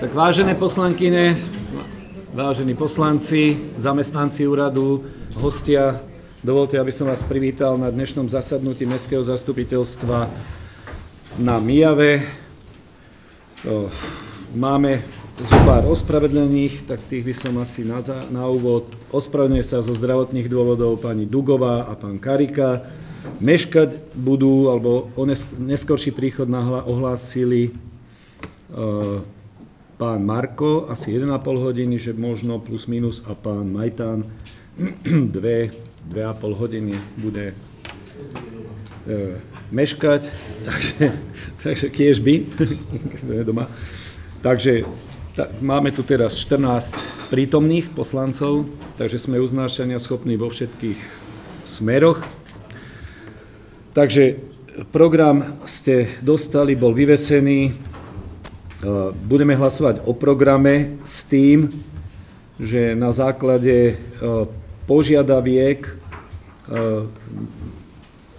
Tak vážené poslankyne, vážení poslanci, zamestnanci úradu, hostia, dovolte, aby som vás privítal na dnešnom zasadnutí Mestského zastupiteľstva na Mijave. Máme zo pár ospravedlených, tak tých by som asi na, na úvod. Ospravedlňuje sa zo zdravotných dôvodov pani Dugová a pán Karika. Meškať budú, alebo neskorší príchod ohlásili uh, pán Marko asi 1,5 hodiny, že možno plus minus a pán Majtán 2, 2,5 hodiny bude e, meškať, takže, takže tiež by, doma. Takže ta, máme tu teraz 14 prítomných poslancov, takže sme uznášania schopní vo všetkých smeroch. Takže program ste dostali, bol vyvesený, budeme hlasovať o programe s tým, že na základe eh, požiadaviek eh,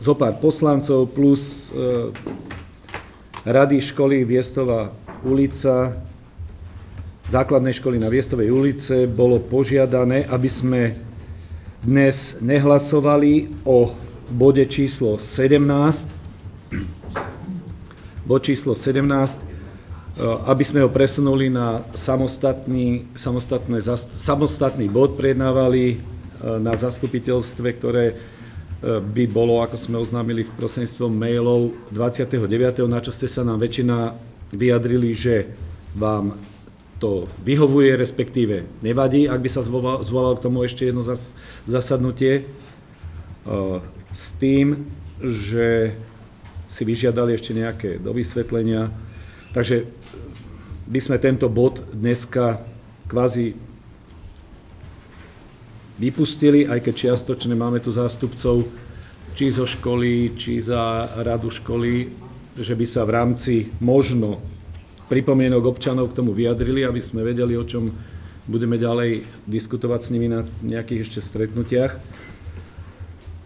zo pár poslancov plus Rady školy Viestová ulica, základnej školy na Viestovej ulice bolo požiadané, aby sme dnes nehlasovali o bode číslo 17, bod číslo 17, Eh, aby sme ho presunuli na samostatný, samostatné, samostatný bod, prejednávali eh, na zastupiteľstve, ktoré eh, by bolo, ako sme oznámili v prostredníctvom mailov 29., na čo ste sa nám väčšina vyjadrili, že vám to vyhovuje, respektíve nevadí, ak by sa zvolal, zvolal k tomu ešte jedno zas, zasadnutie, s tým, že si vyžiadali ešte nejaké dovysvetlenia. Takže by sme tento bod dneska kvázi vypustili, aj keď čiastočne máme tu zástupcov či zo školy, či za radu školy, že by sa v rámci možno pripomienok občanov k tomu vyjadrili, aby sme vedeli, o čom budeme ďalej diskutovať s nimi na nejakých ešte stretnutiach.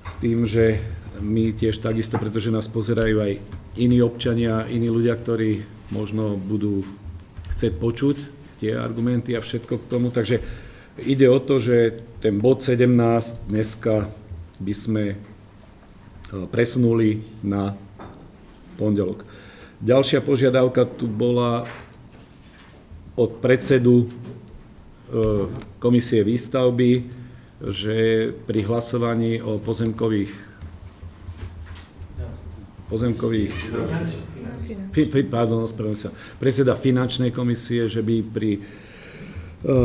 S tým, že my tiež takisto, pretože nás pozerajú aj iní občania, iní ľudia, ktorí možno budú chce počuť tie argumenty a všetko k tomu. Takže ide o to, že ten bod 17 dneska by sme e, presunuli na pondelok. Ďalšia požiadavka tu bola od predsedu e, komisie výstavby, že pri hlasovaní o pozemkových pozemkových pardon, sa, predseda finančnej komisie, že by pri e,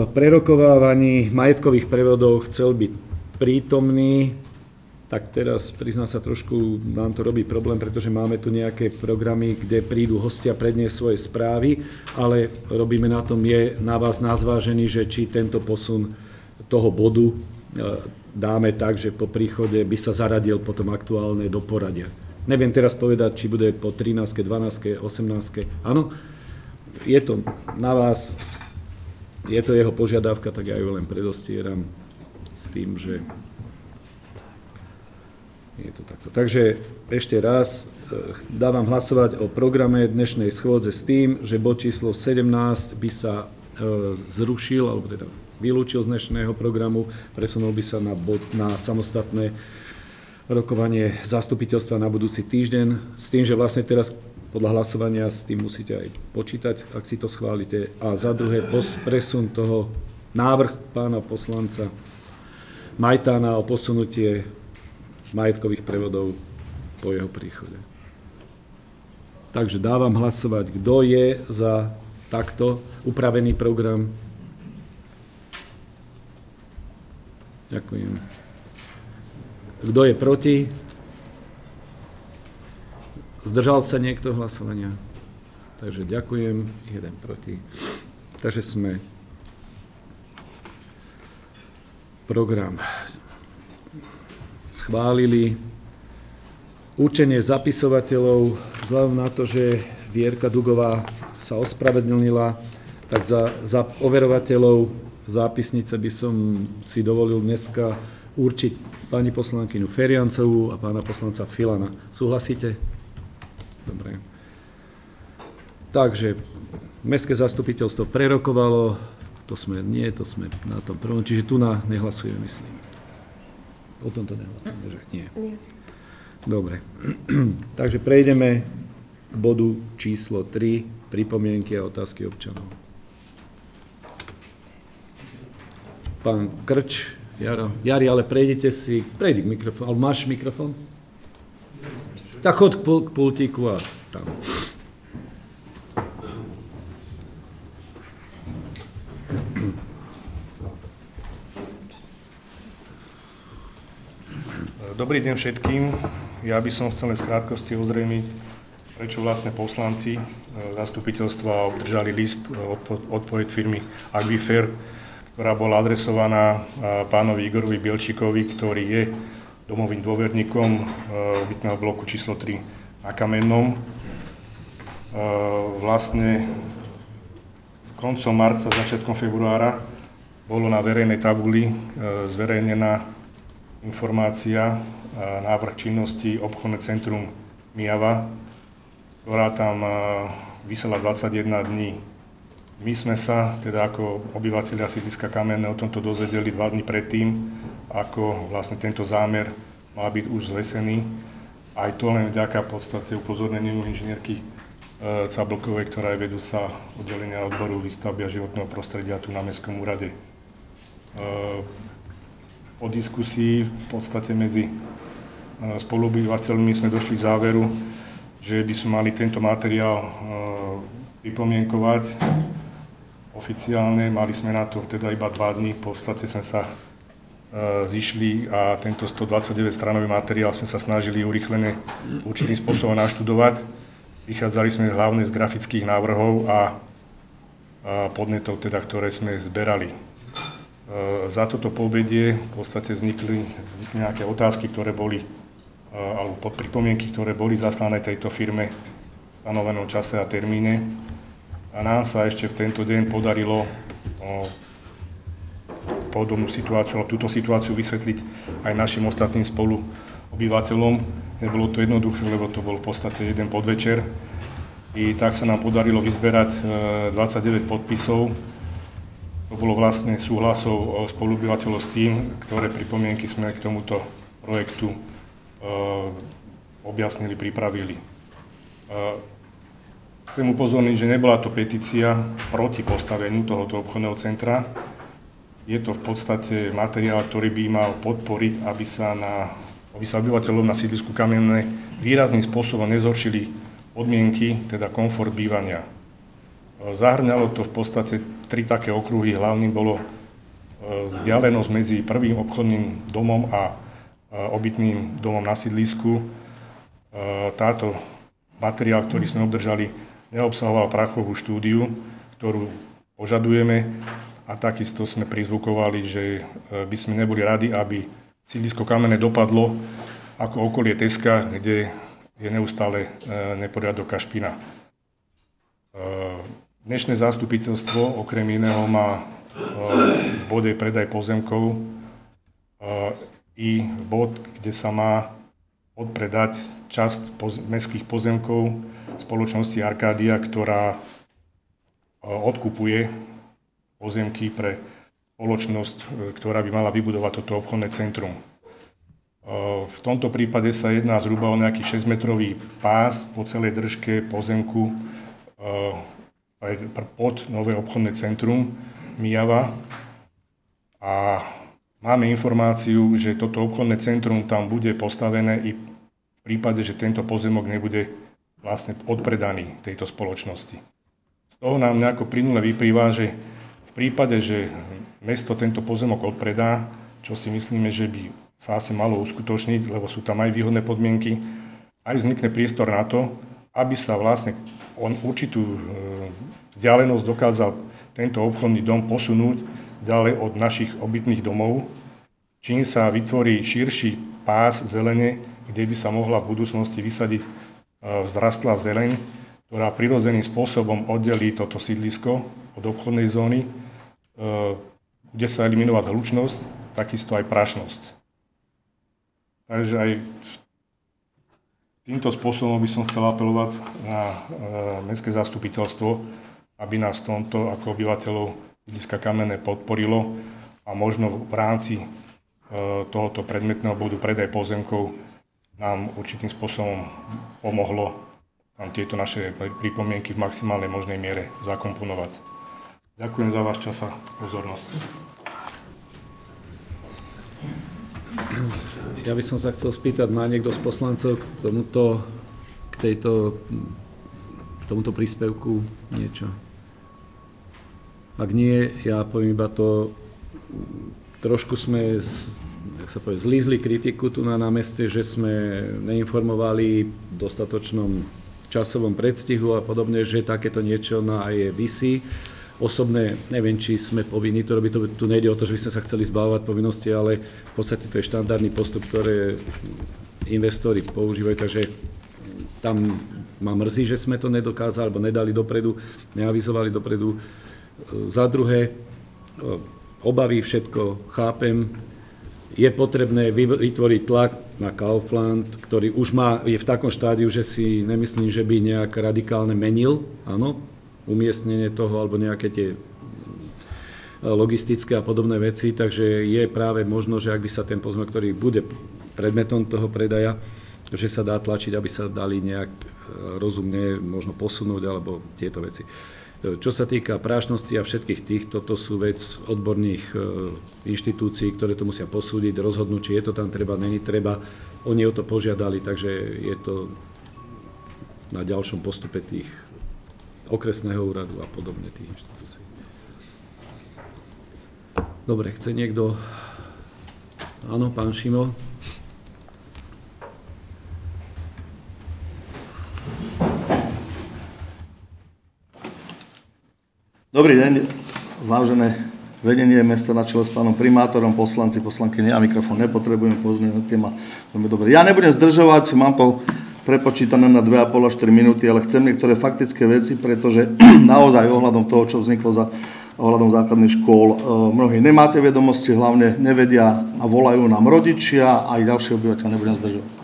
prerokovávaní majetkových prevodov chcel byť prítomný, tak teraz prizná sa trošku, nám to robí problém, pretože máme tu nejaké programy, kde prídu hostia predniesť svoje správy, ale robíme na tom, je na vás nazvážený, že či tento posun toho bodu e, dáme tak, že po príchode by sa zaradil potom aktuálne do poradia. Neviem teraz povedať, či bude po 13, 12, 18. Áno, je to na vás, je to jeho požiadavka, tak ja ju len predostieram s tým, že je to takto. Takže ešte raz eh, dávam hlasovať o programe dnešnej schôdze s tým, že bod číslo 17 by sa eh, zrušil, alebo teda vylúčil z dnešného programu, presunul by sa na, bod, na samostatné rokovanie zastupiteľstva na budúci týždeň, s tým, že vlastne teraz podľa hlasovania s tým musíte aj počítať, ak si to schválite. A za druhé, presun toho návrh pána poslanca Majtána o posunutie majetkových prevodov po jeho príchode. Takže dávam hlasovať, kto je za takto upravený program. Ďakujem. Kto je proti? Zdržal sa niekto hlasovania? Takže ďakujem, jeden proti. Takže sme program schválili. Učenie zapisovateľov, vzhľadom na to, že Vierka Dugová sa ospravedlnila, tak za, za overovateľov zápisnice by som si dovolil dneska určiť pani poslankyňu Feriancovú a pána poslanca Filana. Súhlasíte? Dobre. Takže Mestské zastupiteľstvo prerokovalo, to sme nie, to sme na tom prvom, čiže tu na nehlasujeme, myslím. O tomto nehlasujeme, že nie. nie. Dobre, takže prejdeme k bodu číslo 3, pripomienky a otázky občanov. Pán Krč, Jaro, Jari, ale prejdete si, prejdi k mikrofónu, ale máš mikrofón? Tak chod k, pul- k pultíku a tam. Dobrý deň všetkým. Ja by som chcel z krátkosti ozrejmiť, prečo vlastne poslanci e, zastupiteľstva obdržali list e, odpoveď firmy Agrifair, ktorá bola adresovaná pánovi Igorovi Bielčíkovi, ktorý je domovým dôverníkom e, obytného bloku číslo 3 na Kamennom. Vlastne koncom marca, začiatkom februára bolo na verejnej tabuli zverejnená informácia, návrh činnosti obchodné centrum Mijava, ktorá tam vysela 21 dní. My sme sa, teda ako obyvateľia sídliska Kamenné, o tomto dozvedeli dva dní predtým, ako vlastne tento zámer mal byť už zvesený. Aj to len vďaka v podstate upozorneniu inžinierky e, Cablkovej, ktorá je vedúca oddelenia odboru výstavby a životného prostredia tu na Mestskom úrade. E, po diskusii v podstate medzi e, spoluobyvateľmi sme došli k záveru, že by sme mali tento materiál vypomienkovať oficiálne, mali sme na to teda iba dva dní, v podstate sme sa e, zišli a tento 129-stranový materiál sme sa snažili urychlené určitým spôsobom naštudovať. Vychádzali sme hlavne z grafických návrhov a, a podnetov, teda, ktoré sme zberali. E, za toto pobedie v podstate vznikli, vznikli nejaké otázky, ktoré boli, e, alebo pripomienky, ktoré boli zaslané tejto firme v stanovenom čase a termíne a nám sa ešte v tento deň podarilo podobnú situáciu, túto situáciu vysvetliť aj našim ostatným spolu obyvateľom. Nebolo to jednoduché, lebo to bol v podstate jeden podvečer. I tak sa nám podarilo vyzberať 29 e, podpisov. To bolo vlastne súhlasov spoluobyvateľov s tým, ktoré pripomienky sme k tomuto projektu e, objasnili, pripravili. E, Chcem upozorniť, že nebola to petícia proti postaveniu tohoto obchodného centra. Je to v podstate materiál, ktorý by mal podporiť, aby sa, na, aby sa obyvateľov na sídlisku Kamenné výrazným spôsobom nezhoršili podmienky, teda komfort bývania. Zahrňalo to v podstate tri také okruhy. Hlavným bolo e, vzdialenosť medzi prvým obchodným domom a obytným domom na sídlisku. E, táto materiál, ktorý sme obdržali, neobsahoval prachovú štúdiu, ktorú požadujeme a takisto sme prizvukovali, že e, by sme neboli radi, aby sídlisko Kamené dopadlo ako okolie Teska, kde je neustále e, neporiadok a špina. E, dnešné zastupiteľstvo okrem iného má v bode predaj pozemkov i bod, kde sa má odpredať časť mestských pozemkov spoločnosti Arkádia, ktorá e, odkupuje pozemky pre spoločnosť, e, ktorá by mala vybudovať toto obchodné centrum. E, v tomto prípade sa jedná zhruba o nejaký 6-metrový pás po celej držke pozemku pod nové obchodné centrum Mijava. A máme informáciu, že toto obchodné centrum tam bude postavené i v prípade, že tento pozemok nebude vlastne odpredaný tejto spoločnosti. Z toho nám nejako plynule vyplýva, že v prípade, že mesto tento pozemok odpredá, čo si myslíme, že by sa asi malo uskutočniť, lebo sú tam aj výhodné podmienky, aj vznikne priestor na to, aby sa vlastne on určitú e, vzdialenosť dokázal tento obchodný dom posunúť ďalej od našich obytných domov, čím sa vytvorí širší pás zelene, kde by sa mohla v budúcnosti vysadiť vzrastla zeleň, ktorá prirodzeným spôsobom oddelí toto sídlisko od obchodnej zóny, bude sa eliminovať hlučnosť, takisto aj prašnosť. Takže aj týmto spôsobom by som chcel apelovať na e, mestské zastupiteľstvo, aby nás tomto ako obyvateľov Zdiska Kamenné podporilo a možno v rámci tohoto predmetného bodu predaj pozemkov nám určitým spôsobom pomohlo tam tieto naše pripomienky v maximálnej možnej miere zakomponovať. Ďakujem za váš čas a pozornosť. Ja by som sa chcel spýtať, má niekto z poslancov k tomuto, k tejto, tomuto príspevku niečo? Ak nie, ja poviem iba to, trošku sme, jak sa povie, zlízli kritiku tu na námeste, že sme neinformovali v dostatočnom časovom predstihu a podobne, že takéto niečo na aj vysí osobné, neviem, či sme povinní to robiť, tu nejde o to, že by sme sa chceli zbávať povinnosti, ale v podstate to je štandardný postup, ktoré investori používajú, takže tam ma mrzí, že sme to nedokázali, alebo nedali dopredu, neavizovali dopredu. Za druhé, obavy, všetko chápem, je potrebné vytvoriť tlak na Kaufland, ktorý už má, je v takom štádiu, že si nemyslím, že by nejak radikálne menil, áno, umiestnenie toho alebo nejaké tie e, logistické a podobné veci, takže je práve možno, že ak by sa ten pozemok, ktorý bude predmetom toho predaja, že sa dá tlačiť, aby sa dali nejak e, rozumne možno posunúť alebo tieto veci. E, čo sa týka prášnosti a všetkých tých, toto sú vec odborných inštitúcií, ktoré to musia posúdiť, rozhodnúť, či je to tam treba, není treba. Oni o to požiadali, takže je to na ďalšom postupe tých okresného úradu a podobne tých inštitúcií. Dobre, chce niekto... Áno, pán Šimo. Dobrý deň, vážené vedenie mesta na čele s pánom primátorom, poslanci, poslankyne. Ja mikrofón nepotrebujem, pozrieť téma veľmi dobre. Ja nebudem zdržovať, mám to prepočítané na 2,5 až 4 minúty, ale chcem niektoré faktické veci, pretože naozaj ohľadom toho, čo vzniklo za ohľadom základných škôl. E, mnohí nemáte vedomosti, hlavne nevedia a volajú nám rodičia a aj ďalšie obyvateľ nebudem zdržovať.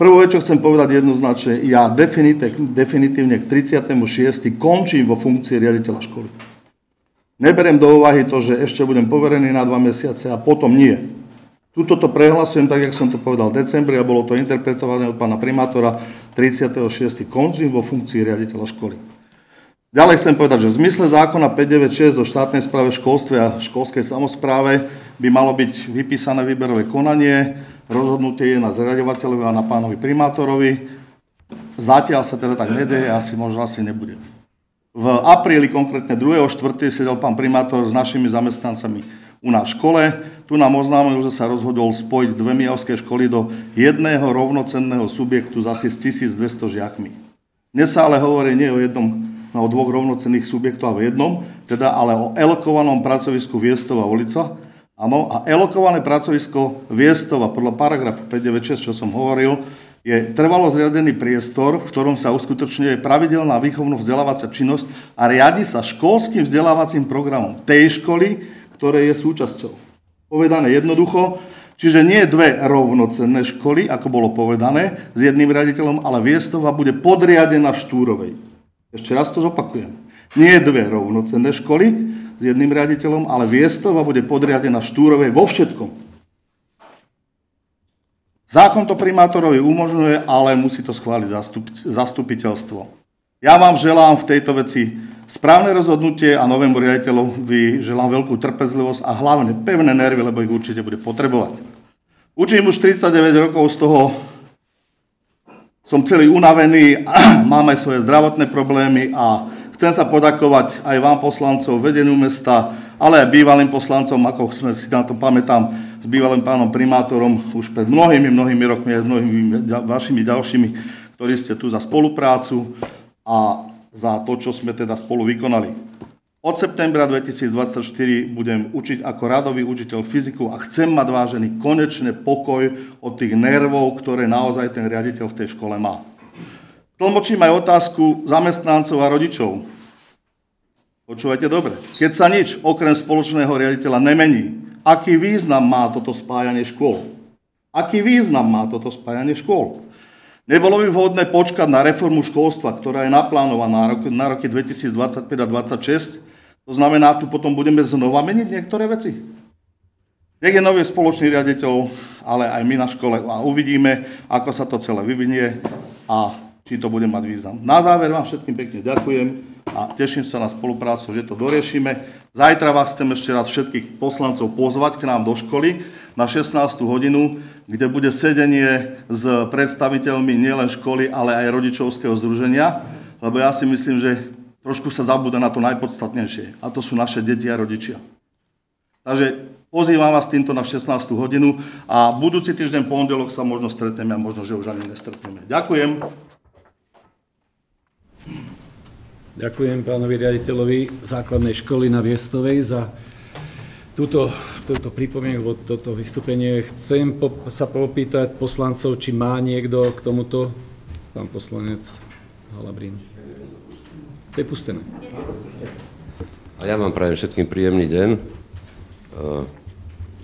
Prvú vec, čo chcem povedať jednoznačne, ja definitívne k 36. končím vo funkcii riaditeľa školy. Neberiem do úvahy to, že ešte budem poverený na dva mesiace a potom nie. Tuto to prehlasujem tak, jak som to povedal v decembri a bolo to interpretované od pána primátora 36. končím vo funkcii riaditeľa školy. Ďalej chcem povedať, že v zmysle zákona 596 o štátnej správe školstve a školskej samozpráve by malo byť vypísané výberové konanie, rozhodnutie je na zriadovateľovi a na pánovi primátorovi. Zatiaľ sa teda tak nedeje, asi možno asi nebude. V apríli, konkrétne 2.4. sedel pán primátor s našimi zamestnancami u nás v škole. Tu nám oznámil, že sa rozhodol spojiť dve mijavské školy do jedného rovnocenného subjektu s asi s 1200 žiakmi. Dnes sa ale hovorí nie o jednom, no, o dvoch rovnocenných subjektoch, ale jednom, teda ale o elokovanom pracovisku Viestova ulica. Áno, a elokované pracovisko Viestova podľa paragrafu 596, čo som hovoril, je trvalo zriadený priestor, v ktorom sa uskutočňuje pravidelná výchovno-vzdelávacia činnosť a riadi sa školským vzdelávacím programom tej školy, ktoré je súčasťou. Povedané jednoducho, čiže nie dve rovnocenné školy, ako bolo povedané, s jedným riaditeľom, ale Viestova bude podriadená Štúrovej. Ešte raz to zopakujem. Nie dve rovnocenné školy s jedným riaditeľom, ale Viestova bude podriadená Štúrovej vo všetkom. Zákon to primátorovi umožňuje, ale musí to schváliť zastupiteľstvo. Ja vám želám v tejto veci správne rozhodnutie a novému riaditeľovi želám veľkú trpezlivosť a hlavne pevné nervy, lebo ich určite bude potrebovať. Učím už 39 rokov, z toho som celý unavený, mám aj svoje zdravotné problémy a chcem sa podakovať aj vám poslancov, vedeniu mesta, ale aj bývalým poslancom, ako sme si na to pamätám, s bývalým pánom primátorom už pred mnohými, mnohými rokmi a mnohými vašimi ďalšími, ktorí ste tu za spoluprácu a za to, čo sme teda spolu vykonali. Od septembra 2024 budem učiť ako radový učiteľ fyziku a chcem mať vážený konečne pokoj od tých nervov, ktoré naozaj ten riaditeľ v tej škole má. Tlmočím aj otázku zamestnancov a rodičov. Počúvajte dobre. Keď sa nič okrem spoločného riaditeľa nemení, aký význam má toto spájanie škôl? Aký význam má toto spájanie škôl? Nebolo by vhodné počkať na reformu školstva, ktorá je naplánovaná na roky 2025 a 2026. To znamená, tu potom budeme znova meniť niektoré veci. Nech je nový spoločný riaditeľ, ale aj my na škole a uvidíme, ako sa to celé vyvinie a či to bude mať význam. Na záver vám všetkým pekne ďakujem a teším sa na spoluprácu, že to doriešime. Zajtra vás chcem ešte raz všetkých poslancov pozvať k nám do školy na 16. hodinu, kde bude sedenie s predstaviteľmi nielen školy, ale aj rodičovského združenia, lebo ja si myslím, že trošku sa zabúda na to najpodstatnejšie, a to sú naše deti a rodičia. Takže Pozývam vás týmto na 16. hodinu a budúci týždeň pondelok sa možno stretneme a možno, že už ani nestretneme. Ďakujem. Ďakujem pánovi riaditeľovi základnej školy na Viestovej za túto, túto pripomienku, toto vystúpenie. Chcem sa popýtať poslancov, či má niekto k tomuto, pán poslanec Halabrín. To je pustené. A ja vám prajem všetkým príjemný deň. E,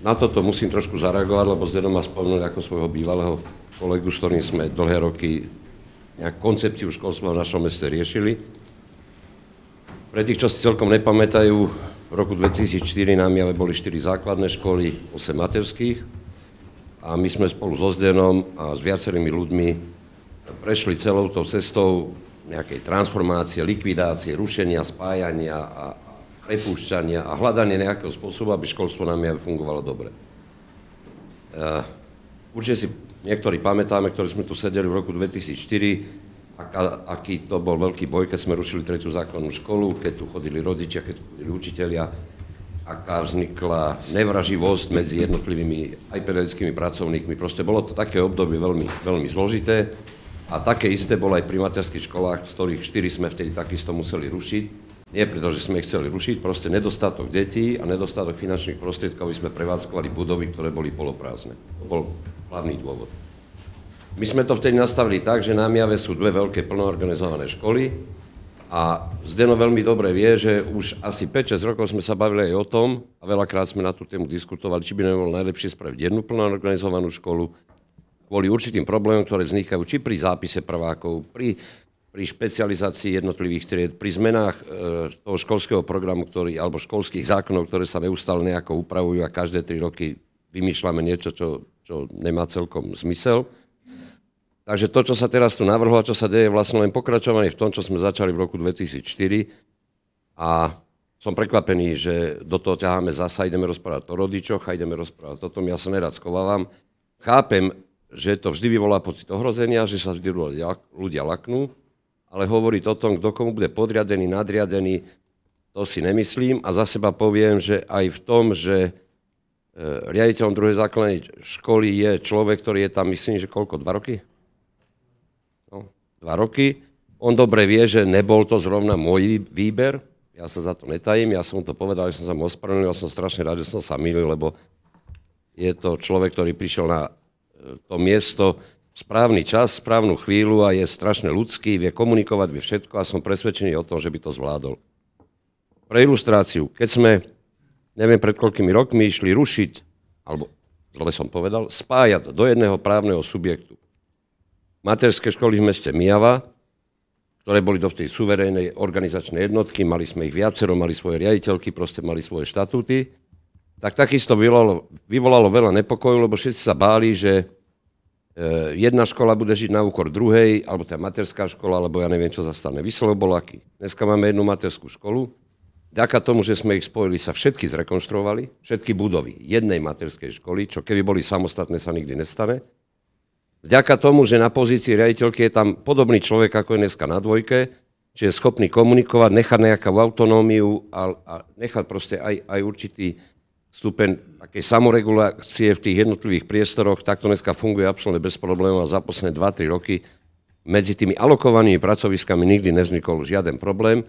na toto musím trošku zareagovať, lebo Zdeno ma spomenul ako svojho bývalého kolegu, s ktorým sme dlhé roky nejak koncepciu školstva v našom meste riešili. Pre tých, čo si celkom nepamätajú, v roku 2004 nám Jave boli 4 základné školy, 8 materských a my sme spolu so Zdenom a s viacerými ľuďmi prešli celou tou cestou nejakej transformácie, likvidácie, rušenia, spájania a, prepúšťania a hľadanie nejakého spôsobu, aby školstvo nám aj fungovalo dobre. Uh, určite si niektorí pamätáme, ktorí sme tu sedeli v roku 2004, aká, aký to bol veľký boj, keď sme rušili tretiu základnú školu, keď tu chodili rodičia, keď tu chodili učiteľia, aká vznikla nevraživosť medzi jednotlivými aj pedagogickými pracovníkmi. Proste bolo to také obdobie veľmi, veľmi zložité a také isté bolo aj pri materských školách, z ktorých štyri sme vtedy takisto museli rušiť. Nie preto, že sme ich chceli rušiť, proste nedostatok detí a nedostatok finančných prostriedkov, aby sme prevádzkovali budovy, ktoré boli poloprázdne. To bol hlavný dôvod. My sme to vtedy nastavili tak, že na Miave sú dve veľké plnoorganizované školy a Zdeno veľmi dobre vie, že už asi 5-6 rokov sme sa bavili aj o tom a veľakrát sme na tú tému diskutovali, či by nebolo najlepšie spraviť jednu plnoorganizovanú školu kvôli určitým problémom, ktoré vznikajú či pri zápise prvákov, pri pri špecializácii jednotlivých tried, pri zmenách e, toho školského programu, ktorý, alebo školských zákonov, ktoré sa neustále nejako upravujú a každé tri roky vymýšľame niečo, čo, čo nemá celkom zmysel. Takže to, čo sa teraz tu navrhlo a čo sa deje, je vlastne len pokračovanie v tom, čo sme začali v roku 2004. A som prekvapený, že do toho ťaháme zasa, ideme rozprávať o rodičoch a ideme rozprávať o tom. Ja sa nerad schovávam. Chápem, že to vždy vyvolá pocit ohrozenia, že sa vždy ľudia, ľudia laknú, ale hovoriť o tom, kto komu bude podriadený, nadriadený, to si nemyslím. A za seba poviem, že aj v tom, že e, riaditeľom druhej základnej školy je človek, ktorý je tam, myslím, že koľko, dva roky? Dva roky. On dobre vie, že nebol to zrovna môj výber. Ja sa za to netajím, ja som to povedal, že som sa mu ospravedlnil, ja som strašne rád, že som sa milil, lebo je to človek, ktorý prišiel na e, to miesto, správny čas, správnu chvíľu a je strašne ľudský, vie komunikovať, vie všetko a som presvedčený o tom, že by to zvládol. Pre ilustráciu, keď sme, neviem pred koľkými rokmi, išli rušiť, alebo zle som povedal, spájať do jedného právneho subjektu materské školy v meste Mijava, ktoré boli do tej suverénnej organizačnej jednotky, mali sme ich viacero, mali svoje riaditeľky, proste mali svoje štatúty, tak takisto vyvolalo, vyvolalo veľa nepokojov, lebo všetci sa báli, že Eh, jedna škola bude žiť na úkor druhej, alebo tá materská škola, alebo ja neviem, čo zastane. Výsledok bol aký. Dneska máme jednu materskú školu. Ďaká tomu, že sme ich spojili, sa všetky zrekonštruovali, všetky budovy jednej materskej školy, čo keby boli samostatné, sa nikdy nestane. Vďaka tomu, že na pozícii riaditeľky je tam podobný človek, ako je dneska na dvojke, či je schopný komunikovať, nechať nejakú autonómiu a, a nechať proste aj, aj určitý stupeň takej samoregulácie v tých jednotlivých priestoroch, takto dneska funguje absolútne bez problémov a za posledné 2-3 roky medzi tými alokovanými pracoviskami nikdy nevznikol žiaden problém.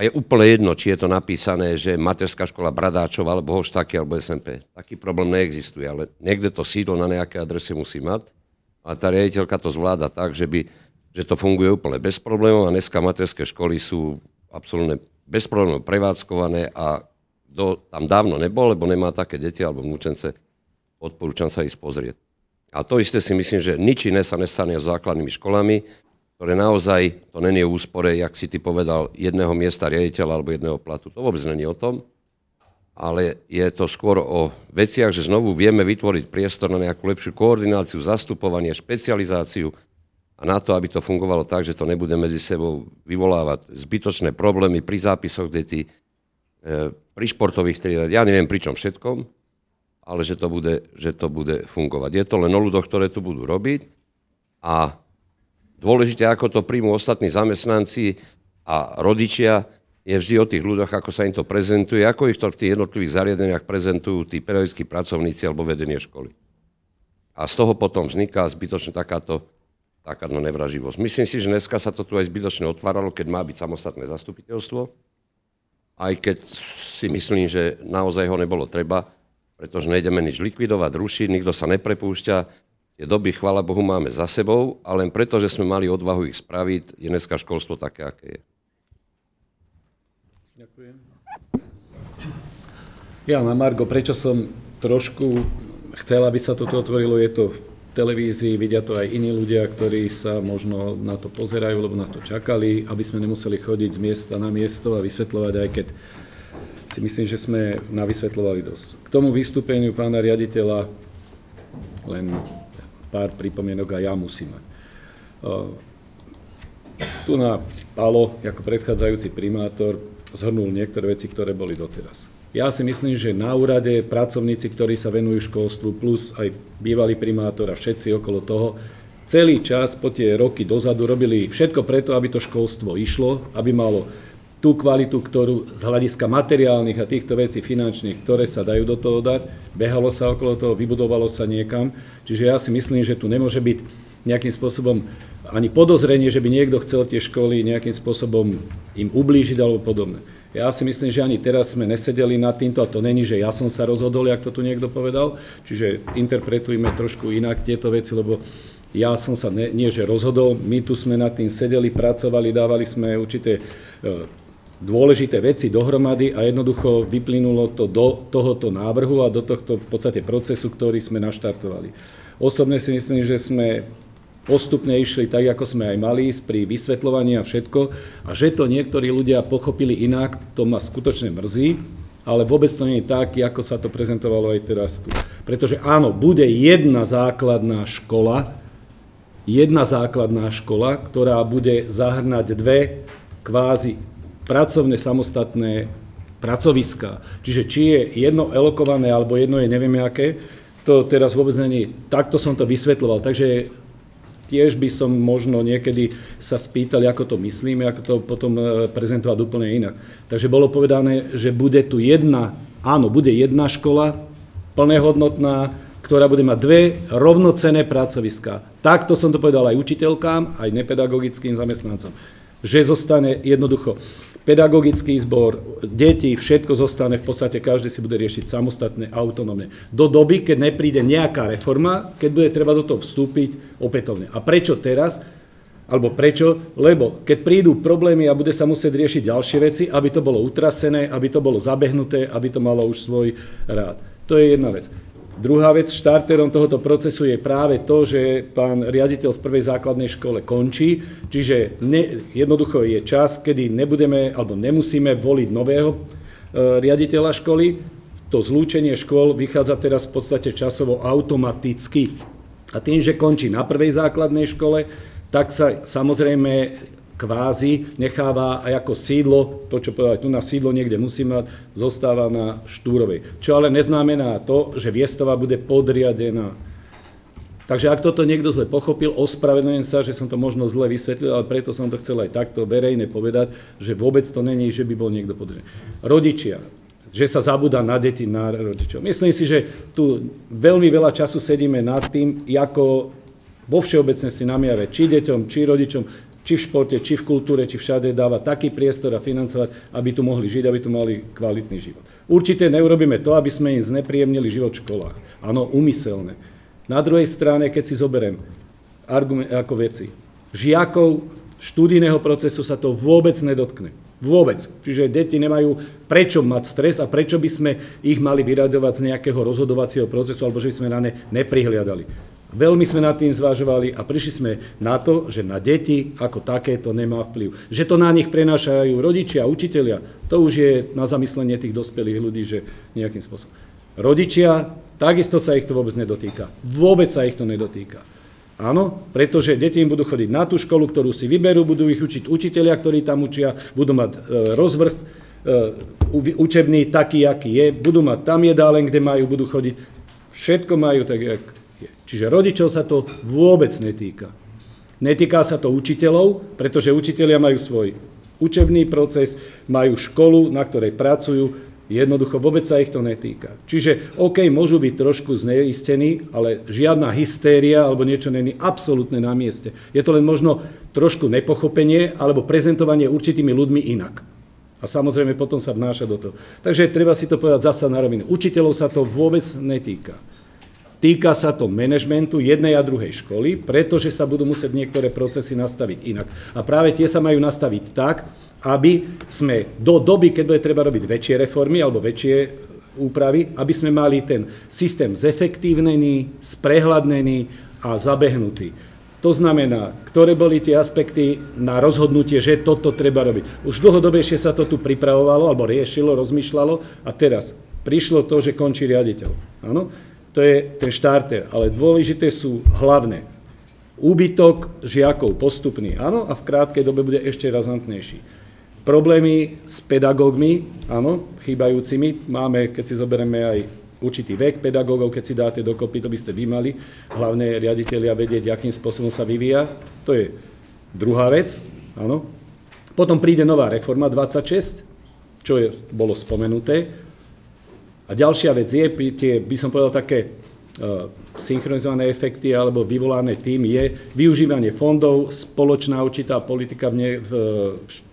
A je úplne jedno, či je to napísané, že materská škola Bradáčova, alebo Hoštáky, alebo SMP. Taký problém neexistuje, ale niekde to sídlo na nejaké adrese musí mať. A tá riaditeľka to zvláda tak, že, by, že to funguje úplne bez problémov a dneska materské školy sú absolútne bez problémov prevádzkované a kto tam dávno nebol, lebo nemá také deti alebo vnúčence, odporúčam sa ísť pozrieť. A to isté si myslím, že nič iné sa nestane s základnými školami, ktoré naozaj, to není o úspore, jak si ty povedal, jedného miesta riaditeľa alebo jedného platu. To vôbec není o tom, ale je to skôr o veciach, že znovu vieme vytvoriť priestor na nejakú lepšiu koordináciu, zastupovanie, špecializáciu a na to, aby to fungovalo tak, že to nebude medzi sebou vyvolávať zbytočné problémy pri zápisoch detí, e, pri športových triedách, ja neviem pri čom všetkom, ale že to, bude, že to bude fungovať. Je to len o ľudoch, ktoré tu budú robiť a dôležité, ako to príjmu ostatní zamestnanci a rodičia, je vždy o tých ľuďoch, ako sa im to prezentuje, ako ich to v tých jednotlivých zariadeniach prezentujú tí pedagogickí pracovníci alebo vedenie školy. A z toho potom vzniká zbytočne takáto, takáto nevraživosť. Myslím si, že dneska sa to tu aj zbytočne otváralo, keď má byť samostatné zastupiteľstvo, aj keď si myslím, že naozaj ho nebolo treba, pretože nejdeme nič likvidovať, rušiť, nikto sa neprepúšťa. Tie doby, chvála Bohu, máme za sebou, ale len preto, že sme mali odvahu ich spraviť, je dneska školstvo také, aké je. Ďakujem. Ja na Margo, prečo som trošku chcel, aby sa toto otvorilo, je to v televízii, vidia to aj iní ľudia, ktorí sa možno na to pozerajú, lebo na to čakali, aby sme nemuseli chodiť z miesta na miesto a vysvetľovať, aj keď si myslím, že sme navysvetľovali dosť. K tomu vystúpeniu pána riaditeľa len pár pripomienok a ja musím mať. Tu na Palo, ako predchádzajúci primátor, zhrnul niektoré veci, ktoré boli doteraz. Ja si myslím, že na úrade pracovníci, ktorí sa venujú školstvu, plus aj bývalý primátor a všetci okolo toho, celý čas po tie roky dozadu robili všetko preto, aby to školstvo išlo, aby malo tú kvalitu, ktorú z hľadiska materiálnych a týchto vecí finančných, ktoré sa dajú do toho dať, behalo sa okolo toho, vybudovalo sa niekam. Čiže ja si myslím, že tu nemôže byť nejakým spôsobom ani podozrenie, že by niekto chcel tie školy nejakým spôsobom im ublížiť alebo podobne. Ja si myslím, že ani teraz sme nesedeli nad týmto a to není, že ja som sa rozhodol, jak to tu niekto povedal, čiže interpretujme trošku inak tieto veci, lebo ja som sa ne, nie, že rozhodol, my tu sme nad tým sedeli, pracovali, dávali sme určité e, dôležité veci dohromady a jednoducho vyplynulo to do tohoto návrhu a do tohto v podstate procesu, ktorý sme naštartovali. Osobne si myslím, že sme postupne išli tak, ako sme aj mali pri vysvetľovaní a všetko a že to niektorí ľudia pochopili inak, to ma skutočne mrzí, ale vôbec to nie je tak, ako sa to prezentovalo aj teraz tu. Pretože áno, bude jedna základná škola, jedna základná škola, ktorá bude zahrnať dve kvázi pracovné samostatné pracoviska. Čiže či je jedno elokované, alebo jedno je neviem aké, to teraz vôbec není. Takto som to vysvetloval. Takže tiež by som možno niekedy sa spýtal, ako to myslíme, ako to potom e, prezentovať úplne inak. Takže bolo povedané, že bude tu jedna, áno, bude jedna škola, plnehodnotná, ktorá bude mať dve rovnocené pracoviská. Takto som to povedal aj učiteľkám, aj nepedagogickým zamestnancom. Že zostane jednoducho pedagogický zbor, deti, všetko zostane, v podstate každý si bude riešiť samostatne, autonómne. Do doby, keď nepríde nejaká reforma, keď bude treba do toho vstúpiť opätovne. A prečo teraz? Alebo prečo? Lebo keď prídu problémy a bude sa musieť riešiť ďalšie veci, aby to bolo utrasené, aby to bolo zabehnuté, aby to malo už svoj rád. To je jedna vec. Druhá vec, štarterom tohoto procesu je práve to, že pán riaditeľ z prvej základnej škole končí, čiže ne, jednoducho je čas, kedy nebudeme alebo nemusíme voliť nového e, riaditeľa školy. To zlúčenie škôl vychádza teraz v podstate časovo automaticky. A tým, že končí na prvej základnej škole, tak sa samozrejme kvázi necháva aj ako sídlo, to čo povedali, tu na sídlo niekde musí mať, zostáva na Štúrovej. Čo ale neznamená to, že Viestova bude podriadená. Takže ak toto niekto zle pochopil, ospravedlňujem sa, že som to možno zle vysvetlil, ale preto som to chcel aj takto verejne povedať, že vôbec to není, že by bol niekto podriadený. Rodičia, že sa zabúda na deti, na rodičov. Myslím si, že tu veľmi veľa času sedíme nad tým, ako vo všeobecnosti namiave či deťom, či rodičom, či v športe, či v kultúre, či všade dáva taký priestor a financovať, aby tu mohli žiť, aby tu mali kvalitný život. Určite neurobíme to, aby sme im znepríjemnili život v školách. Áno, umyselné. Na druhej strane, keď si zoberiem argument, ako veci, žiakov štúdijného procesu sa to vôbec nedotkne. Vôbec. Čiže deti nemajú prečo mať stres a prečo by sme ich mali vyradovať z nejakého rozhodovacieho procesu alebo že by sme na ne neprihliadali. Veľmi sme nad tým zvažovali a prišli sme na to, že na deti ako také to nemá vplyv. Že to na nich prenášajú rodičia, učitelia, to už je na zamyslenie tých dospelých ľudí, že nejakým spôsobom. Rodičia, takisto sa ich to vôbec nedotýka. Vôbec sa ich to nedotýka. Áno, pretože deti im budú chodiť na tú školu, ktorú si vyberú, budú ich učiť učitelia, ktorí tam učia, budú mať e, rozvrh e, učebný taký, aký je, budú mať tam jedálen, kde majú, budú chodiť. Všetko majú tak, jak je. Čiže rodičov sa to vôbec netýka. Netýka sa to učiteľov, pretože učitelia majú svoj učebný proces, majú školu, na ktorej pracujú, Jednoducho vôbec sa ich to netýka. Čiže OK, môžu byť trošku zneistení, ale žiadna hystéria alebo niečo není absolútne na mieste. Je to len možno trošku nepochopenie alebo prezentovanie určitými ľuďmi inak. A samozrejme potom sa vnáša do toho. Takže treba si to povedať zasa na rovinu. Učiteľov sa to vôbec netýka. Týka sa to manažmentu jednej a druhej školy, pretože sa budú musieť niektoré procesy nastaviť inak. A práve tie sa majú nastaviť tak, aby sme do doby, keď bude treba robiť väčšie reformy alebo väčšie úpravy, aby sme mali ten systém zefektívnený, sprehľadnený a zabehnutý. To znamená, ktoré boli tie aspekty na rozhodnutie, že toto treba robiť. Už dlhodobejšie sa to tu pripravovalo, alebo riešilo, rozmýšľalo a teraz prišlo to, že končí riaditeľ. Áno? To je ten štarter, ale dôležité sú hlavné. Úbytok žiakov postupný, áno, a v krátkej dobe bude ešte razantnejší. Problémy s pedagógmi, áno, chýbajúcimi. Máme, keď si zoberieme aj určitý vek pedagógov, keď si dáte dokopy, to by ste vy mali, hlavne riaditeľia vedieť, akým spôsobom sa vyvíja. To je druhá vec, áno. Potom príde nová reforma 26, čo je, bolo spomenuté. A ďalšia vec je, tie, by som povedal, také E, synchronizované efekty alebo vyvolané tým je využívanie fondov, spoločná určitá politika v, ne, v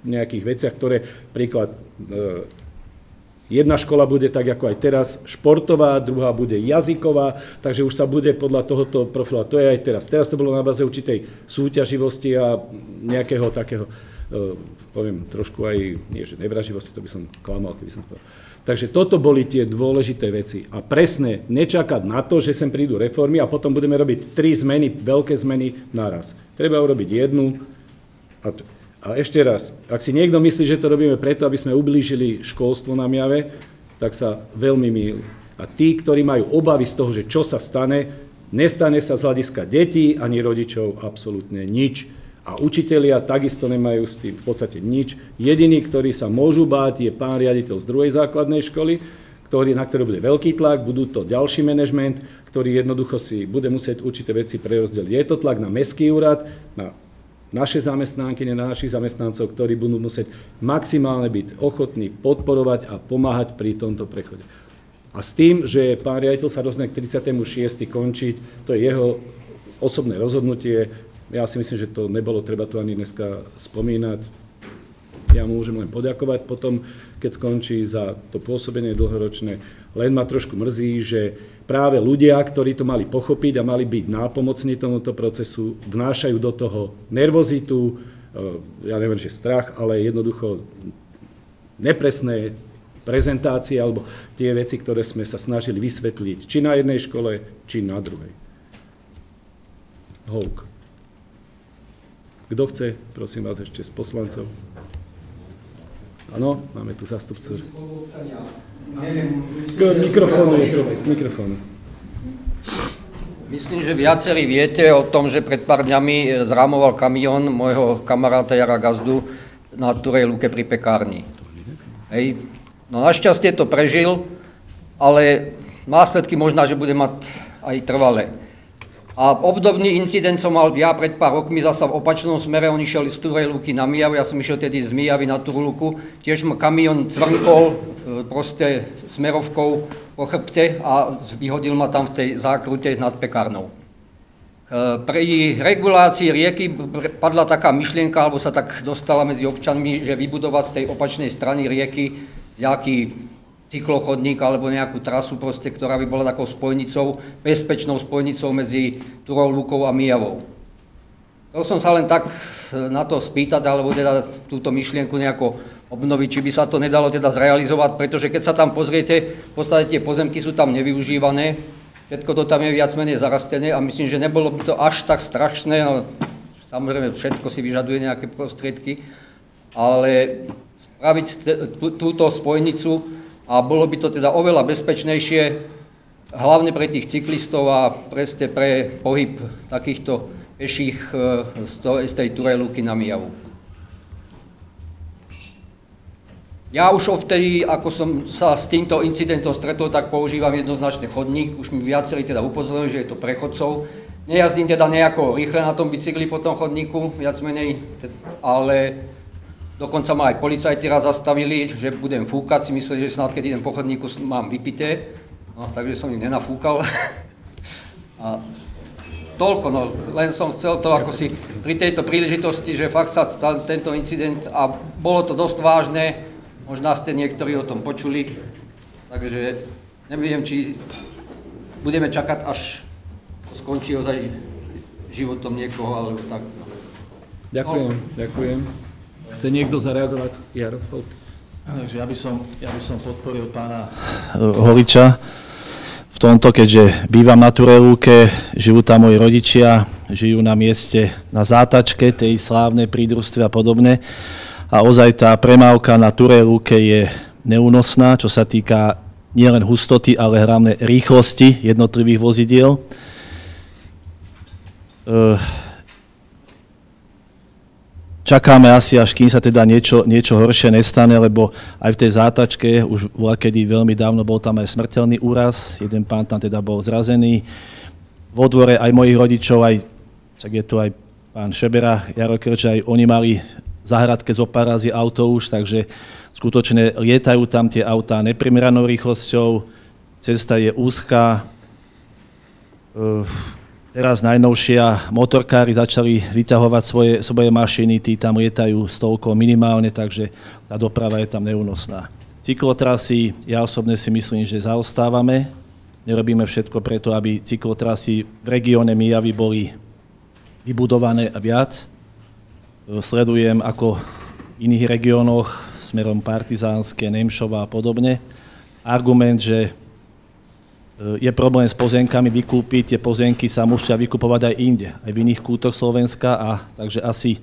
nejakých veciach, ktoré príklad e, jedna škola bude tak ako aj teraz športová, druhá bude jazyková, takže už sa bude podľa tohoto profila, to je aj teraz. Teraz to bolo na báze určitej súťaživosti a nejakého takého, e, poviem trošku aj, nie že nevraživosti, to by som klamal, keby som povedal Takže toto boli tie dôležité veci. A presne, nečakať na to, že sem prídu reformy a potom budeme robiť tri zmeny, veľké zmeny naraz. Treba urobiť jednu. A, t- a ešte raz, ak si niekto myslí, že to robíme preto, aby sme ublížili školstvu na Miave, tak sa veľmi mýli. A tí, ktorí majú obavy z toho, že čo sa stane, nestane sa z hľadiska detí ani rodičov absolútne nič a učitelia takisto nemajú s tým v podstate nič. Jediný, ktorý sa môžu báť, je pán riaditeľ z druhej základnej školy, ktorý, na ktorý bude veľký tlak, budú to ďalší manažment, ktorý jednoducho si bude musieť určité veci prerozdeliť. Je to tlak na mestský úrad, na naše zamestnánky, na našich zamestnancov, ktorí budú musieť maximálne byť ochotní podporovať a pomáhať pri tomto prechode. A s tým, že pán riaditeľ sa rozhodne k 36. končiť, to je jeho osobné rozhodnutie, ja si myslím, že to nebolo treba tu ani dneska spomínať. Ja mu môžem len poďakovať potom, keď skončí za to pôsobenie dlhoročné. Len ma trošku mrzí, že práve ľudia, ktorí to mali pochopiť a mali byť nápomocní tomuto procesu, vnášajú do toho nervozitu, eh, ja neviem, že strach, ale jednoducho nepresné prezentácie alebo tie veci, ktoré sme sa snažili vysvetliť, či na jednej škole, či na druhej. Holk. Kto chce, prosím vás ešte z poslancov. Áno, máme tu zastupcu. K mikrofónu je treba ísť, mikrofónu. Myslím, že viacerí viete o tom, že pred pár dňami zrámoval kamión môjho kamaráta Jara Gazdu na Turej Luke pri pekárni. Hej. No našťastie to prežil, ale následky možná, že bude mať aj trvalé. A obdobný incident som mal ja pred pár rokmi zasa v opačnom smere, on išiel z Turej Luky na Mijavu, ja som išiel tedy z Mijavy na Turluku, tiež ma kamion cvrnkol e, proste smerovkou po chrbte a vyhodil ma tam v tej zákrute nad pekárnou. E, pri regulácii rieky padla taká myšlienka, alebo sa tak dostala medzi občanmi, že vybudovať z tej opačnej strany rieky nejaký cyklochodník alebo nejakú trasu, proste, ktorá by bola takou spojnicou, bezpečnou spojnicou medzi Turou Lukou a Mijavou. Chcel som sa len tak na to spýtať, alebo teda túto myšlienku nejako obnoviť, či by sa to nedalo teda zrealizovať, pretože keď sa tam pozriete, v podstate tie pozemky sú tam nevyužívané, Všetko to tam je viac menej zarastené a myslím, že nebolo by to až tak strašné, no, samozrejme všetko si vyžaduje nejaké prostriedky, ale spraviť túto spojnicu a bolo by to teda oveľa bezpečnejšie, hlavne pre tých cyklistov a preste pre pohyb takýchto peších e, z tej Turelúky na Mijavu. Ja už tej, ako som sa s týmto incidentom stretol, tak používam jednoznačne chodník. Už mi viacerí teda upozorili, že je to prechodcov. Nejazdím teda nejako rýchle na tom bicykli po tom chodníku, viac menej, ale dokonca ma aj policajti raz zastavili, že budem fúkať, si mysleli, že snad keď idem po chodníku mám vypité, no, takže som im nenafúkal. A toľko, no, len som chcel to ako si pri tejto príležitosti, že fakt sa stal tento incident a bolo to dosť vážne, Možná ste niektorí o tom počuli, takže neviem, či budeme čakať, až to skončí ozaj životom niekoho, alebo tak. Ďakujem, no. ďakujem. Chce niekto zareagovať? Jaro Takže ja by, som, ja by som podporil pána Horiča v tomto, keďže bývam na Turelúke, žijú tam moji rodičia, žijú na mieste na zátačke tej slávnej prídružstve a podobne a ozaj tá premávka na Turelúke je neúnosná, čo sa týka nielen hustoty, ale hlavne rýchlosti jednotlivých vozidiel. Eh, čakáme asi, až kým sa teda niečo, niečo horšie nestane, lebo aj v tej zátačke už kedy veľmi dávno bol tam aj smrteľný úraz, jeden pán tam teda bol zrazený. Vo dvore aj mojich rodičov, aj, tak je tu aj pán Šebera, Jaro Krč, aj oni mali záhradke zo pár razy auto už, takže skutočne lietajú tam tie autá neprimeranou rýchlosťou, cesta je úzka. Eh, teraz najnovšia motorkári začali vyťahovať svoje, svoje mašiny, tí tam lietajú stovko minimálne, takže tá doprava je tam neúnosná. Cyklotrasy, ja osobne si myslím, že zaostávame. Nerobíme všetko preto, aby cyklotrasy v regióne Mijavy boli vybudované a viac sledujem ako v iných regiónoch smerom Partizánske, Nemšova a podobne. Argument, že je problém s pozemkami vykúpiť, tie pozemky sa musia vykupovať aj inde, aj v iných kútoch Slovenska, a takže asi,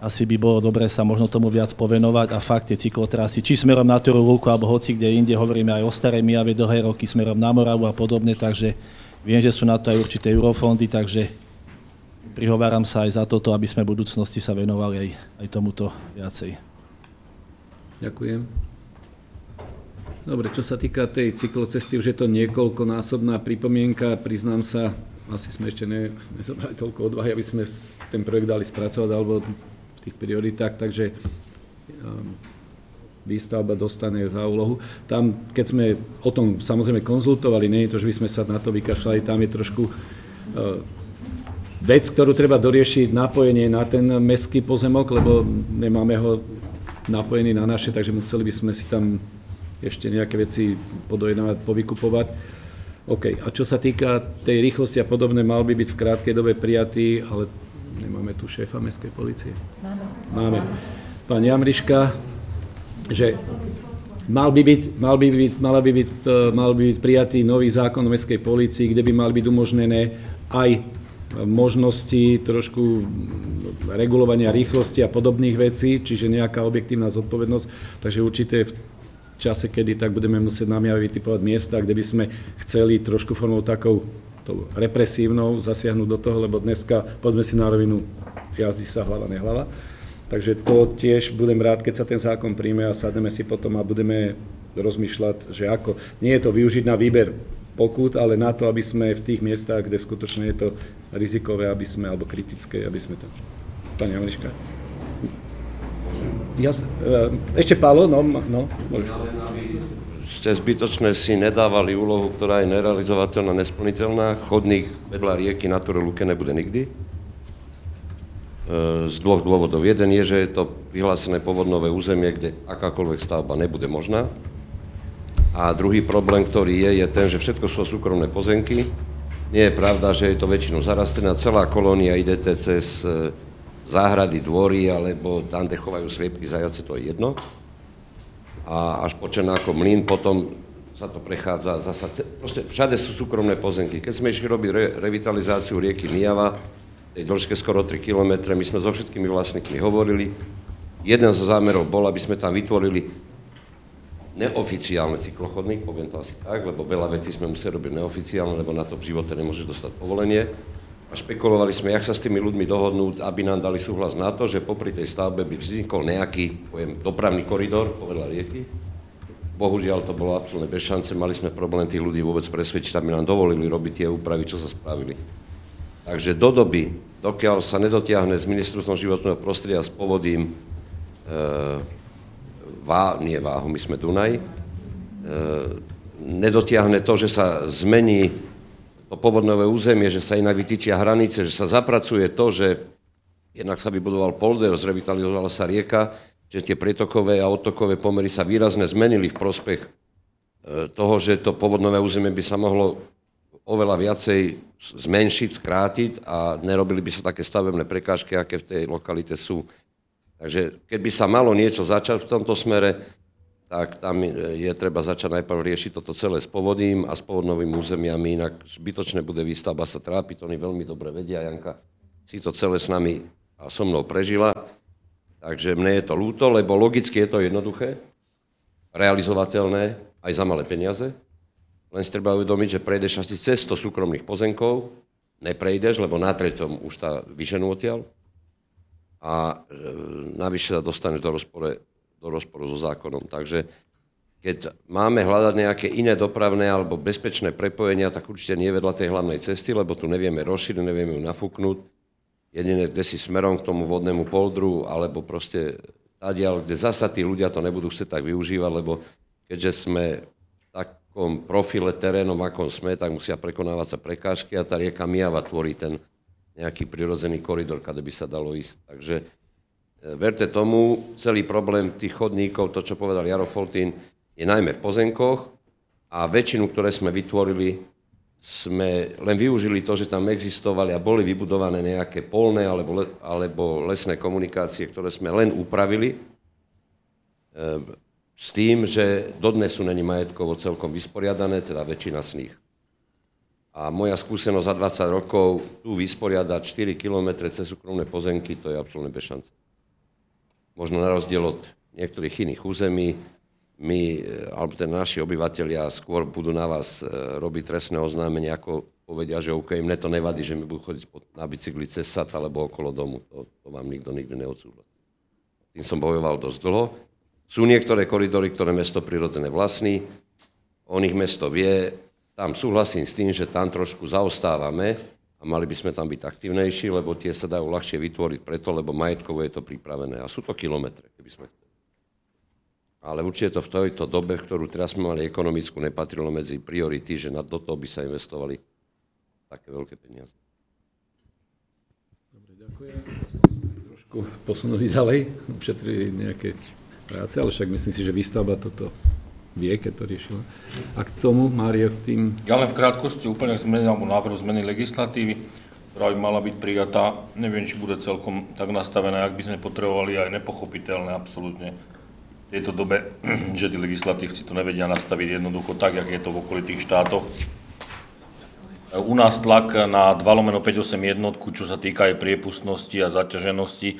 asi by bolo dobré sa možno tomu viac povenovať a fakt tie cyklotrasy, či smerom na Turu Lúku, alebo hoci kde inde, hovoríme aj o Starej Mijave dlhé roky, smerom na Moravu a podobne, takže viem, že sú na to aj určité eurofondy, takže prihováram sa aj za toto, aby sme v budúcnosti sa venovali aj, aj tomuto viacej. Ďakujem. Dobre, čo sa týka tej cyklocesty, už je to niekoľkonásobná pripomienka. Priznám sa, asi sme ešte ne, nezobrali toľko odvahy, aby sme ten projekt dali spracovať alebo v tých prioritách, takže um, výstavba dostane za úlohu. Tam, keď sme o tom samozrejme konzultovali, nie je to, že by sme sa na to vykašľali, tam je trošku uh, vec, ktorú treba doriešiť, napojenie na ten mestský pozemok, lebo nemáme ho napojený na naše, takže museli by sme si tam ešte nejaké veci podojednávať, povykupovať. OK, a čo sa týka tej rýchlosti a podobné, mal by byť v krátkej dobe prijatý, ale nemáme tu šéfa mestskej policie. Máme. Máme. Pán Jamriška, že mal by byť, mal by byť, mal by byť, mal by byť prijatý nový zákon o mestskej policii, kde by mali byť umožnené aj možnosti trošku regulovania rýchlosti a podobných vecí, čiže nejaká objektívna zodpovednosť. Takže určite v čase, kedy tak budeme musieť namiaľ vytipovať miesta, kde by sme chceli trošku formou takou represívnou zasiahnuť do toho, lebo dneska, poďme si na rovinu, jazdí sa hlava, nehlava. Takže to tiež budem rád, keď sa ten zákon príjme a sadneme si potom a budeme rozmýšľať, že ako. Nie je to využiť na výber pokut, ale na to, aby sme v tých miestach, kde skutočne je to rizikové, aby sme, alebo kritické, aby sme to... Pani Amriška. Ja, e, ešte Pálo, no, no, Ste zbytočne si nedávali úlohu, ktorá je nerealizovateľná, nesplniteľná. Chodných vedľa rieky na Luke nebude nikdy. E, z dvoch dôvodov. Jeden je, že je to vyhlásené povodnové územie, kde akákoľvek stavba nebude možná. A druhý problém, ktorý je, je ten, že všetko sú súkromné pozemky. Nie je pravda, že je to väčšinou zarastená. Celá kolónia idete cez záhrady, dvory, alebo tam, kde chovajú sliepky, zajace, to je jedno. A až po ako mlyn, potom sa to prechádza zasa, proste všade sú súkromné pozemky. Keď sme išli robiť re, revitalizáciu rieky Mijava, tej dĺžke skoro 3 km, my sme so všetkými vlastníkmi hovorili. Jeden zo zámerov bol, aby sme tam vytvorili neoficiálne cyklochodník, poviem to asi tak, lebo veľa vecí sme museli robiť neoficiálne, lebo na to v živote nemôže dostať povolenie. A špekulovali sme, jak sa s tými ľuďmi dohodnúť, aby nám dali súhlas na to, že popri tej stavbe by vznikol nejaký, poviem, dopravný koridor povedla rieky. Bohužiaľ to bolo absolútne bez šance, mali sme problém tých ľudí vôbec presvedčiť, aby nám dovolili robiť tie úpravy, čo sa spravili. Takže do doby, dokiaľ sa nedotiahne s ministerstvom životného prostredia s povodím, e, vá, nie váhu, my sme Dunaj, e, nedotiahne to, že sa zmení to povodnové územie, že sa inak vytýčia hranice, že sa zapracuje to, že jednak sa vybudoval polder, zrevitalizovala sa rieka, že tie prietokové a odtokové pomery sa výrazne zmenili v prospech e, toho, že to povodnové územie by sa mohlo oveľa viacej zmenšiť, skrátiť a nerobili by sa také stavebné prekážky, aké v tej lokalite sú. Takže keď by sa malo niečo začať v tomto smere, tak tam je treba začať najprv riešiť toto celé s povodím a s povodnovými územiami, inak zbytočne bude výstavba sa trápiť, oni veľmi dobre vedia, Janka si to celé s nami a so mnou prežila, takže mne je to ľúto, lebo logicky je to jednoduché, realizovateľné aj za malé peniaze, len si treba uvedomiť, že prejdeš asi cez 100 súkromných pozemkov, neprejdeš, lebo na treťom už tá vyženú odtiaľ a e, navyše sa dostaneš do rozpore do rozporu so zákonom. Takže keď máme hľadať nejaké iné dopravné alebo bezpečné prepojenia, tak určite nie vedľa tej hlavnej cesty, lebo tu nevieme rozšíriť, nevieme ju nafúknúť. Jedine kde si smerom k tomu vodnému poldru, alebo proste tadiaľ, kde zasa tí ľudia to nebudú chcieť tak využívať, lebo keďže sme v takom profile terénom, akom sme, tak musia prekonávať sa prekážky a tá rieka Miava tvorí ten nejaký prirodzený koridor, kde by sa dalo ísť. Takže Verte tomu, celý problém tých chodníkov, to čo povedal Jaro Foltín, je najmä v pozemkoch a väčšinu, ktoré sme vytvorili, sme len využili to, že tam existovali a boli vybudované nejaké polné alebo, le, alebo lesné komunikácie, ktoré sme len upravili, e, s tým, že dodnes sú není majetkovo celkom vysporiadané, teda väčšina z nich. A moja skúsenosť za 20 rokov tu vysporiadať 4 km cez súkromné pozemky, to je absolútne bez šance možno na rozdiel od niektorých iných území, my, e, alebo ten naši obyvateľia skôr budú na vás e, robiť trestné oznámenie, ako povedia, že OK, mne to nevadí, že mi budú chodiť na bicykli cez sat alebo okolo domu. To, to vám nikto nikdy neodsúhlasí. Tým som bojoval dosť dlho. Sú niektoré koridory, ktoré mesto prirodzené vlastní, o nich mesto vie, tam súhlasím s tým, že tam trošku zaostávame, a mali by sme tam byť aktívnejší, lebo tie sa dajú ľahšie vytvoriť preto, lebo majetkovo je to pripravené. A sú to kilometre, keby sme chceli. Ale určite to v tejto dobe, v ktorú teraz sme mali ekonomickú, nepatrilo medzi priority, že na toto by sa investovali také veľké peniaze. Dobre, ďakujem. Trošku posunuli ďalej, ušetrili nejaké práce, ale však myslím si, že výstavba toto vie, keď to riešila. A k tomu, Mário, k tým... Ja len v krátkosti úplne zmeny, alebo návrhu zmeny legislatívy, ktorá by mala byť prijatá. Neviem, či bude celkom tak nastavená, ak by sme potrebovali aj nepochopiteľné absolútne v tejto dobe, že tí legislatívci to nevedia nastaviť jednoducho tak, jak je to v okolitých štátoch. U nás tlak na 2 lomeno 58 jednotku, čo sa týka aj priepustnosti a zaťaženosti,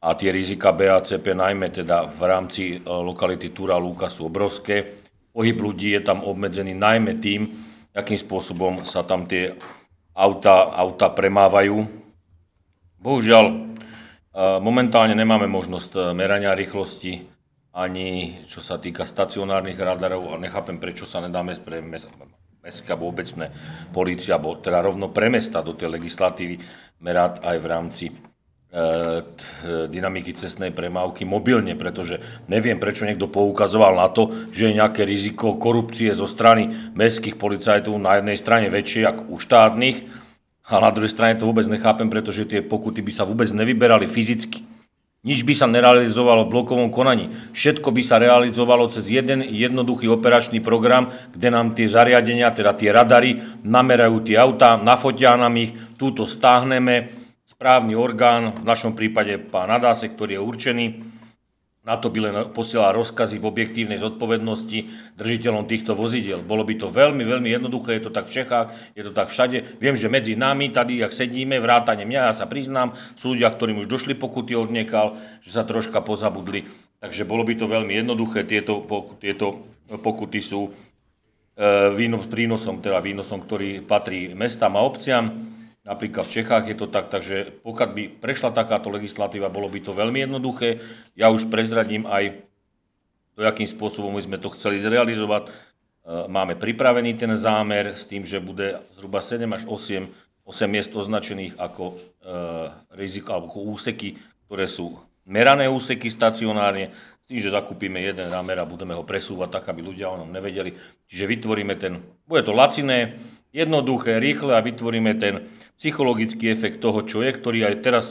a tie rizika BACP, najmä teda v rámci e, lokality Túra Lúka sú obrovské. Pohyb ľudí je tam obmedzený najmä tým, akým spôsobom sa tam tie auta, auta premávajú. Bohužiaľ, e, momentálne nemáme možnosť e, merania rýchlosti ani čo sa týka stacionárnych radarov a nechápem, prečo sa nedáme pre mestské alebo obecné polícia, alebo teda rovno pre mesta do tej legislatívy merať aj v rámci dynamiky cestnej premávky mobilne, pretože neviem, prečo niekto poukazoval na to, že je nejaké riziko korupcie zo strany mestských policajtov na jednej strane väčšie ako u štátnych, a na druhej strane to vôbec nechápem, pretože tie pokuty by sa vôbec nevyberali fyzicky. Nič by sa nerealizovalo v blokovom konaní. Všetko by sa realizovalo cez jeden jednoduchý operačný program, kde nám tie zariadenia, teda tie radary, namerajú tie autá, nafotia nám ich, túto stáhneme, správny orgán, v našom prípade pán Nadáse, ktorý je určený, na to by len posielal rozkazy v objektívnej zodpovednosti držiteľom týchto vozidiel. Bolo by to veľmi, veľmi jednoduché, je to tak v Čechách, je to tak všade. Viem, že medzi nami, tady, jak sedíme, vrátane mňa, ja sa priznám, sú ľudia, ktorým už došli pokuty odniekal, že sa troška pozabudli. Takže bolo by to veľmi jednoduché, tieto, tieto pokuty sú e, výnos, prínosom, teda výnosom, ktorý patrí mestám a obciam. Napríklad v Čechách je to tak, takže pokiaľ by prešla takáto legislatíva, bolo by to veľmi jednoduché. Ja už prezradím aj to, akým spôsobom my sme to chceli zrealizovať. E, máme pripravený ten zámer s tým, že bude zhruba 7 až 8, 8 miest označených ako e, riziko alebo úseky, ktoré sú merané úseky stacionárne, s tým, že zakúpime jeden rámer a budeme ho presúvať tak, aby ľudia o ňom nevedeli. Čiže vytvoríme ten, bude to laciné, jednoduché, rýchle a vytvoríme ten psychologický efekt toho, čo je, ktorý aj teraz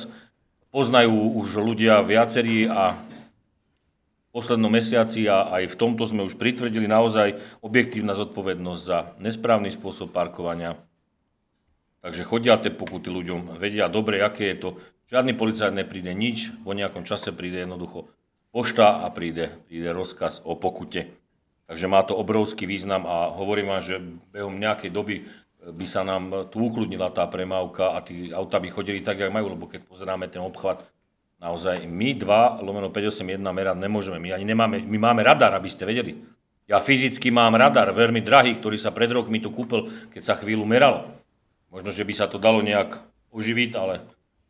poznajú už ľudia viacerí a v poslednom mesiaci a aj v tomto sme už pritvrdili naozaj objektívna zodpovednosť za nesprávny spôsob parkovania. Takže chodia tie pokuty ľuďom, vedia dobre, aké je to. Žiadny policajt nepríde nič, po nejakom čase príde jednoducho pošta a príde, príde rozkaz o pokute. Takže má to obrovský význam a hovorím vám, že behom nejakej doby by sa nám tu ukludnila tá premávka a tí auta by chodili tak, jak majú, lebo keď pozeráme ten obchvat, naozaj my dva lomeno 581 merať nemôžeme. My ani nemáme, my máme radar, aby ste vedeli. Ja fyzicky mám radar, veľmi drahý, ktorý sa pred rokmi tu kúpil, keď sa chvíľu meralo. Možno, že by sa to dalo nejak oživiť, ale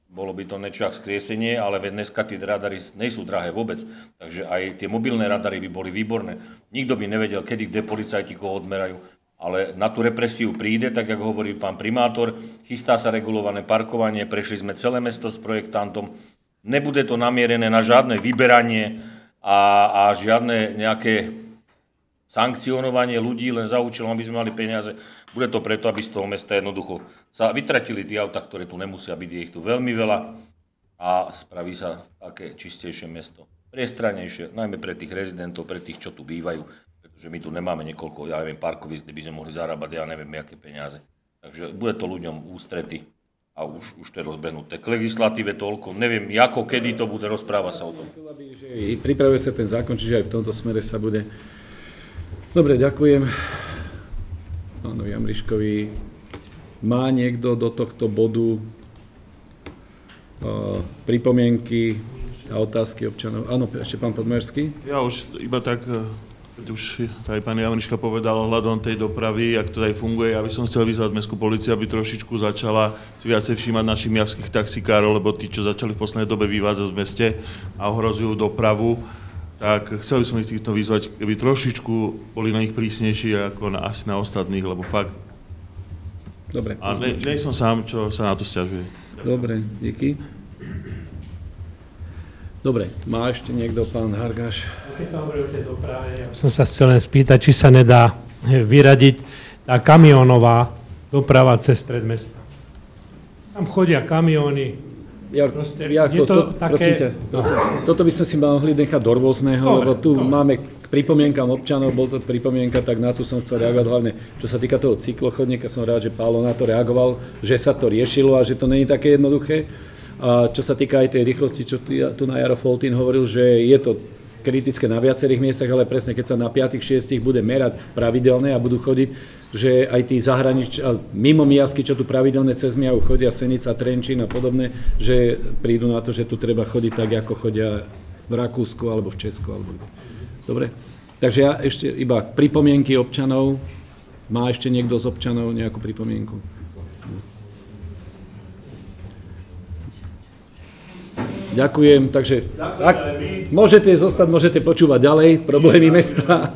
bolo by to niečo ako skriesenie, ale dneska tie radary sú drahé vôbec. Takže aj tie mobilné radary by boli výborné. Nikto by nevedel, kedy kde policajti koho odmerajú. Ale na tú represiu príde, tak ako hovorí pán primátor, chystá sa regulované parkovanie, prešli sme celé mesto s projektantom. Nebude to namierené na žiadne vyberanie a, a žiadne nejaké sankcionovanie ľudí len za účelom, aby sme mali peniaze. Bude to preto, aby z toho mesta jednoducho sa vytratili tie auta, ktoré tu nemusia byť, je ich tu veľmi veľa a spraví sa také čistejšie mesto. Priestranejšie, najmä pre tých rezidentov, pre tých, čo tu bývajú, pretože my tu nemáme niekoľko, ja neviem, parkovisk, kde by sme mohli zarábať, ja neviem, aké peniaze. Takže bude to ľuďom ústrety a už, už to je rozbehnuté. K legislatíve toľko, neviem, ako, kedy to bude, rozpráva sa o tom. Pripravuje sa ten zákon, čiže aj v tomto smere sa bude Dobre, ďakujem pánovi Jamriškovi. Má niekto do tohto bodu uh, pripomienky a otázky občanov? Áno, ešte pán Podmerský. Ja už iba tak, e, už aj pán Jamriška povedal ohľadom tej dopravy, ak to aj funguje, ja by som chcel vyzvať mestskú policiu, aby trošičku začala si viacej všímať našich mestských taxikárov, lebo tí, čo začali v poslednej dobe vyvádzať v meste a ohrozujú dopravu, tak chcel by som ich týchto vyzvať, keby trošičku boli na nich prísnejší ako na, asi na ostatných, lebo fakt... Dobre. A ne, ne som sám, čo sa na to stiažuje. Dobre, díky. Dobre, má ešte niekto, pán Hargáš? Keď sa hovorí o tej doprave, ja som sa chcel len spýtať, či sa nedá vyradiť tá kamionová doprava cez stred mesta. Tam chodia kamióny, ja, Proste, ja, to, to, také... prosím ťa, prosím, toto by sme si mohli nechať do rôzneho, dobre, lebo tu dobre. máme k pripomienkam občanov, bol to pripomienka, tak na to som chcel reagovať hlavne, čo sa týka toho cyklochodníka, som rád, že Pálo na to reagoval, že sa to riešilo a že to není také jednoduché. A čo sa týka aj tej rýchlosti, čo tu, tu na Jaro Foltín hovoril, že je to kritické na viacerých miestach, ale presne keď sa na 5 6 bude merať pravidelne a budú chodiť že aj tí zahranič, mimo miasky, čo tu pravidelne cez Miavu chodia, Senica, Trenčín a podobné, že prídu na to, že tu treba chodiť tak, ako chodia v Rakúsku alebo v Česku. Alebo... Dobre? Takže ja ešte iba pripomienky občanov. Má ešte niekto z občanov nejakú pripomienku? Ďakujem, takže ak môžete zostať, môžete počúvať ďalej problémy mesta.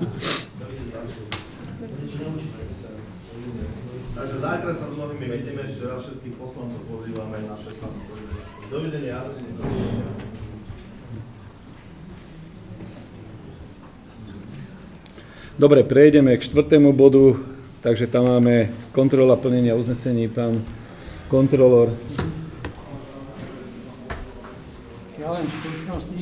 Dobre, prejdeme k štvrtému bodu, takže tam máme kontrola plnenia uznesení, pán kontrolor. Ja len v stručnosti.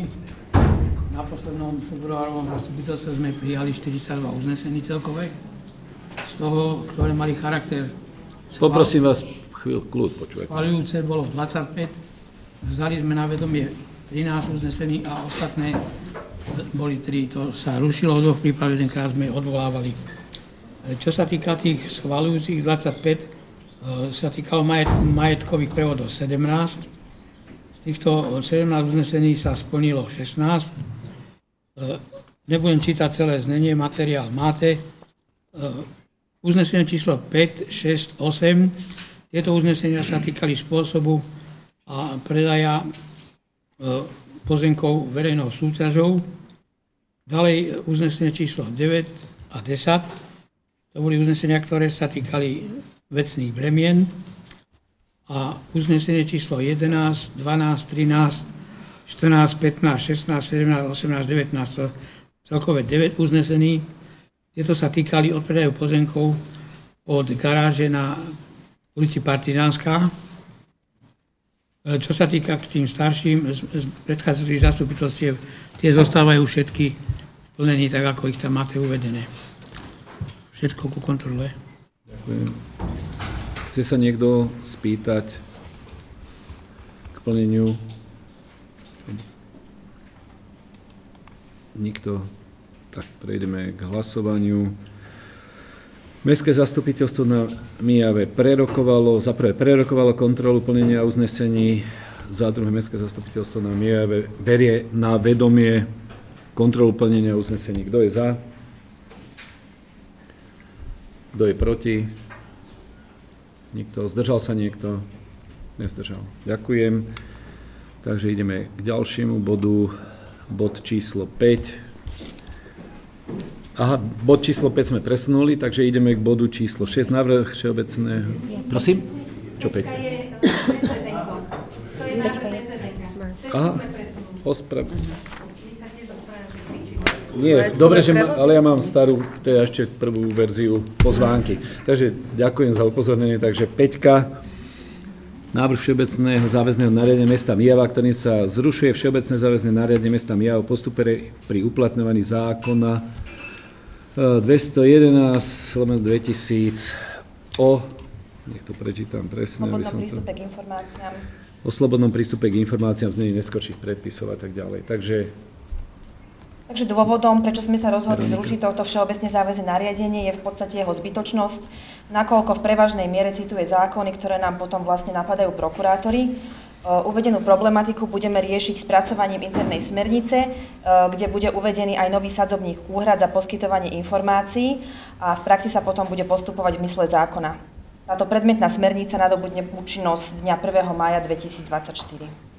Na poslednom februárovom zastupiteľstve sme prijali 42 uznesení celkové, z toho, ktoré mali charakter Poprosím vás, chvíľu, kľud, počúvajte. Schvaľujúce bolo 25, vzali sme na vedomie 13 uznesení a ostatné boli tri, to sa rušilo v dvoch prípadoch, jedenkrát sme odvolávali. E, Čo sa týka tých schvalujúcich 25, e, sa týkalo majet, majetkových prevodov 17. Týchto 17 uznesení sa splnilo 16. E, Nebudem čítať celé znenie, materiál máte. Uznesenie číslo 5, 6, 8. Tieto uznesenia sa týkali spôsobu a predaja pozemkov verejnou súťažou. Ďalej uznesenie číslo 9 a 10. To boli uznesenia, ktoré sa týkali vecných bremien. A uznesenie číslo 11, 12, 13, 14, 15, 16, 17, 18, 19, to celkové 9 uznesení. Tieto sa týkali odpredaju pozemkov od garáže na ulici Partizánska. E, Čo sa týka k tým starším z predchádzajúcich zastupiteľstiev, tie zostávajú všetky v plnení tak, ako ich tam máte uvedené. Všetko ku kontrole. Ďakujem. Chce sa niekto spýtať k plneniu? Nikto? Tak prejdeme k hlasovaniu. Mestské zastupiteľstvo na Mijave prerokovalo, za prvé prerokovalo kontrolu plnenia uznesení, za druhé Mestské zastupiteľstvo na Mijave berie na vedomie kontrolu plnenia uznesení. Kto je za? Kto je proti? Nikto. Zdržal sa niekto? Nezdržal. Ďakujem. Takže ideme k ďalšiemu bodu, bod číslo 5. Aha, bod číslo 5 sme presunuli, takže ideme k bodu číslo 6, návrh všeobecného. Prosím? Čo 5? Aha, osprav... Nie, dobre, že ma, ale ja mám starú, teda ešte prvú verziu pozvánky. Takže ďakujem za upozornenie. Takže Peťka, návrh Všeobecného záväzného nariadenia mesta Mijava, ktorým sa zrušuje Všeobecné záväzné nariadenie mesta Mijava o postupe pri uplatňovaní zákona e, 211 2000 o, nech to prečítam presne, aby som to... k informáciám. o slobodnom prístupe k informáciám znení neskorších predpisov a tak ďalej. Takže Takže dôvodom, prečo sme sa rozhodli zrušiť tohto všeobecne záväzné nariadenie, je v podstate jeho zbytočnosť, nakoľko v prevažnej miere cituje zákony, ktoré nám potom vlastne napadajú prokurátori. E, Uvedenú problematiku budeme riešiť spracovaním internej smernice, e, kde bude uvedený aj nový sadzobník úhrad za poskytovanie informácií a v praxi sa potom bude postupovať v mysle zákona. Táto predmetná smernica nadobudne účinnosť dňa 1. mája 2024.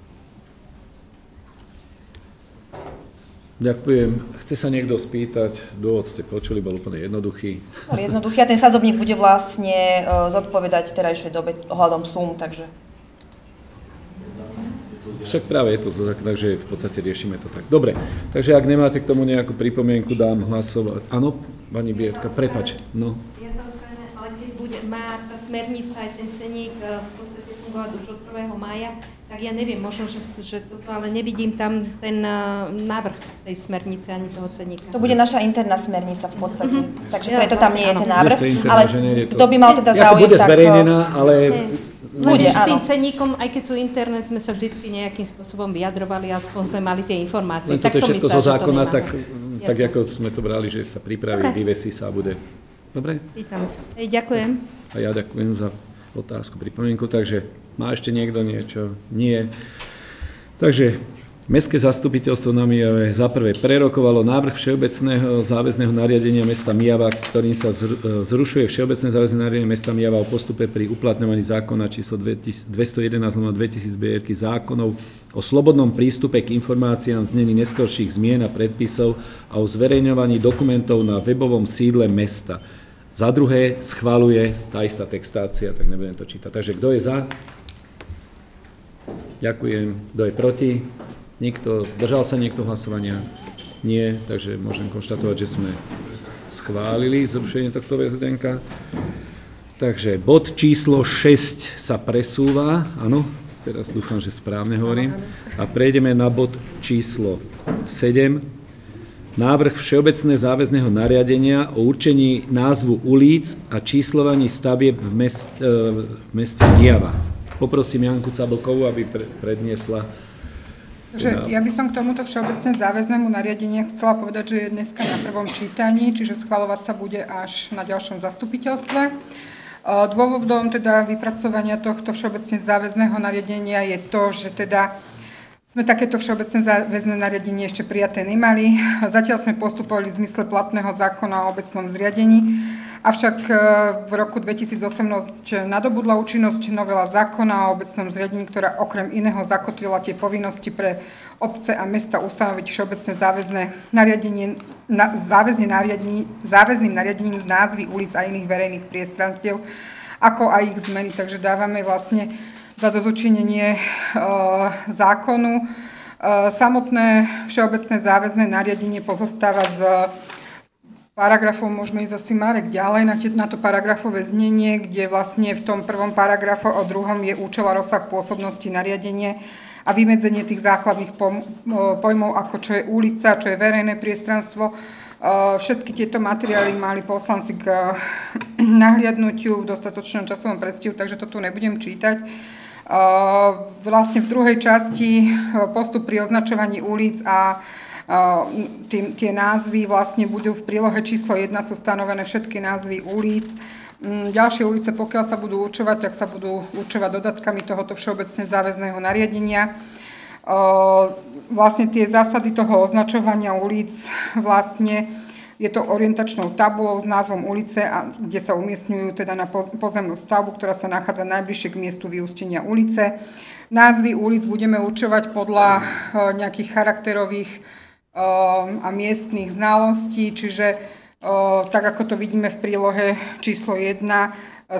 ďakujem. Chce sa niekto spýtať, dôvod ste počuli, bol úplne jednoduchý. Bol jednoduchý a ten sadzobník bude vlastne e, zodpovedať terajšej dobe ohľadom sum, takže Však práve je to tak, takže v podstate riešime to tak. Dobre, takže ak nemáte k tomu nejakú pripomienku, dám hlasovať. Áno, pani Bietka, prepač. No, Ja sa ospravedlňujem, ale keď bude, má tá smernica aj ten ceník e, v podstate fungovať už od 1. mája, tak ja neviem, možno, že, že toto, ale nevidím tam ten e, návrh tej smernice ani toho ceníka. to bude naša interná smernica v podstate. Takže Ja, preto tam nie je ten návrh. Je interná, Ale je to- kto by mal teda záujem, bude tak... e, zverejnená, ale Bude, Bude, áno. tým ceníkom, aj keď sú interné, sme sa vždycky nejakým spôsobom vyjadrovali, aspoň sme mali tie informácie. len toto je všetko zo zákona, tak, tak Jasné. ako sme to brali, že sa pripraví, Dobre. vyvesí sa a bude. Dobre? Pýtame sa. Hej, ďakujem. A ja ďakujem za otázku, pripomienku. Takže má ešte niekto niečo? Nie. Takže Mestské zastupiteľstvo na Mijave za prvé prerokovalo návrh Všeobecného záväzného nariadenia mesta Mijava, ktorým sa e, zrušuje Všeobecné záväzné nariadenie mesta Mijava o postupe pri uplatňovaní zákona číslo 2000 211 2000 BRky zákonov o slobodnom prístupe k informáciám v znení neskorších zmien a predpisov a o zverejňovaní dokumentov na webovom sídle mesta. Za druhé schvaluje tá istá textácia, tak nebudem to čítať. Takže kto je za? Ďakujem. Kto je proti? Nikto. Zdržal sa niekto hlasovania? Nie, takže môžem konštatovať, že sme schválili zrušenie tohto VZDNK. Takže bod číslo 6 sa presúva, áno, teraz dúfam, že správne hovorím. A prejdeme na bod číslo 7. Návrh Všeobecné záväzného nariadenia o určení názvu ulic a číslovaní stavieb v, mest, e, v meste Nijava. Poprosím Janku Cablkovú, aby pre, predniesla Že ja by som k tomuto všeobecne záväznému nariadeniu chcela povedať, že je dneska na prvom čítaní, čiže schvalovať sa bude až na ďalšom zastupiteľstve. Dôvodom teda vypracovania tohto všeobecne záväzného nariadenia je to, že teda sme takéto všeobecné záväzné nariadenie ešte prijaté nemali. Zatiaľ sme postupovali v zmysle platného zákona o obecnom zriadení Avšak e, v roku 2018 nadobudla účinnosť novela zákona o obecnom zriadení, ktorá okrem iného zakotvila tie povinnosti pre obce a mesta ustanoviť všeobecné záväzné nariadenie, na, záväzne nariadení, záväzným nariadením názvy ulic a iných verejných priestranstiev, ako aj ich zmeny. Takže dávame vlastne za dozučinenie e, zákonu. E, samotné všeobecné záväzné nariadenie pozostáva z paragrafov môžeme ísť asi Marek ďalej na, na to paragrafové znenie, kde vlastne v tom prvom paragrafu o druhom je účel a rozsah pôsobnosti nariadenie a vymedzenie tých základných pojmov, ako čo je ulica, čo je verejné priestranstvo. Všetky tieto materiály mali poslanci k nahliadnutiu v dostatočnom časovom predstihu, takže to tu nebudem čítať. Vlastne v druhej časti postup pri označovaní ulic a Tým, tie názvy vlastne budú v prílohe číslo 1 sú stanovené všetky názvy ulic. Mm, ďalšie ulice, pokiaľ sa budú určovať, tak sa budú určovať dodatkami tohoto všeobecne záväzného nariadenia. Vlastne tie zásady toho označovania ulic vlastne je to orientačnou tabulou s názvom ulice, kde sa umiestňujú teda na pozemnú stavbu, ktorá sa nachádza najbližšie k miestu vyústenia ulice. Názvy ulic budeme určovať podľa nejakých charakterových a miestných znalostí, čiže tak ako to vidíme v prílohe číslo 1,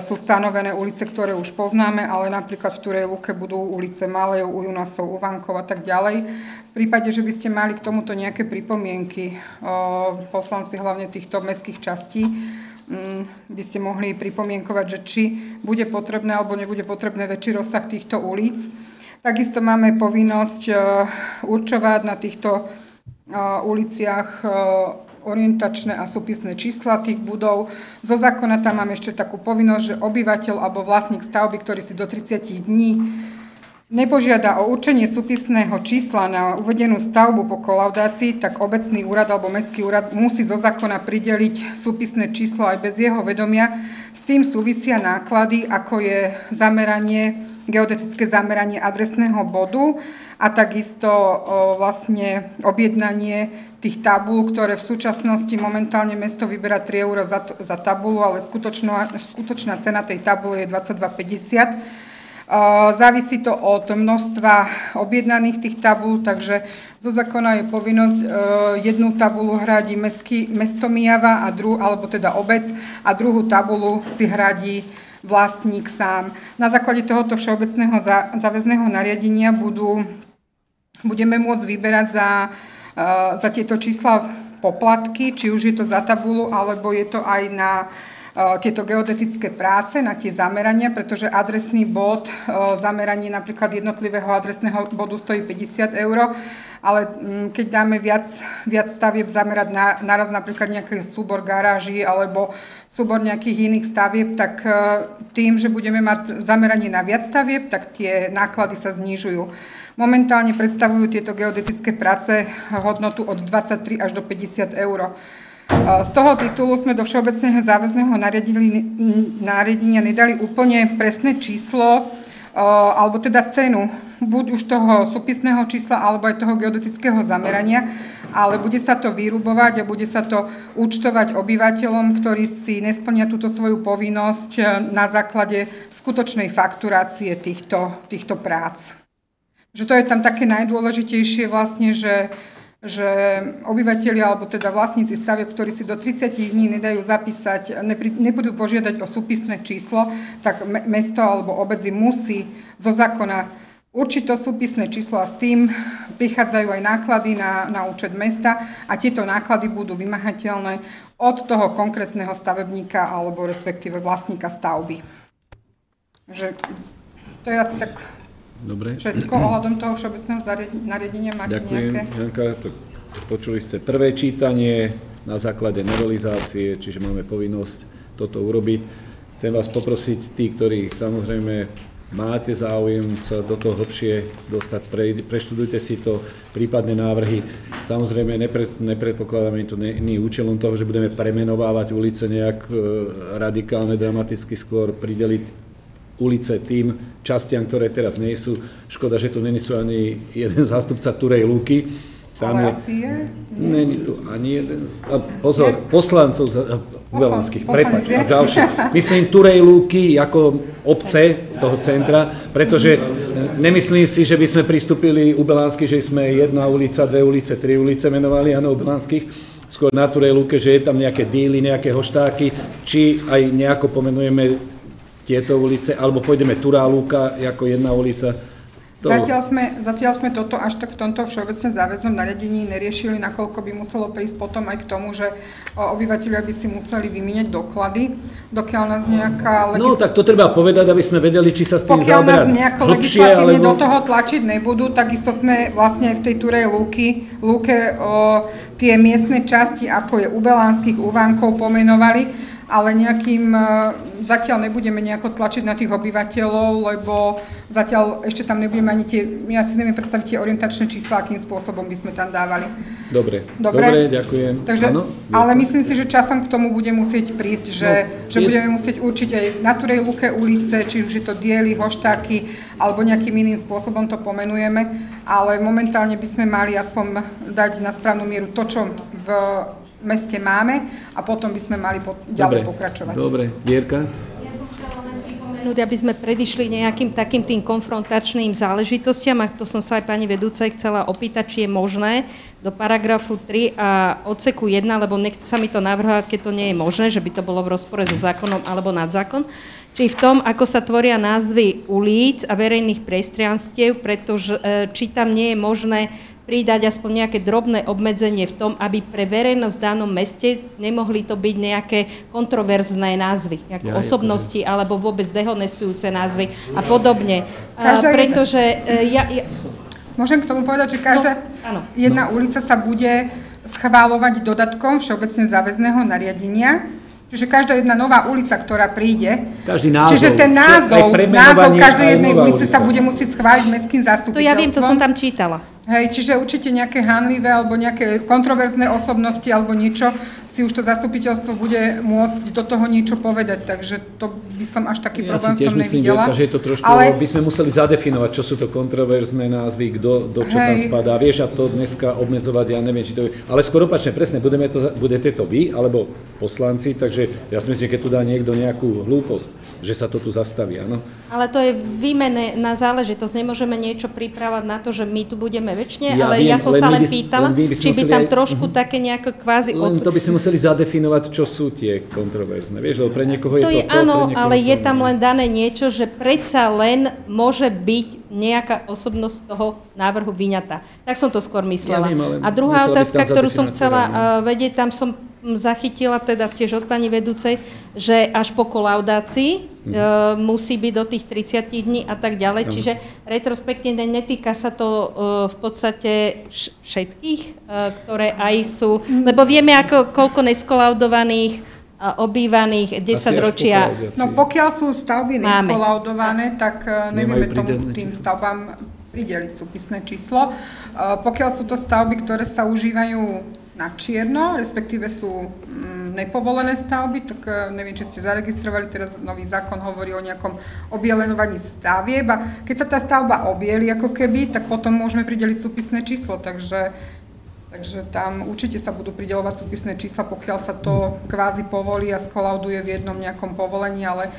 sú stanovené ulice, ktoré už poznáme, ale napríklad v Turej Luke budú ulice Malejov, u Junasov, u Vankov a tak ďalej. V prípade, že by ste mali k tomuto nejaké pripomienky, poslanci hlavne týchto mestských častí, mm, by ste mohli pripomienkovať, že či bude potrebné alebo nebude potrebné väčší rozsah týchto ulic. Takisto máme povinnosť určovať na týchto uliciach orientačné a súpisné čísla tých budov. Zo zákona tam mám ešte takú povinnosť, že obyvateľ alebo vlastník stavby, ktorý si do 30 dní nepožiada o určenie súpisného čísla na uvedenú stavbu po kolaudácii, tak obecný úrad alebo mestský úrad musí zo zákona prideliť súpisné číslo aj bez jeho vedomia. S tým súvisia náklady, ako je zameranie, geodetické zameranie adresného bodu a takisto vlastne objednanie tých tabul, ktoré v súčasnosti momentálne mesto vyberá 3 eur za, za tabulu, ale skutočná, skutočná cena tej tabule je 22,50 Závisí to od množstva objednaných tých tabul, takže zo zákona je povinnosť jednu tabulu hradí mestský, mesto Mijava, a dru, alebo teda obec, a druhú tabulu si hradí vlastník sám. Na základe tohoto všeobecného záväzného nariadenia budú budeme môcť vyberať za, za tieto čísla poplatky, či už je to za tabulu, alebo je to aj na tieto geodetické práce, na tie zamerania, pretože adresný bod, zameranie napríklad jednotlivého adresného bodu stojí 50 eur, ale mm, keď dáme viac, viac stavieb zamerať na, naraz napríklad nejaký súbor garáží alebo súbor nejakých iných stavieb, tak tým, že budeme mať zameranie na viac stavieb, tak tie náklady sa znižujú. Momentálne predstavujú tieto geodetické práce hodnotu od 23 až do 50 eur. Z toho titulu sme do všeobecného záväzného nariadenia nedali úplne presné číslo, alebo teda cenu, buď už toho súpisného čísla, alebo aj toho geodetického zamerania, ale bude sa to vyrubovať a bude sa to účtovať obyvateľom, ktorí si nesplnia túto svoju povinnosť na základe skutočnej fakturácie týchto, týchto prác že to je tam také najdôležitejšie vlastne, že, že obyvateľia alebo teda vlastníci stavieb, ktorí si do 30 dní nedajú zapísať, nebudú požiadať o súpisné číslo, tak mesto alebo obec musí zo zákona určiť to súpisné číslo a s tým prichádzajú aj náklady na, na účet mesta a tieto náklady budú vymahateľné od toho konkrétneho stavebníka alebo respektíve vlastníka stavby. Že to je asi tak Dobre. Všetko ohľadom toho všeobecného nariadenia máte Ďakujem, nejaké? Janka. Počuli ste prvé čítanie na základe novelizácie, čiže máme povinnosť toto urobiť. Chcem vás poprosiť, tí, ktorí samozrejme máte záujem sa do toho hlbšie dostať, pre, preštudujte si to, prípadné návrhy. Samozrejme, nepred, nepredpokladáme to není účelom toho, že budeme premenovávať ulice nejak e, radikálne, dramaticky, skôr prideliť ulice tým častiam, ktoré teraz nie sú. Škoda, že tu není sú ani jeden zástupca Turej Lúky. Tam Ale je, asi je. Není tu ani jeden. A pozor, poslancov Ubelanských, prepač, a ďalší. Myslím Turej Lúky ako obce toho centra, pretože nemyslím si, že by sme pristúpili Ubelánsky, že sme jedna ulica, dve ulice, tri ulice menovali, áno, Ubelánskych, skôr na Turej Lúke, že je tam nejaké díly, nejaké hoštáky, či aj nejako pomenujeme tieto ulice, alebo pôjdeme Turá Lúka ako jedna ulica, to... Zatiaľ, sme, zatiaľ sme toto až tak v tomto všeobecne záväznom nariadení neriešili, nakoľko by muselo prísť potom aj k tomu, že obyvateľia by si museli vymieňať doklady, dokiaľ nás nejaká... Legis... No tak to treba povedať, aby sme vedeli, či sa s tým Pokiaľ nás nejako legislatívne alebo... do toho tlačiť nebudú, takisto sme vlastne v tej Turej Lúky, Lúke o, tie miestne časti, ako je u Belánskych, u Vánkov pomenovali, ale nejakým, e, zatiaľ nebudeme nejako tlačiť na tých obyvateľov, lebo zatiaľ ešte tam nebudeme ani tie, ja si neviem predstaviť tie orientačné čísla, akým spôsobom by sme tam dávali. Dobre, dobre, dobre ďakujem. Takže, ano, ale myslím si, že časom k tomu bude musieť prísť, že, no, že je... budeme musieť určiť aj na Turej Luke ulice, či už je to diely, hoštáky, alebo nejakým iným spôsobom to pomenujeme, ale momentálne by sme mali aspoň dať na správnu mieru to, čo v meste máme a potom by sme mali po, ďalej dobre, pokračovať. Dobre, Dierka? aby sme predišli nejakým takým tým konfrontačným záležitostiam a to som sa aj pani vedúcej chcela opýtať, či je možné do paragrafu 3 a odseku 1, lebo nechce sa mi to navrhovať, keď to nie je možné, že by to bolo v rozpore so zákonom alebo nad zákon, či v tom, ako sa tvoria názvy ulic a verejných priestrianstiev, pretože e, či tam nie je možné pridať aspoň nejaké drobné obmedzenie v tom, aby pre verejnosť v danom meste nemohli to byť nejaké kontroverzné názvy, ako ja, osobnosti je alebo vôbec dehonestujúce názvy a podobne. Každá Pretože jedna... ja, ja... Môžem k tomu povedať, že každá no, jedna no. ulica sa bude schválovať dodatkom všeobecne záväzného nariadenia, Čiže každá jedna nová ulica, ktorá príde, Každý názov, čiže ten názov, názov každej jednej ulice sa bude musieť schváliť mestským zastupiteľstvom. To ja viem, to som tam čítala. Hej, čiže určite nejaké hanlivé alebo nejaké kontroverzné osobnosti alebo niečo si už to zastupiteľstvo bude môcť do toho niečo povedať, takže to by som až taký ja problém v tom myslím, nevidela. Ja že je to trošku, ale... by sme museli zadefinovať, čo sú to kontroverzné názvy, kto, do čo Hej. tam spadá. Vieš, a to dneska obmedzovať, ja neviem, či to je... Ale skoro opačne, presne, budeme to, budete to vy, alebo poslanci, takže ja si myslím, keď tu dá niekto nejakú hlúposť, že sa to tu zastaví, áno. Ale to je výmene na záležitosť. Nemôžeme niečo pripravať na to, že my tu budeme väčšine, ja ale viem, ja som sa len pýtala, len či by tam aj... trošku uh-huh. také nejaké kvázi... Len to by si museli zadefinovať, čo sú tie kontroverzné. Vieš, lebo pre niekoho je to, to je to, áno, ale je tam len dané niečo, že predsa len môže byť nejaká osobnosť toho návrhu vyňatá. Tak som to skôr myslela. Ja viem, a druhá otázka, ktorú som chcela uh, vedieť, tam som zachytila teda tiež od pani vedúcej, že až po kolaudácii mm. musí byť do tých 30 dní a tak ďalej. Čiže retrospektívne netýka sa to e, v podstate všetkých, e, ktoré aj sú, lebo vieme, ako, koľko neskolaudovaných obývaných 10 ročia. No pokiaľ sú stavby neskolaudované, tak nevieme tomu tým stavbám prideliť súpisné číslo. Pokiaľ sú to stavby, ktoré sa užívajú na čierno, respektíve sú mm, nepovolené stavby, tak e, neviem, či ste zaregistrovali, teraz nový zákon hovorí o nejakom obielenovaní stavieb a keď sa tá stavba obieli ako keby, tak potom môžeme prideliť súpisné číslo, takže, takže tam určite sa budú pridelovať súpisné čísla, pokiaľ sa to kvázi povolí a skolauduje v jednom nejakom povolení, ale...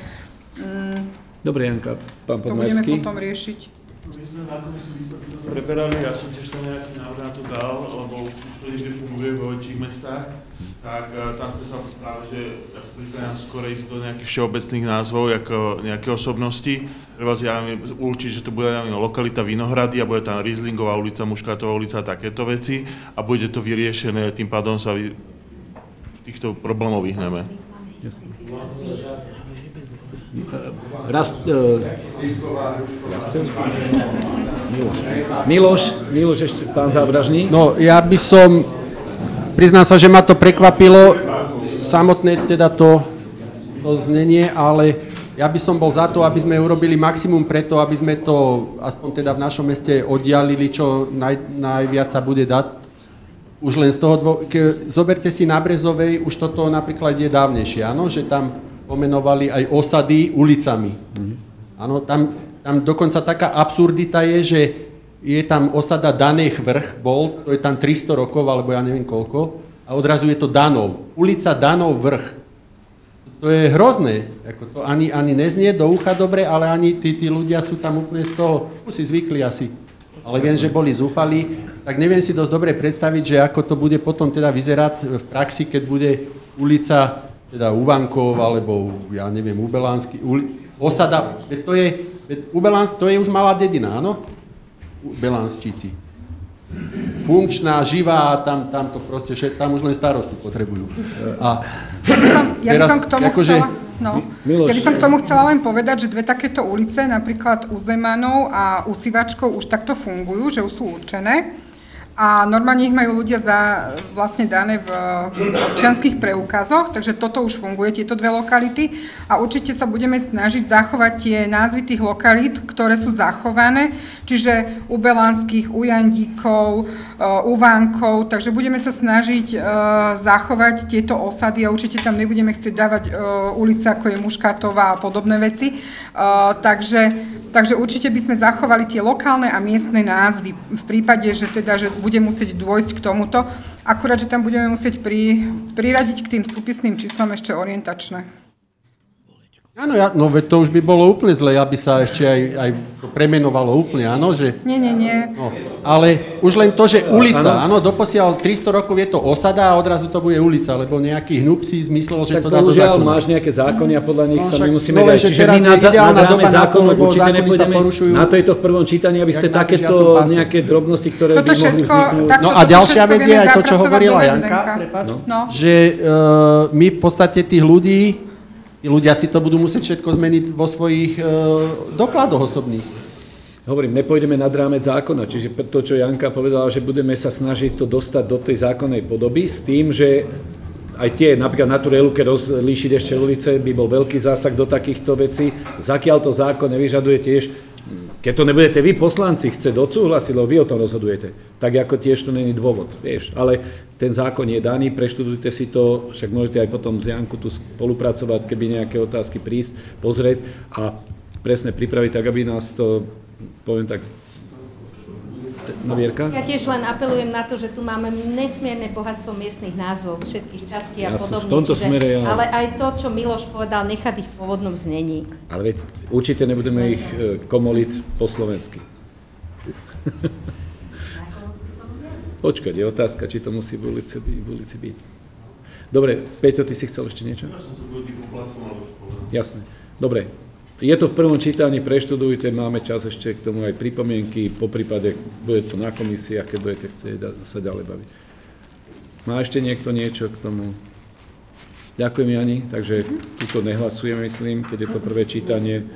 Mm, Dobre, Janka, pán To budeme potom riešiť. My sme na komisii preberali, ja som tiež tam nejaký návrh na to dal, lebo už to niekde funguje vo väčších mestách, tak uh, tam sme sa práve, že ja som prikladám skôr ísť do nejakých všeobecných názvov, ako nejaké osobnosti. Treba si ja určiť, že to bude ja lokalita Vinohrady a bude tam Rieslingová ulica, Muškátová ulica a takéto veci a bude to vyriešené, tým pádom sa vy, týchto problémov vyhneme. Jasne. Rast, uh, Miloš. Miloš, Miloš ešte, pán Zábražný. No, ja by som, priznám sa, že ma to prekvapilo, samotné teda to, to znenie, ale ja by som bol za to, aby sme urobili maximum preto, aby sme to aspoň teda v našom meste oddialili, čo naj, najviac sa bude dať. Už len z toho, dvo- ke, zoberte si na Brezovej, už toto napríklad je dávnejšie, áno, že tam pomenovali aj osady ulicami. Áno, tam, tam dokonca taká absurdita je, že je tam osada Daných vrch, bol, to je tam 300 rokov, alebo ja neviem koľko, a odrazu je to Danov. Ulica Danov vrch. To je hrozné. Ako to ani, ani neznie do ucha dobre, ale ani tí, tí ľudia sú tam úplne z toho, si zvykli asi. Ale viem, že boli zúfali, tak neviem si dosť dobre predstaviť, že ako to bude potom teda vyzerať v praxi, keď bude ulica teda u Vankov, alebo ja neviem, u Belánsky, uli, osada, to je, veď u Belánsk, to je už malá dedina, áno? U Belánščici. Funkčná, živá, tam, tam to proste, tam už len starostu potrebujú. A Ja by som k tomu akože- chcela, no, Miloš, ja by som k tomu chcela len povedať, že dve takéto ulice, napríklad u Zemanov a u Sivačkov už takto fungujú, že už sú určené. A normálne ich majú ľudia za, vlastne dané v občianských preukazoch, takže toto už funguje, tieto dve lokality. A určite sa budeme snažiť zachovať tie názvy tých lokalít, ktoré sú zachované, čiže u Belanských, u Jandíkov, u Vánkov, takže budeme sa snažiť e, zachovať tieto osady a určite tam nebudeme chcieť dávať e, ulice ako je Muškatová a podobné veci. Takže, takže určite by sme zachovali tie lokálne a miestne názvy v prípade, že teda, že bude musieť dôjsť k tomuto. Akurát, že tam budeme musieť pri, priradiť k tým súpisným číslom ešte orientačné. Áno, ja, no veď to už by bolo úplne zle, aby sa ešte aj, aj premenovalo úplne, áno, že... Nie, nie, nie. No, ale už len to, že ulica, Áno. doposiaľ 300 rokov je to osada a odrazu to bude ulica, lebo nejaký hnub si zmyslel, že Tak to dá do zákona. máš nejaké zákony a podľa nich No, sa my musíme nové, riadiť. že Čiže teraz my nad, nad ideálna rámec doba na to, zákonov lebo určite nepôjdeme. porušujú Na to je to v prvom čítaní, aby ste takéto nejaké drobnosti, ktoré Toto by mohli všetko- vzniknúť. No a ďalšia vec je aj to, čo hovorila Janka, prepáč, No. že uh, my v podstate tých ľudí, tí ľudia si to budú musieť všetko zmeniť vo svojich uh, dokladoch osobných. Hovorím, nepôjdeme nad rámec zákona, čiže to, čo Janka povedala, že budeme sa snažiť to dostať do tej zákonnej podoby s tým, že aj tie, napríklad na Tureluke rozlíšiť ešte ulice, by bol veľký zásah do takýchto vecí. Zakiaľ to zákon nevyžaduje tiež, keď to nebudete vy poslanci chcieť odsúhlasiť, lebo vy o tom rozhodujete, tak ako tiež tu není dôvod, vieš. Ale ten zákon je daný, preštudujte si to, však môžete aj potom z Janku tu spolupracovať, keby nejaké otázky prísť, pozrieť a presne pripraviť tak, aby nás to, poviem tak, Novierka? Ja tiež len apelujem na to, že tu máme nesmierne bohatstvo miestnych názvov, všetkých častí a Ja som podobne. v tomto čiže- smere ja- Ale aj to, čo Miloš povedal, nechať ich v pôvodnom znení. Ale veď určite nebudeme ich e, komoliť po slovensky. Počkať, je otázka, či to musí v ulici, v ulici byť. Dobre, Peťo, ty si chcel ešte niečo? Jasné. Dobre, je to v prvom čítaní, preštudujte, máme čas ešte k tomu aj pripomienky, po prípade bude to na komisiách, keď budete chcieť sa ďalej baviť. Má ešte niekto niečo k tomu? Ďakujem, Jani, takže tuto nehlasujeme, myslím, keď je to prvé čítanie.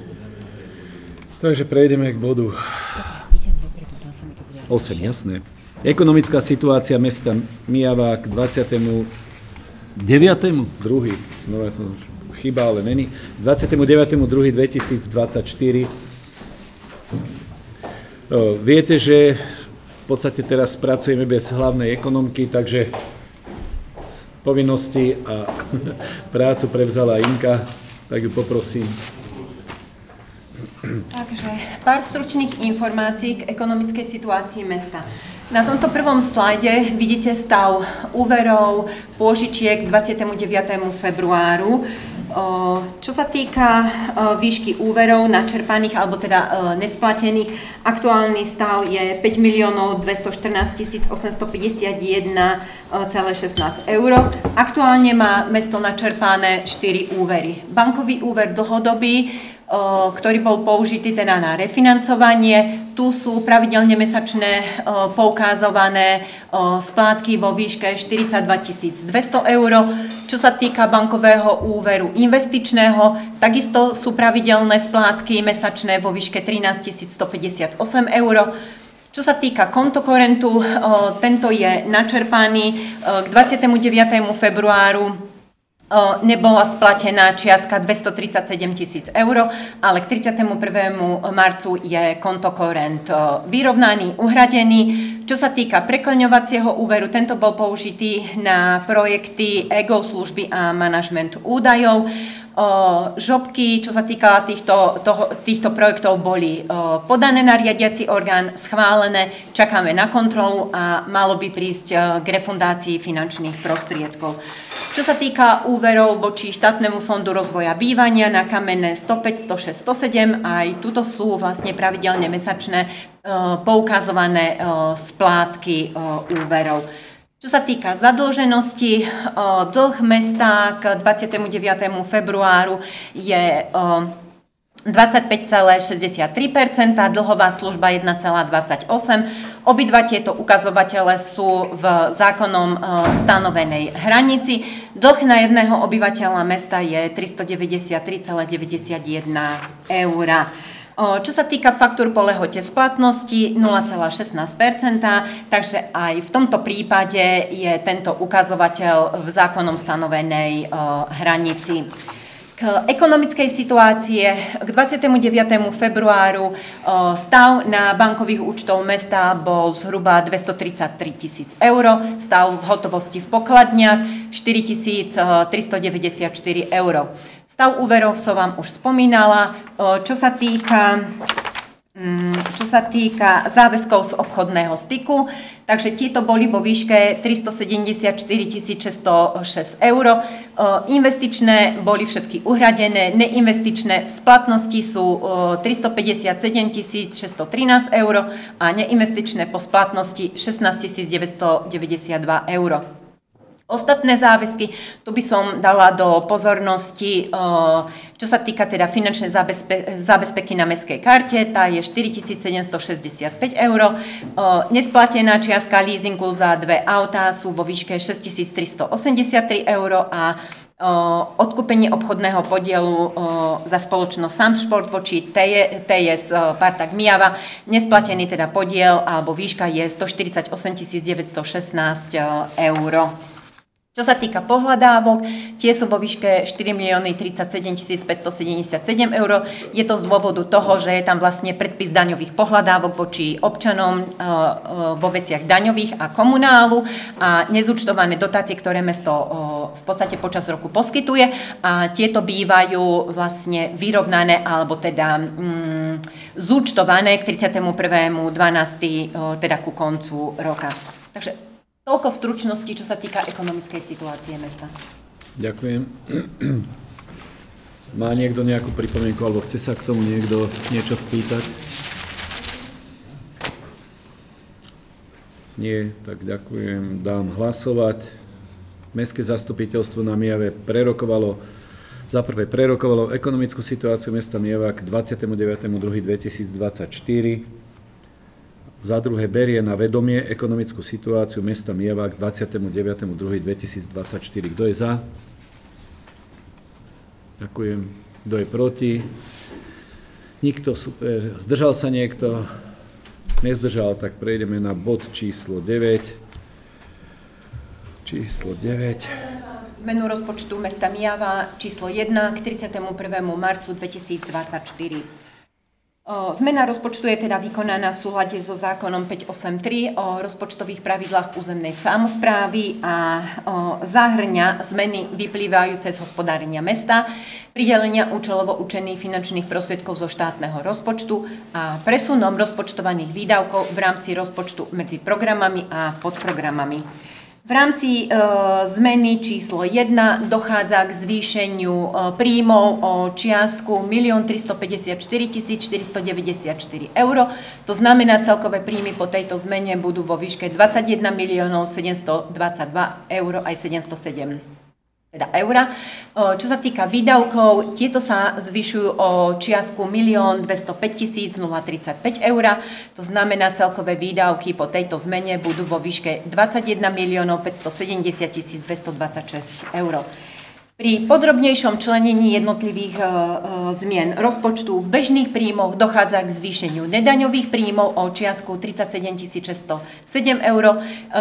Takže prejdeme k bodu 8, jasné. Ekonomická situácia mesta Mijava k 29. druhý, znova som chyba, ale není, 29.2.2024. O, Viete, že v podstate teraz pracujeme bez hlavnej ekonomky, takže povinnosti a prácu prevzala Inka, tak ju poprosím. Takže pár stručných informácií k ekonomickej situácii mesta. Na tomto prvom slajde vidíte stav úverov, pôžičiek k 29. februáru. Čo sa týka výšky úverov načerpaných alebo teda nesplatených, aktuálny stav je 5 miliónov 214 851,16 eur. Aktuálne má mesto načerpané 4 úvery. Bankový úver dlhodobý, ktorý bol použitý teda na refinancovanie. Tu sú pravidelne mesačné poukázované splátky vo výške 42 200 eur. Čo sa týka bankového úveru investičného, takisto sú pravidelné splátky mesačné vo výške 13 158 eur. Čo sa týka kontokorentu, tento je načerpaný k 29. februáru nebola splatená čiastka 237 tisíc eur, ale k 31. marcu je kontokorent vyrovnaný, uhradený. Čo sa týka prekleňovacieho úveru, tento bol použitý na projekty ego služby a manažment údajov žobky, čo sa týka týchto, toho, týchto projektov, boli podané na riadiaci orgán, schválené, čakáme na kontrolu a malo by prísť k refundácii finančných prostriedkov. Čo sa týka úverov voči štátnemu fondu rozvoja bývania na kamenné 105, 106, 107, aj tuto sú vlastne pravidelne mesačné poukazované splátky úverov. Čo sa týka zadlženosti, dlh mesta k 29. februáru je 25,63%, dlhová služba 1,28%. Obidva tieto ukazovatele sú v zákonom stanovenej hranici. Dlh na jedného obyvateľa mesta je 393,91 eur. Čo sa týka faktúr po lehote splatnosti 0,16%, takže aj v tomto prípade je tento ukazovateľ v zákonom stanovenej hranici. K ekonomickej situácie k 29. februáru stav na bankových účtov mesta bol zhruba 233 tisíc eur, stav v hotovosti v pokladniach 4394 eur. Stav úverov som vám už spomínala. Čo sa týka mm, čo sa týka záväzkov z obchodného styku, takže tieto boli vo výške 374 606 eur. Investičné boli všetky uhradené, neinvestičné v splatnosti sú 357 613 eur a neinvestičné po splatnosti 16 992 eur. Ostatné záväzky, tu by som dala do pozornosti, čo sa týka teda finančnej zábezpe- zábezpeky na mestskej karte, tá je 4765 eur. Nesplatená čiastka leasingu za dve autá sú vo výške 6383 eur a odkúpenie obchodného podielu za spoločnosť Samsport voči TS Partak Mijava. Nesplatený teda podiel alebo výška je 148 916 eur. Čo sa týka pohľadávok, tie sú vo výške 4 milióny 37 577 eur. Je to z dôvodu toho, že je tam vlastne predpis daňových pohľadávok voči občanom e, e, vo veciach daňových a komunálu a nezúčtované dotácie, ktoré mesto e, v podstate počas roku poskytuje a tieto bývajú vlastne vyrovnané alebo teda mm, zúčtované k 31.12. teda ku koncu roka. Takže Toľko v stručnosti, čo sa týka ekonomickej situácie mesta. Ďakujem. Má niekto nejakú pripomienku, alebo chce sa k tomu niekto niečo spýtať? Nie, tak ďakujem. Dám hlasovať. Mestské zastupiteľstvo na Mijave prerokovalo, za prvé prerokovalo ekonomickú situáciu mesta Mijava k 29.2.2024 za druhé berie na vedomie ekonomickú situáciu mesta Mieva k 29.2.2024. Kto je za? Ďakujem. Kto je proti? Nikto, super. Zdržal sa niekto? Nezdržal, tak prejdeme na bod číslo 9. Číslo 9. Menu rozpočtu mesta Mijava číslo 1 k 31. marcu 2024. Zmena rozpočtu je teda vykonaná v súhľade so zákonom 583 o rozpočtových pravidlách územnej samozprávy a zahrňa zmeny vyplývajúce z hospodárenia mesta, pridelenia účelovo učených finančných prostriedkov zo štátneho rozpočtu a presunom rozpočtovaných výdavkov v rámci rozpočtu medzi programami a podprogramami. V rámci e, zmeny číslo 1 dochádza k zvýšeniu e, príjmov o čiastku 1 354 494 eur. To znamená, celkové príjmy po tejto zmene budú vo výške 21 miliónov 722 eur aj 707 teda eura. Čo sa týka výdavkov, tieto sa zvyšujú o čiastku 1 205 035 eur. To znamená, celkové výdavky po tejto zmene budú vo výške 21 miliónov 570 226 eur. Pri podrobnejšom členení jednotlivých e, e, zmien rozpočtu v bežných príjmoch dochádza k zvýšeniu nedaňových príjmov o čiastku 37 607 eur, e,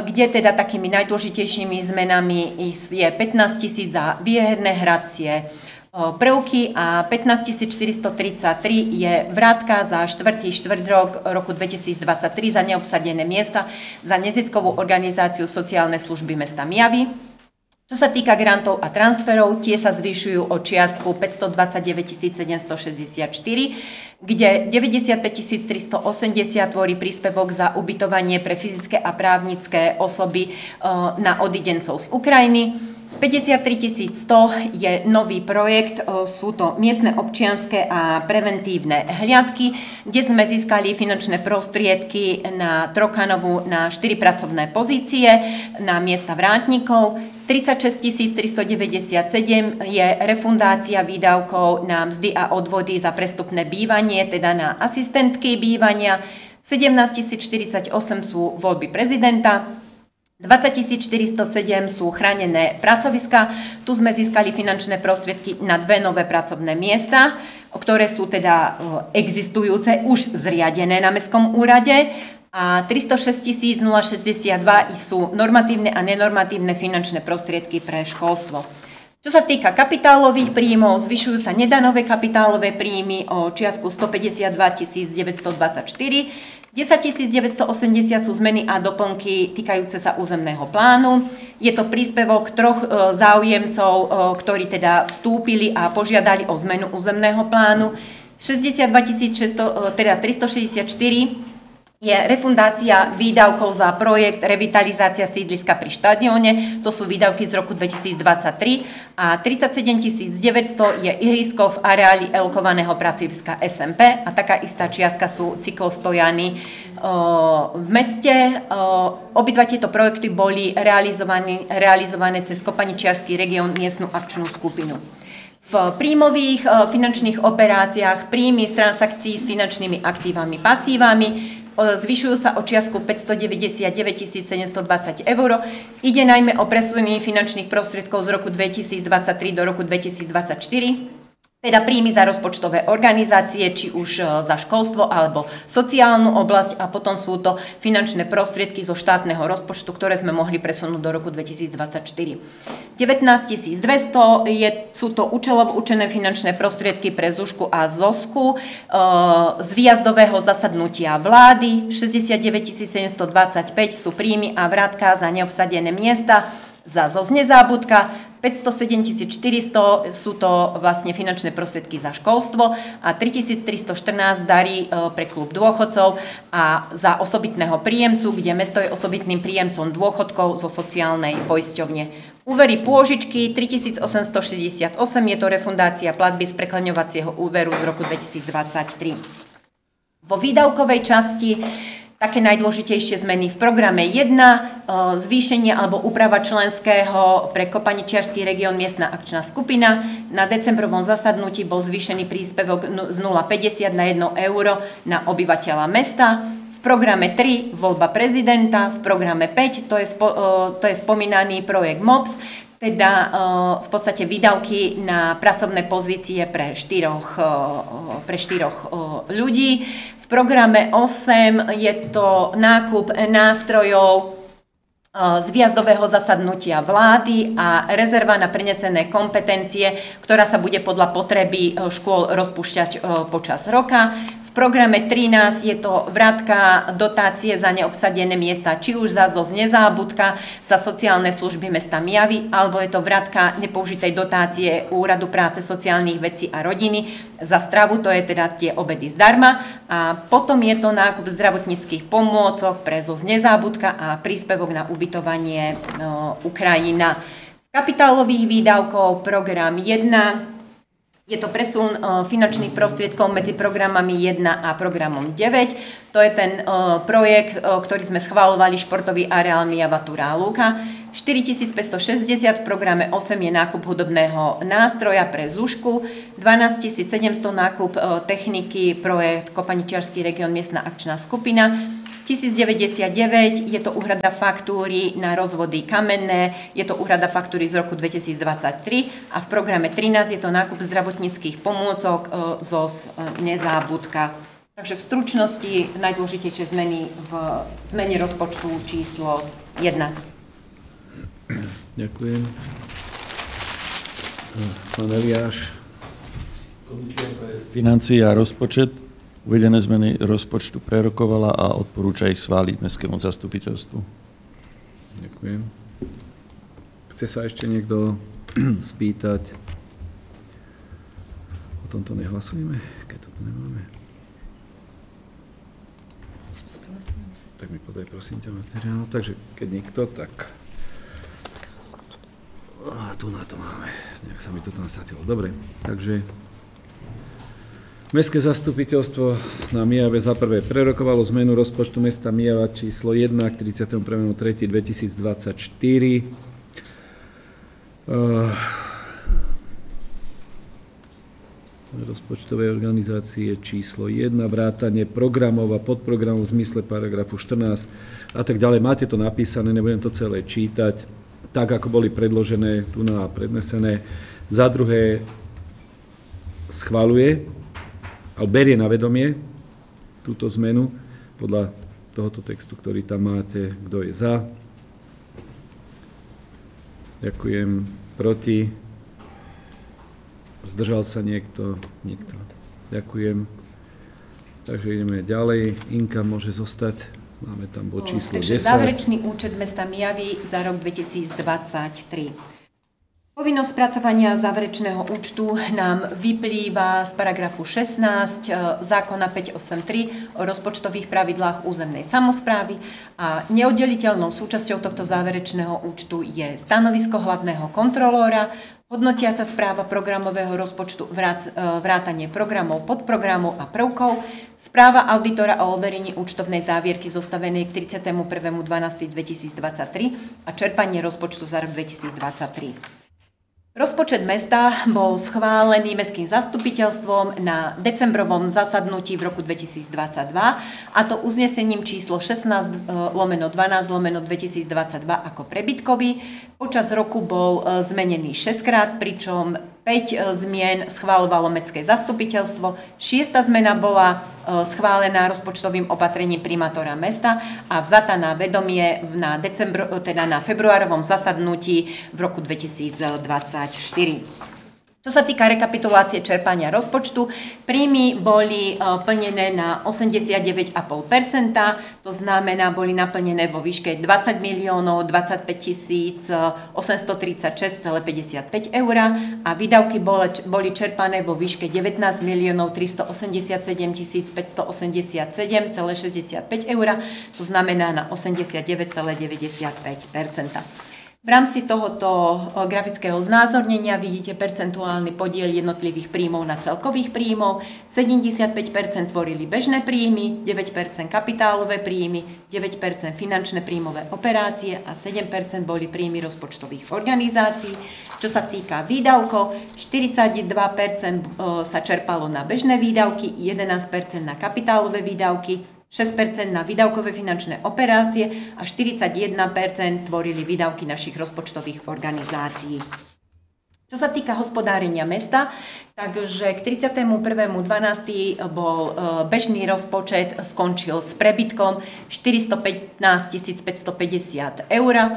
kde teda takými najdôležitejšími zmenami je 15 000 za výherné hracie prvky a 15 433 je vrátka za štvrtý štvrt rok roku 2023 za neobsadené miesta za neziskovú organizáciu sociálne služby mesta Mijavy. Čo sa týka grantov a transferov, tie sa zvyšujú o čiastku 529 764, kde 95 380 tvorí príspevok za ubytovanie pre fyzické a právnické osoby e, na odidencov z Ukrajiny. 53 100 je nový projekt, e, sú to miestne občianské a preventívne hliadky, kde sme získali finančné prostriedky na Trokanovu na 4 pracovné pozície, na miesta vrátnikov. 36 397 je refundácia výdavkov na mzdy a odvody za prestupné bývanie, teda na asistentky bývania. 17 048 sú voľby prezidenta, 20 407 sú chránené pracoviska. Tu sme získali finančné prostriedky na dve nové pracovné miesta, ktoré sú teda e, existujúce, už zriadené na Mestskom úrade a 306 062 sú normatívne a nenormatívne finančné prostriedky pre školstvo. Čo sa týka kapitálových príjmov, zvyšujú sa nedanové kapitálové príjmy o čiastku 152 924, 10 980 sú zmeny a doplnky týkajúce sa územného plánu. Je to príspevok troch e, záujemcov, e, ktorí teda vstúpili a požiadali o zmenu územného plánu. 62 600, e, teda 364 je refundácia výdavkov za projekt Revitalizácia sídliska pri štadióne, to sú výdavky z roku 2023 a 37 900 je ihrisko v areáli elkovaného pracoviska SMP a taká istá čiastka sú cyklostojany v meste. Obidva tieto projekty boli realizované, realizované cez Kopaničiarský región miestnu akčnú skupinu. V príjmových finančných operáciách príjmy z transakcií s finančnými aktívami, pasívami zvyšujú sa o čiastku 599 720 eur. Ide najmä o presuny finančných prostriedkov z roku 2023 do roku 2024 teda príjmy za rozpočtové organizácie, či už e, za školstvo alebo sociálnu oblasť. A potom sú to finančné prostriedky zo štátneho rozpočtu, ktoré sme mohli presunúť do roku 2024. 19 200 je, sú to účelovo učené finančné prostriedky pre Zušku a Zosku e, z výjazdového zasadnutia vlády, 69 725 sú príjmy a vrátka za neobsadené miesta, za ZOZ nezábudka, 507 400 sú to vlastne finančné prostriedky za školstvo a 3314 darí e, pre klub dôchodcov a za osobitného príjemcu, kde mesto je osobitným príjemcom dôchodkov zo sociálnej poisťovne. Úvery pôžičky 3868 je to refundácia platby z prekleňovacieho úveru z roku 2023. Vo výdavkovej časti také najdôležitejšie zmeny v programe 1, e, zvýšenie alebo úprava členského pre Kopaničiarský región miestna akčná skupina. Na decembrovom zasadnutí bol zvýšený príspevok z 0,50 na 1 euro na obyvateľa mesta. V programe 3 voľba prezidenta, v programe 5 to je, spo, e, to je spomínaný projekt MOPS, teda e, v podstate výdavky na pracovné pozície pre štyroch, pre štyroch ľudí programe 8 je to nákup nástrojov e, z výjazdového zasadnutia vlády a rezerva na prenesené kompetencie, ktorá sa bude podľa potreby e, škôl rozpúšťať e, počas roka programe 13 je to vrátka dotácie za neobsadené miesta, či už za ZOZ nezábudka, za sociálne služby mesta Mijavy, alebo je to vrátka nepoužitej dotácie Úradu práce sociálnych vecí a rodiny za stravu, to je teda tie obedy zdarma. A potom je to nákup zdravotníckých pomôcok pre ZOZ nezábudka a príspevok na ubytovanie no, Ukrajina. Kapitálových výdavkov program 1 je to presun uh, finančných prostriedkov medzi programami 1 a programom 9. To je ten uh, projekt, uh, ktorý sme schválovali, športový areál Mijava Turá Lúka. 4560 v programe 8 je nákup hudobného nástroja pre Zušku, 12 700 nákup techniky projekt Kopaničiarský región miestna akčná skupina, 1099 je to úhrada faktúry na rozvody kamenné, je to úhrada faktúry z roku 2023 a v programe 13 je to nákup zdravotníckých pomôcok e, zo e, nezábudka. Takže v stručnosti najdôležitejšie zmeny v zmene rozpočtu číslo 1. Ďakujem. Pán Eliáš. Komisia pre financie a rozpočet Uvedené zmeny rozpočtu prerokovala a odporúča ich schváliť Mestskému zastupiteľstvu. Ďakujem. Chce sa ešte niekto spýtať? O tomto nehlasujeme, keď toto nemáme. Tak mi podaj prosím ťa materiál. Takže keď nikto, tak... Tu na to máme. Nejak sa mi toto nasadilo. Dobre, takže Mestské zastupiteľstvo na Mijave za prvé prerokovalo zmenu rozpočtu mesta Mijava číslo 1 k 31.3.2024. Uh, rozpočtovej organizácie číslo 1, vrátanie programov a podprogramov v zmysle paragrafu 14 a tak ďalej. Máte to napísané, nebudem to celé čítať, tak ako boli predložené tu na prednesené. Za druhé, schvaluje ale berie na vedomie túto zmenu podľa tohoto textu, ktorý tam máte, kto je za. Ďakujem. Proti? Zdržal sa niekto? Nikto. Ďakujem. Takže ideme ďalej. Inka môže zostať. Máme tam bod číslo Takže 10. záverečný účet mesta Mijavy za rok 2023. Povinnosť spracovania záverečného účtu nám vyplýva z paragrafu 16 e, zákona 583 o rozpočtových pravidlách územnej samozprávy a neoddeliteľnou súčasťou tohto záverečného účtu je stanovisko hlavného kontrolóra, hodnotiaca správa programového rozpočtu, e, vrátanie programov, podprogramov a prvkov, správa auditora o overení účtovnej závierky zostavenej k 31.12.2023 a čerpanie rozpočtu za rok 2023. Rozpočet mesta bol schválený mestským zastupiteľstvom na decembrovom zasadnutí v roku 2022 a to uznesením číslo 16 e, lomeno 12 lomeno 2022 ako prebytkový. Počas roku bol e, zmenený 6 krát, pričom 5 e, zmien schválovalo Mestské zastupiteľstvo, šiesta zmena bola e, schválená rozpočtovým opatrením primátora mesta a vzata na vedomie na, decembro, teda na februárovom zasadnutí v roku 2024. Čo sa týka rekapitulácie čerpania rozpočtu, príjmy boli e, plnené na 89,5%, to znamená, boli naplnené vo výške 20 miliónov 25 tisíc 836,55 eur. A výdavky boli čerpané vo výške 19 miliónov 387 tisíc 587,65 eur, to znamená na 89,95%. V rámci tohoto grafického znázornenia vidíte percentuálny podiel jednotlivých príjmov na celkových príjmov. 75% tvorili bežné príjmy, 9% kapitálové príjmy, 9% finančné príjmové operácie a 7% boli príjmy rozpočtových organizácií. Čo sa týka výdavkov, 42% sa čerpalo na bežné výdavky, 11% na kapitálové výdavky, 6% na výdavkové finančné operácie a 41% tvorili výdavky našich rozpočtových organizácií. Čo sa týka hospodárenia mesta, takže k 31.12. bol e, bežný rozpočet, skončil s prebytkom 415 550 eur, e,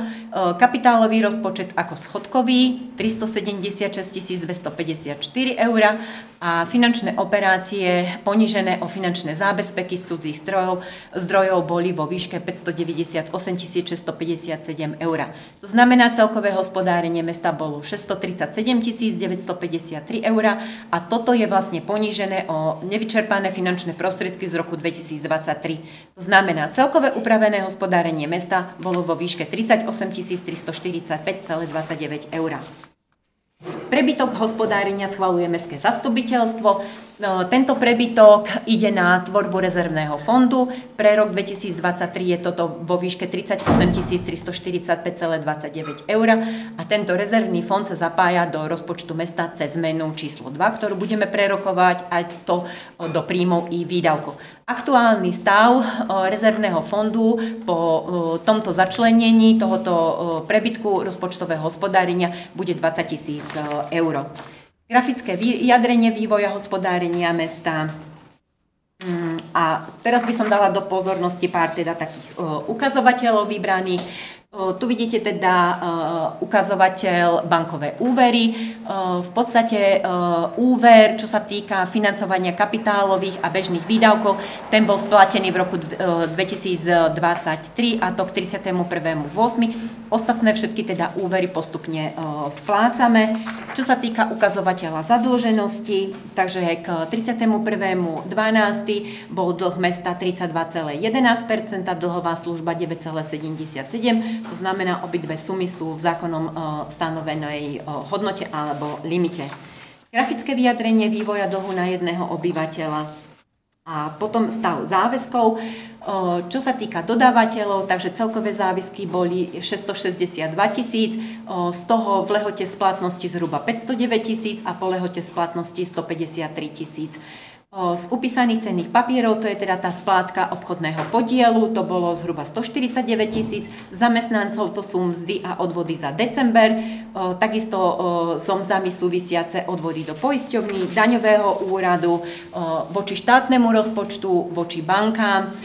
kapitálový rozpočet ako schodkový 376 254 eur a finančné operácie ponižené o finančné zábezpeky z cudzích zdrojov, zdrojov boli vo výške 598 657 eur. To znamená, celkové hospodárenie mesta bolo 637 953 eur a toto je vlastne ponižené o nevyčerpané finančné prostriedky z roku 2023. To znamená, celkové upravené hospodárenie mesta bolo vo výške 38 345,29 eur. Prebytok hospodárenia schvaluje Mestské zastupiteľstvo. No, tento prebytok ide na tvorbu rezervného fondu. Pre rok 2023 je toto vo výške 38 345,29 eur a tento rezervný fond sa zapája do rozpočtu mesta cez menu číslo 2, ktorú budeme prerokovať aj to do príjmov i výdavkov. Aktuálny stav rezervného fondu po tomto začlenení tohoto prebytku rozpočtového hospodárenia bude 20 tisíc eur grafické vyjadrenie vývoja hospodárenia mesta. Mm, a teraz by som dala do pozornosti pár teda takých ukazovateľov vybraných. Tu vidíte teda ukazovateľ bankové úvery. V podstate úver, čo sa týka financovania kapitálových a bežných výdavkov, ten bol splatený v roku 2023 a to k 31.8. Ostatné všetky teda úvery postupne splácame. Čo sa týka ukazovateľa zadlženosti, takže k 31.12. bol dlh mesta 32,11%, dlhová služba 9,77%, to znamená, obidve sumy sú v zákonom e, stanovenej e, hodnote alebo limite. Grafické vyjadrenie vývoja dlhu na jedného obyvateľa. A potom stav záväzkov. E, čo sa týka dodávateľov, takže celkové záväzky boli 662 tisíc, z toho v lehote splatnosti zhruba 509 tisíc a po lehote splatnosti 153 tisíc. Z upísaných cenných papierov, to je teda tá splátka obchodného podielu, to bolo zhruba 149 tisíc, zamestnancov to sú mzdy a odvody za december, takisto so mzdami súvisiace odvody do poisťovní, daňového úradu, voči štátnemu rozpočtu, voči bankám,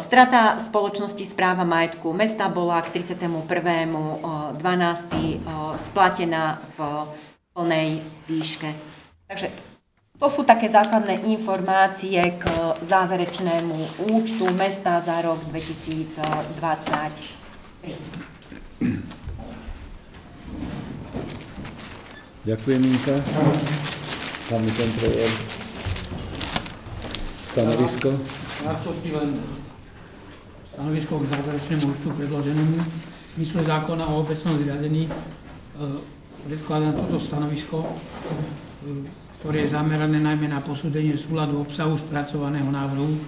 Strata spoločnosti správa majetku mesta bola k 31.12. splatená v plnej výške. Takže to sú také základné informácie k záverečnému účtu mesta za rok 2023. Ďakujem, Minka. Pán kontrolór. Stanovisko? Krátkosti len stanovisko k záverečnému účtu predloženému. V smysle zákona o obecnom zriadení e, predkladám toto stanovisko e, ktoré je zamerané najmä na posúdenie súladu obsahu spracovaného návrhu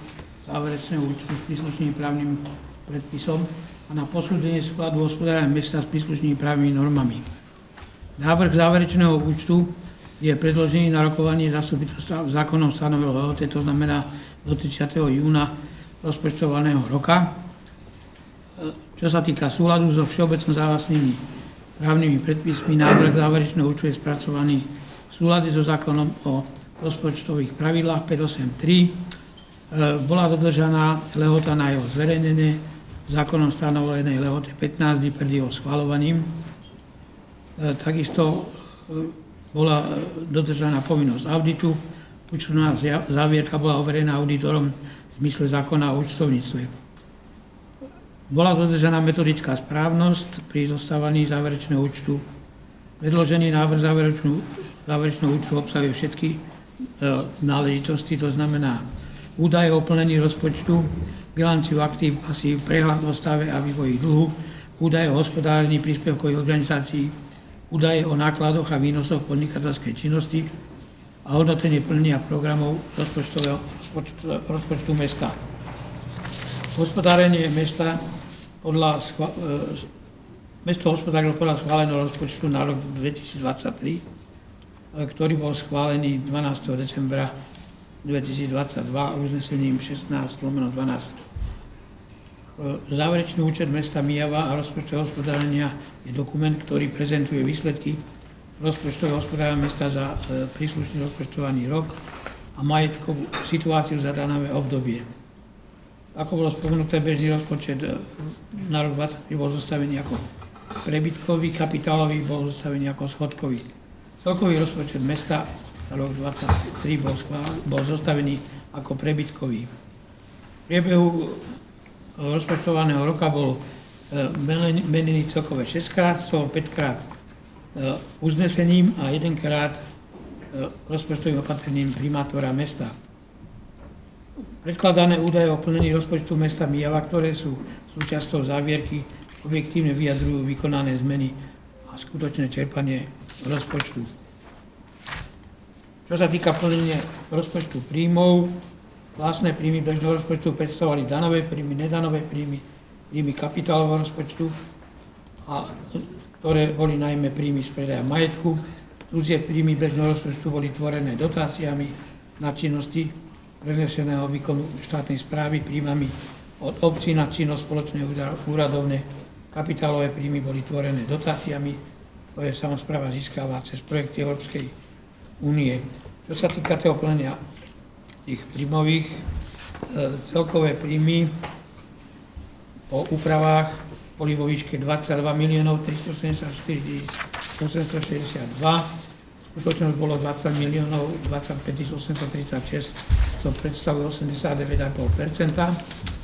záverečného účtu s príslušným právnym predpisom a na posúdenie súladu hospodárenia mesta s príslušnými právnymi normami. Návrh záverečného účtu je predložený na rokovanie zastupiteľstva v zákonom stanovil lehote, to znamená do 30. júna rozpočtovaného roka. Čo sa týka súladu so všeobecno závaznými právnymi predpismi, návrh záverečného účtu je spracovaný súlade so zákonom o rozpočtových pravidlách 583 e, bola dodržaná lehota na jeho zverejnenie v zákonom stanovenej lehote 15 dní pred jeho schvalovaním. E, takisto e, bola dodržaná povinnosť auditu, účtovná závierka bola overená auditorom v zmysle zákona o účtovníctve. Bola dodržaná metodická správnosť pri zostávaní záverečného účtu. Predložený návrh záverečného záverečného účtu obsahuje všetky e, náležitosti, to znamená údaje o plnení rozpočtu, bilanciu aktív, pasív, prehľad o stave a vývoji dlhu, údaje o hospodárení príspevkových organizácií, údaje o nákladoch a výnosoch podnikateľskej činnosti a hodnotenie plnenia programov rozpočtu, rozpočtu mesta. Hospodárenie mesta podľa e, mesto hospodárilo podľa schváleného rozpočtu na rok 2023 ktorý bol schválený 12. decembra 2022 uznesením 16 lomeno 12. Záverečný účet mesta Mijava a rozpočtové hospodárenia je dokument, ktorý prezentuje výsledky rozpočtového hospodárenia mesta za e, príslušný rozpočtovaný rok a majetkovú situáciu za dané obdobie. Ako bolo spomenuté, bežný rozpočet e, na rok 2023 bol zostavený ako prebytkový, kapitálový bol zostavený ako schodkový. Celkový rozpočet mesta za rok 2023 bol, bol zostavený ako prebytkový. V priebehu rozpočtovaného roka bol e, menený celkové 6 krát, z toho 5 krát e, uznesením a 1 krát e, rozpočtovým opatrením primátora mesta. Predkladané údaje o plnení rozpočtu mesta Mijava, ktoré sú súčasťou závierky, objektívne vyjadrujú vykonané zmeny a skutočné čerpanie rozpočtu. Čo sa týka plnenia rozpočtu príjmov, vlastné príjmy bežného rozpočtu predstavovali danové príjmy, nedanové príjmy, príjmy kapitálového rozpočtu, a, ktoré boli najmä príjmy z predaja majetku. Cudzie príjmy bežného rozpočtu boli tvorené dotáciami na činnosti preneseného výkonu štátnej správy, príjmami od obcí na činnosť spoločnej úradovne. Kapitálové príjmy boli tvorené dotáciami, ktoré samozpráva získava cez projekty Európskej únie. Čo sa týka toho plnenia tých príjmových, e, celkové príjmy po úpravách boli vo výške 22 miliónov 374 862, skutočnosť bolo 20 miliónov 25 836, to predstavuje 89,5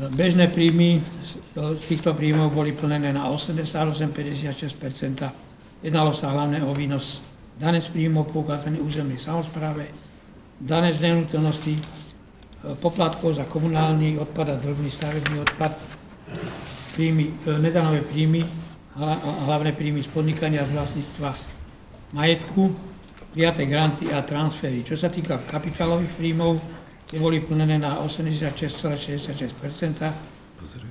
Bežné príjmy z týchto príjmov boli plnené na 88,56% Jednalo sa hlavne o výnos dane z príjmov poukázané územnej samozpráve, dane z nehnuteľnosti, e, poplatkov za komunálny odpad a drobný stavebný odpad, príjmy, e, nedanové príjmy, hlavné príjmy z podnikania z vlastníctva majetku, prijaté granty a transfery. Čo sa týka kapitálových príjmov, boli plnené na 86,66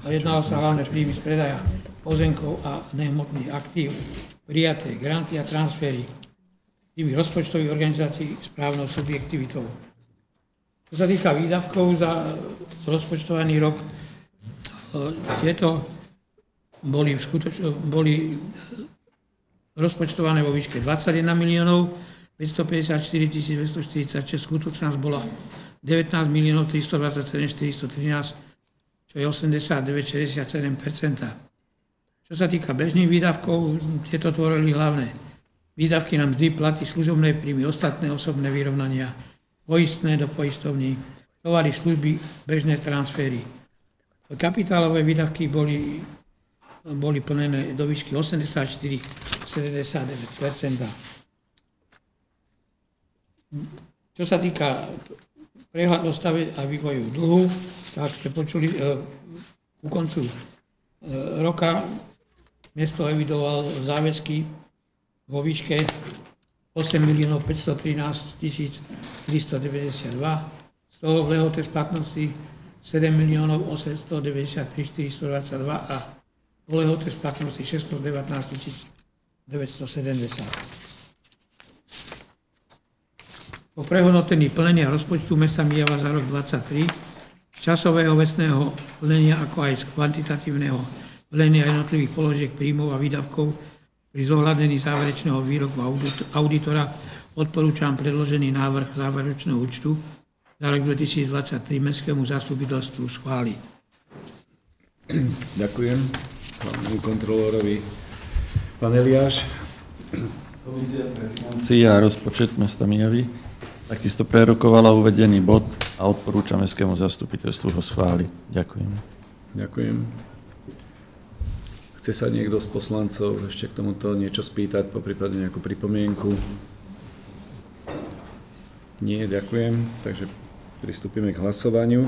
a jednalo sa hlavné príjmy z predaja pozemkov a nehmotných aktív, prijaté granty a transfery tými rozpočtových organizácií správnou subjektivitou. Čo sa týka výdavkov za rozpočtovaný rok, e, tieto boli, skutoč- boli rozpočtované vo výške 21 miliónov 554 246, skutočnosť bola 19 miliónov 327 413, čo je 89,67 Čo sa týka bežných výdavkov, tieto tvorili hlavné. Výdavky na mzdy, platy, služobné príjmy, ostatné osobné vyrovnania, poistné do poistovní, tovary, služby, bežné transfery. Kapitálové výdavky boli, boli plnené do výšky 84,79 Čo sa týka prehľadu stave a vývoju dlhu, tak ste počuli, e, ku koncu e, roka mesto evidoval záväzky vo výške 8 miliónov 513 tisíc 392, z toho v lehote splatnosti 7 miliónov 893 422 a v lehote splatnosti 619 tisíc 970. Po prehodnotení plnenia rozpočtu mesta Mijava za rok 2023, časového vecného plnenia ako aj z kvantitatívneho plnenia jednotlivých položiek príjmov a výdavkov pri zohľadnení záverečného výroku auditora odporúčam predložený návrh záverečného účtu za rok 2023 Mestskému zastupiteľstvu schváliť. Ďakujem pánu kontrolórovi. Pán Eliáš. Komisia pre financie a rozpočet mesta Mijavy takisto prerokovala uvedený bod a odporúča Mestskému zastupiteľstvu ho schváliť. Ďakujem. Ďakujem. Chce sa niekto z poslancov ešte k tomuto niečo spýtať, po prípade nejakú pripomienku? Nie, ďakujem. Takže pristúpime k hlasovaniu.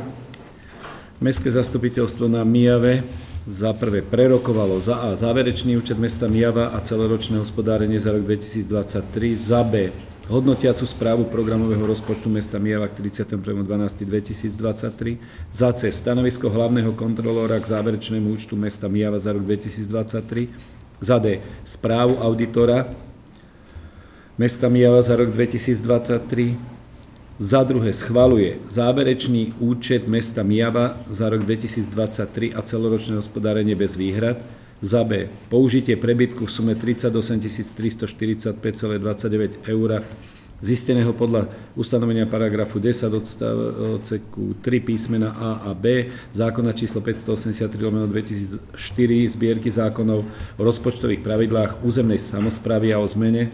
Mestské zastupiteľstvo na Mijave za prvé prerokovalo za A záverečný účet mesta Mijava a celoročné hospodárenie za rok 2023, za B hodnotiacu správu programového rozpočtu mesta Mijava k 31.12.2023, za C. Stanovisko hlavného kontrolóra k záverečnému účtu mesta Mijava za rok 2023, za D. Správu auditora mesta Mijava za rok 2023, za druhé schvaluje záverečný účet mesta Mijava za rok 2023 a celoročné hospodárenie bez výhrad, za B. Použitie prebytku v sume 38 345,29 eur zisteného podľa ustanovenia paragrafu 10 odseku 3 písmena A a B zákona číslo 583 lomeno 2004 zbierky zákonov o rozpočtových pravidlách územnej samozprávy a o zmene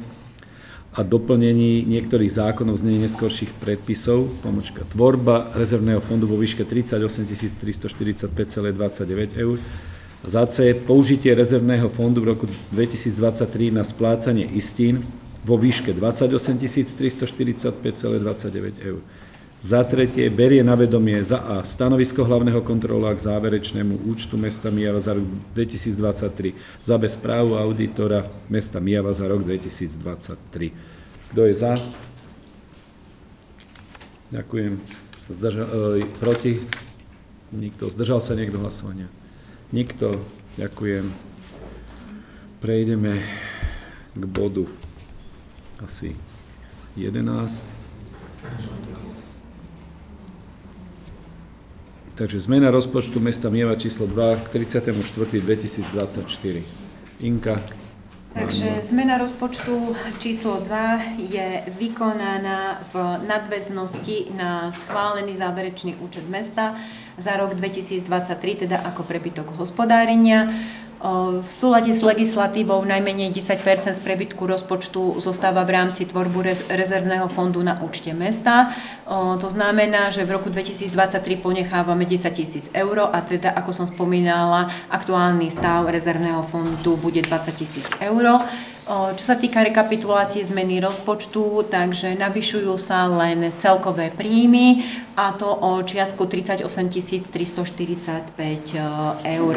a doplnení niektorých zákonov z neskorších predpisov, pomočka, tvorba rezervného fondu vo výške 38 345,29 eur, za C. Použitie rezervného fondu v roku 2023 na splácanie istín vo výške 28 345,29 eur. Za tretie, berie na vedomie za A stanovisko hlavného kontrola k záverečnému účtu mesta Mijava za rok 2023, za B správu auditora mesta Mijava za rok 2023. Kto je za? Ďakujem. Zdržal, e, proti? Nikto. Zdržal sa niekto hlasovania? Nikto. Ďakujem. Prejdeme k bodu asi 11. Takže zmena rozpočtu mesta Mieva číslo 2 k 34.2024. Inka. Takže zmena rozpočtu číslo 2 je vykonaná v nadväznosti na schválený záverečný účet mesta za rok 2023, teda ako prebytok hospodárenia. V súlade s legislatívou najmenej 10% z prebytku rozpočtu zostáva v rámci tvorbu rezervného fondu na účte mesta. To znamená, že v roku 2023 ponechávame 10 tisíc eur a teda, ako som spomínala, aktuálny stav rezervného fondu bude 20 tisíc eur. Čo sa týka rekapitulácie zmeny rozpočtu, takže navyšujú sa len celkové príjmy a to o čiastku 38 345 eur.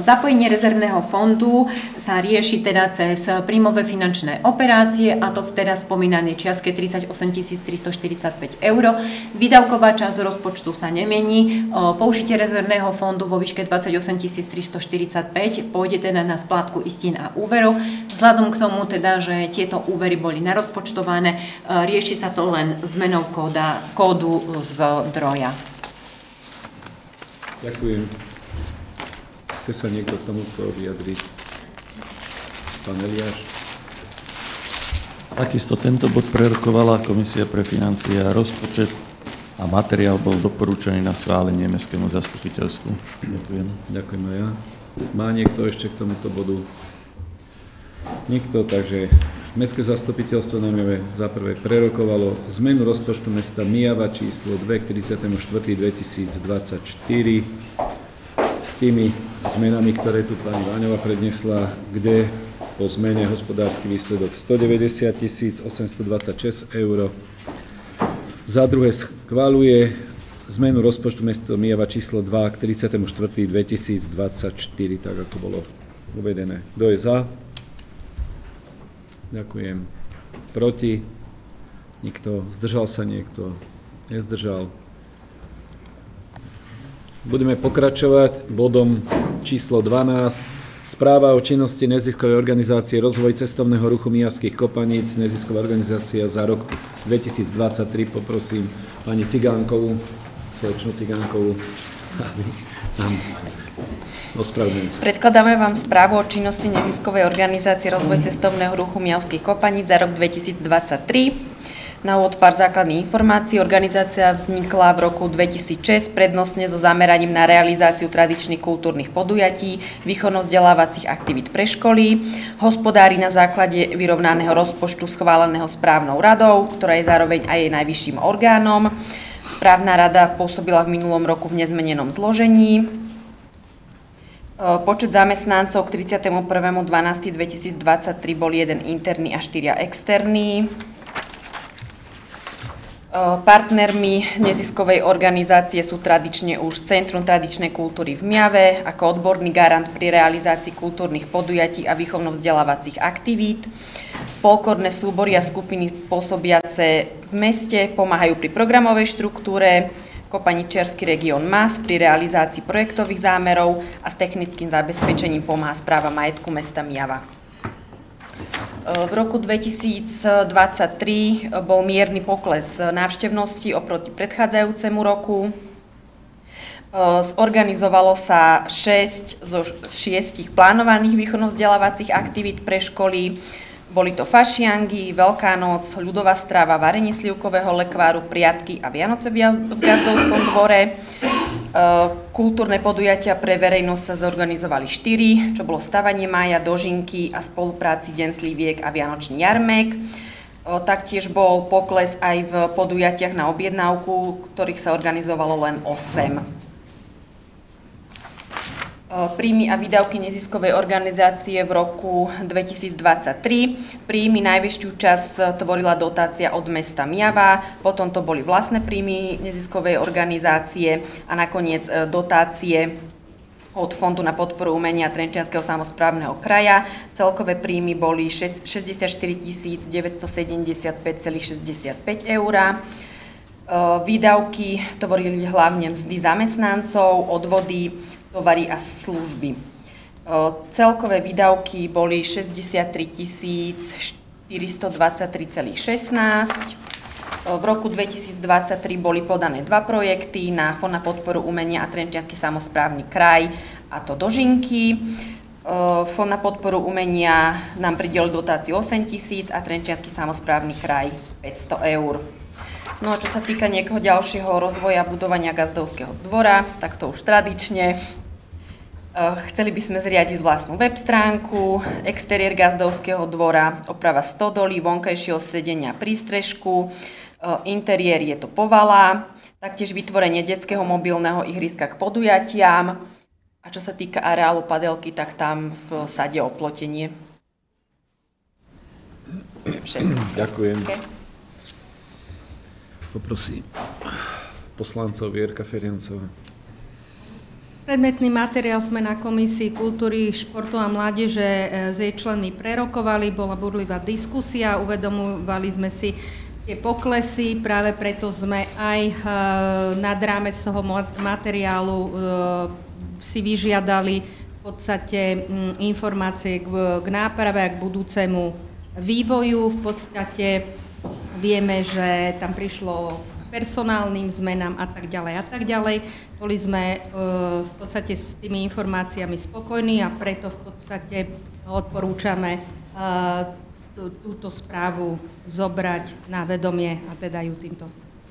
Zapojenie rezervného fondu sa rieši teda cez príjmové finančné operácie a to v teraz spomínanej čiastke 38 345 eur. Výdavková časť rozpočtu sa nemení. Použitie rezervného fondu vo výške 28 345 pôjde teda na splátku istín a úverov. Vzhľadom k tomu teda, že tieto úvery boli narozpočtované, rieši sa to len zmenou kóda, kódu zdroja. Ďakujem. Chce sa niekto k tomuto vyjadriť? Pán Eliáš? Takisto tento bod prerokovala Komisia pre financie a rozpočet a materiál bol doporučený na schválenie Mestskému zastupiteľstvu. Ďakujem. Ďakujem aj ja. Má niekto ešte k tomuto bodu? Nikto, takže Mestské zastupiteľstvo najmä za prvé prerokovalo zmenu rozpočtu mesta Mijava číslo 2 k 34. 2024 s tými zmenami, ktoré tu pani Váňová prednesla, kde po zmene hospodársky výsledok 190 826 eur. Za druhé schváluje zmenu rozpočtu mesto Mieva číslo 2 k 34. 2024, tak ako bolo uvedené. Kto je za? Ďakujem. Proti? Nikto. Zdržal sa niekto? Nezdržal. Budeme pokračovať bodom číslo 12. Správa o činnosti neziskovej organizácie Rozvoj cestovného ruchu Mijavských kopaníc, nezisková organizácia za rok 2023. Poprosím pani Cigánkovú, slečnú Cigánkovú, aby nám Predkladáme vám správu o činnosti neziskovej organizácie Rozvoj cestovného ruchu Mijavských kopaníc za rok 2023. Na úvod pár základných informácií. Organizácia vznikla v roku 2006 prednostne so zameraním na realizáciu tradičných kultúrnych podujatí, výchovno-vzdelávacích aktivít pre školy, hospodári na základe vyrovnaného rozpočtu schváleného správnou radou, ktorá je zároveň aj jej najvyšším orgánom. Správna rada pôsobila v minulom roku v nezmenenom zložení. Počet zamestnancov k 31.12.2023 bol jeden interný a štyria externí. Partnermi neziskovej organizácie sú tradične už Centrum tradičnej kultúry v Miave ako odborný garant pri realizácii kultúrnych podujatí a výchovno-vzdelávacích aktivít. Folklórne súbory a skupiny pôsobiace v meste pomáhajú pri programovej štruktúre, Kopaničerský región MAS pri realizácii projektových zámerov a s technickým zabezpečením pomáha správa majetku mesta Miava. V roku 2023 bol mierny pokles návštevnosti oproti predchádzajúcemu roku. Zorganizovalo sa 6 zo 6 plánovaných výchovno-vzdelávacích aktivít pre školy. Boli to fašiangy, Veľká noc, ľudová strava, varenie slivkového lekváru, priatky a Vianoce v Gazdovskom dvore. Kultúrne podujatia pre verejnosť sa zorganizovali štyri, čo bolo stavanie mája, dožinky a spolupráci Deň Sliviek a Vianočný jarmek. Taktiež bol pokles aj v podujatiach na objednávku, ktorých sa organizovalo len 8. Príjmy a výdavky neziskovej organizácie v roku 2023. Príjmy najväčšiu časť tvorila dotácia od mesta Miava, potom to boli vlastné príjmy neziskovej organizácie a nakoniec dotácie od Fondu na podporu umenia Trenčianského samozprávneho kraja. Celkové príjmy boli 64 975,65 eur. Výdavky tvorili hlavne mzdy zamestnancov, odvody, tovary a služby. Celkové výdavky boli 63 423,16 v roku 2023 boli podané dva projekty na Fond na podporu umenia a Trenčiansky samozprávny kraj, a to Dožinky. Fond na podporu umenia nám pridelil dotáciu 8 tisíc a Trenčiansky samozprávny kraj 500 eur. No a čo sa týka niekoho ďalšieho rozvoja budovania gazdovského dvora, tak to už tradične. Chceli by sme zriadiť vlastnú web stránku, exteriér gazdovského dvora, oprava stodoly, vonkajšieho sedenia prístrežku, Interiér je to povala, taktiež vytvorenie detského mobilného ihriska k podujatiam. A čo sa týka areálu padelky, tak tam v sade oplotenie. Všetko. Ďakujem. Okay. Poprosím poslancov Vierka Feriancová. Predmetný materiál sme na Komisii kultúry, športu a mládeže s jej členmi prerokovali, bola burlivá diskusia, uvedomovali sme si tie poklesy, práve preto sme aj eh, nad rámec toho materiálu eh, si vyžiadali v podstate mm, informácie k náprave a k budúcemu vývoju. V podstate vieme, že tam prišlo personálnym zmenám a tak ďalej a tak ďalej. Boli sme eh, v podstate s tými informáciami spokojní a preto v podstate odporúčame túto správu zobrať na vedomie a teda ju týmto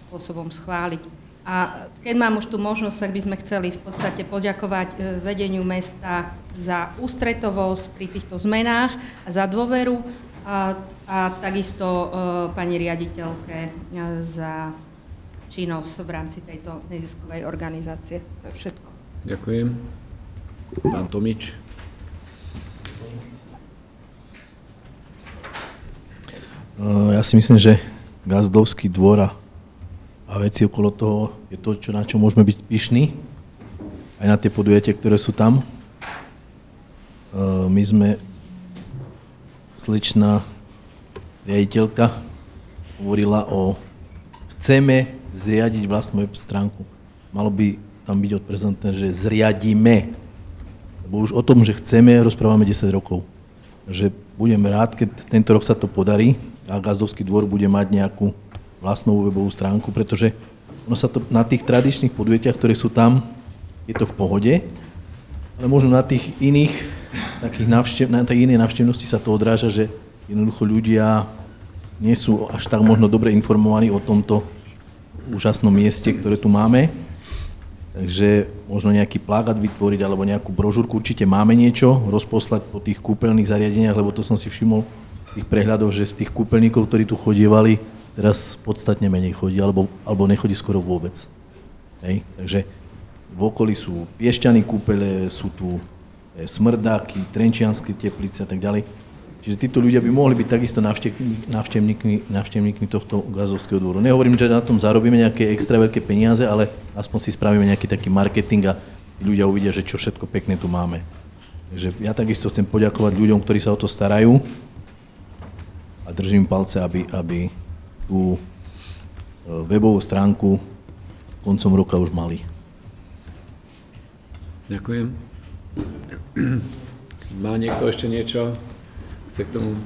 spôsobom schváliť. A keď mám už tú možnosť, tak by sme chceli v podstate poďakovať e, vedeniu mesta za ústretovosť pri týchto zmenách a za dôveru a, a takisto e, pani riaditeľke e, za činnosť v rámci tejto neziskovej organizácie. To je všetko. Ďakujem. Pán Tomič. Eh, ja si myslím, že gazdovský dvor a veci okolo toho je to, čo, na čo môžeme byť pyšní, aj na tie podujatia, ktoré sú tam. Eh, my sme, slečná riaditeľka hovorila o chceme zriadiť vlastnú web stránku. Malo by tam byť odprezentné, že zriadíme. Lebo už o tom, že chceme, rozprávame 10 rokov. Takže budem rád, keď tento rok sa to podarí a Gazdovský dvor bude mať nejakú vlastnú webovú stránku, pretože ono sa to na tých tradičných podujetiach, ktoré sú tam, je to v pohode, ale možno na tých iných, takých navštev, na tej inej navštevnosti sa to odráža, že jednoducho ľudia nie sú až tak možno dobre informovaní o tomto úžasnom mieste, ktoré tu máme. Takže možno nejaký plagát vytvoriť alebo nejakú brožúrku. Určite máme niečo, rozposlať po tých kúpeľných zariadeniach, lebo to som si všimol tých prehľadov, že z tých kúpeľníkov, ktorí tu chodievali, teraz podstatne menej chodí, alebo, alebo nechodí skoro vôbec. Hej? Takže v okolí sú piešťaní kúpele, sú tu e, smrdáky, trenčianske teplice a tak ďalej. Čiže títo ľudia by mohli byť takisto návštevníkmi, návštevníkmi tohto gazovského dvoru. Nehovorím, že na tom zarobíme nejaké extra veľké peniaze, ale aspoň si spravíme nejaký taký marketing a ľudia uvidia, že čo všetko pekné tu máme. Takže ja takisto chcem poďakovať ľuďom, ktorí sa o to starajú a držím palce, aby, aby tú e, webovú stránku koncom roka už mali. Ďakujem. Má niekto ešte niečo? Chce k tomu?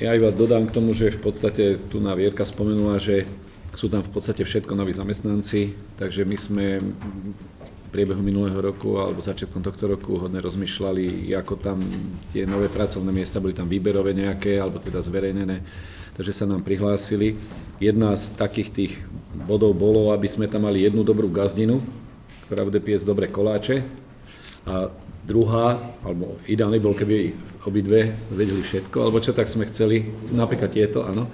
Ja iba dodám k tomu, že v podstate tu na Vierka spomenula, že sú tam v podstate všetko noví zamestnanci, takže my sme priebehu minulého roku alebo začiatkom tohto roku hodne rozmýšľali, ako tam tie nové pracovné miesta boli tam výberové nejaké, alebo teda zverejnené, takže sa nám prihlásili. Jedna z takých tých bodov bolo, aby sme tam mali jednu dobrú gazdinu, ktorá bude piesť dobre koláče a druhá, alebo ideálne bol, keby obidve vedeli všetko, alebo čo tak sme chceli, napríklad tieto, áno.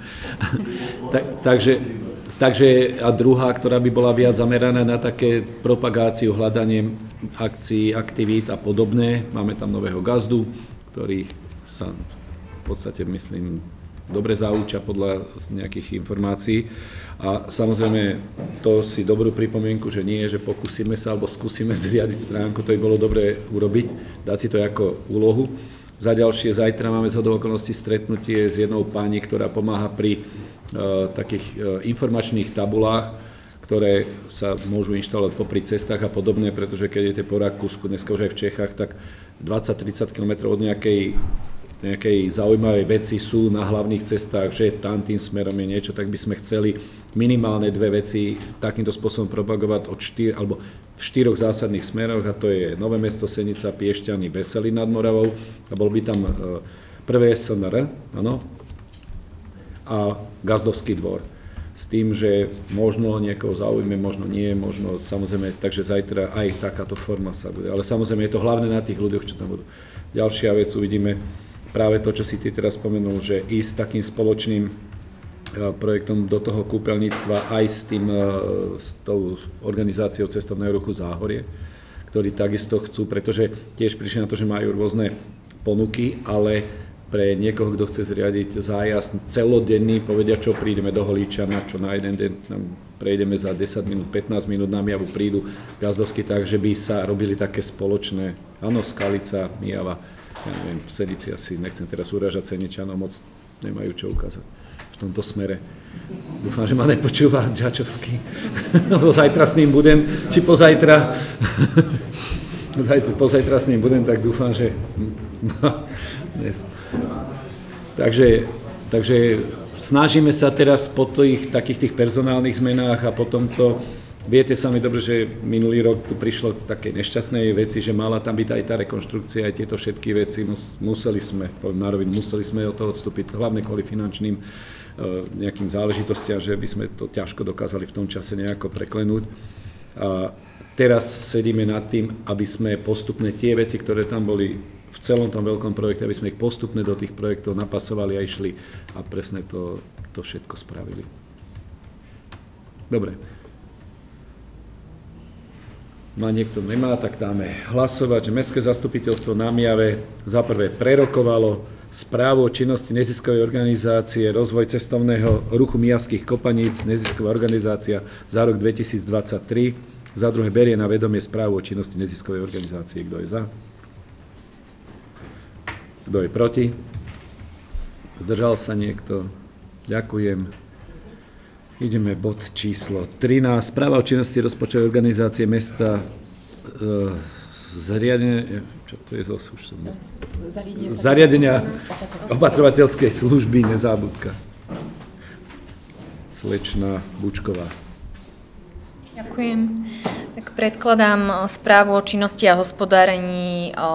tak, takže Takže a druhá, ktorá by bola viac zameraná na také propagáciu, hľadanie akcií, aktivít a podobné. Máme tam nového gazdu, ktorý sa v podstate, myslím, dobre zauča podľa nejakých informácií. A samozrejme, to si dobrú pripomienku, že nie, že pokúsime sa alebo skúsime zriadiť stránku, to by bolo dobré urobiť, dať si to ako úlohu. Za ďalšie, zajtra máme z okolností stretnutie s jednou pani, ktorá pomáha pri uh, takých uh, informačných tabulách, ktoré sa môžu inštalovať popri cestách a podobne, pretože keď idete po Rakúsku, dneska už aj v Čechách, tak 20-30 km od nejakej nejakej zaujímavej veci sú na hlavných cestách, že tam tým smerom je niečo, tak by sme chceli minimálne dve veci takýmto spôsobom propagovať od štyr, alebo v štyroch zásadných smeroch a to je Nové mesto, Senica, Piešťany, Veselý nad Moravou a bol by tam e, prvé SNR, áno, a Gazdovský dvor. S tým, že možno niekoho zaujme, možno nie, možno samozrejme, takže zajtra aj takáto forma sa bude. Ale samozrejme je to hlavne na tých ľuďoch, čo tam budú. Ďalšia vec, uvidíme, práve to, čo si ty teraz spomenul, že ísť takým spoločným projektom do toho kúpeľníctva aj s, tým, e, s tou organizáciou cestovného ruchu Záhorie, ktorí takisto chcú, pretože tiež prišli na to, že majú rôzne ponuky, ale pre niekoho, kto chce zriadiť zájazd celodenný, povedia, čo prídeme do Holíčana, čo na jeden deň tam prejdeme za 10 minút, 15 minút na Mijavu prídu gazdovsky tak, že by sa robili také spoločné, áno, Skalica, Mijava, ja neviem, Sedici asi, nechcem teraz uražať Seničanov, moc nemajú čo ukázať tomto smere. Dúfam, že ma nepočúva Ďačovský, lebo zajtra s ním budem, či pozajtra, zajtra, pozajtra s ním budem, tak dúfam, že... takže, takže snažíme sa teraz po tých takých tých personálnych zmenách a potom to Viete sami dobre, že minulý rok tu prišlo také nešťastné veci, že mala tam byť aj tá rekonštrukcia, aj tieto všetky veci. Museli sme, poviem na museli sme od toho odstúpiť, hlavne kvôli finančným nejakým záležitostiam, že by sme to ťažko dokázali v tom čase nejako preklenúť. A teraz sedíme nad tým, aby sme postupne tie veci, ktoré tam boli v celom tom veľkom projekte, aby sme ich postupne do tých projektov napasovali a išli a presne to, to všetko spravili. Dobre. Má niekto nemá, tak dáme hlasovať, že Mestské zastupiteľstvo na Mijave za prvé prerokovalo správu o činnosti neziskovej organizácie Rozvoj cestovného ruchu Mijavských kopaníc, nezisková organizácia za rok 2023. Za druhé berie na vedomie správu o činnosti neziskovej organizácie. Kto je za? Kto je proti? Zdržal sa niekto? Ďakujem. Ideme bod číslo 13. Správa o činnosti rozpočtovej organizácie mesta e, zariadenia, čo to je zos, už som zariadenia, zariadenia opatrovateľskej služby Nezábudka. Slečná Bučková. Ďakujem. Tak predkladám správu o činnosti a hospodárení o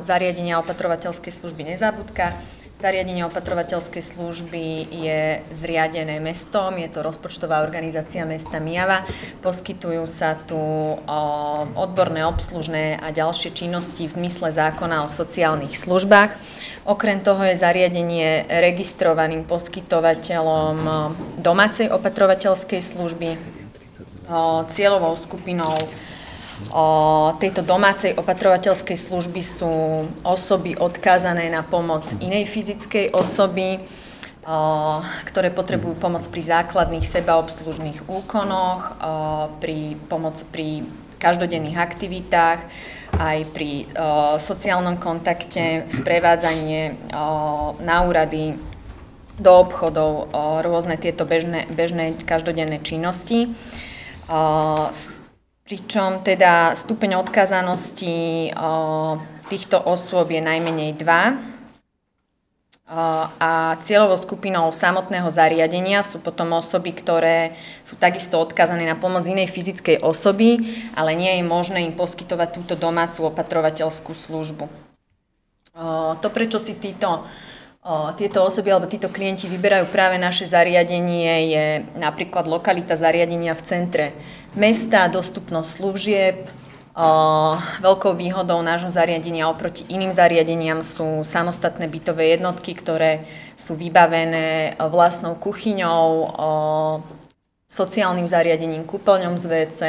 zariadenia opatrovateľskej služby Nezábudka. Zariadenie opatrovateľskej služby je zriadené mestom, je to rozpočtová organizácia mesta Mijava. Poskytujú sa tu odborné, obslužné a ďalšie činnosti v zmysle zákona o sociálnych službách. Okrem toho je zariadenie registrovaným poskytovateľom domácej opatrovateľskej služby, cieľovou skupinou tejto domácej opatrovateľskej služby sú osoby odkázané na pomoc inej fyzickej osoby, ktoré potrebujú pomoc pri základných sebaobslužných úkonoch, pri pomoc pri každodenných aktivitách, aj pri sociálnom kontakte, sprevádzanie na úrady, do obchodov, rôzne tieto bežné, bežné každodenné činnosti. Pričom teda stupeň odkazanosti týchto osôb je najmenej 2 a cieľovou skupinou samotného zariadenia sú potom osoby, ktoré sú takisto odkazané na pomoc inej fyzickej osoby, ale nie je možné im poskytovať túto domácu opatrovateľskú službu. To, prečo si títo, tieto osoby alebo títo klienti vyberajú práve naše zariadenie, je napríklad lokalita zariadenia v centre mesta, dostupnosť služieb. Veľkou výhodou nášho zariadenia oproti iným zariadeniam sú samostatné bytové jednotky, ktoré sú vybavené vlastnou kuchyňou, sociálnym zariadením, kúpeľňom z WC,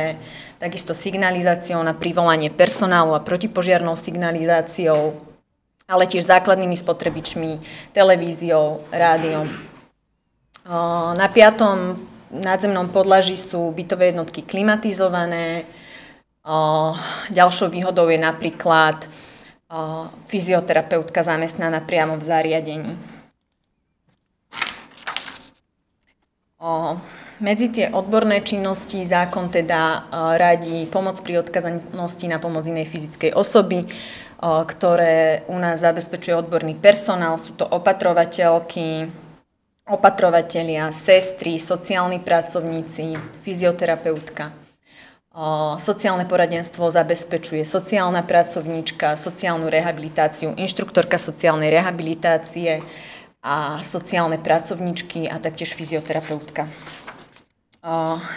takisto signalizáciou na privolanie personálu a protipožiarnou signalizáciou, ale tiež základnými spotrebičmi, televíziou, rádiom. Na piatom nadzemnom podlaží sú bytové jednotky klimatizované. Ďalšou výhodou je napríklad fyzioterapeutka zamestnaná priamo v zariadení. Medzi tie odborné činnosti zákon teda radí pomoc pri odkazanosti na pomoc inej fyzickej osoby, ktoré u nás zabezpečuje odborný personál. Sú to opatrovateľky, opatrovatelia, sestry, sociálni pracovníci, fyzioterapeutka. Sociálne poradenstvo zabezpečuje sociálna pracovníčka, sociálnu rehabilitáciu, inštruktorka sociálnej rehabilitácie a sociálne pracovníčky a taktiež fyzioterapeutka.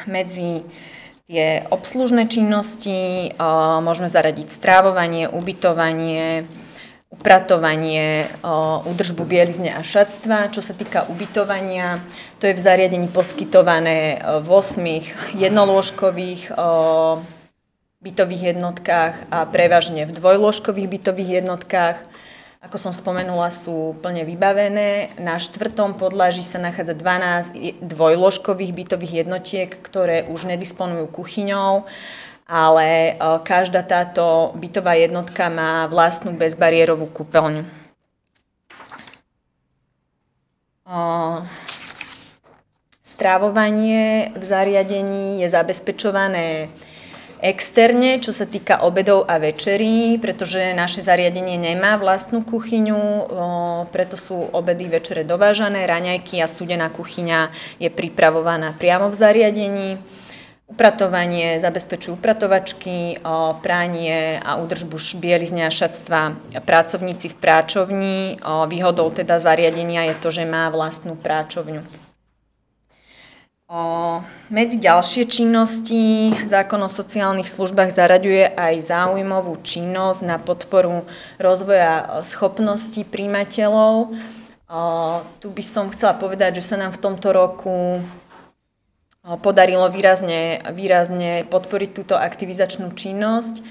Medzi tie obslužné činnosti môžeme zaradiť strávovanie, ubytovanie, upratovanie, údržbu bielizne a šatstva. Čo sa týka ubytovania, to je v zariadení poskytované v 8 jednolôžkových bytových jednotkách a prevažne v dvojlôžkových bytových jednotkách. Ako som spomenula, sú plne vybavené. Na štvrtom podlaží sa nachádza 12 dvojložkových bytových jednotiek, ktoré už nedisponujú kuchyňou, ale každá táto bytová jednotka má vlastnú bezbariérovú kúpeľňu. Strávovanie v zariadení je zabezpečované externe, čo sa týka obedov a večerí, pretože naše zariadenie nemá vlastnú kuchyňu, preto sú obedy večere dovážané, raňajky a studená kuchyňa je pripravovaná priamo v zariadení. Upratovanie zabezpečujú upratovačky, pránie a údržbu bielizne a šatstva pracovníci v práčovni. Výhodou teda zariadenia je to, že má vlastnú práčovňu. Medzi ďalšie činnosti zákon o sociálnych službách zaraďuje aj záujmovú činnosť na podporu rozvoja schopností príjimateľov. Tu by som chcela povedať, že sa nám v tomto roku podarilo výrazne, výrazne podporiť túto aktivizačnú činnosť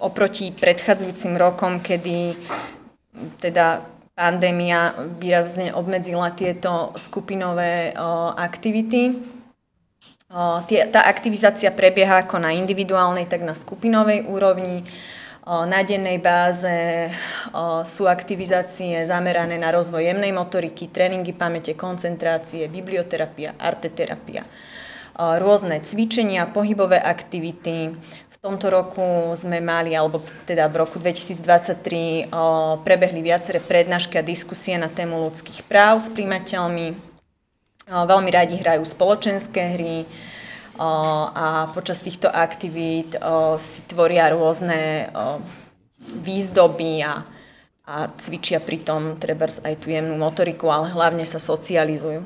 oproti predchádzajúcim rokom, kedy teda pandémia výrazne obmedzila tieto skupinové aktivity. Tá aktivizácia prebieha ako na individuálnej, tak na skupinovej úrovni. Na dennej báze sú aktivizácie zamerané na rozvoj jemnej motoriky, tréningy pamäte, koncentrácie, biblioterapia, arteterapia, rôzne cvičenia, pohybové aktivity, v tomto roku sme mali, alebo teda v roku 2023 prebehli viaceré prednášky a diskusie na tému ľudských práv s príjmateľmi. Veľmi radi hrajú spoločenské hry a počas týchto aktivít si tvoria rôzne výzdoby a, a cvičia pritom trebárs aj tú jemnú motoriku, ale hlavne sa socializujú.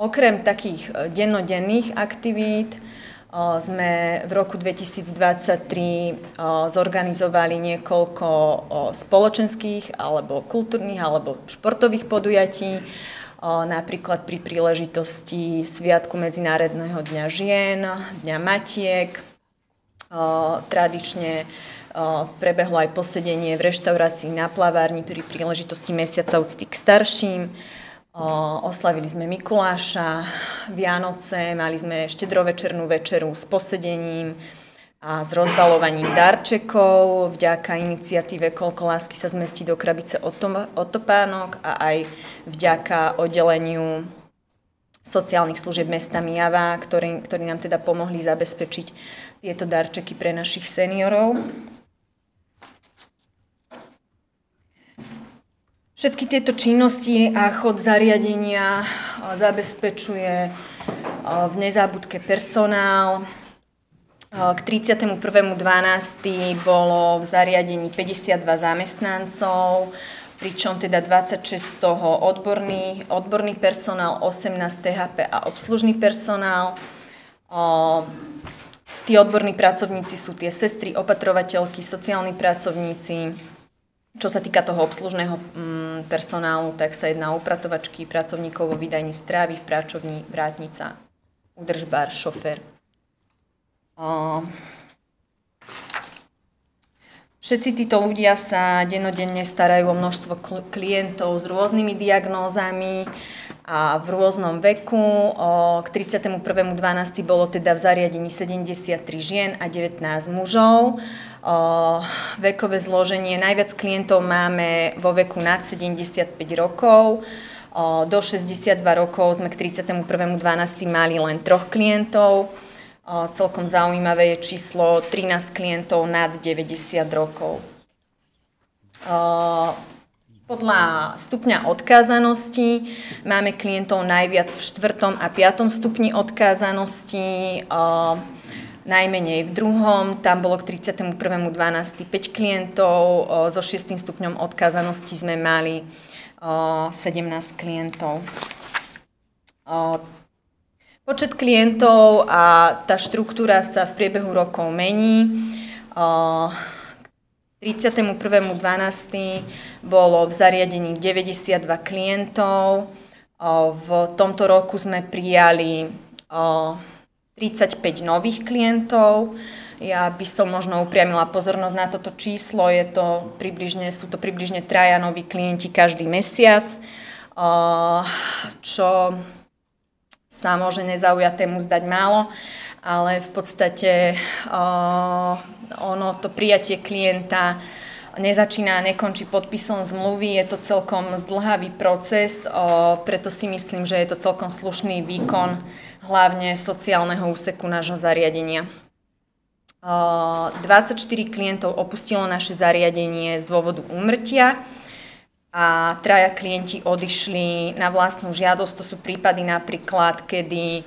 Okrem takých dennodenných aktivít sme v roku 2023 zorganizovali niekoľko spoločenských alebo kultúrnych alebo športových podujatí, napríklad pri príležitosti Sviatku Medzinárodného dňa žien, Dňa matiek. Tradične prebehlo aj posedenie v reštaurácii na plavárni pri príležitosti Mesiaca úcty k starším. Oslavili sme Mikuláša, Vianoce, mali sme štedrovečernú večeru s posedením a s rozbalovaním darčekov. Vďaka iniciatíve Koľko lásky sa zmestí do krabice od topánok a aj vďaka oddeleniu sociálnych služieb mesta Mijava, ktorí, ktorí nám teda pomohli zabezpečiť tieto darčeky pre našich seniorov. Všetky tieto činnosti a chod zariadenia zabezpečuje v nezábudke personál. K 31.12. bolo v zariadení 52 zamestnancov, pričom teda 26 z toho odborný, odborný personál, 18 THP a obslužný personál. Tí odborní pracovníci sú tie sestry, opatrovateľky, sociálni pracovníci, čo sa týka toho obslužného mm, personálu, tak sa jedná o upratovačky, pracovníkov vo vydajni strávy, v práčovni, vrátnica, udržbár, šofér. Všetci títo ľudia sa denodenne starajú o množstvo klientov s rôznymi diagnózami a v rôznom veku. K 31.12. bolo teda v zariadení 73 žien a 19 mužov. Vekové zloženie, najviac klientov máme vo veku nad 75 rokov. Do 62 rokov sme k 31.12. mali len troch klientov. Celkom zaujímavé je číslo 13 klientov nad 90 rokov. Podľa stupňa odkázanosti máme klientov najviac v 4. a 5. stupni odkázanosti, najmenej v druhom. Tam bolo k 31.12. 5 klientov, so 6. stupňom odkázanosti sme mali 17 klientov. Počet klientov a tá štruktúra sa v priebehu rokov mení. 31.12. bolo v zariadení 92 klientov. V tomto roku sme prijali 35 nových klientov. Ja by som možno upriamila pozornosť na toto číslo. Je to približne, sú to približne traja noví klienti každý mesiac, čo sa môže nezaujatému zdať málo, ale v podstate uh, ono, to prijatie klienta nezačína a nekončí podpisom zmluvy, je to celkom zdlhavý proces, uh, preto si myslím, že je to celkom slušný výkon hlavne sociálneho úseku nášho zariadenia. 24 klientov opustilo naše zariadenie z dôvodu úmrtia a traja klienti odišli na vlastnú žiadosť. To sú prípady napríklad, kedy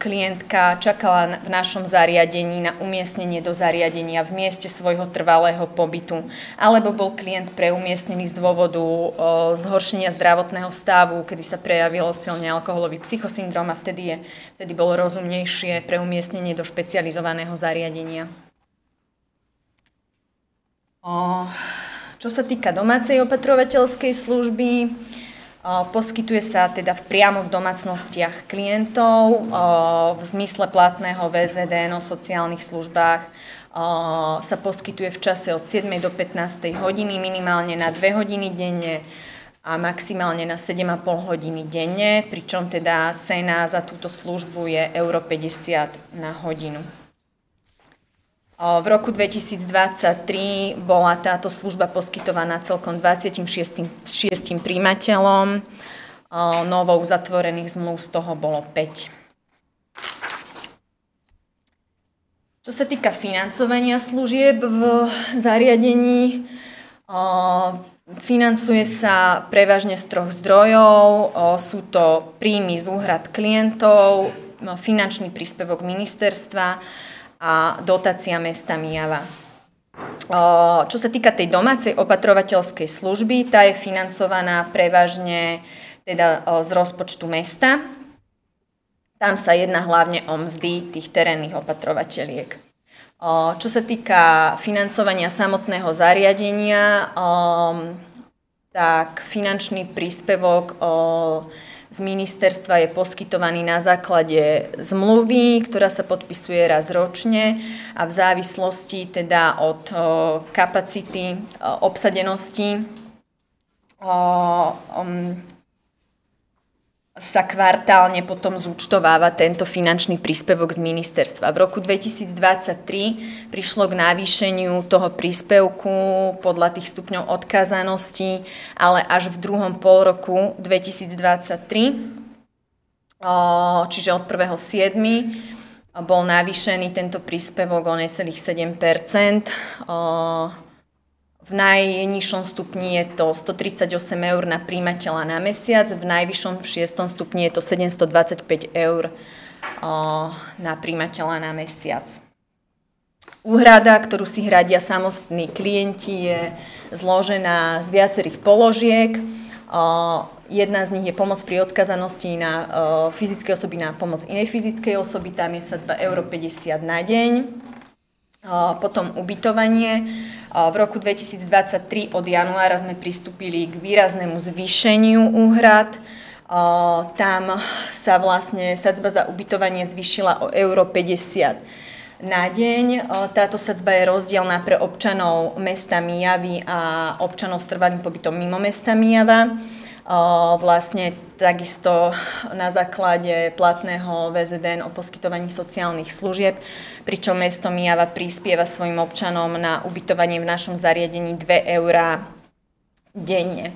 klientka čakala v našom zariadení na umiestnenie do zariadenia v mieste svojho trvalého pobytu, alebo bol klient preumiestnený z dôvodu zhoršenia zdravotného stavu, kedy sa prejavilo silne alkoholový psychosyndrom a vtedy, je, vtedy bolo rozumnejšie preumiestnenie do špecializovaného zariadenia. O, čo sa týka domácej opatrovateľskej služby, poskytuje sa teda priamo v domácnostiach klientov v zmysle platného VZDN o sociálnych službách sa poskytuje v čase od 7. do 15. hodiny, minimálne na 2 hodiny denne a maximálne na 7,5 hodiny denne, pričom teda cena za túto službu je euro 50 na hodinu. V roku 2023 bola táto služba poskytovaná celkom 26 príjimateľom. Novou zatvorených zmluv z toho bolo 5. Čo sa týka financovania služieb v zariadení, financuje sa prevažne z troch zdrojov. Sú to príjmy z úhrad klientov, finančný príspevok ministerstva, a dotácia mesta Mijava. Čo sa týka tej domácej opatrovateľskej služby, tá je financovaná prevažne teda z rozpočtu mesta. Tam sa jedná hlavne o mzdy tých terénnych opatrovateľiek. Čo sa týka financovania samotného zariadenia, tak finančný príspevok z ministerstva je poskytovaný na základe zmluvy, ktorá sa podpisuje raz ročne a v závislosti teda od kapacity obsadenosti sa kvartálne potom zúčtováva tento finančný príspevok z ministerstva. V roku 2023 prišlo k navýšeniu toho príspevku podľa tých stupňov odkázanosti, ale až v druhom pol roku 2023, čiže od 1.7. bol navýšený tento príspevok o necelých 7 v najnižšom stupni je to 138 eur na príjimateľa na mesiac, v najvyššom v 6. stupni je to 725 eur na príjimateľa na mesiac. Úhrada, ktorú si hradia samostní klienti, je zložená z viacerých položiek. Jedna z nich je pomoc pri odkazanosti na fyzické osoby na pomoc inej fyzickej osoby, tam je sadzba euro 50 na deň. Potom ubytovanie. V roku 2023 od januára sme pristúpili k výraznému zvýšeniu úhrad. Tam sa vlastne sadzba za ubytovanie zvýšila o euro 50 na deň. Táto sadzba je rozdielna pre občanov mesta Mijavy a občanov s trvalým pobytom mimo mesta Mijava. Vlastne takisto na základe platného VZDN o poskytovaní sociálnych služieb, pričom mesto Mijava prispieva svojim občanom na ubytovanie v našom zariadení 2 eurá denne.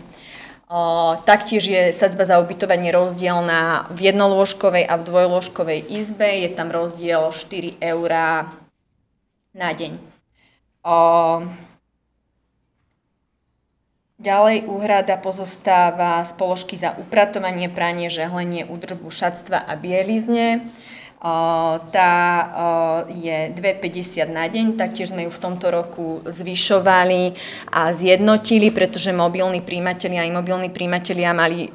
Taktiež je sadzba za ubytovanie rozdielna v jednolôžkovej a v dvojlôžkovej izbe. Je tam rozdiel 4 eurá na deň. Ďalej úhrada pozostáva z položky za upratovanie, pranie, žehlenie, údržbu šatstva a bielizne tá je 2,50 na deň, taktiež sme ju v tomto roku zvyšovali a zjednotili, pretože mobilní príjimatelia a imobilní príjimatelia mali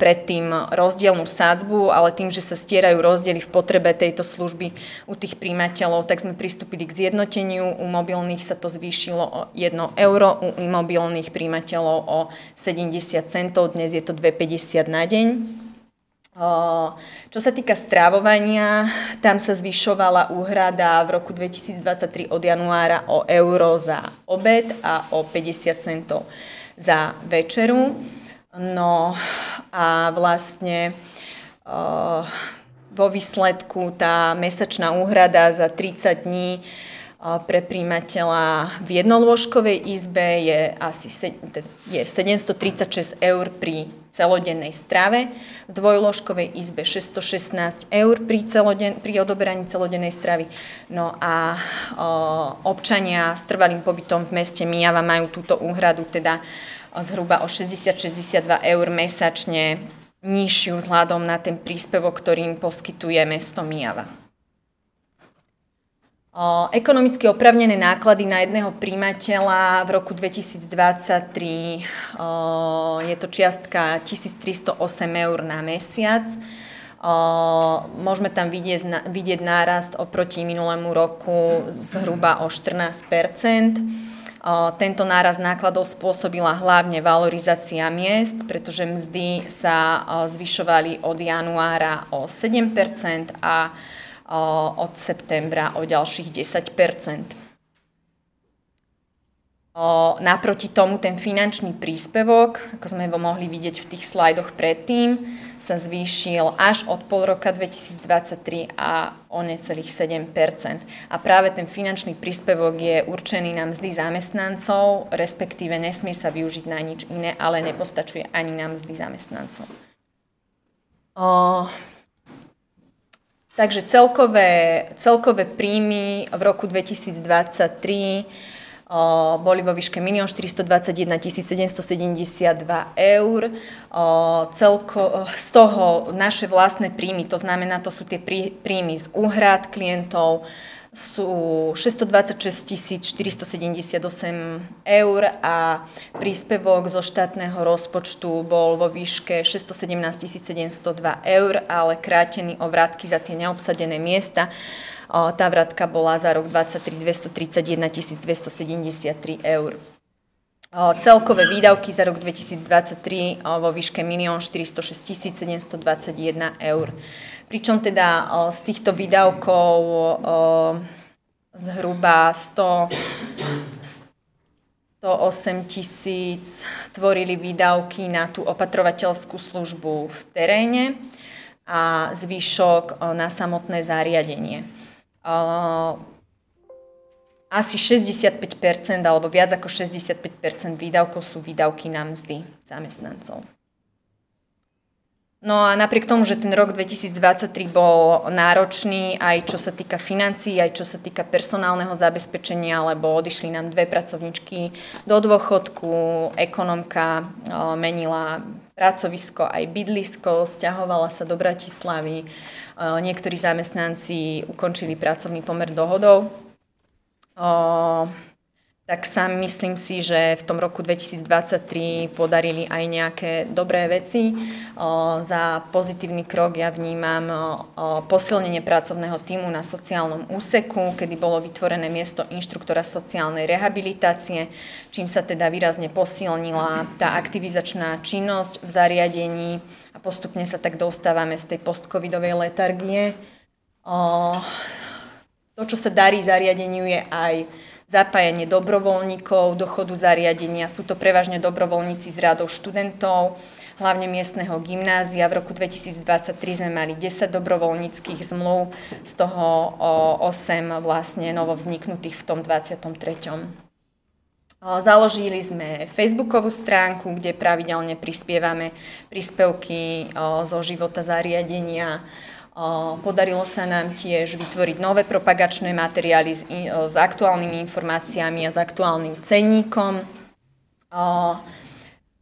predtým rozdielnú sádzbu, ale tým, že sa stierajú rozdiely v potrebe tejto služby u tých príjimateľov, tak sme pristúpili k zjednoteniu. U mobilných sa to zvýšilo o 1 euro, u imobilných príjimateľov o 70 centov, dnes je to 2,50 na deň. Čo sa týka strávovania, tam sa zvyšovala úhrada v roku 2023 od januára o euro za obed a o 50 centov za večeru. No a vlastne vo výsledku tá mesačná úhrada za 30 dní pre príjimateľa v jednolôžkovej izbe je asi je 736 eur pri celodennej strave, v dvojložkovej izbe 616 eur pri, celoden, pri odoberaní celodennej stravy. No a o, občania s trvalým pobytom v meste Mijava majú túto úhradu teda zhruba o 60-62 eur mesačne nižšiu vzhľadom na ten príspevok, ktorý im poskytuje mesto Mijava. Ekonomicky opravnené náklady na jedného príjimateľa v roku 2023 je to čiastka 1308 eur na mesiac. Môžeme tam vidieť, vidieť nárast oproti minulému roku zhruba o 14% tento náraz nákladov spôsobila hlavne valorizácia miest, pretože mzdy sa zvyšovali od januára o 7 a od septembra o ďalších 10% Naproti tomu ten finančný príspevok, ako sme ho mohli vidieť v tých slajdoch predtým, sa zvýšil až od pol roka 2023 a o necelých 7% A práve ten finančný príspevok je určený na mzdy zamestnancov, respektíve nesmie sa využiť na nič iné, ale nepostačuje ani na mzdy zamestnancov. Takže celkové, celkové príjmy v roku 2023 o, boli vo výške 1 421 772 eur. Celko, z toho naše vlastné príjmy, to znamená, to sú tie príjmy z úhrad klientov, sú 626 478 eur a príspevok zo štátneho rozpočtu bol vo výške 617 702 eur, ale krátený o vrátky za tie neobsadené miesta. Tá vrátka bola za rok 2023 231 273 eur. Celkové výdavky za rok 2023 vo výške 1 406 721 eur. Pričom teda z týchto výdavkov zhruba 100, 108 tisíc tvorili výdavky na tú opatrovateľskú službu v teréne a zvyšok na samotné zariadenie. Asi 65% alebo viac ako 65% výdavkov sú výdavky na mzdy zamestnancov. No a napriek tomu, že ten rok 2023 bol náročný aj čo sa týka financií, aj čo sa týka personálneho zabezpečenia, lebo odišli nám dve pracovničky do dôchodku, ekonomka menila pracovisko aj bydlisko, stiahovala sa do Bratislavy, niektorí zamestnanci ukončili pracovný pomer dohodou tak sa myslím si, že v tom roku 2023 podarili aj nejaké dobré veci. Za pozitívny krok ja vnímam posilnenie pracovného týmu na sociálnom úseku, kedy bolo vytvorené miesto inštruktora sociálnej rehabilitácie, čím sa teda výrazne posilnila tá aktivizačná činnosť v zariadení a postupne sa tak dostávame z tej postcovidovej letargie. To, čo sa darí zariadeniu, je aj zapájanie dobrovoľníkov do chodu zariadenia. Sú to prevažne dobrovoľníci z radov študentov, hlavne miestneho gymnázia. V roku 2023 sme mali 10 dobrovoľníckých zmluv, z toho 8 vlastne novovzniknutých v tom 23. Založili sme facebookovú stránku, kde pravidelne prispievame príspevky zo života zariadenia. Podarilo sa nám tiež vytvoriť nové propagačné materiály s, aktuálnymi informáciami a s aktuálnym cenníkom.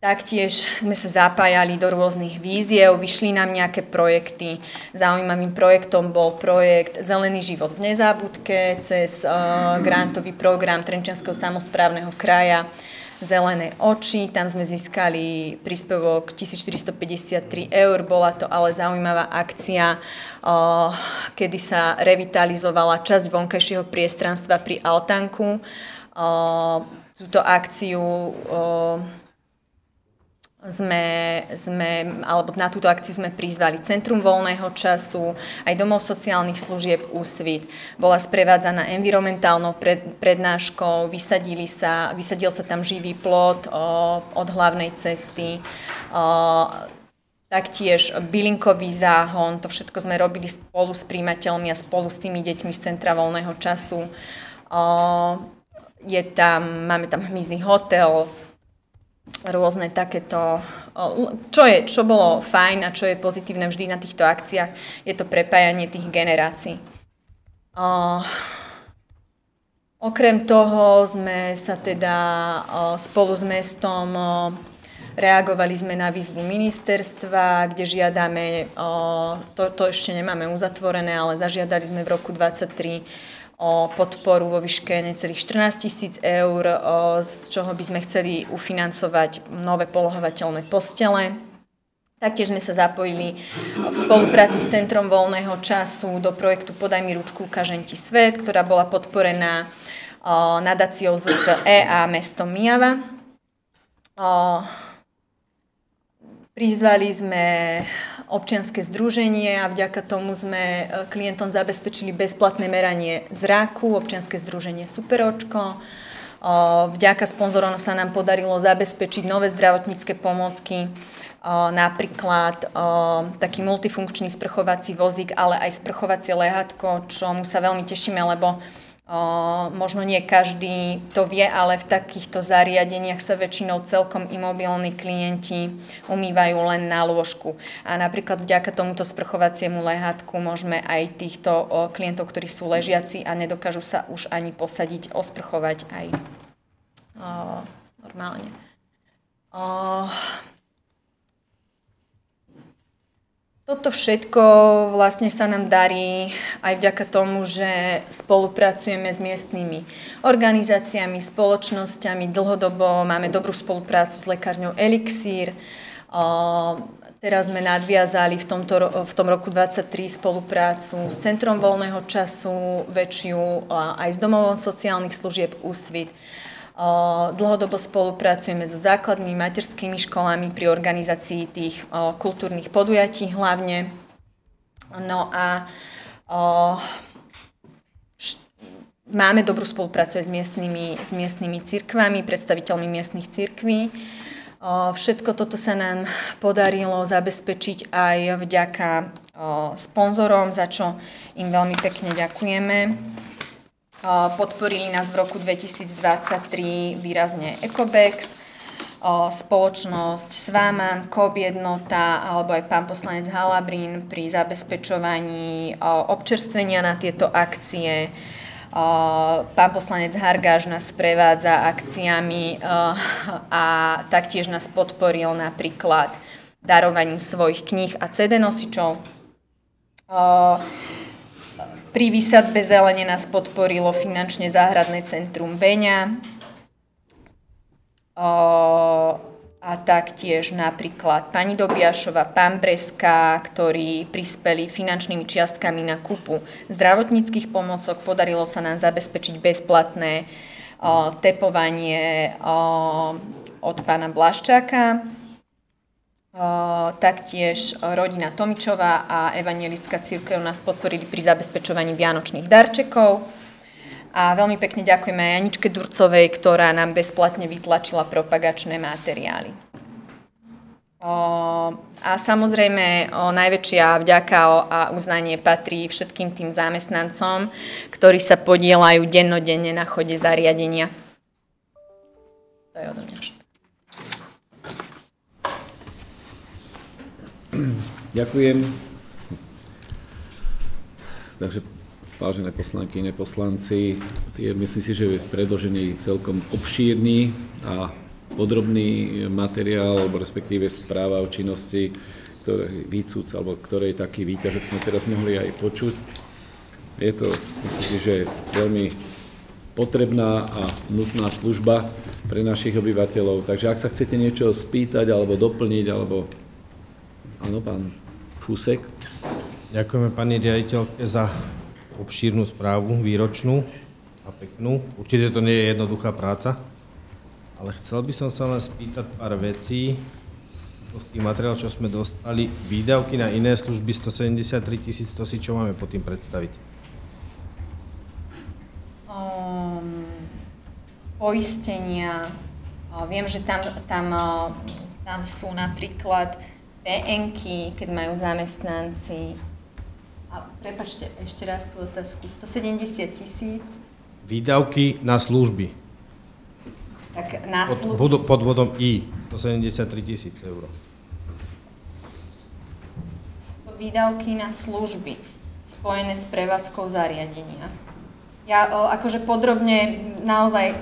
Taktiež sme sa zapájali do rôznych víziev, vyšli nám nejaké projekty. Zaujímavým projektom bol projekt Zelený život v nezábudke cez uh, grantový program Trenčanského samozprávneho kraja Zelené oči. Tam sme získali príspevok 1453 eur. Bola to ale zaujímavá akcia, kedy sa revitalizovala časť vonkajšieho priestranstva pri Altanku. Túto akciu sme, sme, alebo na túto akciu sme prizvali Centrum voľného času, aj Domov sociálnych služieb Úsvit. Bola sprevádzaná environmentálnou pred, prednáškou, vysadili sa, vysadil sa tam živý plot o, od hlavnej cesty, o, taktiež bylinkový záhon, to všetko sme robili spolu s príjimateľmi a spolu s tými deťmi z Centra voľného času. O, je tam, máme tam hmyzný hotel, rôzne takéto, čo, je, čo bolo fajn a čo je pozitívne vždy na týchto akciách, je to prepájanie tých generácií. O, okrem toho sme sa teda o, spolu s mestom o, reagovali sme na výzvu ministerstva, kde žiadame, to, to ešte nemáme uzatvorené, ale zažiadali sme v roku 2023 o podporu vo výške necelých 14 tisíc eur, z čoho by sme chceli ufinancovať nové polohovateľné postele. Taktiež sme sa zapojili v spolupráci s Centrom voľného času do projektu Podaj mi ručku, ukážem ti svet, ktorá bola podporená nadáciou ZSE a mestom Mijava. Prizvali sme občianske združenie a vďaka tomu sme e, klientom zabezpečili bezplatné meranie zraku, občianske združenie Superočko. Vďaka sponzorom sa nám podarilo zabezpečiť nové zdravotnícke pomocky, napríklad taký multifunkčný sprchovací vozík, ale aj sprchovacie lehatko, čomu sa veľmi tešíme, lebo možno nie každý to vie, ale v takýchto zariadeniach sa väčšinou celkom imobilní klienti umývajú len na lôžku. A napríklad vďaka tomuto sprchovaciemu lehátku môžeme aj týchto klientov, ktorí sú ležiaci a nedokážu sa už ani posadiť, osprchovať aj normálne. Toto všetko vlastne sa nám darí aj vďaka tomu, že spolupracujeme s miestnymi organizáciami, spoločnosťami. Dlhodobo máme dobrú spoluprácu s lekárňou Elixír. Teraz sme nadviazali v, tomto, v tom roku 2023 spoluprácu s Centrom voľného času, väčšiu aj s Domovom sociálnych služieb Úsvit. Dlhodobo spolupracujeme so základnými materskými školami pri organizácii tých kultúrnych podujatí hlavne. No a máme dobrú spoluprácu aj s miestnymi, s miestnymi cirkvami, predstaviteľmi miestnych cirkví. Všetko toto sa nám podarilo zabezpečiť aj vďaka sponzorom, za čo im veľmi pekne ďakujeme. Podporili nás v roku 2023 výrazne Ecobex, spoločnosť Sváman, KOB jednota alebo aj pán poslanec Halabrín pri zabezpečovaní občerstvenia na tieto akcie. Pán poslanec Hargáš nás sprevádza akciami a taktiež nás podporil napríklad darovaním svojich kníh a CD nosičov. Pri výsadbe zelene nás podporilo finančne záhradné centrum Beňa a taktiež napríklad pani Dobiašova, pán Breska, ktorí prispeli finančnými čiastkami na kúpu zdravotníckých pomocok. Podarilo sa nám zabezpečiť bezplatné tepovanie od pána Blaščáka. Taktiež rodina Tomičová a Evangelická církev nás podporili pri zabezpečovaní vianočných darčekov. A veľmi pekne ďakujeme aj Janičke Durcovej, ktorá nám bezplatne vytlačila propagačné materiály. A samozrejme najväčšia vďaka a uznanie patrí všetkým tým zamestnancom, ktorí sa podielajú dennodenne na chode zariadenia. To je odo mňa všetko. Ďakujem. Takže vážené poslanky, poslanci, je, myslím si, že predložený celkom obšírny a podrobný materiál, alebo respektíve správa o činnosti, ktoré výcúc, alebo ktorej taký výťažok sme teraz mohli aj počuť. Je to, myslím si, že veľmi potrebná a nutná služba pre našich obyvateľov. Takže ak sa chcete niečo spýtať alebo doplniť, alebo Áno, pán Fúsek. Ďakujeme pani riaditeľke za obšírnu správu, výročnú a peknú. Určite to nie je jednoduchá práca, ale chcel by som sa len spýtať pár vecí. V tých materiál, čo sme dostali, výdavky na iné služby 173 tisíc, to si čo máme pod tým predstaviť? Um, poistenia. Viem, že tam, tam, tam sú napríklad PN-ky, keď majú zamestnanci. A prepačte ešte raz tú otázku. 170 tisíc. Výdavky na služby. Tak na služby. Pod, pod vodom I. 173 tisíc eur. Výdavky na služby spojené s prevádzkou zariadenia. Ja o, akože podrobne naozaj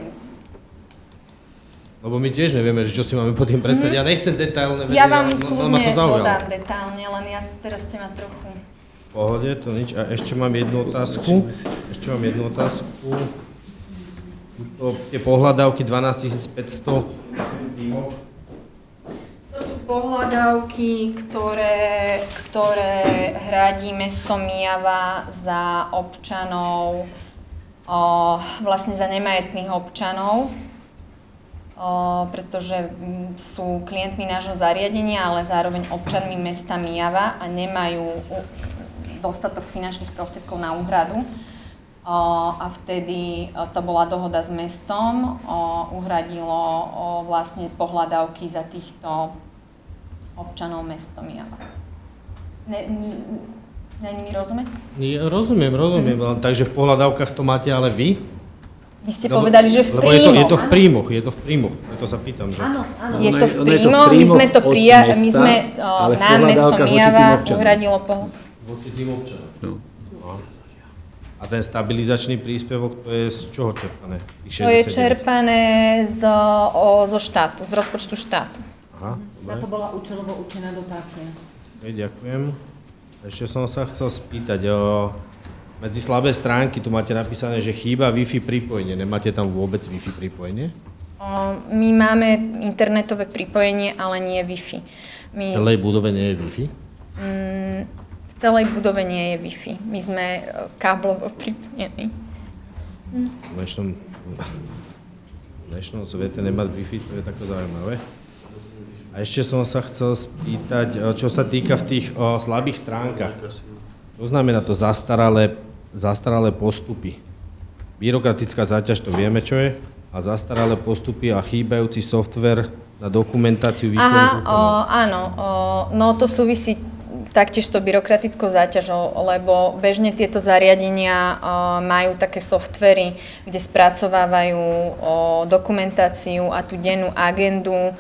lebo my tiež nevieme, že čo si máme pod tým predstaviť. Mm-hmm. Ja nechcem detailne vedieť, Ja vám kľudne dodám detailne, len ja teraz ste ma trochu... V pohode, to nič. A ešte mám jednu otázku. Ešte mám jednu otázku. Tuto, tie pohľadávky 12 500 To sú pohľadávky, ktoré, ktoré hradí mesto Mijava za občanov, o, vlastne za nemajetných občanov pretože mm, sú klientmi nášho zariadenia, ale zároveň občanmi mesta Mijava a nemajú dostatok finančných prostriedkov na úhradu. A vtedy to bola dohoda s mestom, uhradilo vlastne pohľadavky za týchto občanov mesto Mijava. Ne, Není mi rozumieť? Rozumiem, rozumiem. Mm. Takže v pohľadavkách to máte ale vy? Vy ste no, povedali, že v príjmoch. je to, je to v príjmoch, je to v príjmoch, preto sa pýtam. Že... Áno, áno. Je to v príjmoch, my sme to prija, my sme, o, nám mesto Mijava uhradilo po... Voči tým občanom. No. A ten stabilizačný príspevok, to je z čoho čerpané? To je čerpané z, o, zo štátu, z rozpočtu štátu. Aha, Na to bola účelovo určená dotácia. Okay, ďakujem. Ešte som sa chcel spýtať o medzi slabé stránky tu máte napísané, že chýba Wi-Fi pripojenie. Nemáte tam vôbec Wi-Fi pripojenie? My máme internetové pripojenie, ale nie Wi-Fi. My... V celej budove nie je Wi-Fi? Mm, v celej budove nie je Wi-Fi. My sme e, káblovo pripojení. V dnešnom, v dnešnom svete nemať Wi-Fi, to je také zaujímavé. A ešte som sa chcel spýtať, e, čo sa týka v tých o, slabých stránkach. Čo znamená to zastaralé zastaralé postupy. Byrokratická záťaž, to vieme, čo je, a zastaralé postupy a chýbajúci software na dokumentáciu výkonu. Aha, o, áno, o, no to súvisí taktiež to byrokratickou záťažou, lebo bežne tieto zariadenia majú také softvery, kde spracovávajú dokumentáciu a tú dennú agendu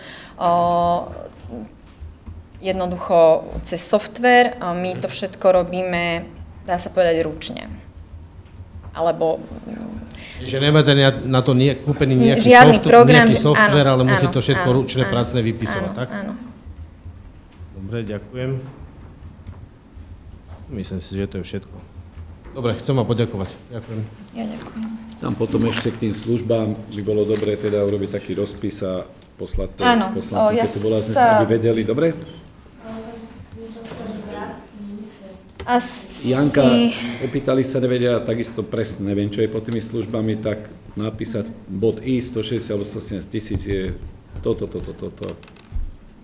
jednoducho cez software. My to všetko robíme, dá sa povedať, ručne alebo... Že nemáte na to nie, kúpený nejaký, Žiadny soft, program, nejaký software, áno, ale musí áno, to všetko áno, ručne áno, pracne vypísať, áno, tak? Áno. Dobre, ďakujem. Myslím si, že to je všetko. Dobre, chcem vám poďakovať. Ďakujem. Ja ďakujem. Tam potom ešte k tým službám by bolo dobré teda urobiť taký rozpis a poslať to Áno, poslancom, ja keď to bola, sa... aby vedeli. Dobre? Asi... Janka, opýtali sa, nevedia, takisto presne neviem, čo je pod tými službami, tak napísať bod I 160 alebo 170 tisíc je toto, toto, toto.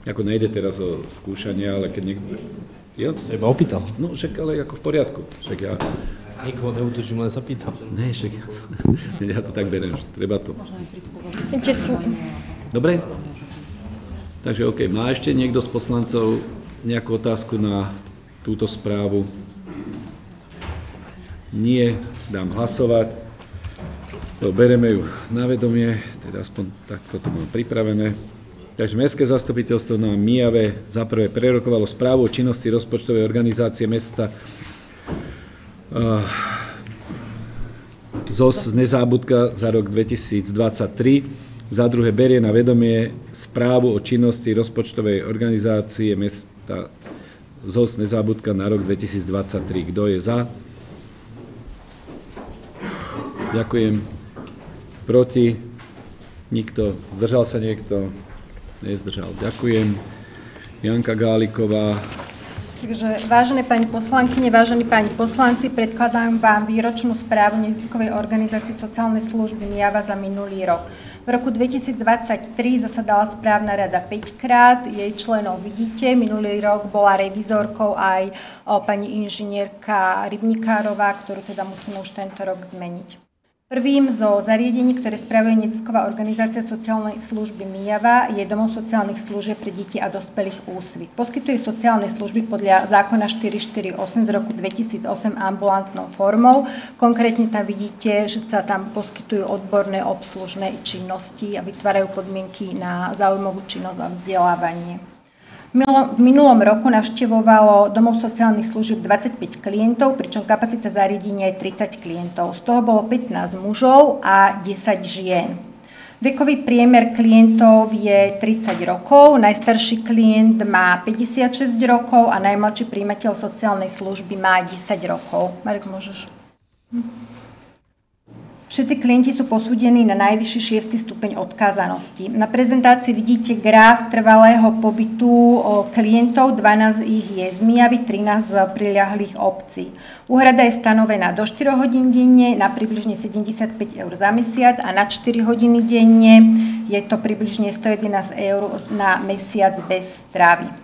Ako nejde teraz o skúšanie, ale keď niekto... Jo? Iba opýtal. No, však ale ako v poriadku. Však ja... Nikoho neutočím, len sa pýtam. Ne, však ja to tak beriem, že treba to. Dobre? Takže OK, má ešte niekto z poslancov nejakú otázku na túto správu? Nie, dám hlasovať. Bereme ju na vedomie, teda aspoň takto to mám pripravené. Takže Mestské zastupiteľstvo na Mijave za prerokovalo správu o činnosti rozpočtovej organizácie mesta uh, ZOS nezábudka za rok 2023. Za druhé berie na vedomie správu o činnosti rozpočtovej organizácie mesta ZOS nezábudka na rok 2023. Kto je za? Ďakujem. Proti? Nikto. Zdržal sa niekto? Nezdržal. Ďakujem. Janka Gáliková. Takže vážené pani poslankyne, vážení pani poslanci, predkladám vám výročnú správu neziskovej organizácie sociálnej služby MIAVA za minulý rok. V roku 2023 zasadala správna rada 5 krát, jej členov vidíte, minulý rok bola revizorkou aj pani inžinierka Rybnikárová, ktorú teda musíme už tento rok zmeniť. Prvým zo zariadení, ktoré spravuje nezisková organizácia sociálnej služby Mijava, je Domov sociálnych služieb pre deti a dospelých úsvit. Poskytuje sociálne služby podľa zákona 448 z roku 2008 ambulantnou formou. Konkrétne tam vidíte, že sa tam poskytujú odborné obslužné činnosti a vytvárajú podmienky na zaujímavú činnosť a vzdelávanie. V minulom roku navštevovalo domov sociálnych služieb 25 klientov, pričom kapacita zariadenia je 30 klientov. Z toho bolo 15 mužov a 10 žien. Vekový priemer klientov je 30 rokov, najstarší klient má 56 rokov a najmladší príjimateľ sociálnej služby má 10 rokov. Marek, môžeš? Hm. Všetci klienti sú posúdení na najvyšší 6. stupeň odkázanosti. Na prezentácii vidíte graf trvalého pobytu klientov, 12 ich je z Mijavy, 13 z priľahlých obcí. Úhrada je stanovená do 4 hodín denne na približne 75 eur za mesiac a na 4 hodiny denne je to približne 111 eur na mesiac bez stravy.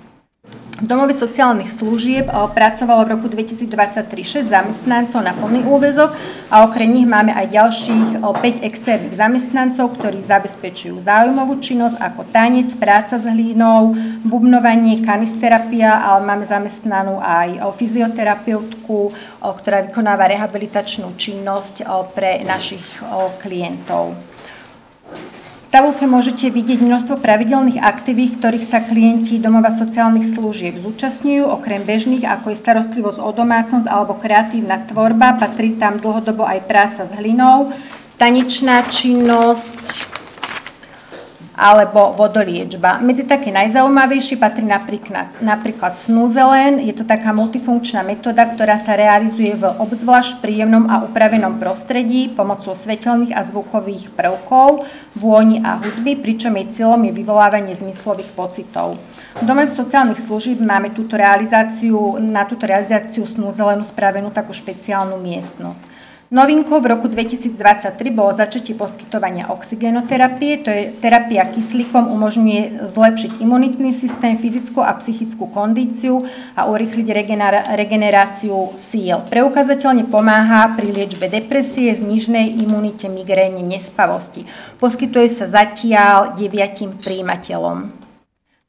V domove sociálnych služieb eh, pracovalo v roku 2023 6 zamestnancov na plný úvezok a okrem nich máme aj ďalších 5 eh, externých zamestnancov, ktorí zabezpečujú záujmovú činnosť ako tanec, práca s hlínou, bubnovanie, kanisterapia, ale máme zamestnanú aj eh, fyzioterapeutku, ktorá vykonáva rehabilitačnú činnosť pre našich klientov tabulke môžete vidieť množstvo pravidelných aktivít, ktorých sa klienti domova sociálnych služieb zúčastňujú. Okrem bežných, ako je starostlivosť o domácnosť alebo kreatívna tvorba, patrí tam dlhodobo aj práca s hlinou, tanečná činnosť, alebo vodoliečba. Medzi také najzaujímavejšie patrí napríklad, napríklad snúzelen. Je to taká multifunkčná metóda, ktorá sa realizuje v obzvlášť príjemnom a upravenom prostredí pomocou svetelných a zvukových prvkov, vôni a hudby, pričom jej cieľom je vyvolávanie zmyslových pocitov. V Dome sociálnych služieb máme túto realizáciu, na túto realizáciu snúzelenú spravenú takú špeciálnu miestnosť. Novinkou v roku 2023 bolo začatie poskytovania oxigenoterapie, to je terapia kyslíkom, umožňuje zlepšiť imunitný systém, fyzickú a psychickú kondíciu a urychliť regeneráciu síl. Preukazateľne pomáha pri liečbe depresie, znižnej imunite, migréne, nespavosti. Poskytuje sa zatiaľ deviatim príjimateľom.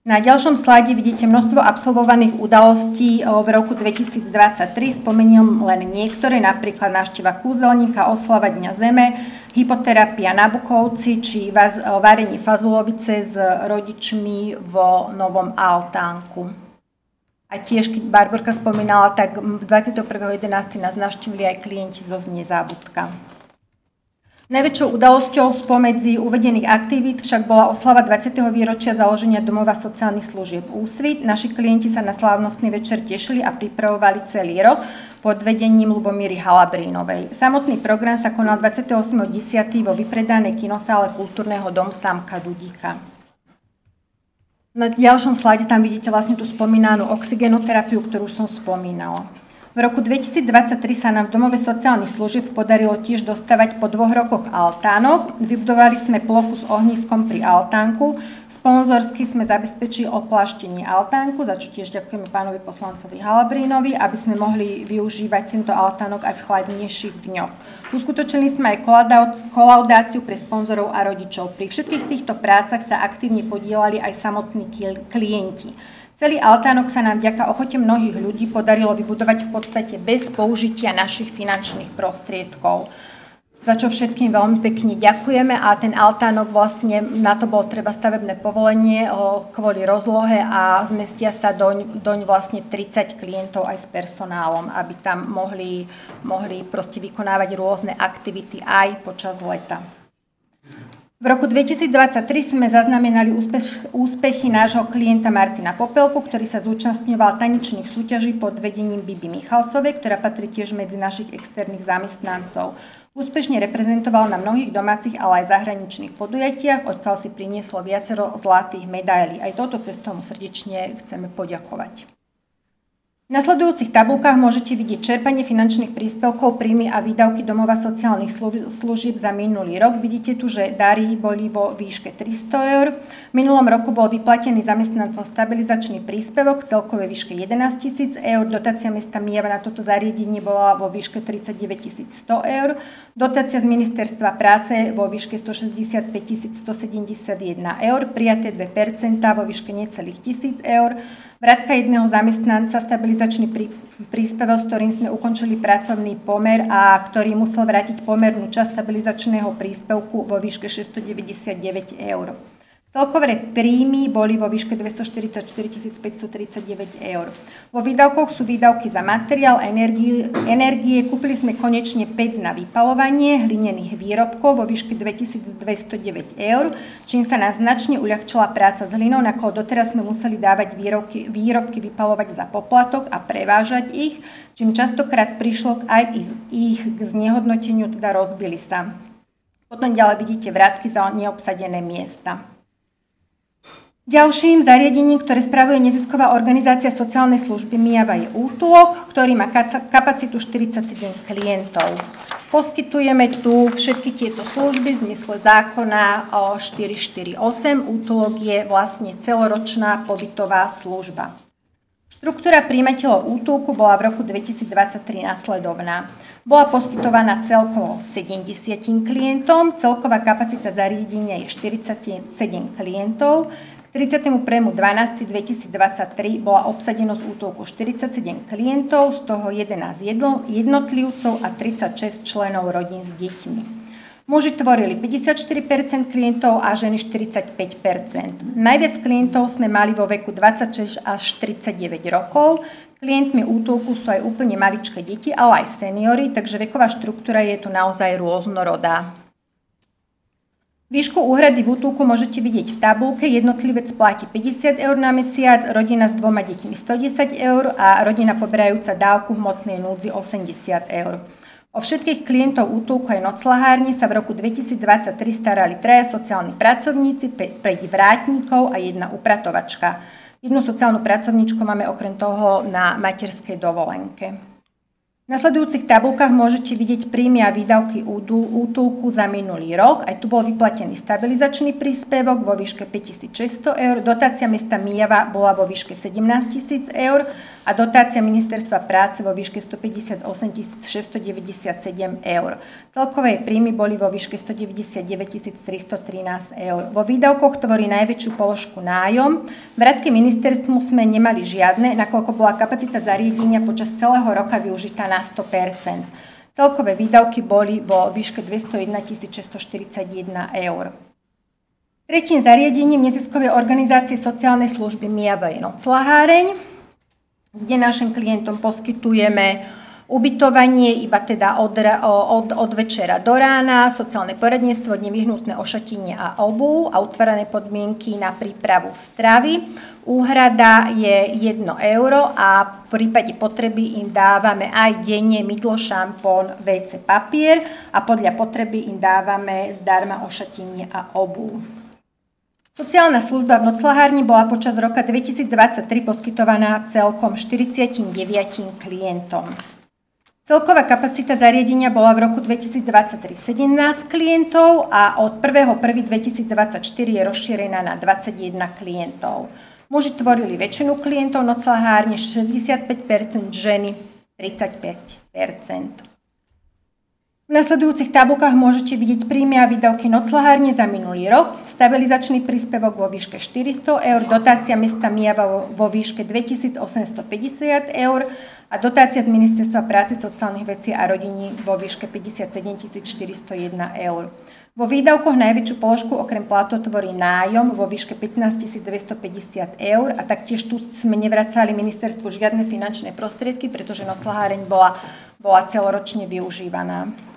Na ďalšom slajde vidíte množstvo absolvovaných udalostí v roku 2023. Spomeniem len niektoré, napríklad návšteva kúzelníka, oslava Dňa Zeme, hypoterapia na Bukovci či varenie fazulovice s rodičmi vo Novom Altánku. A tiež, keď Barborka spomínala, tak 21.11. nás navštívili aj klienti zo Znezábudka. Najväčšou udalosťou spomedzi uvedených aktivít však bola oslava 20. výročia založenia domova sociálnych služieb Úsvit. Naši klienti sa na slávnostný večer tešili a pripravovali celý rok pod vedením Lubomíry Halabrínovej. Samotný program sa konal 28.10. vo vypredanej kinosále kultúrneho domu Samka Dudíka. Na ďalšom slajde tam vidíte vlastne tú spomínanú oxigenoterapiu, ktorú som spomínala. V roku 2023 sa nám v domove sociálnych služieb podarilo tiež dostavať po dvoch rokoch altánok. Vybudovali sme plochu s ohniskom pri altánku. Sponzorsky sme zabezpečili opláštenie altánku, za čo tiež ďakujeme pánovi poslancovi Halabrínovi, aby sme mohli využívať tento altánok aj v chladnejších dňoch. Uskutočnili sme aj kolaudáciu pre sponzorov a rodičov. Pri všetkých týchto prácach sa aktívne podielali aj samotní klienti. Celý altánok sa nám vďaka ochote mnohých ľudí podarilo vybudovať v podstate bez použitia našich finančných prostriedkov. Za čo všetkým veľmi pekne ďakujeme a ten altánok vlastne, na to bolo treba stavebné povolenie kvôli rozlohe a zmestia sa doň, doň vlastne 30 klientov aj s personálom, aby tam mohli, mohli proste vykonávať rôzne aktivity aj počas leta. V roku 2023 sme zaznamenali úspech, úspechy nášho klienta Martina Popelku, ktorý sa zúčastňoval tanečných súťaží pod vedením Bibi Michalcovej, ktorá patrí tiež medzi našich externých zamestnancov. Úspešne reprezentoval na mnohých domácich, ale aj zahraničných podujatiach, odkiaľ si prinieslo viacero zlatých medailí. Aj touto cestou mu srdečne chceme poďakovať. V nasledujúcich tabulkách môžete vidieť čerpanie finančných príspevkov, príjmy a výdavky domova sociálnych služieb za minulý rok. Vidíte tu, že dary boli vo výške 300 eur. V minulom roku bol vyplatený zamestnancom stabilizačný príspevok v celkovej výške 11 tisíc eur. Dotácia mesta Mijava na toto zariadenie bola vo výške 39 100 eur. Dotácia z ministerstva práce vo výške 165 171 eur. Prijaté 2% vo výške necelých tisíc eur. Vrátka jedného zamestnanca, stabilizačný príspevok, s ktorým sme ukončili pracovný pomer a ktorý musel vrátiť pomernú časť stabilizačného príspevku vo výške 699 eur. Celkové príjmy boli vo výške 244 539 eur. Vo výdavkoch sú výdavky za materiál, energie, energie. Kúpili sme konečne pec na vypalovanie hlinených výrobkov vo výške 2209 eur, čím sa nás značne uľahčila práca s hlinou, nakoľko doteraz sme museli dávať výrobky, výrobky vypalovať za poplatok a prevážať ich, čím častokrát prišlo aj ich k znehodnoteniu, teda rozbili sa. Potom ďalej vidíte vrátky za neobsadené miesta. Ďalším zariadením, ktoré spravuje nezisková organizácia sociálnej služby Mijava je útulok, ktorý má kapacitu 47 klientov. Poskytujeme tu všetky tieto služby v zmysle zákona o 448. Útulok je vlastne celoročná pobytová služba. Štruktúra príjmateľov útulku bola v roku 2023 následovná. Bola poskytovaná celkovo 70 klientom, celková kapacita zariadenia je 47 klientov, 31.12.2023 bola obsadenosť útulku 47 klientov, z toho 11 jednotlivcov a 36 členov rodín s deťmi. Muži tvorili 54 klientov a ženy 45% Najviac klientov sme mali vo veku 26 až 39 rokov. Klientmi útulku sú aj úplne maličké deti, ale aj seniory, takže veková štruktúra je tu naozaj rôznorodá. Výšku úhrady v útulku môžete vidieť v tabulke. Jednotlivec platí 50 eur na mesiac, rodina s dvoma deťmi 110 eur a rodina poberajúca dávku hmotnej núdzi 80 eur. O všetkých klientov útulku aj noclahárni sa v roku 2023 starali traja sociálni pracovníci, 5 vrátnikov a jedna upratovačka. Jednu sociálnu pracovníčku máme okrem toho na materskej dovolenke. Nasledujúcich tabulkách môžete vidieť príjmy a výdavky útulku za minulý rok. Aj tu bol vyplatený stabilizačný príspevok vo výške 5600 eur, dotácia mesta Mijava bola vo výške 17 000 eur a dotácia ministerstva práce vo výške 158 697 eur. Celkové príjmy boli vo výške 199 313 eur. Vo výdavkoch tvorí najväčšiu položku nájom. Vratky ministerstvu sme nemali žiadne, nakoľko bola kapacita zariadenia počas celého roka využitá na 100% Celkové výdavky boli vo výške 201 641 eur. Tretím zariadením neziskovej organizácie sociálnej služby Miava je kde našim klientom poskytujeme Ubytovanie iba teda od, od, od večera do rána, sociálne poradenstvo, nevyhnutné ošatenie a obu a utvárané podmienky na prípravu stravy. Úhrada je 1 euro a v prípade potreby im dávame aj denne mydlo, šampón, WC papier a podľa potreby im dávame zdarma ošatenie a obu. Sociálna služba v noclahárni bola počas roka 2023 poskytovaná celkom 49 klientom. Celková kapacita zariadenia bola v roku 2023 17 klientov a od 1.1.2024 je rozšírená na 21 klientov. Muži tvorili väčšinu klientov noclahárne 65%, ženy 35%. V nasledujúcich tabulkách môžete vidieť príjmy a výdavky noclahárne za minulý rok, stabilizačný príspevok vo výške 400 eur, dotácia mesta Mijava vo výške 2850 eur a dotácia z Ministerstva práce, sociálnych vecí a rodiny vo výške 57 401 eur. Vo výdavkoch najväčšiu položku okrem plato tvorí nájom vo výške 15 250 eur a taktiež tu sme nevracali ministerstvu žiadne finančné prostriedky, pretože noclaháreň bola, bola celoročne využívaná.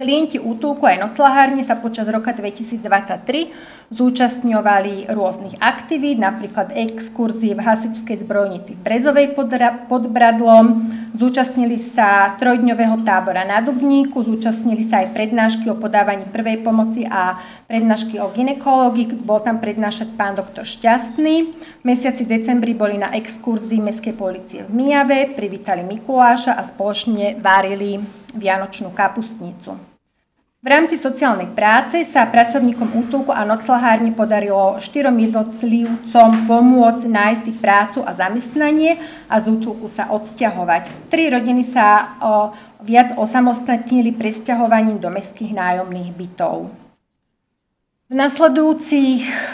Klienti útulku aj noclahárne sa počas roka 2023 zúčastňovali rôznych aktivít, napríklad exkurzie v hasičskej zbrojnici v Brezovej pod Bradlom, zúčastnili sa trojdňového tábora na Dubníku, zúčastnili sa aj prednášky o podávaní prvej pomoci a prednášky o ginekológii, bol tam prednášať pán doktor Šťastný. V mesiaci decembri boli na exkurzii Mestskej policie v Mijave, privítali Mikuláša a spoločne varili vianočnú kapustnicu. V rámci sociálnej práce sa pracovníkom útulku a noclahárne podarilo štyrom jednotlivcom pomôcť nájsť si prácu a zamestnanie a z útulku sa odsťahovať. Tri rodiny sa viac osamostatnili presťahovaním do mestských nájomných bytov. V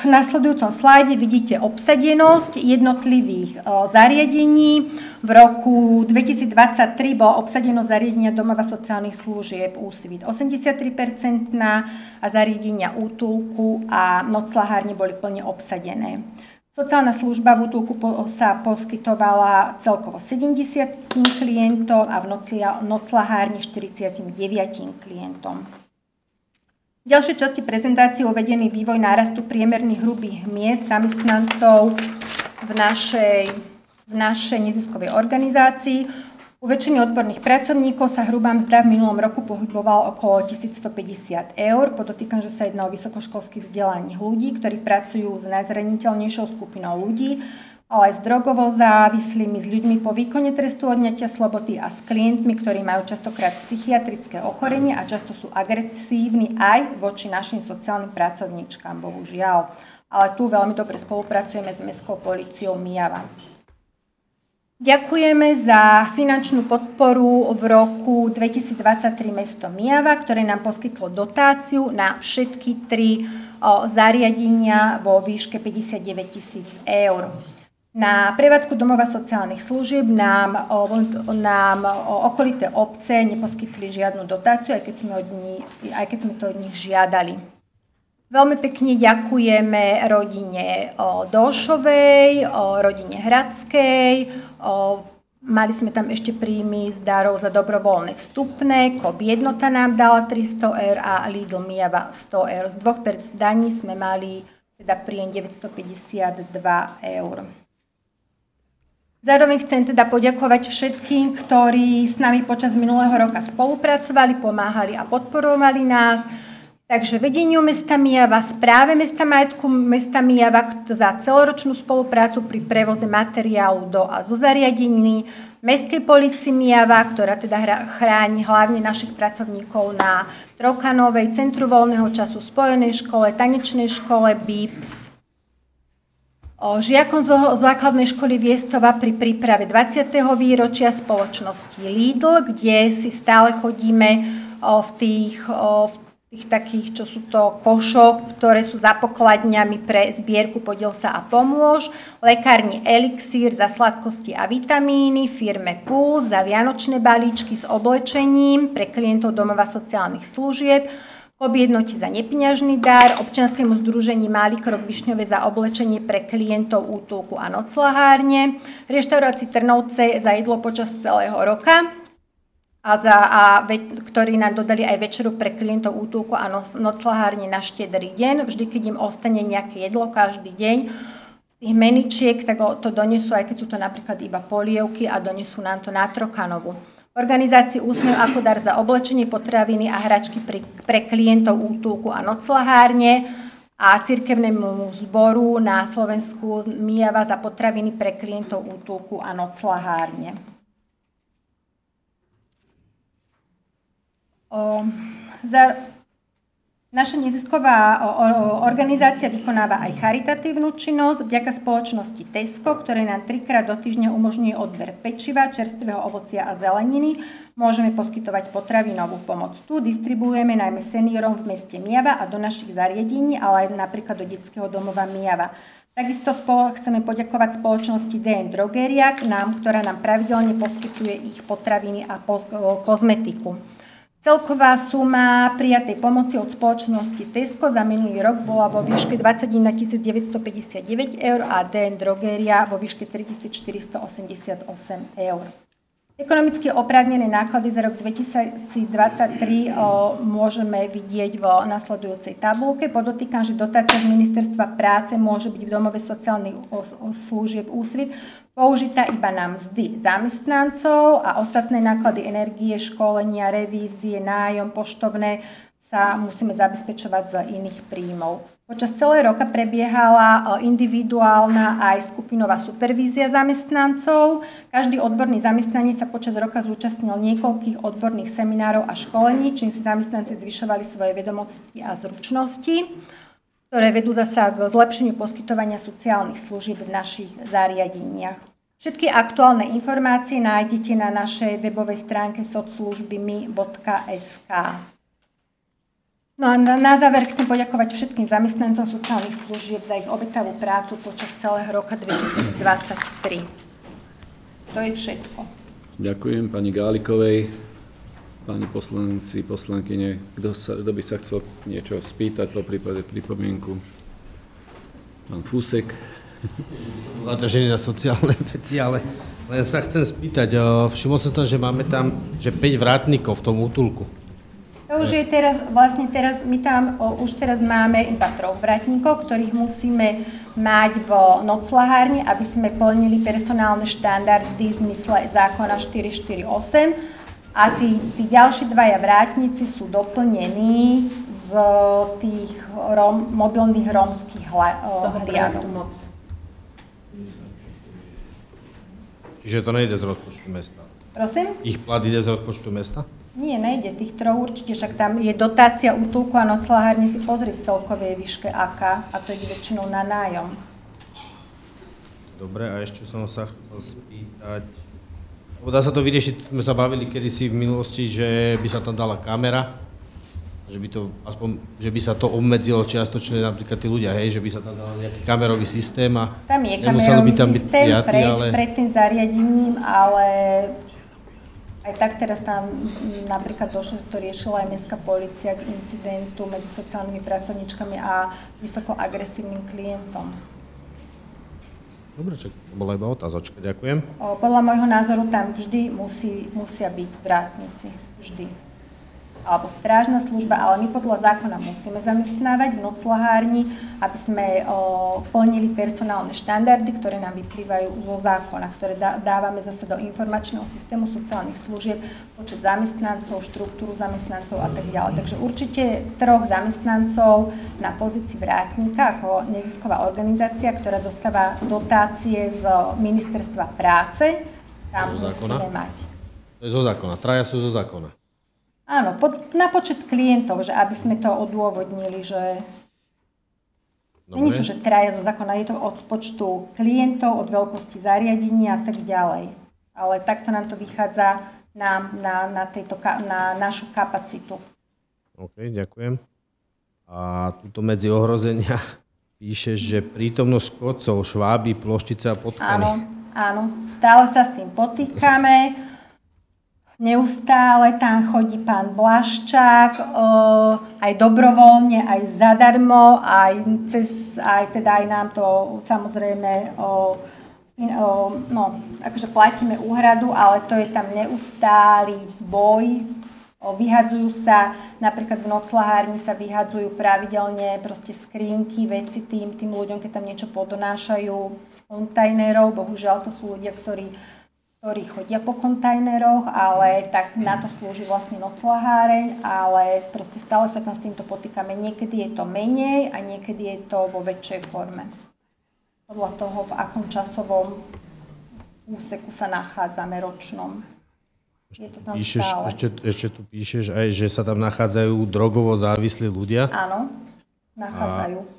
nasledujúcom slajde vidíte obsadenosť jednotlivých zariadení. V roku 2023 bola obsadenosť zariadenia domova sociálnych služieb úsvit 83% a zariadenia útulku a noclahárne boli plne obsadené. Sociálna služba v útulku sa poskytovala celkovo 70 klientom a v noclahárni 49 klientom. V ďalšej časti prezentácie uvedený vývoj nárastu priemerných hrubých miest zamestnancov v našej, v našej neziskovej organizácii. U väčšiny odborných pracovníkov sa hrubá mzda v minulom roku pohybovala okolo 1150 eur. Podotýkam, že sa jedná o vysokoškolských vzdelaných ľudí, ktorí pracujú s najzraniteľnejšou skupinou ľudí ale aj s drogovo závislými, s ľuďmi po výkone trestu odňatia slobody a s klientmi, ktorí majú častokrát psychiatrické ochorenie a často sú agresívni aj voči našim sociálnym pracovníčkám, bohužiaľ. Ale tu veľmi dobre spolupracujeme s Mestskou policiou Mijava. Ďakujeme za finančnú podporu v roku 2023 mesto Mijava, ktoré nám poskytlo dotáciu na všetky tri zariadenia vo výške 59 tisíc eur. Na prevádzku domova sociálnych služieb nám, nám okolité obce neposkytli žiadnu dotáciu, aj keď sme, od ní, aj keď sme to od nich žiadali. Veľmi pekne ďakujeme rodine Dolšovej, rodine Hradskej, mali sme tam ešte príjmy z darov za dobrovoľné vstupné, KOB jednota nám dala 300 eur a Lidl Mijava 100 eur. Z dvoch daní sme mali teda príjem 952 eur. Zároveň chcem teda poďakovať všetkým, ktorí s nami počas minulého roka spolupracovali, pomáhali a podporovali nás. Takže vedeniu mesta Mijava, správe mesta majetku mesta Mijava za celoročnú spoluprácu pri prevoze materiálu do a zo zariadení, Mestskej policii Mijava, ktorá teda chráni hlavne našich pracovníkov na Trokanovej, Centru voľného času, Spojenej škole, Tanečnej škole, BIPS, Žiakom zo základnej školy Viestova pri príprave 20. výročia spoločnosti Lidl, kde si stále chodíme v tých, v tých takých, čo sú to košoch, ktoré sú za pokladňami pre zbierku Podiel sa a pomôž, lekárni Elixír za sladkosti a vitamíny, firme Puls za vianočné balíčky s oblečením pre klientov domova sociálnych služieb, Objednote za nepiňažný dar, občianskému združení Malý krok Višňové za oblečenie pre klientov útulku a noclahárne, reštaurácii Trnovce za jedlo počas celého roka, a, za, a ve, ktorí nám dodali aj večeru pre klientov útulku a noc, noclahárne na štedrý deň. Vždy, keď im ostane nejaké jedlo každý deň, z tých meničiek, tak to donesú, aj keď sú to napríklad iba polievky a donesú nám to na Trokanovu organizácii Úsmev ako dar za oblečenie, potraviny a hračky pre, pre klientov útulku a noclahárne a cirkevnému zboru na Slovensku Mijava za potraviny pre klientov útulku a noclahárne. O, za, Naša nezisková organizácia vykonáva aj charitatívnu činnosť vďaka spoločnosti Tesco, ktoré nám trikrát do týždňa umožňuje odber pečiva, čerstvého ovocia a zeleniny. Môžeme poskytovať potravinovú pomoc. Tu distribuujeme najmä seniorom v meste Miava a do našich zariadení, ale aj napríklad do detského domova Miava. Takisto chceme poďakovať spoločnosti DN Drogeria, nám, ktorá nám pravidelne poskytuje ich potraviny a kozmetiku. Celková suma prijatej pomoci od spoločnosti Tesco za minulý rok bola vo výške 21 959 eur a DN Drogeria vo výške 3488 eur. Ekonomicky oprávnené náklady za rok 2023 o, môžeme vidieť vo nasledujúcej tabulke. Podotýkam, že dotácia z Ministerstva práce môže byť v domove sociálnych služieb úsvit použitá iba na mzdy zamestnancov a ostatné náklady energie, školenia, revízie, nájom, poštovné sa musíme zabezpečovať z iných príjmov. Počas celého roka prebiehala individuálna aj skupinová supervízia zamestnancov. Každý odborný zamestnanec sa počas roka zúčastnil niekoľkých odborných seminárov a školení, čím si zamestnanci zvyšovali svoje vedomosti a zručnosti ktoré vedú zasa k zlepšeniu poskytovania sociálnych služieb v našich zariadeniach. Všetky aktuálne informácie nájdete na našej webovej stránke socslužbymi.sk. No a na, na záver chcem poďakovať všetkým zamestnancom sociálnych služieb za ich obetavú prácu počas celého roka 2023. To je všetko. Ďakujem pani Gálikovej páni poslanci, poslankyne, kto, sa, kto by sa chcel niečo spýtať, po prípade pripomienku. Pán Fúsek. Zaťažený na sociálne veci, ale len sa chcem spýtať, všimol som to, že máme tam že 5 vrátnikov v tom útulku. To už je teraz, vlastne teraz, my tam o, už teraz máme iba troch vratníkov, ktorých musíme mať vo noclahárni, aby sme plnili personálne štandardy v zmysle zákona 448 a tí, tí ďalší dvaja vrátnici sú doplnení z tých rom, mobilných rómskych hliadok. Čiže to nejde z rozpočtu mesta? Prosím? Ich plat ide z rozpočtu mesta? Nie, nejde. Tých troch určite, však tam je dotácia útulku a noclahárne si pozri v celkovej výške aká a to je väčšinou na nájom. Dobre, a ešte som sa chcel spýtať, Dá sa to vyriešiť, sme sa bavili kedysi v minulosti, že by sa tam dala kamera, že by, to, aspoň, že by sa to obmedzilo čiastočne napríklad tí ľudia, hej, že by sa tam dal nejaký kamerový systém a tam je kamerový by tam systém byť prijatý, pred, ale... pred tým zariadením, ale aj tak teraz tam napríklad došlo, to riešila aj mestská policia k incidentu medzi sociálnymi pracovníčkami a vysoko agresívnym klientom. Dobre, čo bola iba otázočka, ďakujem. Podľa môjho názoru tam vždy musí, musia byť vrátnici. Vždy alebo strážna služba, ale my podľa zákona musíme zamestnávať v noclahárni, aby sme o, plnili personálne štandardy, ktoré nám vyplývajú zo zákona, ktoré dávame zase do informačného systému sociálnych služieb, počet zamestnancov, štruktúru zamestnancov a tak ďalej. Takže určite troch zamestnancov na pozícii vrátnika ako nezisková organizácia, ktorá dostáva dotácie z ministerstva práce, tam musíme mať. To je zo zákona. Traja sú zo zákona. Áno, pod, na počet klientov, že aby sme to odôvodnili, že Není to, že traja zo zákona, je to od počtu klientov, od veľkosti zariadenia a tak ďalej. Ale takto nám to vychádza na, na, na, tejto, na našu kapacitu. OK, ďakujem. A tuto medzi ohrozenia píše, že prítomnosť škodcov, šváby, ploštice a potkany. Áno, áno, stále sa s tým potýkame. Neustále tam chodí pán Blaščák, aj dobrovoľne, aj zadarmo, aj, cez, aj teda aj nám to samozrejme no, akože platíme úhradu, ale to je tam neustály boj. Vyhadzujú sa, napríklad v noclahárni sa vyhadzujú pravidelne proste skrinky, veci tým, tým ľuďom, keď tam niečo podonášajú z kontajnerov. Bohužiaľ to sú ľudia, ktorí ktorí chodia po kontajneroch, ale tak na to slúži vlastne noclaháreň, ale proste stále sa tam s týmto potýkame. Niekedy je to menej a niekedy je to vo väčšej forme. Podľa toho, v akom časovom úseku sa nachádzame ročnom. Je to tam Píšeš, stále. ešte, ešte tu píšeš aj, že sa tam nachádzajú drogovo závislí ľudia. Áno, nachádzajú. A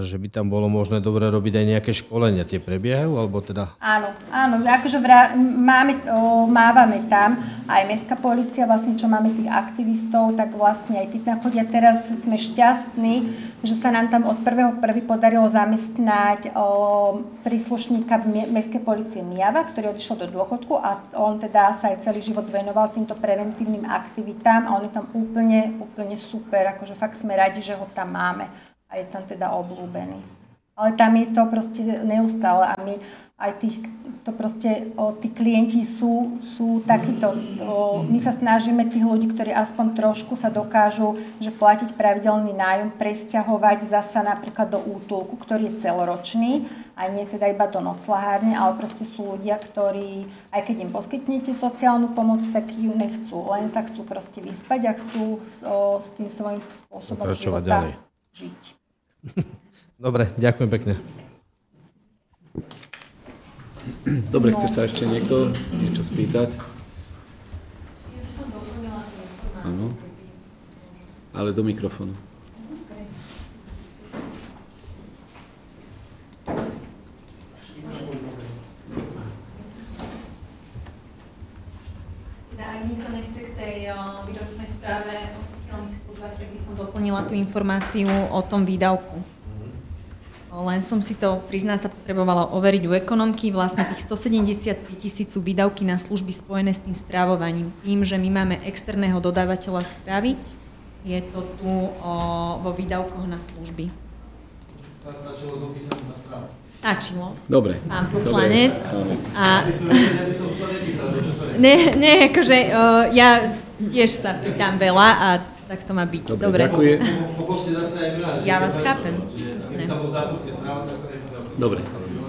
že by tam bolo možné dobre robiť aj nejaké školenia. Tie prebiehajú? Alebo teda... Áno, áno, akože vrá, máme, o, mávame tam aj mestská policia, vlastne čo máme tých aktivistov, tak vlastne aj tí tam chodia. Teraz sme šťastní, že sa nám tam od 1.1. podarilo zamestnať o, príslušníka mestskej policie Mijava, ktorý odišiel do dôchodku a on teda sa aj celý život venoval týmto preventívnym aktivitám a on je tam úplne, úplne super, akože fakt sme radi, že ho tam máme a je tam teda obľúbený. Ale tam je to proste neustále a my aj tých, to proste, o, tí klienti sú, sú takíto, o, my sa snažíme tých ľudí, ktorí aspoň trošku sa dokážu, že platiť pravidelný nájom, presťahovať zasa napríklad do útulku, ktorý je celoročný, a nie teda iba do noclahárne, ale proste sú ľudia, ktorí, aj keď im poskytnete sociálnu pomoc, tak ju nechcú, len sa chcú proste vyspať a chcú o, s tým svojím spôsobom Pokračovať života ďalej. žiť. Dobre, ďakujem pekne. Dobre, chce sa ešte niekto niečo spýtať? Áno. Ale do mikrofónu. Teda ak nikto nechce k tej výročnej správe o sociálnych by som doplnila tú informáciu o tom výdavku. Len som si to, prizná sa, potrebovala overiť u ekonomky. Vlastne tých 175 tisíc sú výdavky na služby spojené s tým strávovaním. Tým, že my máme externého dodávateľa stravy, je to tu o, vo výdavkoch na služby. Stačilo. Dobre. Pán poslanec. Dobre. A... Ne, ne, akože ja tiež sa pýtam veľa a tak to má byť. Dobre, ďakujem. Ja vás chápem. Ne. Dobre.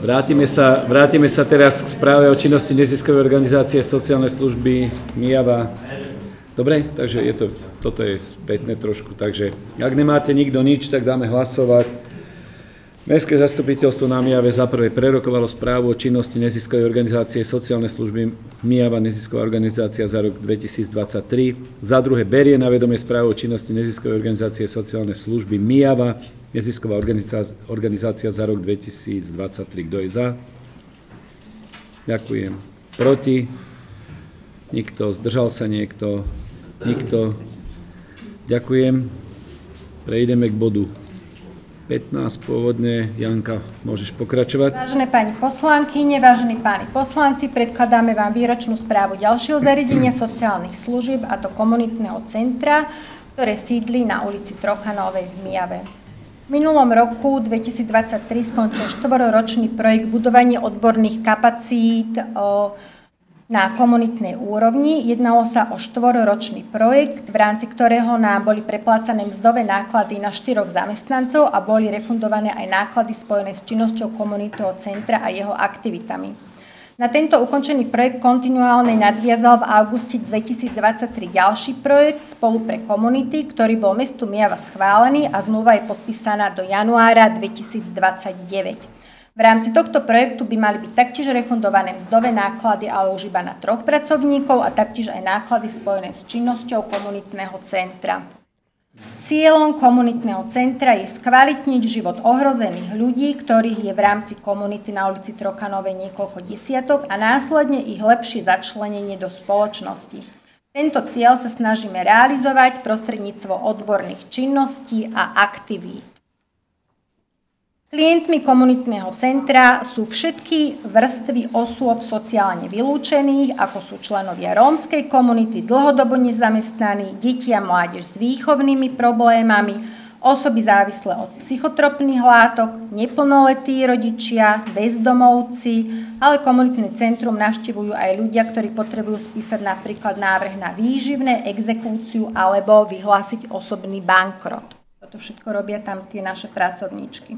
Vrátime sa, vrátime sa teraz k správe o činnosti neziskovej organizácie sociálnej služby Mijava. Dobre, takže je to, toto je spätné trošku, takže ak nemáte nikto nič, tak dáme hlasovať. Mestské zastupiteľstvo na Mijave za prvé prerokovalo správu o činnosti neziskovej organizácie sociálnej služby Mijava nezisková organizácia za rok 2023. Za druhé berie na vedomie správu o činnosti neziskovej organizácie sociálnej služby Mijava nezisková organizácia za rok 2023. Kto je za? Ďakujem. Proti? Nikto. Zdržal sa niekto? Nikto. Ďakujem. Prejdeme k bodu 15 pôvodne. Janka, môžeš pokračovať. Vážené pani poslankyne, vážení páni poslanci, predkladáme vám výročnú správu ďalšieho zariadenia sociálnych služieb, a to komunitného centra, ktoré sídli na ulici Trochanovej v Mijave. V minulom roku 2023 skončil štvororočný projekt budovanie odborných kapacít o, na komunitnej úrovni. Jednalo sa o štvororočný projekt, v rámci ktorého nám boli preplácané mzdové náklady na štyroch zamestnancov a boli refundované aj náklady spojené s činnosťou komunitného centra a jeho aktivitami. Na tento ukončený projekt kontinuálnej nadviazal v auguste 2023 ďalší projekt spolu pre komunity, ktorý bol mestu Mijava schválený a zmluva je podpísaná do januára 2029. V rámci tohto projektu by mali byť taktiež refundované mzdové náklady, ale už iba na troch pracovníkov a taktiež aj náklady spojené s činnosťou komunitného centra. Cieľom komunitného centra je skvalitniť život ohrozených ľudí, ktorých je v rámci komunity na ulici Trokanovej niekoľko desiatok a následne ich lepšie začlenenie do spoločnosti. Tento cieľ sa snažíme realizovať prostredníctvom odborných činností a aktivít. Klientmi komunitného centra sú všetky vrstvy osôb sociálne vylúčených, ako sú členovia rómskej komunity, dlhodobo nezamestnaní, deti a mládež s výchovnými problémami, osoby závislé od psychotropných látok, neplnoletí rodičia, bezdomovci, ale komunitné centrum navštevujú aj ľudia, ktorí potrebujú spísať napríklad návrh na výživné, exekúciu alebo vyhlásiť osobný bankrot. Toto všetko robia tam tie naše pracovníčky.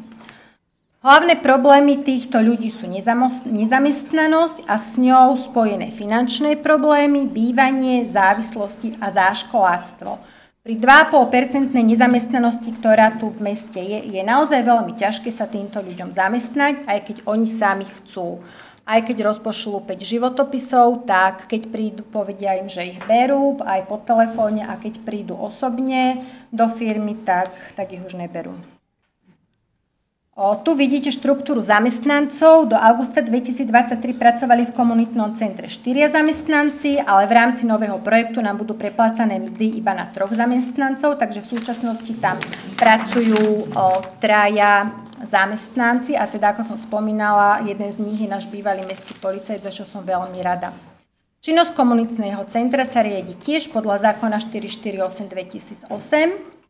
Hlavné problémy týchto ľudí sú nezamestnanosť a s ňou spojené finančné problémy, bývanie, závislosti a záškoláctvo. Pri 2,5% nezamestnanosti, ktorá tu v meste je, je naozaj veľmi ťažké sa týmto ľuďom zamestnať, aj keď oni sami chcú. Aj keď rozpošlú 5 životopisov, tak keď prídu, povedia im, že ich berú aj po telefóne a keď prídu osobne do firmy, tak, tak ich už neberú. Tu vidíte štruktúru zamestnancov. Do augusta 2023 pracovali v komunitnom centre 4 zamestnanci, ale v rámci nového projektu nám budú preplácané mzdy iba na troch zamestnancov, takže v súčasnosti tam pracujú traja zamestnanci a teda, ako som spomínala, jeden z nich je náš bývalý mestský policajt, za čo som veľmi rada. Činnosť komunitného centra sa riadi tiež podľa zákona 448 2008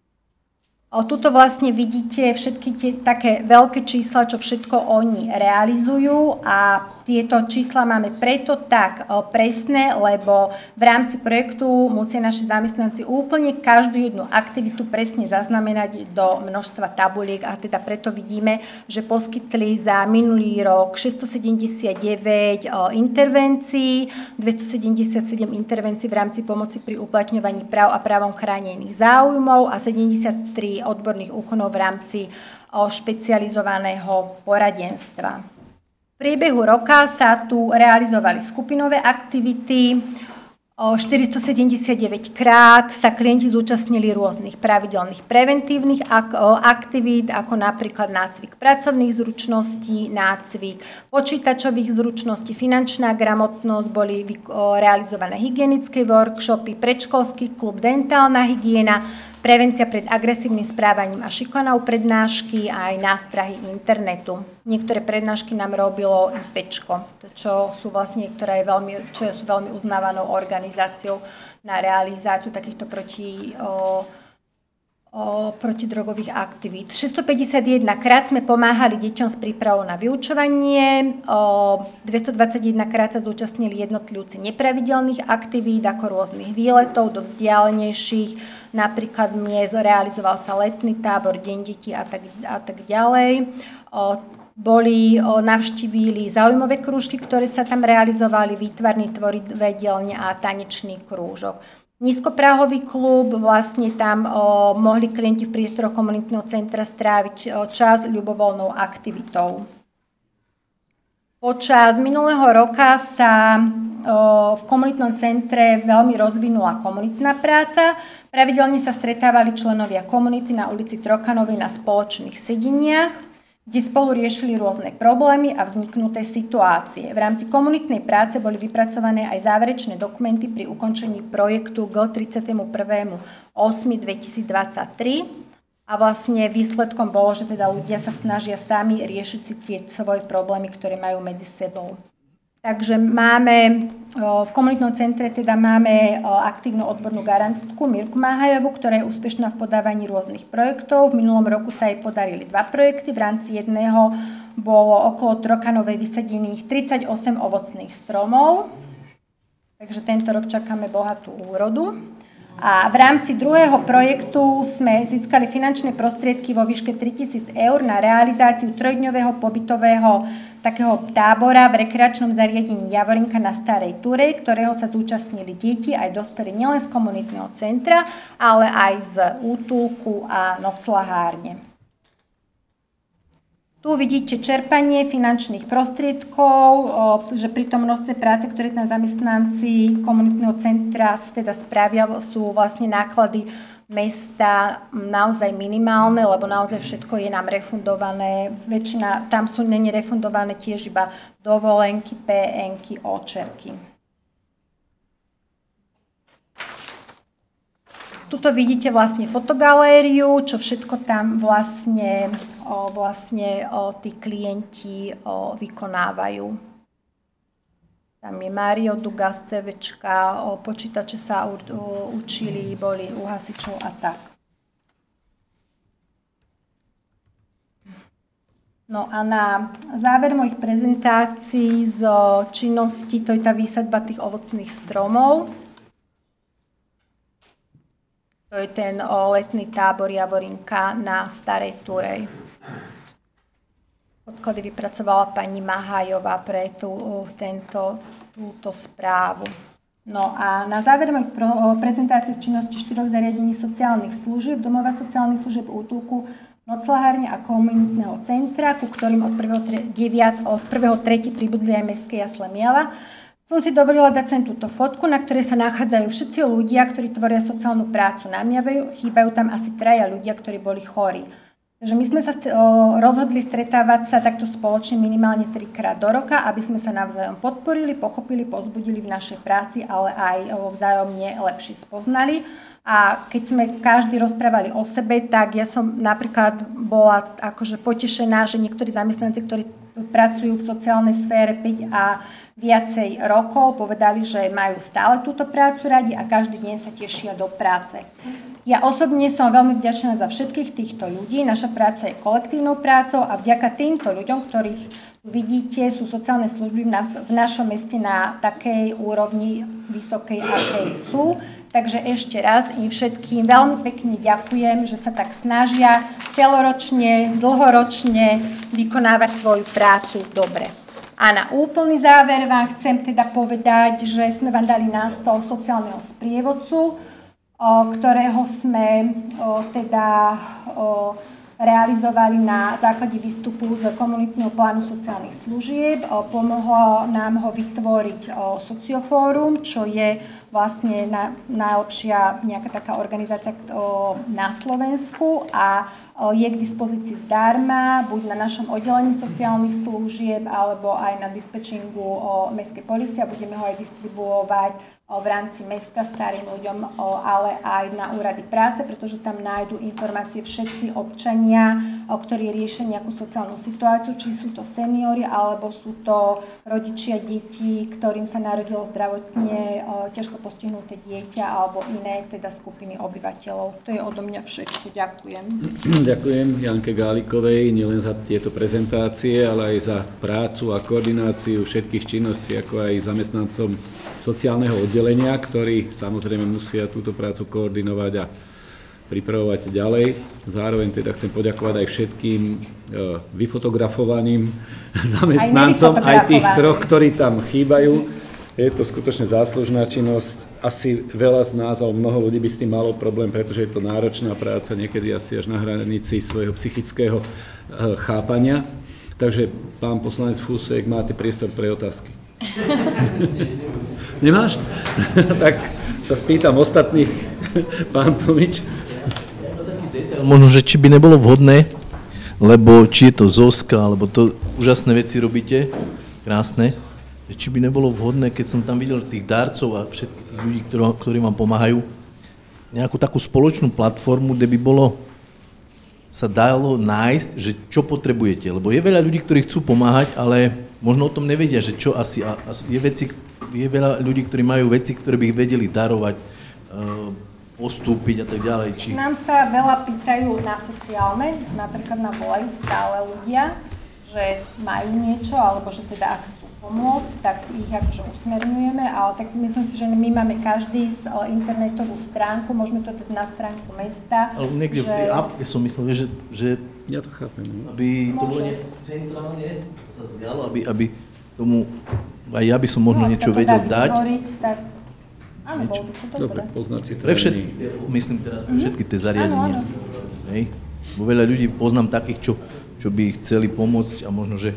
Tuto vlastne vidíte všetky tie také veľké čísla, čo všetko oni realizujú a tieto čísla máme preto tak presné, lebo v rámci projektu musia naši zamestnanci úplne každú jednu aktivitu presne zaznamenať do množstva tabuliek a teda preto vidíme, že poskytli za minulý rok 679 intervencií, 277 intervencií v rámci pomoci pri uplatňovaní práv a právom chránených záujmov a 73 odborných úkonov v rámci špecializovaného poradenstva priebehu roka sa tu realizovali skupinové aktivity, 479 krát sa klienti zúčastnili rôznych pravidelných preventívnych aktivít, ako napríklad nácvik pracovných zručností, nácvik počítačových zručností, finančná gramotnosť, boli realizované hygienické workshopy, predškolský klub, dentálna hygiena, prevencia pred agresívnym správaním a šikonou prednášky a aj nástrahy internetu. Niektoré prednášky nám robilo IPčko, čo sú vlastne, ktorá je veľmi, čo sú veľmi uznávanou organizáciou na realizáciu takýchto proti o protidrogových aktivít. 651 krát sme pomáhali deťom s prípravou na vyučovanie, o 221 krát sa zúčastnili jednotlivci nepravidelných aktivít, ako rôznych výletov do vzdialenejších, napríklad miest, realizoval sa letný tábor, deň detí a tak, a tak ďalej. Boli, navštívili zaujímavé krúžky, ktoré sa tam realizovali, výtvarný tvorivedelne a tanečný krúžok. Nízkoprahový klub, vlastne tam o, mohli klienti v priestoroch komunitného centra stráviť čas ľubovoľnou aktivitou. Počas minulého roka sa o, v komunitnom centre veľmi rozvinula komunitná práca. Pravidelne sa stretávali členovia komunity na ulici Trokanovej na spoločných sedeniach kde spolu riešili rôzne problémy a vzniknuté situácie. V rámci komunitnej práce boli vypracované aj záverečné dokumenty pri ukončení projektu k 31.8.2023 a vlastne výsledkom bolo, že teda ľudia sa snažia sami riešiť si tie svoje problémy, ktoré majú medzi sebou. Takže máme, v komunitnom centre teda máme aktívnu odbornú garantku Mirku Máhajovú, ktorá je úspešná v podávaní rôznych projektov. V minulom roku sa jej podarili dva projekty. V rámci jedného bolo okolo Trokanovej vysadených 38 ovocných stromov. Takže tento rok čakáme bohatú úrodu. A v rámci druhého projektu sme získali finančné prostriedky vo výške 3000 eur na realizáciu trojdňového pobytového takého tábora v rekreačnom zariadení Javorinka na Starej Turej, ktorého sa zúčastnili deti aj dospelí nielen z komunitného centra, ale aj z útulku a noclahárne. Tu vidíte čerpanie finančných prostriedkov, že pri tom množstve práce, ktoré na zamestnanci komunitného centra teda spravia, sú vlastne náklady mesta naozaj minimálne, lebo naozaj všetko je nám refundované. Väčšina, tam sú není refundované tiež iba dovolenky, PNky, očerky. Tuto vidíte vlastne fotogalériu, čo všetko tam vlastne, o, vlastne o, tí klienti o, vykonávajú. Tam je Mario Dugas, CVčka, o počítače sa u, u, učili, boli u hasičov a tak. No a na záver mojich prezentácií z činnosti, to je tá výsadba tých ovocných stromov. To je ten letný tábor Javorinka na Starej Turej. Podklady vypracovala pani Mahajová pre tú, tento, túto správu. No a na záver mojej prezentácie z činnosti štyroch zariadení sociálnych služieb, domova sociálnych služieb, útulku, noclahárne a komunitného centra, ku ktorým od 1.3. od 1. pribudli aj mestské jasle Miela, som si dovolila dať sem túto fotku, na ktorej sa nachádzajú všetci ľudia, ktorí tvoria sociálnu prácu na Miave. Chýbajú tam asi traja ľudia, ktorí boli chorí. Takže my sme sa rozhodli stretávať sa takto spoločne minimálne trikrát do roka, aby sme sa navzájom podporili, pochopili, pozbudili v našej práci, ale aj vzájomne lepšie spoznali. A keď sme každý rozprávali o sebe, tak ja som napríklad bola akože potešená, že niektorí zamestnanci, ktorí pracujú v sociálnej sfére 5 a viacej rokov, povedali, že majú stále túto prácu radi a každý deň sa tešia do práce. Ja osobne som veľmi vďačná za všetkých týchto ľudí. Naša práca je kolektívnou prácou a vďaka týmto ľuďom, ktorých vidíte, sú sociálne služby v našom meste na takej úrovni vysokej, akej sú. Takže ešte raz im všetkým veľmi pekne ďakujem, že sa tak snažia celoročne, dlhoročne vykonávať svoju prácu dobre. A na úplný záver vám chcem teda povedať, že sme vám dali na stôl sociálneho sprievodcu, ktorého sme teda realizovali na základe výstupu z komunitného plánu sociálnych služieb. Pomohlo nám ho vytvoriť Sociofórum, čo je vlastne najlepšia nejaká taká organizácia na Slovensku a je k dispozícii zdarma, buď na našom oddelení sociálnych služieb, alebo aj na dispečingu Mestskej policie a budeme ho aj distribuovať v rámci mesta starým ľuďom, ale aj na úrady práce, pretože tam nájdú informácie všetci občania, ktorí riešia nejakú sociálnu situáciu, či sú to seniory, alebo sú to rodičia detí, ktorým sa narodilo zdravotne ťažko postihnuté dieťa, alebo iné teda skupiny obyvateľov. To je odo mňa všetko. Ďakujem. Ďakujem Janke Gálikovej nielen za tieto prezentácie, ale aj za prácu a koordináciu všetkých činností, ako aj zamestnancom sociálneho oddelenia, ktorí samozrejme musia túto prácu koordinovať a pripravovať ďalej. Zároveň teda chcem poďakovať aj všetkým e, vyfotografovaným zamestnancom, aj, aj tých troch, ktorí tam chýbajú. Je to skutočne záslužná činnosť. Asi veľa z nás, alebo mnoho ľudí by s tým malo problém, pretože je to náročná práca, niekedy asi až na hranici svojho psychického e, chápania. Takže pán poslanec Fusek, máte priestor pre otázky. Nemáš? tak sa spýtam ostatných, pán Tomič. Možno, že či by nebolo vhodné, lebo či je to Zoska, alebo to úžasné veci robíte, krásne, či by nebolo vhodné, keď som tam videl tých darcov a všetkých tých ľudí, ktorí, ktorí vám pomáhajú, nejakú takú spoločnú platformu, kde by bolo sa dalo nájsť, že čo potrebujete. Lebo je veľa ľudí, ktorí chcú pomáhať, ale možno o tom nevedia, že čo asi... A, a je veci, je veľa ľudí, ktorí majú veci, ktoré by ich vedeli darovať, eh, postúpiť a tak ďalej. Či... Nám sa veľa pýtajú na sociálne, napríklad na volajú stále ľudia, že majú niečo, alebo že teda ak pomôcť, tak ich akože usmerňujeme, ale tak myslím si, že my máme každý z internetovú stránku, môžeme to dať na stránku mesta. Ale niekde že... v tej appke som myslel, že, že ja to chápem. No. Aby to bolo centrálne sa zgalo, aby, aby tomu aj ja by som možno no, niečo vedel dať. Vytvoriť, tak... Áno, bolo by to dobre. poznať si Pre všetky, myslím teraz pre všetky tie zariadenia. Hej? Bo veľa ľudí poznám takých, čo, čo by chceli pomôcť a možno, že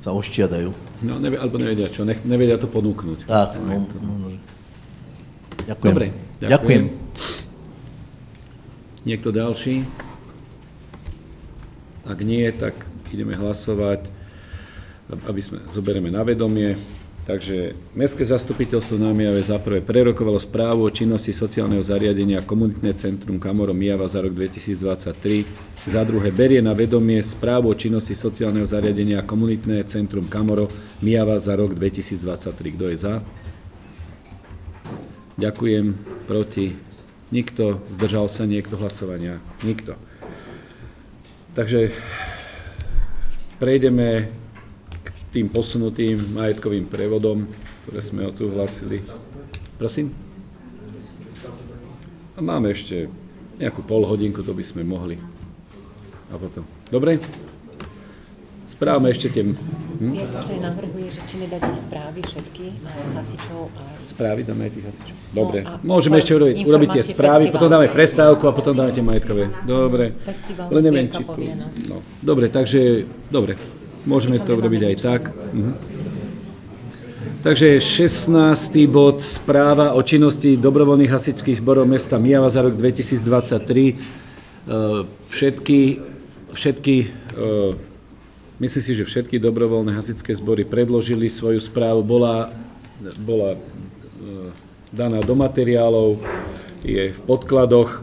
sa oščiadajú. No, nevie, alebo nevedia čo, nech, nevedia to ponúknuť. Tak, no, no, že... Ďakujem. Dobre, ďakujem. ďakujem. Niekto ďalší? Ak nie, tak ideme hlasovať aby sme zoberieme na vedomie. Takže Mestské zastupiteľstvo Námijave za prvé prerokovalo správu o činnosti sociálneho zariadenia Komunitné centrum Kamoro Mijava za rok 2023. Za druhé berie na vedomie správu o činnosti sociálneho zariadenia Komunitné centrum Kamoro Mijava za rok 2023. Kto je za? Ďakujem. Proti? Nikto. Zdržal sa niekto hlasovania? Nikto. Takže prejdeme tým posunutým majetkovým prevodom, ktoré sme odsúhlasili. Prosím? A máme ešte nejakú pol hodinku, to by sme mohli. A potom. Dobre? Správame ešte tie... Hm? Že navrhuje, že či nedať správy všetky hasičov a... Správy dáme aj tých hasičov. Dobre. No Môžeme ešte urobiť, urobiť tie správy, potom dáme prestávku a potom dáme tie majetkové. Dobre. Festival Ale neviem, či... No. no. Dobre, takže... Dobre. Môžeme to urobiť aj tak. Mhm. Takže 16. bod správa o činnosti dobrovoľných hasičských zborov mesta Mijava za rok 2023. E, všetky, všetky e, Myslím si, že všetky dobrovoľné hasičské zbory predložili svoju správu, bola, bola e, daná do materiálov, je v podkladoch.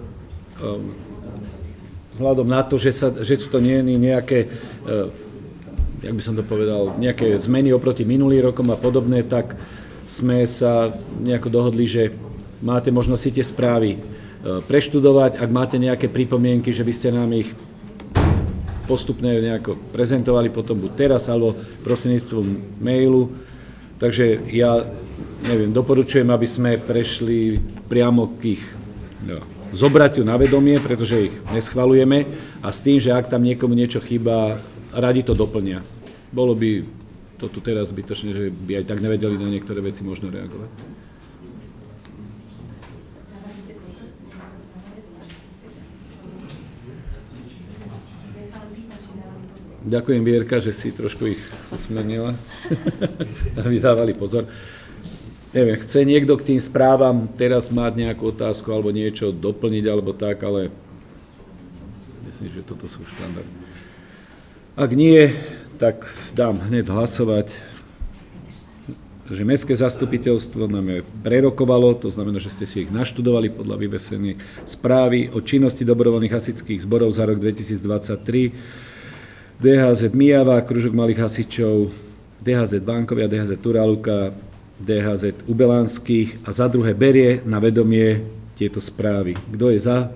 Vzhľadom na to, že, sa, že sú to nie nejaké, jak by som to povedal, nejaké zmeny oproti minulý rokom a podobné, tak sme sa nejako dohodli, že máte možnosť si tie správy preštudovať. Ak máte nejaké pripomienky, že by ste nám ich postupne nejako prezentovali potom buď teraz, alebo prostredníctvom mailu. Takže ja neviem, doporučujem, aby sme prešli priamo k ich no, zobratiu na vedomie, pretože ich neschvalujeme a s tým, že ak tam niekomu niečo chýba, radi to doplnia. Bolo by to tu teraz zbytočne, že by aj tak nevedeli na niektoré veci možno reagovať. Ďakujem, Vierka, že si trošku ich usmernila, aby dávali pozor. Neviem, chce niekto k tým správam teraz mať nejakú otázku alebo niečo doplniť alebo tak, ale myslím, že toto sú štandardy. Ak nie, tak dám hneď hlasovať, že Mestské zastupiteľstvo nám je prerokovalo, to znamená, že ste si ich naštudovali podľa vyvesených správy o činnosti dobrovoľných hasičských zborov za rok 2023 DHZ Mijava, Kružok malých hasičov, DHZ Bankovia, DHZ Turaluka, DHZ Ubelanských a za druhé berie na vedomie tieto správy. Kto je za?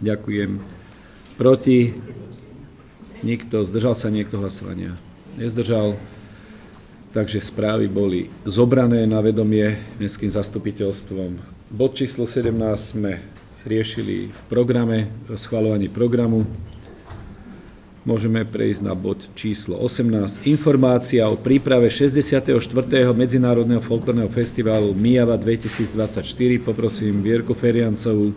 Ďakujem. Proti? Nikto. Zdržal sa niekto hlasovania? Nezdržal. Takže správy boli zobrané na vedomie mestským zastupiteľstvom. Bod číslo 17 sme riešili v programe, schváľovaní programu. Môžeme prejsť na bod číslo 18. Informácia o príprave 64. Medzinárodného folklórneho festivalu Mijava 2024. Poprosím Vierku Feriancovú.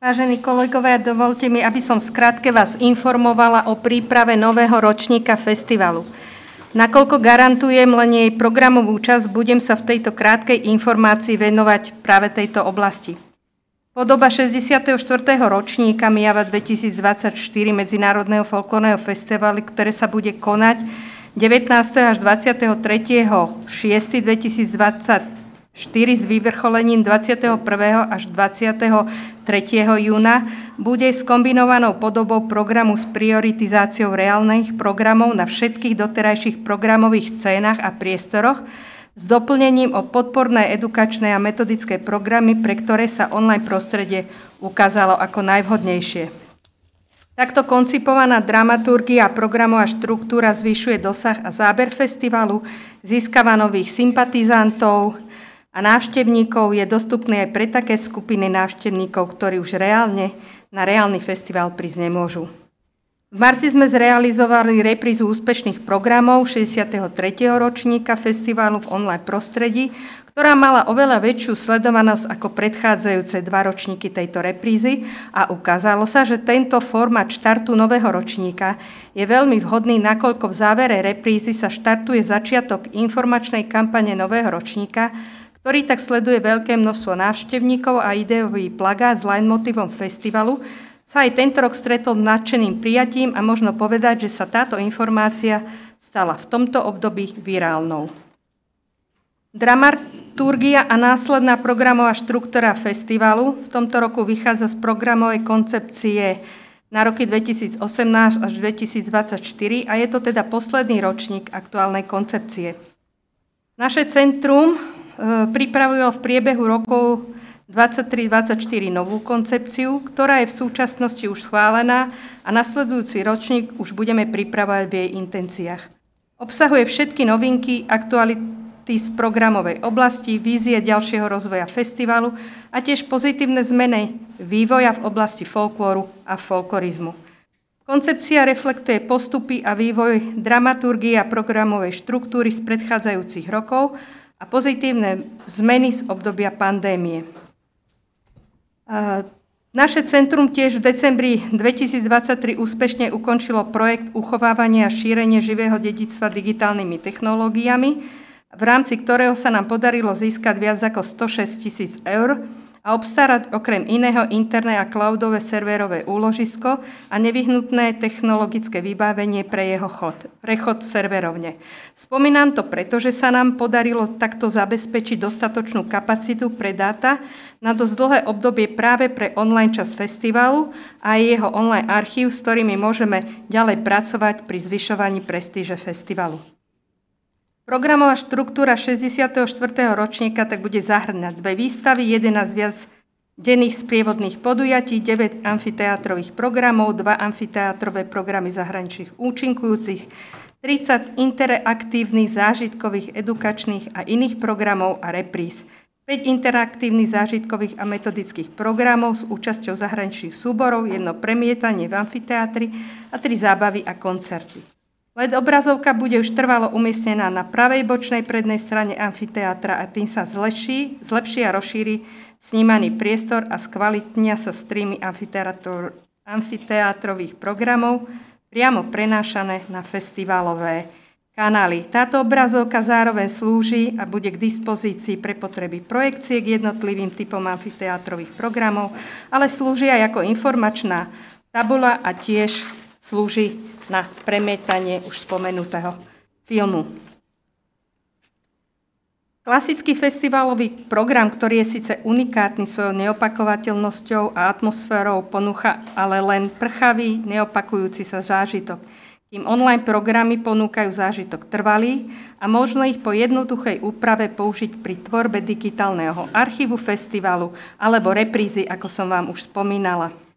Vážení kolegovia, dovolte mi, aby som skrátke vás informovala o príprave nového ročníka festivalu. Nakoľko garantujem len jej programovú časť, budem sa v tejto krátkej informácii venovať práve tejto oblasti. Podoba 64. ročníka Mijava 2024 Medzinárodného folklórneho festivalu, ktoré sa bude konať 19. až 23. 6. 2024 4 s vyvrcholením 21. až 23. júna bude skombinovanou podobou programu s prioritizáciou reálnych programov na všetkých doterajších programových scénach a priestoroch s doplnením o podporné edukačné a metodické programy, pre ktoré sa online prostredie ukázalo ako najvhodnejšie. Takto koncipovaná dramaturgia a programová štruktúra zvyšuje dosah a záber festivalu, získava nových sympatizantov, a návštevníkov je dostupný aj pre také skupiny návštevníkov, ktorí už reálne na reálny festival prísť nemôžu. V marci sme zrealizovali reprízu úspešných programov 63. ročníka festivalu v online prostredí, ktorá mala oveľa väčšiu sledovanosť ako predchádzajúce dva ročníky tejto reprízy a ukázalo sa, že tento formát štartu nového ročníka je veľmi vhodný, nakoľko v závere reprízy sa štartuje začiatok informačnej kampane nového ročníka, ktorý tak sleduje veľké množstvo návštevníkov a ideový plagát s motivom festivalu, sa aj tento rok stretol nadšeným prijatím a možno povedať, že sa táto informácia stala v tomto období virálnou. Dramaturgia a následná programová štruktúra festivalu v tomto roku vychádza z programovej koncepcie na roky 2018 až 2024 a je to teda posledný ročník aktuálnej koncepcie. Naše centrum E, pripravilo v priebehu rokov 23-24 novú koncepciu, ktorá je v súčasnosti už schválená a nasledujúci ročník už budeme pripravať v jej intenciách. Obsahuje všetky novinky, aktuality z programovej oblasti, vízie ďalšieho rozvoja festivalu a tiež pozitívne zmeny vývoja v oblasti folklóru a folklorizmu. Koncepcia reflektuje postupy a vývoj dramaturgie a programovej štruktúry z predchádzajúcich rokov a pozitívne zmeny z obdobia pandémie. Naše centrum tiež v decembri 2023 úspešne ukončilo projekt uchovávania a šírenie živého dedictva digitálnymi technológiami, v rámci ktorého sa nám podarilo získať viac ako 106 tisíc eur a obstarať okrem iného interné a cloudové serverové úložisko a nevyhnutné technologické vybavenie pre jeho chod, prechod serverovne. Spomínam to preto, že sa nám podarilo takto zabezpečiť dostatočnú kapacitu pre dáta na dosť dlhé obdobie práve pre online čas festivalu a jeho online archív, s ktorými môžeme ďalej pracovať pri zvyšovaní prestíže festivalu. Programová štruktúra 64. ročníka tak bude zahrňať dve výstavy, 11 viac denných sprievodných podujatí, 9 amfiteátrových programov, 2 amfiteátrové programy zahraničných účinkujúcich, 30 interaktívnych, zážitkových, edukačných a iných programov a repríz, 5 interaktívnych zážitkových a metodických programov s účasťou zahraničných súborov, jedno premietanie v amfiteátri a tri zábavy a koncerty. LED obrazovka bude už trvalo umiestnená na pravej bočnej prednej strane amfiteátra a tým sa zlepší, zlepší a rozšíri snímaný priestor a skvalitnia sa streamy amfiteátrových programov priamo prenášané na festivalové kanály. Táto obrazovka zároveň slúži a bude k dispozícii pre potreby projekcie k jednotlivým typom amfiteátrových programov, ale slúži aj ako informačná tabula a tiež slúži na premietanie už spomenutého filmu. Klasický festivalový program, ktorý je síce unikátny svojou neopakovateľnosťou a atmosférou, ponúcha ale len prchavý, neopakujúci sa zážitok. Kým online programy ponúkajú zážitok trvalý a možno ich po jednoduchej úprave použiť pri tvorbe digitálneho archívu festivalu alebo reprízy, ako som vám už spomínala.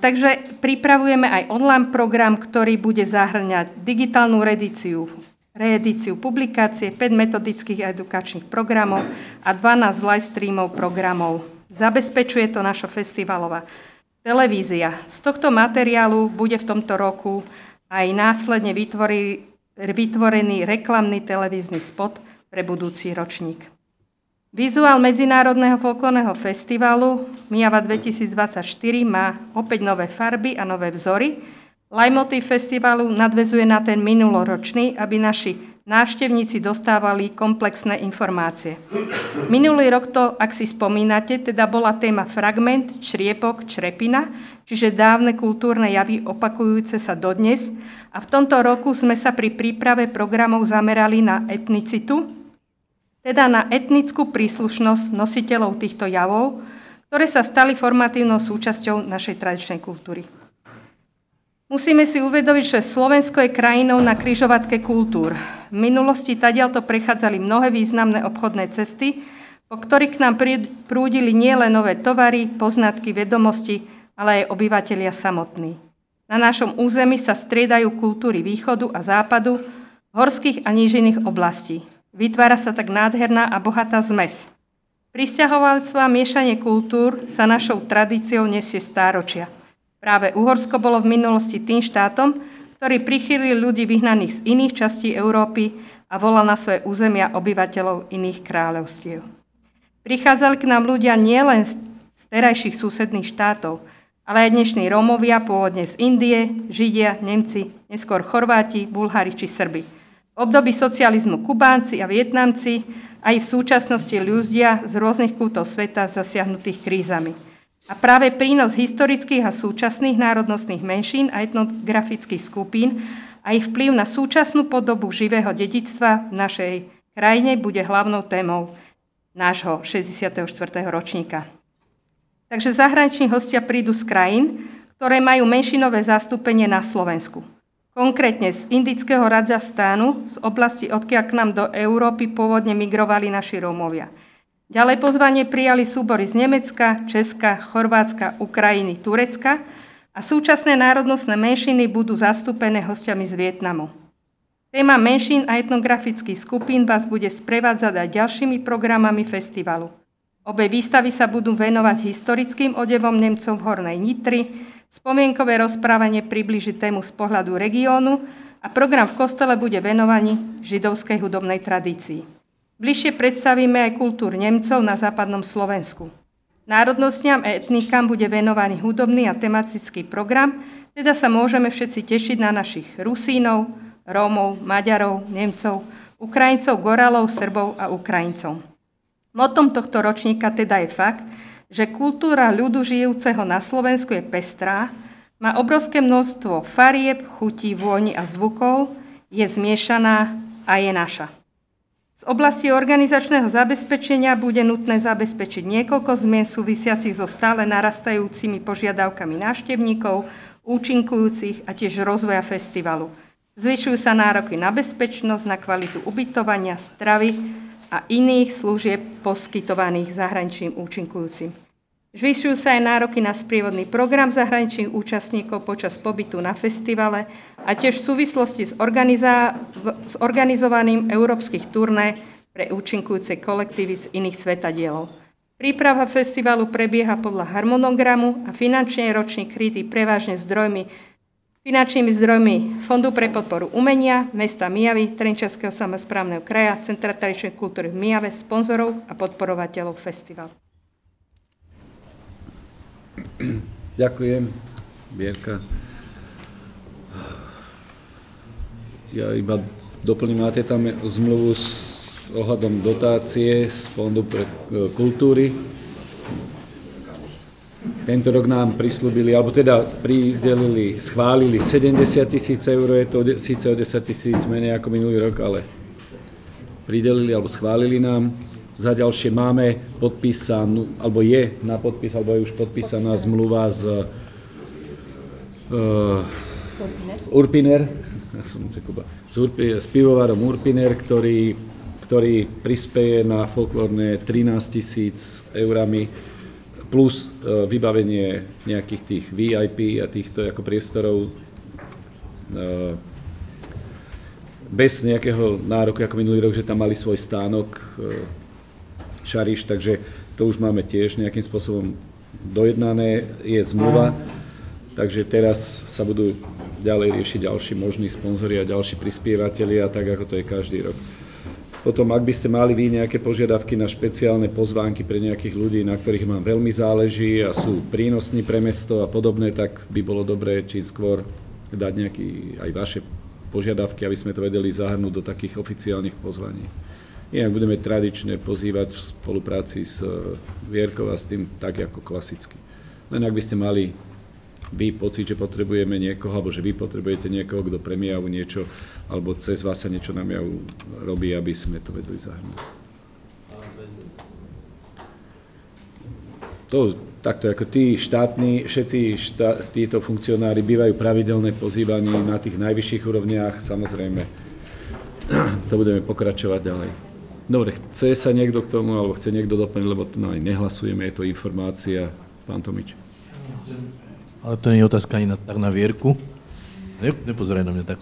Takže pripravujeme aj online program, ktorý bude zahrňať digitálnu redíciu, reedíciu publikácie, 5 metodických a edukačných programov a 12 live streamov programov. Zabezpečuje to naša festivalová televízia. Z tohto materiálu bude v tomto roku aj následne vytvorený reklamný televízny spot pre budúci ročník. Vizuál Medzinárodného folklórneho festivalu Miava 2024 má opäť nové farby a nové vzory. Lajmotív festivalu nadvezuje na ten minuloročný, aby naši návštevníci dostávali komplexné informácie. Minulý rok to, ak si spomínate, teda bola téma fragment, čriepok, črepina, čiže dávne kultúrne javy opakujúce sa dodnes. A v tomto roku sme sa pri príprave programov zamerali na etnicitu, teda na etnickú príslušnosť nositeľov týchto javov, ktoré sa stali formatívnou súčasťou našej tradičnej kultúry. Musíme si uvedomiť, že Slovensko je krajinou na kryžovatke kultúr. V minulosti tadiaľto prechádzali mnohé významné obchodné cesty, po ktorých k nám prúdili nielen nové tovary, poznatky, vedomosti, ale aj obyvateľia samotní. Na našom území sa striedajú kultúry východu a západu, horských a nížiných oblastí. Vytvára sa tak nádherná a bohatá zmes. Pristahovalstvo a miešanie kultúr sa našou tradíciou nesie stáročia. Práve Uhorsko bolo v minulosti tým štátom, ktorý prichýlil ľudí vyhnaných z iných častí Európy a volal na svoje územia obyvateľov iných kráľovstiev. Prichádzali k nám ľudia nielen z terajších susedných štátov, ale aj dnešní Rómovia, pôvodne z Indie, Židia, Nemci, neskôr Chorváti, Bulhári či Srbi. Období socializmu Kubánci a Vietnamci, aj v súčasnosti ľudia z rôznych kútov sveta zasiahnutých krízami. A práve prínos historických a súčasných národnostných menšín a etnografických skupín a ich vplyv na súčasnú podobu živého dedictva v našej krajine bude hlavnou témou nášho 64. ročníka. Takže zahraniční hostia prídu z krajín, ktoré majú menšinové zastúpenie na Slovensku. Konkrétne z indického Rajastánu, z oblasti, odkiaľ k nám do Európy pôvodne migrovali naši Rómovia. Ďalej pozvanie prijali súbory z Nemecka, Česka, Chorvátska, Ukrajiny, Turecka a súčasné národnostné menšiny budú zastúpené hostiami z Vietnamu. Téma menšín a etnografických skupín vás bude sprevádzať aj ďalšími programami festivalu. Obe výstavy sa budú venovať historickým odevom Nemcov v Hornej Nitry, spomienkové rozprávanie približí tému z pohľadu regiónu a program v kostele bude venovaný židovskej hudobnej tradícii. Bližšie predstavíme aj kultúr Nemcov na západnom Slovensku. Národnostiam a etnikám bude venovaný hudobný a tematický program, teda sa môžeme všetci tešiť na našich Rusínov, Rómov, Maďarov, Nemcov, Ukrajincov, Goralov, Srbov a Ukrajincov. Motom tohto ročníka teda je fakt, že kultúra ľudu žijúceho na Slovensku je pestrá, má obrovské množstvo farieb, chutí, vôni a zvukov, je zmiešaná a je naša. Z oblasti organizačného zabezpečenia bude nutné zabezpečiť niekoľko zmien súvisiacich so stále narastajúcimi požiadavkami návštevníkov, účinkujúcich a tiež rozvoja festivalu. Zvyšujú sa nároky na bezpečnosť, na kvalitu ubytovania, stravy a iných služieb poskytovaných zahraničným účinkujúcim. Zvyšujú sa aj nároky na sprievodný program zahraničných účastníkov počas pobytu na festivale a tiež v súvislosti s, s organizovaným európskych turné pre účinkujúce kolektívy z iných svetadielov. Príprava festivalu prebieha podľa harmonogramu a finančne je ročník krytý prevažne zdrojmi finančnými zdrojmi Fondu pre podporu umenia, mesta Mijavy, Trenčanského samozprávneho kraja, Centra tradičnej kultúry v Mijave, sponzorov a podporovateľov festivalu. Ďakujem, Bierka. Ja iba doplním, máte tam zmluvu s ohľadom dotácie z Fondu pre e, kultúry. Tento rok nám prislúbili, alebo teda pridelili, schválili 70 tisíc eur, je to síce o 10 tisíc menej ako minulý rok, ale pridelili alebo schválili nám za ďalšie máme podpísanú, alebo je na podpis, alebo je už podpísaná zmluva s uh, Urpiner, ja som řekl, s, Urpi, s pivovarom Urpiner, ktorý, ktorý prispieje na folklórne 13 tisíc eurami plus uh, vybavenie nejakých tých VIP a týchto ako priestorov uh, bez nejakého nároku, ako minulý rok, že tam mali svoj stánok, Šariš, takže to už máme tiež nejakým spôsobom dojednané, je zmluva, takže teraz sa budú ďalej riešiť ďalší možní sponzori a ďalší prispievateľia, tak ako to je každý rok. Potom, ak by ste mali vy nejaké požiadavky na špeciálne pozvánky pre nejakých ľudí, na ktorých vám veľmi záleží a sú prínosní pre mesto a podobné, tak by bolo dobré čím skôr dať nejaké aj vaše požiadavky, aby sme to vedeli zahrnúť do takých oficiálnych pozvaní. Inak budeme tradične pozývať v spolupráci s eh, Vierkou a s tým tak ako klasicky. Len ak by ste mali vy pocit, že potrebujeme niekoho, alebo že vy potrebujete niekoho, kto premijavu niečo, alebo cez vás sa niečo na miavu robí, aby sme to vedeli zahrnúť. To, takto ako tí štátni, všetci štá, títo funkcionári bývajú pravidelné pozývaní na tých najvyšších úrovniach, samozrejme, to budeme pokračovať ďalej. Dobre, chce sa niekto k tomu, alebo chce niekto doplniť, lebo tu aj nehlasujeme, je to informácia. Pán Tomič. Ale to nie je otázka ani na, tak na Vierku. Ne, nepozeraj na mňa tak.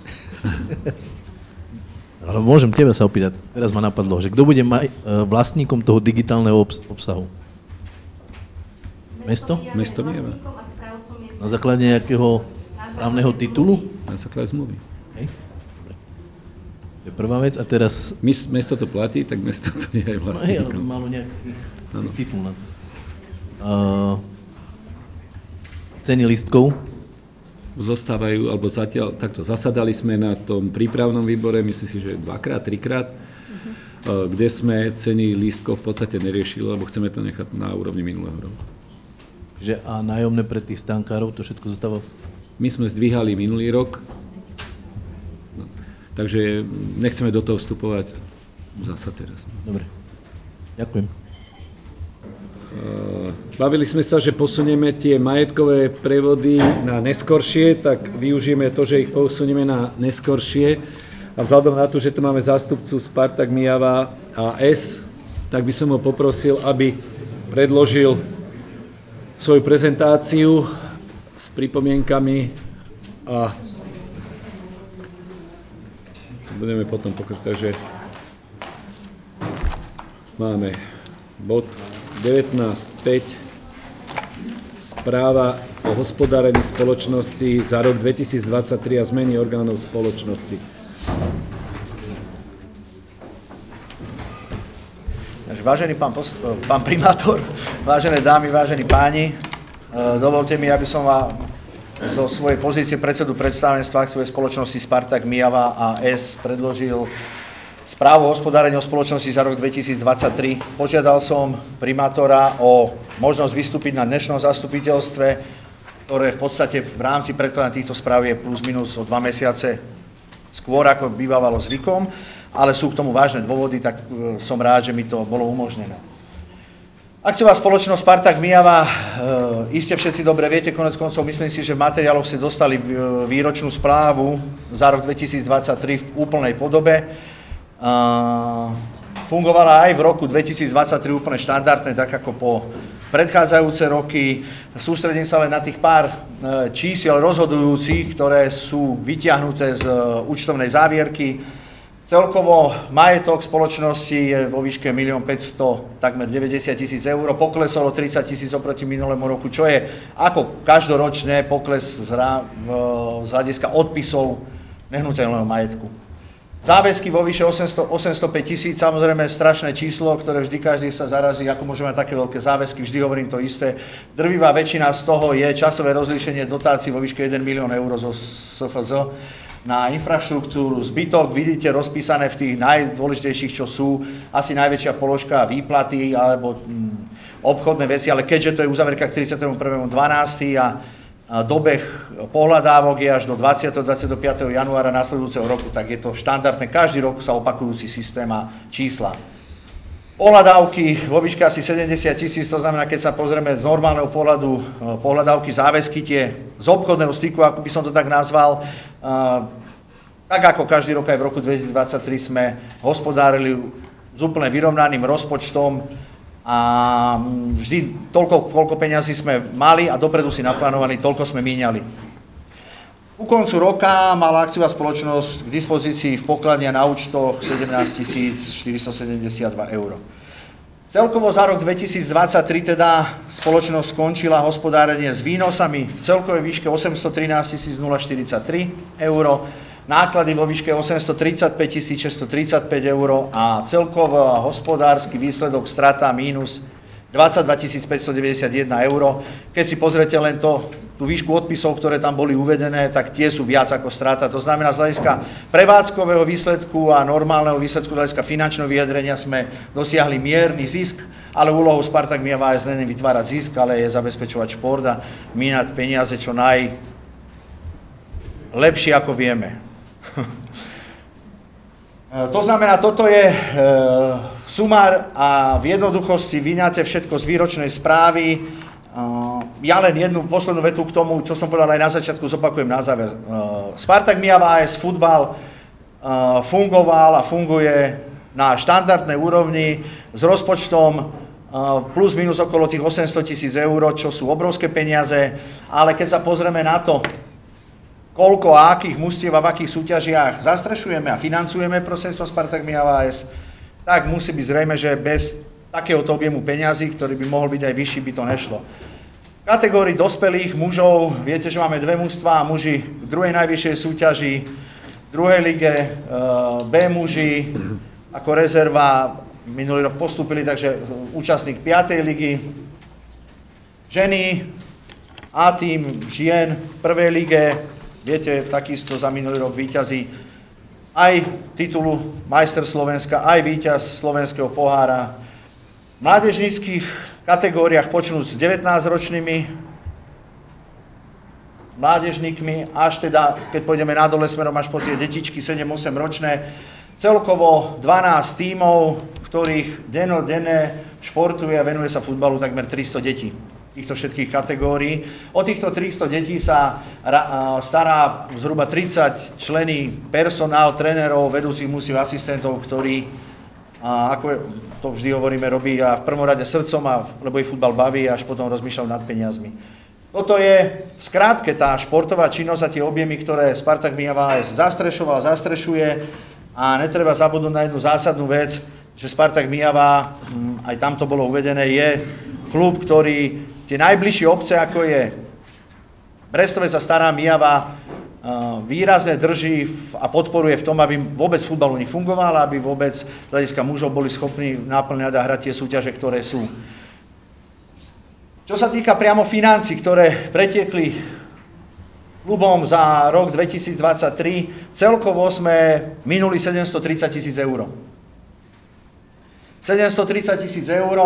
Ale môžem teba sa opýtať, teraz ma napadlo, že kto bude maj, e, vlastníkom toho digitálneho obs- obsahu? Mesto? Mesto nie. Na základe nejakého právneho titulu? Na základe zmluvy. Je prvá vec a teraz... Mesto to platí, tak mesto to je vlastníkom. No malo nejaký ano. titul na to. Uh, ceny listkov? Zostávajú, alebo zatiaľ, takto zasadali sme na tom prípravnom výbore, myslím si, že dvakrát, trikrát, uh-huh. kde sme ceny lístkov v podstate neriešili, lebo chceme to nechať na úrovni minulého roku. Že a nájomné pre tých stánkárov, to všetko zostáva? My sme zdvíhali minulý rok, Takže nechceme do toho vstupovať zasa teraz. Dobre. Ďakujem. Bavili sme sa, že posunieme tie majetkové prevody na neskoršie, tak využijeme to, že ich posunieme na neskoršie. A vzhľadom na to, že tu máme zástupcu Spartak Mijava a S, tak by som ho poprosil, aby predložil svoju prezentáciu s pripomienkami a budeme potom pokračovať. Takže máme bod 19.5 správa o hospodárení spoločnosti za rok 2023 a zmeny orgánov spoločnosti. Vážený pán, pán primátor, vážené dámy, vážení páni, dovolte mi, aby som vám zo svojej pozície predsedu predstavenstva akciovej spoločnosti Spartak Mijava a S predložil správu o hospodárení o spoločnosti za rok 2023. Požiadal som primátora o možnosť vystúpiť na dnešnom zastupiteľstve, ktoré v podstate v rámci predkladania týchto správ je plus minus o dva mesiace skôr, ako bývalo zvykom, ale sú k tomu vážne dôvody, tak e, som rád, že mi to bolo umožnené. Akciová spoločnosť Spartak Mijava, e, iste všetci dobre viete, konec koncov myslím si, že v materiáloch ste dostali e, výročnú správu za rok 2023 v úplnej podobe. E, fungovala aj v roku 2023 úplne štandardne, tak ako po predchádzajúce roky. Sústredím sa len na tých pár e, čísiel rozhodujúcich, ktoré sú vyťahnuté z e, účtovnej závierky. Celkovo majetok spoločnosti je vo výške 1 500 takmer 90 tisíc eur, pokleslo 30 tisíc oproti minulému roku, čo je ako každoročne pokles z hľadiska odpisov nehnuteľného majetku. Záväzky vo výše 800, 805 tisíc, samozrejme strašné číslo, ktoré vždy každý sa zarazí, ako môžeme mať také veľké záväzky, vždy hovorím to isté. Drvivá väčšina z toho je časové rozlíšenie dotácií vo výške 1 milión eur zo SFZ na infraštruktúru. Zbytok vidíte rozpísané v tých najdôležitejších, čo sú asi najväčšia položka výplaty alebo hm, obchodné veci, ale keďže to je uzavierka k 31.12. a dobeh pohľadávok je až do 20. 25. januára nasledujúceho roku, tak je to štandardné, každý rok sa opakujúci systém a čísla. Pohľadávky vo výške asi 70 tisíc, to znamená, keď sa pozrieme z normálneho pohľadu, e, pohľadávky záväzky tie z obchodného styku, ako by som to tak nazval, e, tak ako každý rok aj v roku 2023 sme hospodárili s úplne vyrovnaným rozpočtom a vždy toľko, koľko peňazí sme mali a dopredu si naplánovaní, toľko sme míňali. U koncu roka mala akciová spoločnosť k dispozícii v pokladne na účtoch 17 472 eur. Celkovo za rok 2023 teda spoločnosť skončila hospodárenie s výnosami v celkovej výške 813 043 eur, náklady vo výške 835 635 eur a celkový hospodársky výsledok strata mínus 22 591 eur. Keď si pozrete len to, tú výšku odpisov, ktoré tam boli uvedené, tak tie sú viac ako strata. To znamená, z hľadiska prevádzkového výsledku a normálneho výsledku, z hľadiska finančného vyjadrenia sme dosiahli mierny zisk, ale úlohou Spartak Miava je nie vytvárať zisk, ale je zabezpečovať šport a mínať peniaze čo naj lepšie ako vieme. to znamená, toto je e, sumár a v jednoduchosti vyňate všetko z výročnej správy. Ja len jednu poslednú vetu k tomu, čo som povedal aj na začiatku, zopakujem na záver. Spartak Mijava AS futbal fungoval a funguje na štandardnej úrovni s rozpočtom plus minus okolo tých 800 tisíc eur, čo sú obrovské peniaze, ale keď sa pozrieme na to, koľko a akých mustiev a v akých súťažiach zastrešujeme a financujeme prostredstvo Spartak Mijava AS, tak musí byť zrejme, že bez takéhoto objemu peňazí, ktorý by mohol byť aj vyšší, by to nešlo. V kategórii dospelých mužov, viete, že máme dve mužstva, muži v druhej najvyššej súťaži, v druhej lige, eh, B muži ako rezerva, minulý rok postúpili, takže účastník 5. ligy, ženy, A tým žien v prvej lige, viete, takisto za minulý rok výťazí aj titulu majster Slovenska, aj víťaz slovenského pohára. V mládežnických kategóriách počnúť s 19-ročnými mládežníkmi, až teda, keď pôjdeme na dole smerom až po tie detičky 7-8 ročné, celkovo 12 tímov, ktorých denne športuje a venuje sa futbalu takmer 300 detí týchto všetkých kategórií. O týchto 300 detí sa stará zhruba 30 člení, personál, trénerov, vedúcich musí asistentov, ktorí, ako to vždy hovoríme, robí a v prvom rade srdcom, a, lebo ich futbal baví, až potom rozmýšľajú nad peniazmi. Toto je v skrátke tá športová činnosť a tie objemy, ktoré Spartak Mijava zastrešoval, zastrešuje. A netreba zabudnúť na jednu zásadnú vec, že Spartak Mijava, mm, aj tam to bolo uvedené, je klub, ktorý tie najbližšie obce, ako je Brestovec a Stará Mijava, výrazne drží a podporuje v tom, aby vôbec futbal u nich fungoval, aby vôbec z hľadiska mužov boli schopní náplňať a hrať tie súťaže, ktoré sú. Čo sa týka priamo financí, ktoré pretiekli klubom za rok 2023, celkovo sme minuli 730 tisíc eur. 730 tisíc eur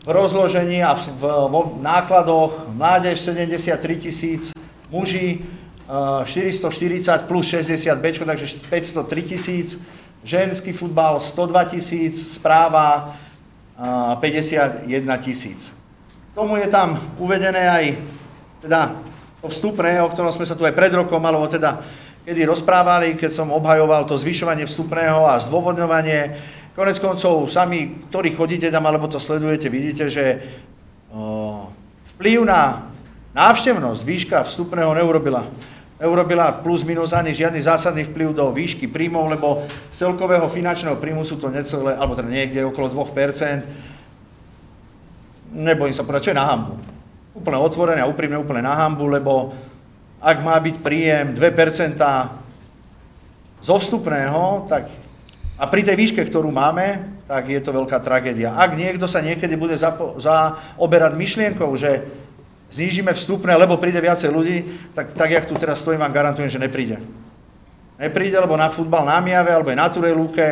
v rozložení a v, v, v nákladoch mládež 73 tisíc, muži 440 plus 60 B, takže 503 tisíc, ženský futbal 102 tisíc, správa 51 tisíc. Tomu je tam uvedené aj teda to vstupné, o ktorom sme sa tu aj pred rokom, alebo teda kedy rozprávali, keď som obhajoval to zvyšovanie vstupného a zdôvodňovanie. Konec koncov, sami, ktorí chodíte tam, alebo to sledujete, vidíte, že vplyv na návštevnosť výška vstupného neurobila neurobila plus minus ani žiadny zásadný vplyv do výšky príjmov, lebo z celkového finančného príjmu sú to necelé, alebo teda niekde okolo 2%. Nebojím sa povedať, čo je na hambu. Úplne otvorené a úprimne úplne na hambu, lebo ak má byť príjem 2% zo vstupného, tak a pri tej výške, ktorú máme, tak je to veľká tragédia. Ak niekto sa niekedy bude zaoberať myšlienkou, že znížime vstupné, lebo príde viacej ľudí, tak, tak jak tu teraz stojím, vám garantujem, že nepríde. Nepríde, lebo na futbal na Miave, alebo aj na Turej Lúke,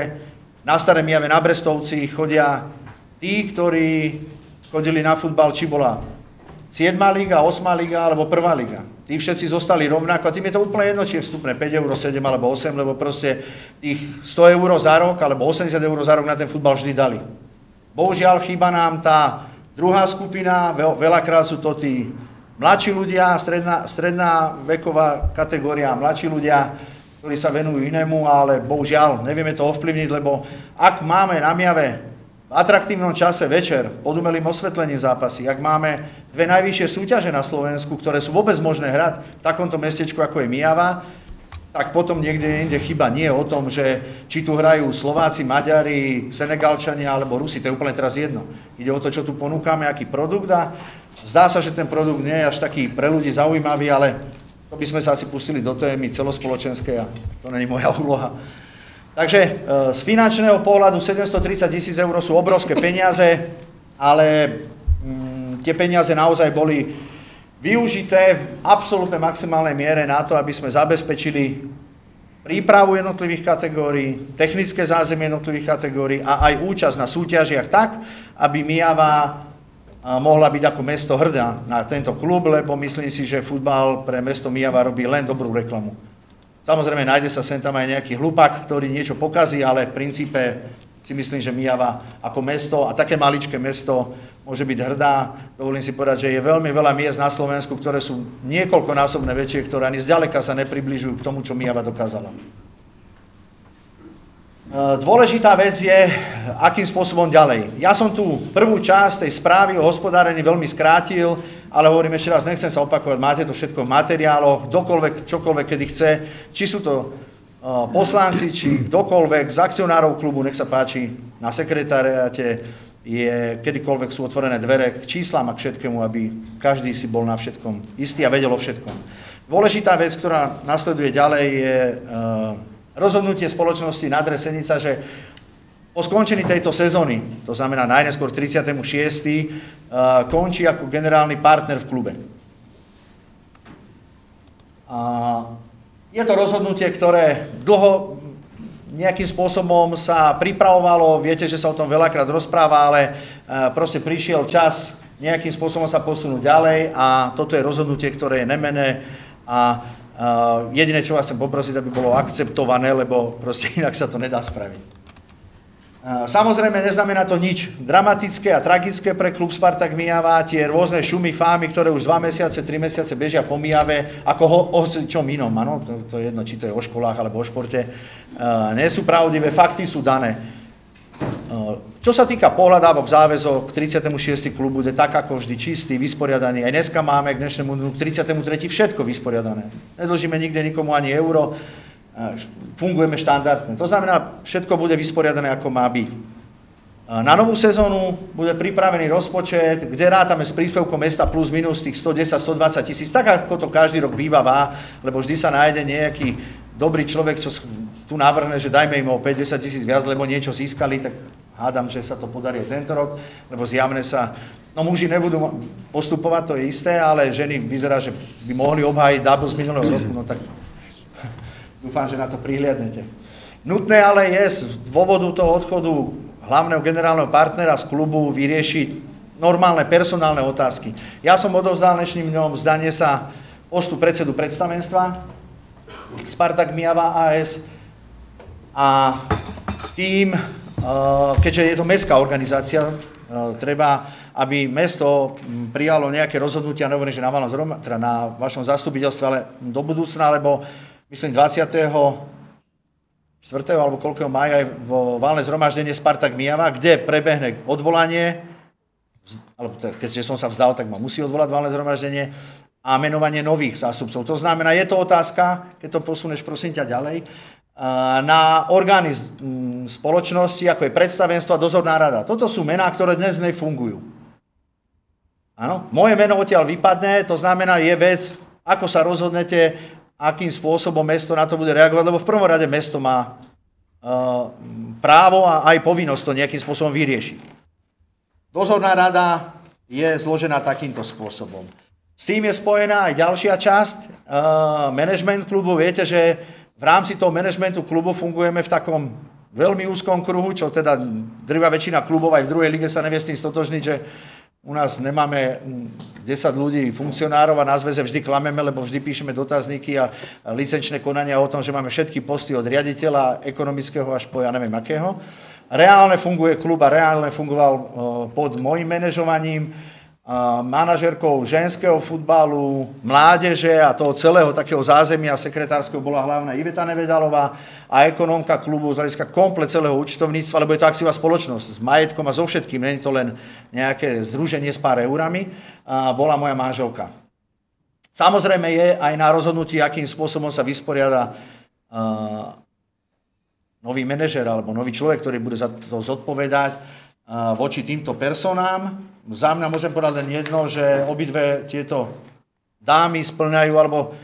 na Staré Miave, na Brestovci chodia tí, ktorí chodili na futbal, či bola 7. liga, 8. liga alebo 1. liga. Tí všetci zostali rovnako a tým je to úplne jedno, či je vstupné 5 eur, 7 alebo 8, lebo proste tých 100 eur za rok alebo 80 eur za rok na ten futbal vždy dali. Bohužiaľ chýba nám tá Druhá skupina, veľakrát sú to tí mladší ľudia, stredná, stredná veková kategória, mladší ľudia, ktorí sa venujú inému, ale bohužiaľ nevieme to ovplyvniť, lebo ak máme na Miave v atraktívnom čase večer pod umelým osvetlením zápasy, ak máme dve najvyššie súťaže na Slovensku, ktoré sú vôbec možné hrať v takomto mestečku, ako je Mijava, tak potom niekde inde chyba nie je o tom, že či tu hrajú Slováci, Maďari, Senegalčania alebo Rusi, to je úplne teraz jedno. Ide o to, čo tu ponúkame, aký produkt a zdá sa, že ten produkt nie je až taký pre ľudí zaujímavý, ale to by sme sa asi pustili do témy celospoločenskej a to není moja úloha. Takže e, z finančného pohľadu 730 tisíc eur sú obrovské peniaze, ale mm, tie peniaze naozaj boli využité v absolútne maximálnej miere na to, aby sme zabezpečili prípravu jednotlivých kategórií, technické zázemie jednotlivých kategórií a aj účasť na súťažiach tak, aby Mijava mohla byť ako mesto hrdá na tento klub, lebo myslím si, že futbal pre mesto Mijava robí len dobrú reklamu. Samozrejme, nájde sa sem tam aj nejaký hlupak, ktorý niečo pokazí, ale v princípe si myslím, že Mijava ako mesto a také maličké mesto môže byť hrdá. Dovolím si povedať, že je veľmi veľa miest na Slovensku, ktoré sú niekoľkonásobne väčšie, ktoré ani zďaleka sa nepribližujú k tomu, čo Mijava dokázala. E, dôležitá vec je, akým spôsobom ďalej. Ja som tu prvú časť tej správy o hospodárení veľmi skrátil, ale hovorím ešte raz, nechcem sa opakovať, máte to všetko v materiáloch, kdokoľvek, čokoľvek, kedy chce, či sú to poslanci, či kdokoľvek z akcionárov klubu, nech sa páči, na sekretariate, je, kedykoľvek sú otvorené dvere k číslam a k všetkému, aby každý si bol na všetkom istý a vedel o všetkom. Dôležitá vec, ktorá nasleduje ďalej, je e, rozhodnutie spoločnosti Nadre Senica, že po skončení tejto sezóny, to znamená najneskôr 36. E, končí ako generálny partner v klube. A je to rozhodnutie, ktoré dlho, nejakým spôsobom sa pripravovalo, viete, že sa o tom veľakrát rozpráva, ale e, proste prišiel čas nejakým spôsobom sa posunúť ďalej a toto je rozhodnutie, ktoré je nemené a e, jediné, čo vás chcem poprosiť, aby bolo akceptované, lebo proste inak sa to nedá spraviť. Samozrejme, neznamená to nič dramatické a tragické pre klub Spartak Mijava, tie rôzne šumy, fámy, ktoré už dva mesiace, tri mesiace bežia po Mijave, ako ho, o čom inom, ano? To, to je jedno, či to je o školách alebo o športe, uh, nie sú pravdivé, fakty sú dané. Uh, čo sa týka pohľadávok záväzok, k 36. klub bude tak ako vždy čistý, vysporiadaný. Aj dneska máme k dnešnému k 33. všetko vysporiadané. Nedlžíme nikde nikomu ani euro. Fungujeme štandardne. To znamená, všetko bude vysporiadané, ako má byť. Na novú sezónu bude pripravený rozpočet, kde rátame s príspevkom mesta plus minus tých 110-120 tisíc, tak ako to každý rok býva, lebo vždy sa nájde nejaký dobrý človek, čo tu navrhne, že dajme im o 50 tisíc viac, lebo niečo získali, tak hádam, že sa to podarí tento rok, lebo zjavne sa, no muži nebudú postupovať, to je isté, ale ženy vyzerá, že by mohli obhájiť double z minulého roku, no tak dúfam, že na to prihliadnete. Nutné ale je z dôvodu toho odchodu hlavného generálneho partnera z klubu vyriešiť normálne personálne otázky. Ja som odovzdal dnešným dňom zdanie sa postu predsedu predstavenstva Spartak Miava AS a tým, eh, keďže je to mestská organizácia, eh, treba, aby mesto hm, prijalo nejaké rozhodnutia, nehovorím, že na, teda na vašom zastupiteľstve, ale do budúcna, lebo myslím 20. 4. alebo koľkého maja aj vo valné zhromaždenie Spartak Mijava, kde prebehne odvolanie, alebo keďže som sa vzdal, tak ma musí odvolať valné zhromaždenie, a menovanie nových zástupcov. To znamená, je to otázka, keď to posuneš prosím ťa ďalej, na orgány spoločnosti, ako je predstavenstvo a dozorná rada. Toto sú mená, ktoré dnes nefungujú. Áno, moje meno odtiaľ vypadne, to znamená, je vec, ako sa rozhodnete, akým spôsobom mesto na to bude reagovať, lebo v prvom rade mesto má uh, právo a aj povinnosť to nejakým spôsobom vyriešiť. Dozorná rada je zložená takýmto spôsobom. S tým je spojená aj ďalšia časť, uh, management klubu. Viete, že v rámci toho managementu klubu fungujeme v takom veľmi úzkom kruhu, čo teda drvá väčšina klubov aj v druhej lige sa nevie s tým stotožniť, že u nás nemáme 10 ľudí, funkcionárov a na zväze vždy klameme, lebo vždy píšeme dotazníky a licenčné konania o tom, že máme všetky posty od riaditeľa ekonomického až po ja neviem akého. Reálne funguje klub a reálne fungoval pod môjim manažovaním manažerkou ženského futbalu, mládeže a toho celého takého zázemia sekretárskeho bola hlavná Iveta Nevedalová a ekonómka klubu z hľadiska komplet celého účtovníctva, lebo je to akciová spoločnosť s majetkom a so všetkým, není to len nejaké združenie s pár eurami, bola moja manželka. Samozrejme je aj na rozhodnutí, akým spôsobom sa vysporiada nový manažer alebo nový človek, ktorý bude za to zodpovedať, voči týmto personám. Za mňa môžem povedať len jedno, že obidve tieto dámy splňajú alebo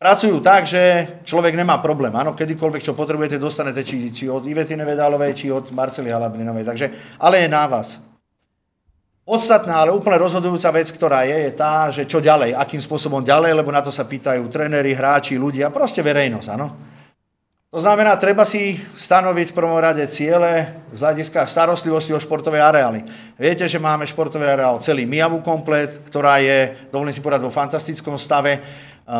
pracujú tak, že človek nemá problém. Áno, kedykoľvek, čo potrebujete, dostanete či, či od Ivety Nevedálovej, či od Marcely Halabrinovej. Takže, ale je na vás. Podstatná, ale úplne rozhodujúca vec, ktorá je, je tá, že čo ďalej, akým spôsobom ďalej, lebo na to sa pýtajú tréneri, hráči, ľudia, proste verejnosť, áno. To znamená, treba si stanoviť v prvom rade ciele z hľadiska starostlivosti o športové areály. Viete, že máme športové areál celý Miavu komplet, ktorá je, dovolím si povedať, vo fantastickom stave.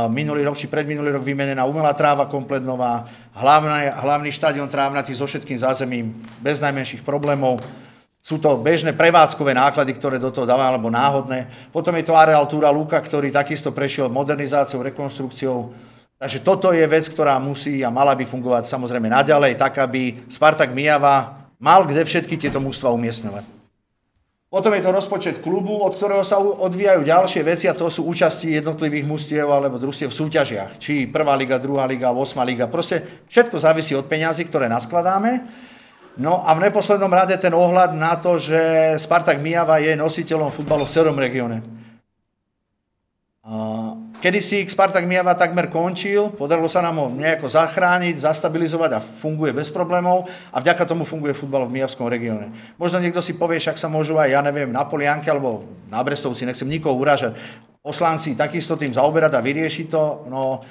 Minulý rok či predminulý rok vymenená umelá tráva komplet nová, hlavný, hlavný štadión trávnatý so všetkým zázemím bez najmenších problémov. Sú to bežné prevádzkové náklady, ktoré do toho dávajú, alebo náhodné. Potom je to areál Túra Luka, ktorý takisto prešiel modernizáciou, rekonštrukciou Takže toto je vec, ktorá musí a mala by fungovať samozrejme naďalej, tak aby Spartak Mijava mal kde všetky tieto mústva umiestňovať. Potom je to rozpočet klubu, od ktorého sa odvíjajú ďalšie veci a to sú účasti jednotlivých mústiev alebo družstiev v súťažiach. Či prvá liga, druhá liga, osma liga. Proste všetko závisí od peňazí, ktoré naskladáme. No a v neposlednom rade ten ohľad na to, že Spartak Mijava je nositeľom futbalu v celom regióne. Kedy si Spartak Mijava takmer končil, podarilo sa nám ho nejako zachrániť, zastabilizovať a funguje bez problémov a vďaka tomu funguje futbal v Mijavskom regióne. Možno niekto si povie, však sa môžu aj, ja neviem, na Polianke alebo na Brestovci, nechcem nikoho urážať, poslanci takisto tým zaoberať a vyriešiť to. No,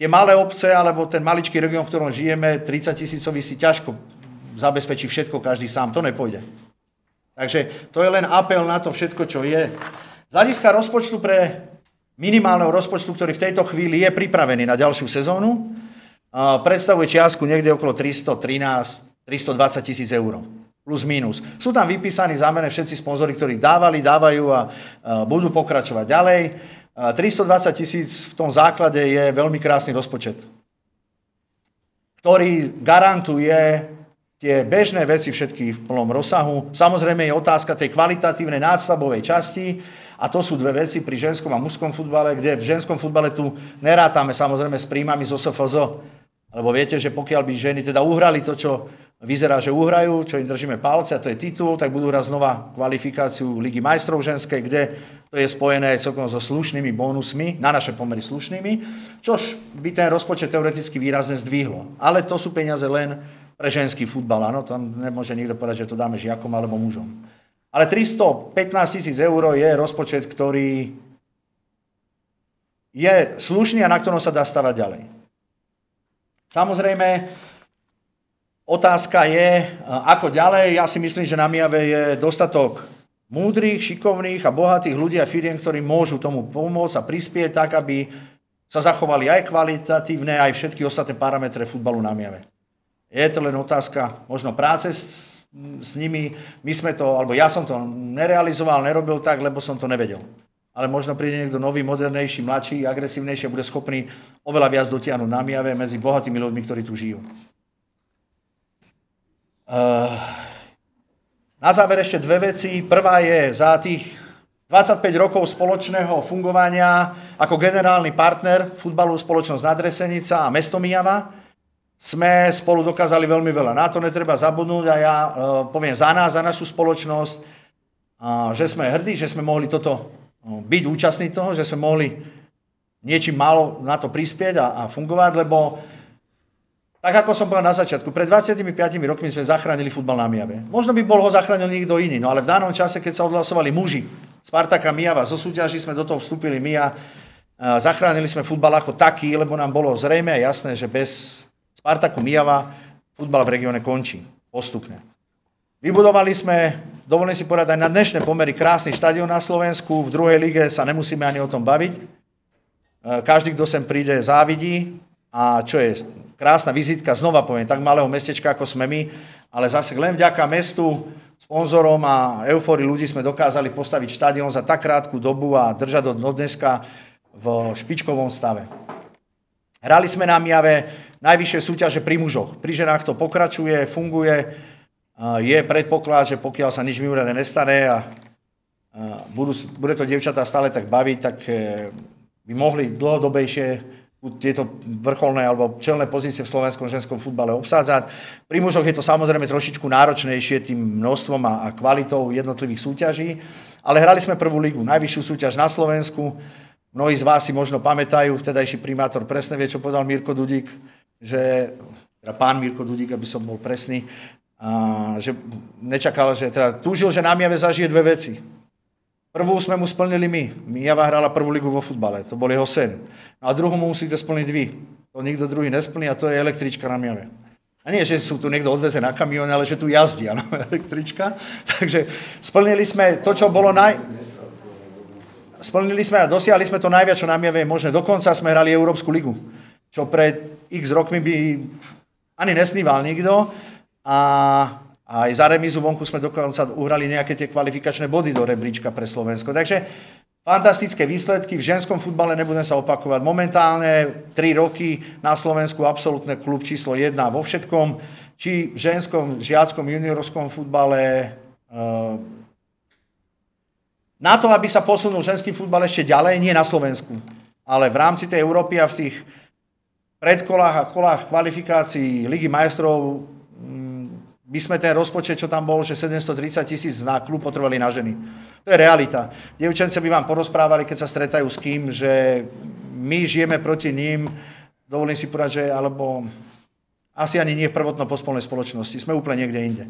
tie malé obce alebo ten maličký región, v ktorom žijeme, 30 tisícový si ťažko zabezpečí všetko každý sám, to nepôjde. Takže to je len apel na to všetko, čo je. Z hľadiska rozpočtu pre minimálneho rozpočtu, ktorý v tejto chvíli je pripravený na ďalšiu sezónu, predstavuje čiastku niekde okolo 313, 320 tisíc eur. Plus minus. Sú tam vypísaní zámerne všetci sponzori, ktorí dávali, dávajú a budú pokračovať ďalej. 320 tisíc v tom základe je veľmi krásny rozpočet, ktorý garantuje tie bežné veci všetky v plnom rozsahu. Samozrejme je otázka tej kvalitatívnej nádstavovej časti, a to sú dve veci pri ženskom a mužskom futbale, kde v ženskom futbale tu nerátame samozrejme s príjmami zo SFZ, Lebo viete, že pokiaľ by ženy teda uhrali to, čo vyzerá, že uhrajú, čo im držíme palce, a to je titul, tak budú hrať znova kvalifikáciu Ligy majstrov ženskej, kde to je spojené aj celkom so slušnými bonusmi, na naše pomery slušnými, čož by ten rozpočet teoreticky výrazne zdvihlo. Ale to sú peniaze len pre ženský futbal, áno, tam nemôže nikto povedať, že to dáme žiakom alebo mužom. Ale 315 tisíc eur je rozpočet, ktorý je slušný a na ktorom sa dá stavať ďalej. Samozrejme, otázka je, ako ďalej. Ja si myslím, že na Mijave je dostatok múdrych, šikovných a bohatých ľudí a firiem, ktorí môžu tomu pomôcť a prispieť tak, aby sa zachovali aj kvalitatívne, aj všetky ostatné parametre futbalu na Mijave. Je to len otázka možno práce s, s nimi. My sme to, alebo ja som to nerealizoval, nerobil tak, lebo som to nevedel ale možno príde niekto nový, modernejší, mladší, agresívnejší a bude schopný oveľa viac dotiahnuť na Mijave medzi bohatými ľuďmi, ktorí tu žijú. Uh, na záver ešte dve veci. Prvá je za tých 25 rokov spoločného fungovania ako generálny partner futbalu spoločnosť Nadresenica a mesto Mijava sme spolu dokázali veľmi veľa. Na to netreba zabudnúť a ja uh, poviem za nás, za našu spoločnosť, že sme hrdí, že sme mohli toto No, byť účastní toho, že sme mohli niečím málo na to prispieť a, a fungovať, lebo tak ako som povedal na začiatku, pred 25 rokmi sme zachránili futbal na Mijave. Možno by bol ho zachránil niekto iný, no ale v danom čase, keď sa odhlasovali muži Spartaka Mijava zo súťaží, sme do toho vstúpili my a zachránili sme futbal ako taký, lebo nám bolo zrejme a jasné, že bez Spartaku Mijava futbal v regióne končí postupne. Vybudovali sme dovolím si povedať aj na dnešné pomery krásny štadión na Slovensku, v druhej lige sa nemusíme ani o tom baviť. E, každý, kto sem príde, závidí a čo je krásna vizitka, znova poviem, tak malého mestečka, ako sme my, ale zase len vďaka mestu, sponzorom a eufórii ľudí sme dokázali postaviť štadión za tak krátku dobu a držať do dneska v špičkovom stave. Hrali sme na Miave najvyššie súťaže pri mužoch. Pri ženách to pokračuje, funguje je predpoklad, že pokiaľ sa nič mimoriadne nestane a budú, bude to dievčatá stále tak baviť, tak e, by mohli dlhodobejšie tieto vrcholné alebo čelné pozície v slovenskom ženskom futbale obsádzať. Pri mužoch je to samozrejme trošičku náročnejšie tým množstvom a, kvalitou jednotlivých súťaží, ale hrali sme prvú ligu, najvyššiu súťaž na Slovensku. Mnohí z vás si možno pamätajú, vtedajší primátor presne vie, čo povedal Mirko Dudík, že teda pán Mirko Dudík, aby som bol presný, a že nečakal, že teda túžil, že nám Jave zažije dve veci. Prvú sme mu splnili my. Java hrala prvú ligu vo futbale, to bol jeho sen. No a druhú mu musíte splniť vy. To nikto druhý nesplní a to je električka na Jave. A nie, že sú tu niekto odveze na kamióne, ale že tu jazdí, áno, električka. Takže splnili sme to, čo bolo naj... Splnili sme a dosiahli sme to najviac, čo nám je možné. Dokonca sme hrali Európsku ligu, čo pred x rokmi by ani nesníval nikto a aj za remizu vonku sme dokonca uhrali nejaké tie kvalifikačné body do rebríčka pre Slovensko. Takže fantastické výsledky. V ženskom futbale nebudem sa opakovať. Momentálne 3 roky na Slovensku absolútne klub číslo 1 vo všetkom, či v ženskom, žiackom, juniorskom futbale. Eh, na to, aby sa posunul ženský futbal ešte ďalej, nie na Slovensku, ale v rámci tej Európy a v tých predkolách a kolách kvalifikácií Ligy majstrov by sme ten rozpočet, čo tam bol, že 730 tisíc na klub potrebovali na ženy. To je realita. Dievčence by vám porozprávali, keď sa stretajú s kým, že my žijeme proti ním, dovolím si povedať, že alebo asi ani nie v prvotno pospolnej spoločnosti, sme úplne niekde inde.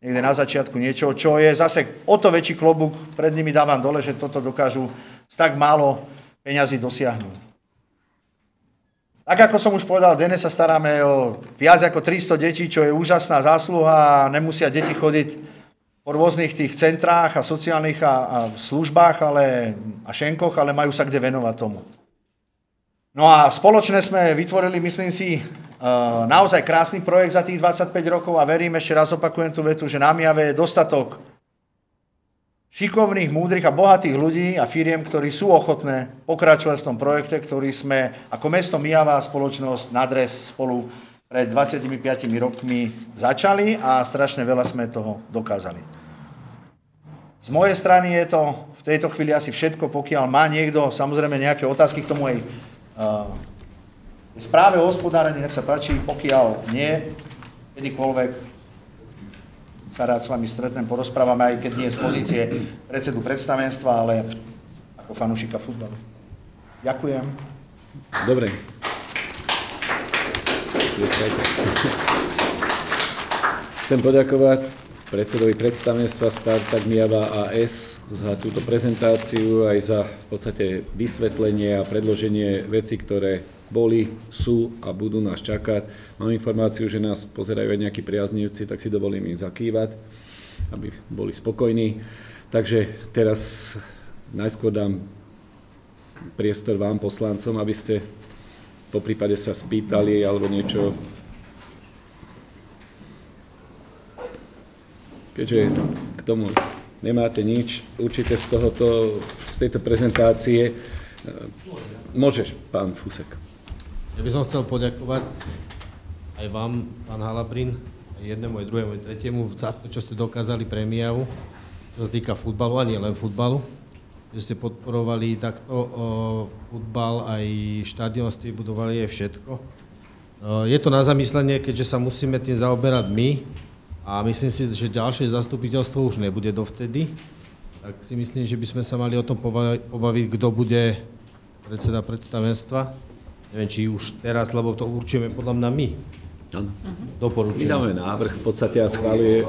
Niekde na začiatku niečo, čo je zase o to väčší klobúk, pred nimi dávam dole, že toto dokážu s tak málo peňazí dosiahnuť. Tak ako som už povedal, dnes sa staráme o viac ako 300 detí, čo je úžasná zásluha a nemusia deti chodiť po rôznych tých centrách a sociálnych a, a službách ale, a šenkoch, ale majú sa kde venovať tomu. No a spoločne sme vytvorili, myslím si, naozaj krásny projekt za tých 25 rokov a verím, ešte raz opakujem tú vetu, že nám je dostatok šikovných, múdrych a bohatých ľudí a firiem, ktorí sú ochotné pokračovať v tom projekte, ktorý sme ako mesto Mijava spoločnosť Nadres spolu pred 25 rokmi začali a strašne veľa sme toho dokázali. Z mojej strany je to v tejto chvíli asi všetko, pokiaľ má niekto samozrejme nejaké otázky k tomu aj uh, správe o hospodárení, nech sa páči, pokiaľ nie, kedykoľvek sa rád s vami stretnem, porozprávame, aj keď nie z pozície predsedu predstavenstva, ale ako fanúšika futbalu. Ďakujem. Dobre. Chcem poďakovať predsedovi predstavenstva Spartak Miava AS za túto prezentáciu, aj za v podstate vysvetlenie a predloženie veci, ktoré boli, sú a budú nás čakať. Mám informáciu, že nás pozerajú aj nejakí priaznivci, tak si dovolím im zakývať, aby boli spokojní. Takže teraz najskôr dám priestor vám, poslancom, aby ste po prípade sa spýtali alebo niečo keďže k tomu nemáte nič, určite z, tohoto, z tejto prezentácie e, môžeš, pán Fusek. Ja by som chcel poďakovať aj vám, pán Halabrin, jednému, aj druhému, aj tretiemu, za to, čo ste dokázali pre Mijavu, čo sa týka futbalu, a nie len futbalu, že ste podporovali takto o, futbal, aj štadión ste budovali aj všetko. O, je to na zamyslenie, keďže sa musíme tým zaoberať my, a myslím si, že ďalšie zastupiteľstvo už nebude dovtedy, tak si myslím, že by sme sa mali o tom pobaviť, kto bude predseda predstavenstva. Neviem, či už teraz, lebo to určujeme podľa mňa my. Áno. Doporučujeme. My dáme návrh v podstate a schváluje.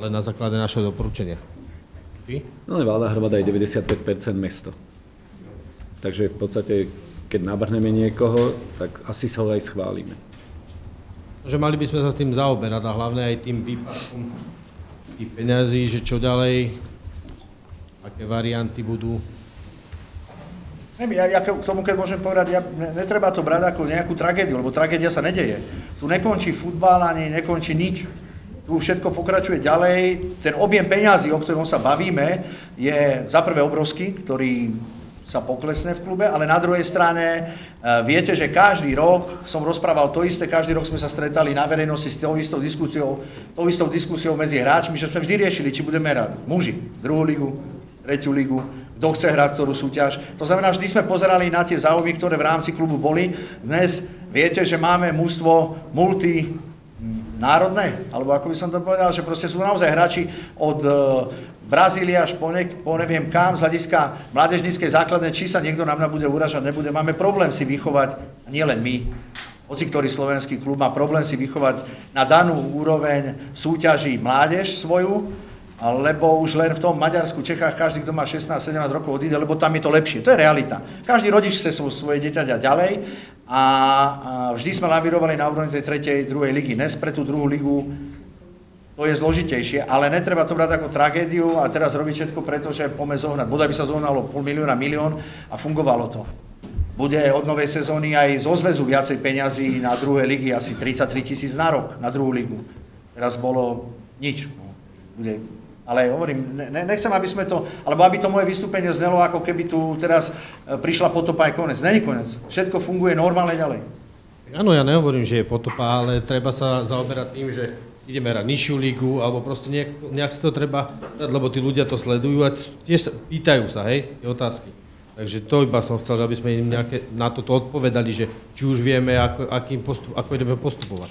Ale na základe našeho doporučenia. Či? No ale vláda hromada je 95% mesto. Takže v podstate, keď nabrhneme niekoho, tak asi sa ho aj schválime. Že mali by sme sa s tým zaoberať a hlavne aj tým výpadkom tých peňazí, že čo ďalej, aké varianty budú. Ja, ja k tomu, keď môžem povedať, ja, netreba to brať ako nejakú tragédiu, lebo tragédia sa nedeje. Tu nekončí futbal ani nekončí nič. Tu všetko pokračuje ďalej. Ten objem peňazí, o ktorom sa bavíme, je za prvé obrovský, ktorý sa poklesne v klube, ale na druhej strane e, viete, že každý rok som rozprával to isté, každý rok sme sa stretali na verejnosti s tou istou diskusiou, tou istou diskusiou medzi hráčmi, že sme vždy riešili, či budeme hrať muži, druhú ligu, tretiu ligu, kto chce hrať ktorú súťaž. To znamená, vždy sme pozerali na tie záujmy, ktoré v rámci klubu boli. Dnes viete, že máme mústvo multi národné, alebo ako by som to povedal, že proste sú naozaj hráči od e, Brazília až po, ne, po neviem kam, z hľadiska mládežníckej základnej, či sa niekto nám bude uražať, nebude. Máme problém si vychovať, nielen my, hoci ktorý slovenský klub má problém si vychovať na danú úroveň súťaží mládež svoju, lebo už len v tom Maďarsku, Čechách každý, kto má 16-17 rokov odíde, lebo tam je to lepšie. To je realita. Každý rodič chce svoje dieťa ďalej a, vždy sme lavírovali na úrovni tej tretej, druhej ligy. Dnes pre tú druhú ligu to je zložitejšie, ale netreba to brať ako tragédiu a teraz robiť všetko preto, že poďme zohnať. Bodaj by sa zohnalo pol milióna, milión a fungovalo to. Bude od novej sezóny aj zo zväzu viacej peňazí na druhé ligy, asi 33 tisíc na rok na druhú ligu. Teraz bolo nič. No. Bude, ale hovorím, ne, nechcem, aby sme to, alebo aby to moje vystúpenie znelo, ako keby tu teraz e, prišla potopa aj konec. Není konec. Všetko funguje normálne ďalej. Áno, ja nehovorím, že je potopa, ale treba sa zaoberať tým, že ideme hrať nižšiu ligu, alebo proste nejak, nejak si to treba dať, lebo tí ľudia to sledujú a tiež sa, pýtajú sa, hej, tie otázky. Takže to iba som chcel, aby sme im nejaké, na toto odpovedali, že či už vieme, ako, akým postup, ako ideme postupovať.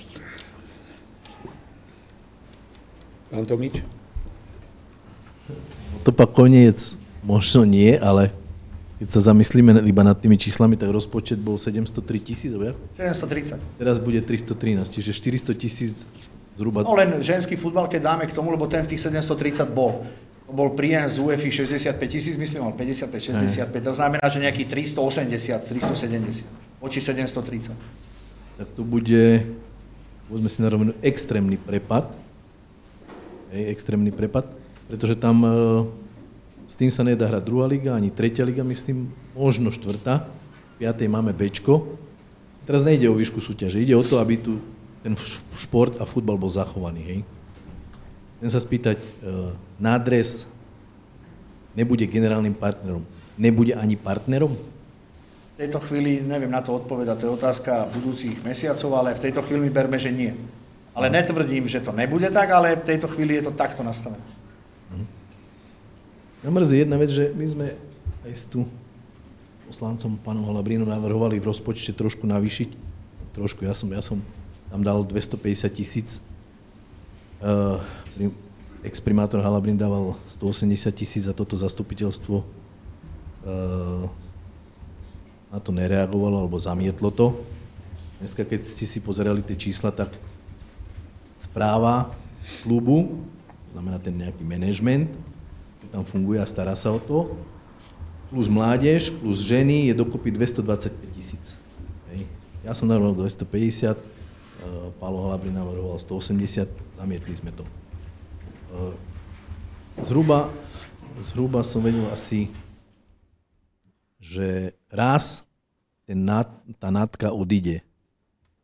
Pán Tomič? To pa koniec možno nie, ale keď sa zamyslíme iba nad tými číslami, tak rozpočet bol 703 tisíc, 730. Teraz bude 313, čiže 400 tisíc Zhruba... No len ženský futbal, keď dáme k tomu, lebo ten v tých 730 bol. Bol príjem z UEFI 65 tisíc, myslím, mal 55, 65. To znamená, že nejaký 380, 370 voči 730. Tak to bude, povedzme si na rovinu, extrémny prepad. Hej, extrémny prepad, pretože tam e, s tým sa nedá hrať druhá liga, ani tretia liga, myslím, možno štvrtá. V piatej máme Bčko. Teraz nejde o výšku súťaže, ide o to, aby tu ten šport a futbal bol zachovaný. Hej. Chcem sa spýtať, e, nádres nebude generálnym partnerom. Nebude ani partnerom? V tejto chvíli neviem na to odpovedať, to je otázka budúcich mesiacov, ale v tejto chvíli berme, že nie. Ale netvrdím, že to nebude tak, ale v tejto chvíli je to takto nastavené. Mňa mrzí jedna vec, že my sme aj tu poslancom pánom Halabrínom navrhovali v rozpočte trošku navýšiť. Trošku, ja som, ja som tam dal 250 tisíc. Uh, ex-primátor Halabrín dával 180 tisíc a toto zastupiteľstvo uh, na to nereagovalo alebo zamietlo to. Dneska, keď ste si pozerali tie čísla, tak správa klubu, znamená ten nejaký manažment, tam funguje a stará sa o to, plus mládež, plus ženy je dokopy 225 tisíc. Ja som navrhoval 250, Pálo Halabrin navrhoval 180, zamietli sme to. Zhruba, zhruba som vedel asi, že raz ten nad, tá nadka odíde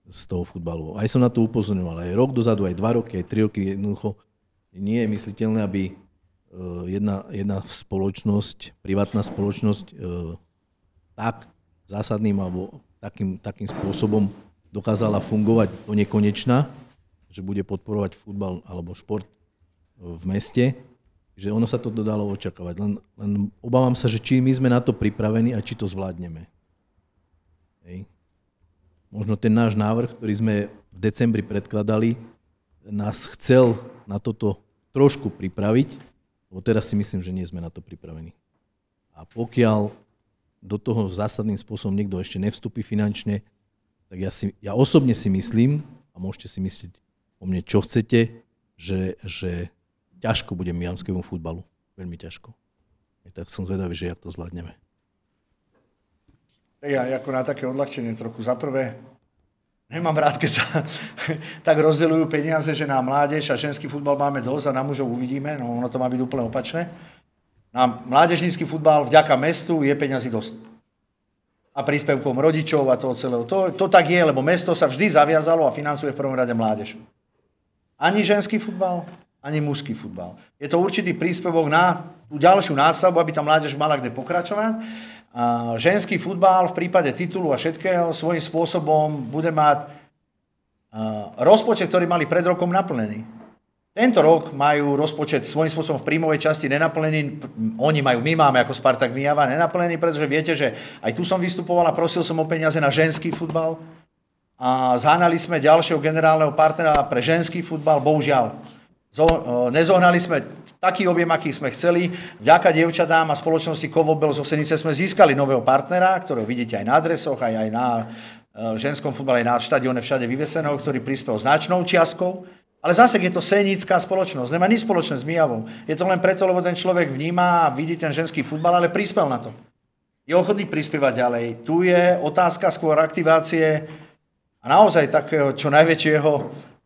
z toho futbalu. Aj som na to upozorňoval, aj rok dozadu, aj dva roky, aj tri roky, jednoducho nie je mysliteľné, aby Eh, jedna, jedna spoločnosť, privátna spoločnosť eh, tak zásadným alebo takým, takým spôsobom dokázala fungovať do nekonečna, že bude podporovať futbal alebo šport v meste, že ono sa to dalo očakávať. Len, len obávam sa, že či my sme na to pripravení a či to zvládneme. Hej. Možno ten náš návrh, ktorý sme v decembri predkladali, nás chcel na toto trošku pripraviť, lebo teraz si myslím, že nie sme na to pripravení. A pokiaľ do toho zásadným spôsobom niekto ešte nevstúpi finančne, tak ja, si, ja osobne si myslím, a môžete si myslieť o mne, čo chcete, že, že ťažko bude mianskému futbalu. Veľmi ťažko. I tak som zvedavý, že jak to zvládneme. Ja ako na také odľahčenie trochu. Za prvé, Nemám rád, keď sa tak rozdeľujú peniaze, že na mládež a ženský futbal máme dosť a na mužov uvidíme, no ono to má byť úplne opačné. Na mládežnícky futbal vďaka mestu je peniazy dosť. A príspevkom rodičov a toho celého. To, to tak je, lebo mesto sa vždy zaviazalo a financuje v prvom rade mládež. Ani ženský futbal, ani mužský futbal. Je to určitý príspevok na tú ďalšiu nástavbu, aby tá mládež mala kde pokračovať ženský futbal v prípade titulu a všetkého svojím spôsobom bude mať rozpočet, ktorý mali pred rokom naplnený. Tento rok majú rozpočet svojím spôsobom v príjmovej časti nenaplnený, oni majú, my máme ako Spartak Mijava nenaplnený, pretože viete, že aj tu som vystupoval a prosil som o peniaze na ženský futbal a zhánali sme ďalšieho generálneho partnera pre ženský futbal, bohužiaľ. Nezohnali sme taký objem, aký sme chceli. Vďaka dievčatám a spoločnosti Kovobel zo Senice sme získali nového partnera, ktorého vidíte aj na adresoch, aj, aj na e, ženskom futbale, aj na štadióne všade vyveseného, ktorý prispel značnou čiastkou. Ale zase je to senická spoločnosť, nemá nič spoločné s Mijavou. Je to len preto, lebo ten človek vníma a vidí ten ženský futbal, ale prispel na to. Je ochotný prispievať ďalej. Tu je otázka skôr aktivácie a naozaj takého čo najväčšieho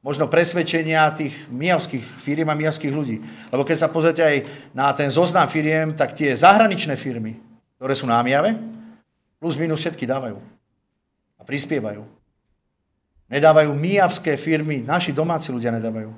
možno presvedčenia tých mijavských firiem a mijavských ľudí. Lebo keď sa pozrite aj na ten zoznam firiem, tak tie zahraničné firmy, ktoré sú na Mijave, plus minus všetky dávajú. A prispievajú. Nedávajú mijavské firmy, naši domáci ľudia nedávajú.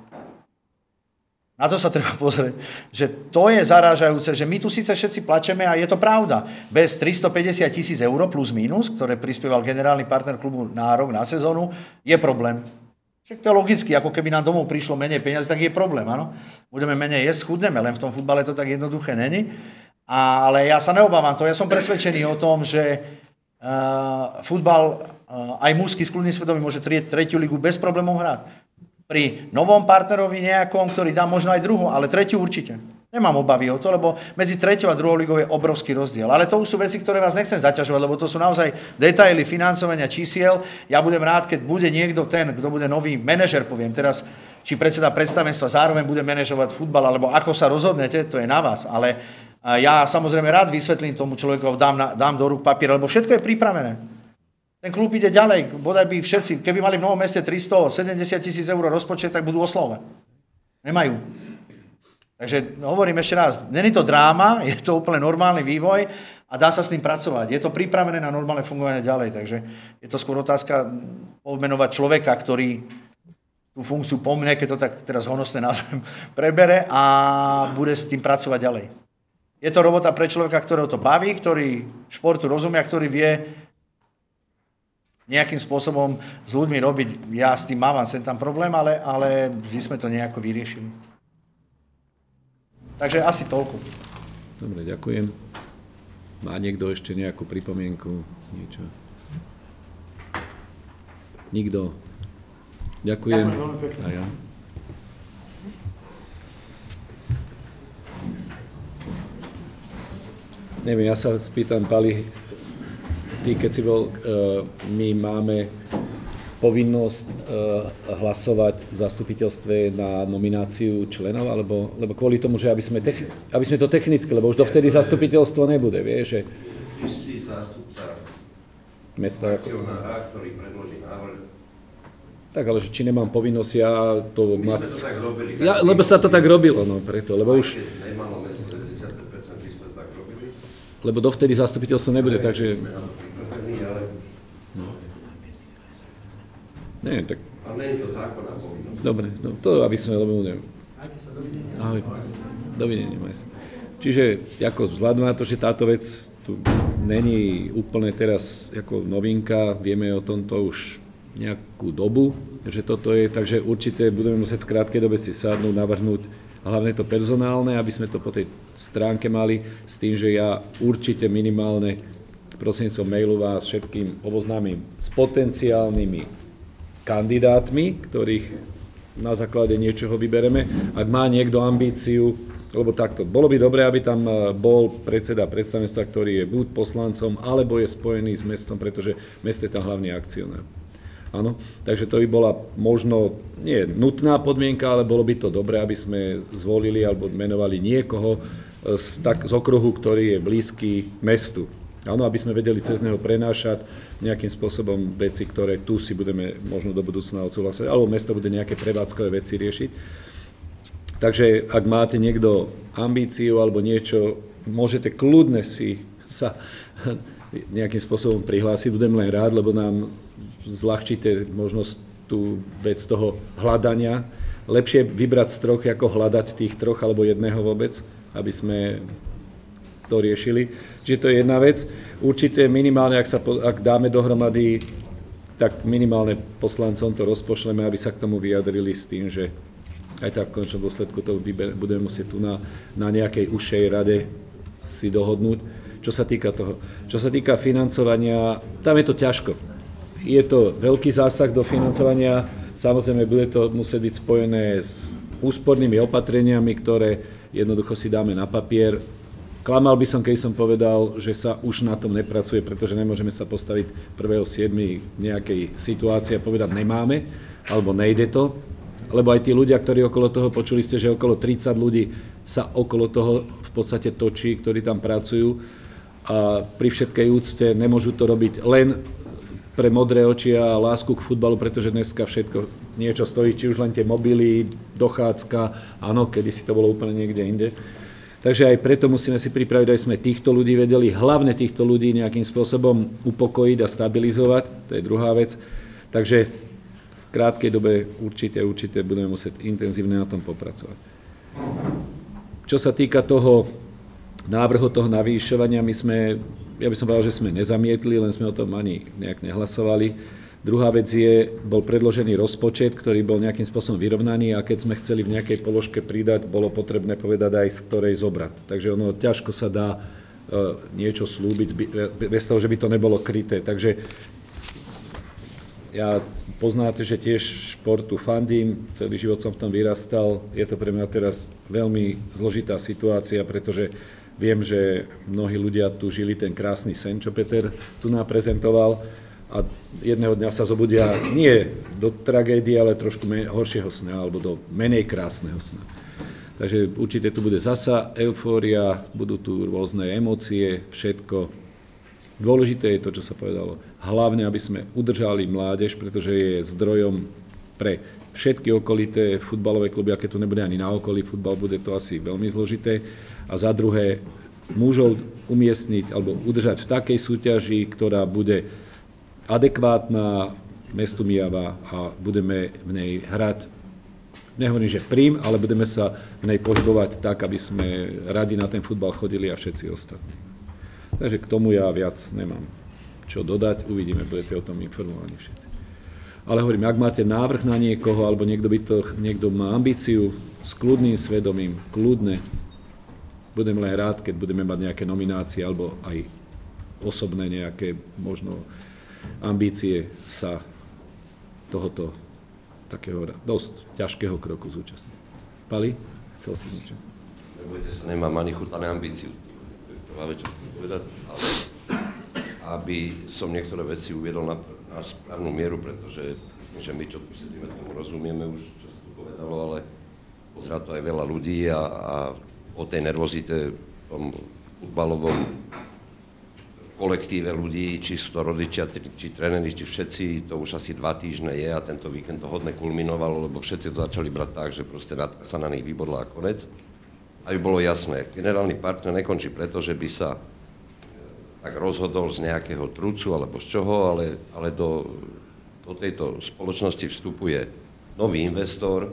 Na to sa treba pozrieť, že to je zarážajúce, že my tu síce všetci plačeme a je to pravda. Bez 350 tisíc eur plus minus, ktoré prispieval generálny partner klubu na rok, na sezónu, je problém. Však to je logicky, ako keby nám domov prišlo menej peniazy, tak je problém, áno. Budeme menej jesť, chudneme, len v tom futbale to tak jednoduché není. Ale ja sa neobávam to, ja som presvedčený o tom, že uh, futbal uh, aj mužský skľudný svedomí môže tri, tretiu ligu bez problémov hrať. Pri novom partnerovi nejakom, ktorý dá možno aj druhú, ale tretiu určite. Nemám obavy o to, lebo medzi treťou a druhou ligou je obrovský rozdiel. Ale to už sú veci, ktoré vás nechcem zaťažovať, lebo to sú naozaj detaily financovania čísiel. Ja budem rád, keď bude niekto ten, kto bude nový manažer, poviem teraz, či predseda predstavenstva zároveň bude manažovať futbal, alebo ako sa rozhodnete, to je na vás. Ale ja samozrejme rád vysvetlím tomu človeku, dám, na, dám do rúk papier, lebo všetko je pripravené. Ten klub ide ďalej, bodaj by všetci, keby mali v Novom meste 370 tisíc eur rozpočet, tak budú oslovať. Nemajú. Takže hovorím ešte raz, není to dráma, je to úplne normálny vývoj a dá sa s tým pracovať. Je to pripravené na normálne fungovanie ďalej, takže je to skôr otázka pomenovať človeka, ktorý tú funkciu po mne, keď to tak teraz honosne názvem, prebere a bude s tým pracovať ďalej. Je to robota pre človeka, ktorého to baví, ktorý športu rozumie ktorý vie nejakým spôsobom s ľuďmi robiť. Ja s tým mávam sem tam problém, ale, ale vždy sme to nejako vyriešili. Takže asi toľko. Dobre, ďakujem. Má niekto ešte nejakú pripomienku? Niečo? Nikto? Ďakujem. A ja. Neviem, ja sa spýtam, Pali, ty keď si bol, uh, my máme povinnosť uh, hlasovať v zastupiteľstve na nomináciu členov, alebo lebo kvôli tomu, že aby sme, tech, aby sme to technicky, lebo už dovtedy zastupiteľstvo nebude, vieš, že... Ty si zástupca mesta... akcionára, ktorý predloží návrh. Tak ale že či nemám povinnosť ja to My mať... sme to tak robili. Ja, lebo sa to tak robilo, no preto, lebo už... Nemalo mesto 95%, my sme tak robili. Lebo dovtedy zastupiteľstvo nebude, takže... Sme na to pripravení, ale... Nie, tak... Ale nie je to zákonná povinnosť. Dobre, no to aby sme, lebo neviem. Ahoj. Dovidenia, maj sa. Čiže ako vzhľadom na to, že táto vec tu není úplne teraz ako novinka, vieme o tomto už nejakú dobu, že toto je, takže určite budeme musieť v krátkej dobe si sadnúť, navrhnúť hlavne to personálne, aby sme to po tej stránke mali, s tým, že ja určite minimálne prostredníctvom mailu vás všetkým oboznámim s potenciálnymi kandidátmi, ktorých na základe niečoho vybereme. Ak má niekto ambíciu, lebo takto, bolo by dobré, aby tam e, bol predseda predstavenstva, ktorý je buď poslancom, alebo je spojený s mestom, pretože mesto je tam hlavný akcionár. Áno, takže to by bola možno nie nutná podmienka, ale bolo by to dobré, aby sme zvolili alebo menovali niekoho z, tak, z okruhu, ktorý je blízky mestu. Áno, aby sme vedeli cez neho prenášať nejakým spôsobom veci, ktoré tu si budeme možno do budúcna odsúhlasovať, alebo mesto bude nejaké prevádzkové veci riešiť. Takže ak máte niekto ambíciu alebo niečo, môžete kľudne si sa nejakým spôsobom prihlásiť. Budem len rád, lebo nám zľahčíte možnosť tú vec toho hľadania. Lepšie vybrať z troch, ako hľadať tých troch alebo jedného vôbec, aby sme to riešili. Čiže to je jedna vec. Určite minimálne, ak, sa, ak dáme dohromady, tak minimálne poslancom to rozpošleme, aby sa k tomu vyjadrili s tým, že aj tak v končnom dôsledku to vyber, budeme musieť tu na, na nejakej ušej rade si dohodnúť. Čo sa týka toho. Čo sa týka financovania, tam je to ťažko. Je to veľký zásah do financovania, samozrejme bude to musieť byť spojené s úspornými opatreniami, ktoré jednoducho si dáme na papier. Klamal by som, keď som povedal, že sa už na tom nepracuje, pretože nemôžeme sa postaviť 1.7. nejakej situácii a povedať nemáme, alebo nejde to, lebo aj tí ľudia, ktorí okolo toho, počuli ste, že okolo 30 ľudí sa okolo toho v podstate točí, ktorí tam pracujú a pri všetkej úcte nemôžu to robiť len pre modré oči a lásku k futbalu, pretože dneska všetko niečo stojí, či už len tie mobily, dochádzka, áno, kedy si to bolo úplne niekde inde. Takže aj preto musíme si pripraviť, aby sme týchto ľudí vedeli, hlavne týchto ľudí nejakým spôsobom upokojiť a stabilizovať, to je druhá vec. Takže v krátkej dobe určite, určite budeme musieť intenzívne na tom popracovať. Čo sa týka toho návrhu toho navýšovania, my sme, ja by som povedal, že sme nezamietli, len sme o tom ani nejak nehlasovali. Druhá vec je, bol predložený rozpočet, ktorý bol nejakým spôsobom vyrovnaný a keď sme chceli v nejakej položke pridať, bolo potrebné povedať aj z ktorej zobrať. Takže ono ťažko sa dá e, niečo slúbiť bez toho, že by to nebolo kryté. Takže ja poznáte, že tiež športu fandím, celý život som v tom vyrastal. Je to pre mňa teraz veľmi zložitá situácia, pretože viem, že mnohí ľudia tu žili ten krásny sen, čo Peter tu naprezentoval a jedného dňa sa zobudia nie do tragédie, ale trošku horšieho sna alebo do menej krásneho sna. Takže určite tu bude zasa eufória, budú tu rôzne emócie, všetko. Dôležité je to, čo sa povedalo. Hlavne, aby sme udržali mládež, pretože je zdrojom pre všetky okolité futbalové kluby, aké tu nebude ani na okolí futbal, bude to asi veľmi zložité. A za druhé, mužov umiestniť alebo udržať v takej súťaži, ktorá bude adekvátna mestu Mijava a budeme v nej hrať nehovorím, že prím, ale budeme sa v nej pohybovať tak, aby sme radi na ten futbal chodili a všetci ostatní. Takže k tomu ja viac nemám čo dodať, uvidíme, budete o tom informovaní všetci. Ale hovorím, ak máte návrh na niekoho, alebo niekto, by to, niekto má ambíciu s kľudným svedomím, kľudne, budem len rád, keď budeme mať nejaké nominácie alebo aj osobné nejaké možno ambície sa tohoto takého dosť ťažkého kroku zúčastniť. Pali, chcel si niečo? Nebojte sa, nemám ani chutané ambíciu. Prvá vec, čo povedať, ale aby som niektoré veci uviedol na, na správnu mieru, pretože že my, čo tu sedíme, tomu rozumieme už, čo sa tu povedalo, ale pozerá to aj veľa ľudí a, a o tej nervozite v tom futbalovom kolektíve ľudí, či sú to rodičia, či tréneri, či všetci, to už asi dva týždne je a tento víkend to hodne kulminovalo, lebo všetci to začali brať tak, že proste sa na nich vybodla a konec. Aby bolo jasné, generálny partner nekončí preto, že by sa tak rozhodol z nejakého trucu alebo z čoho, ale, ale do, do tejto spoločnosti vstupuje nový investor,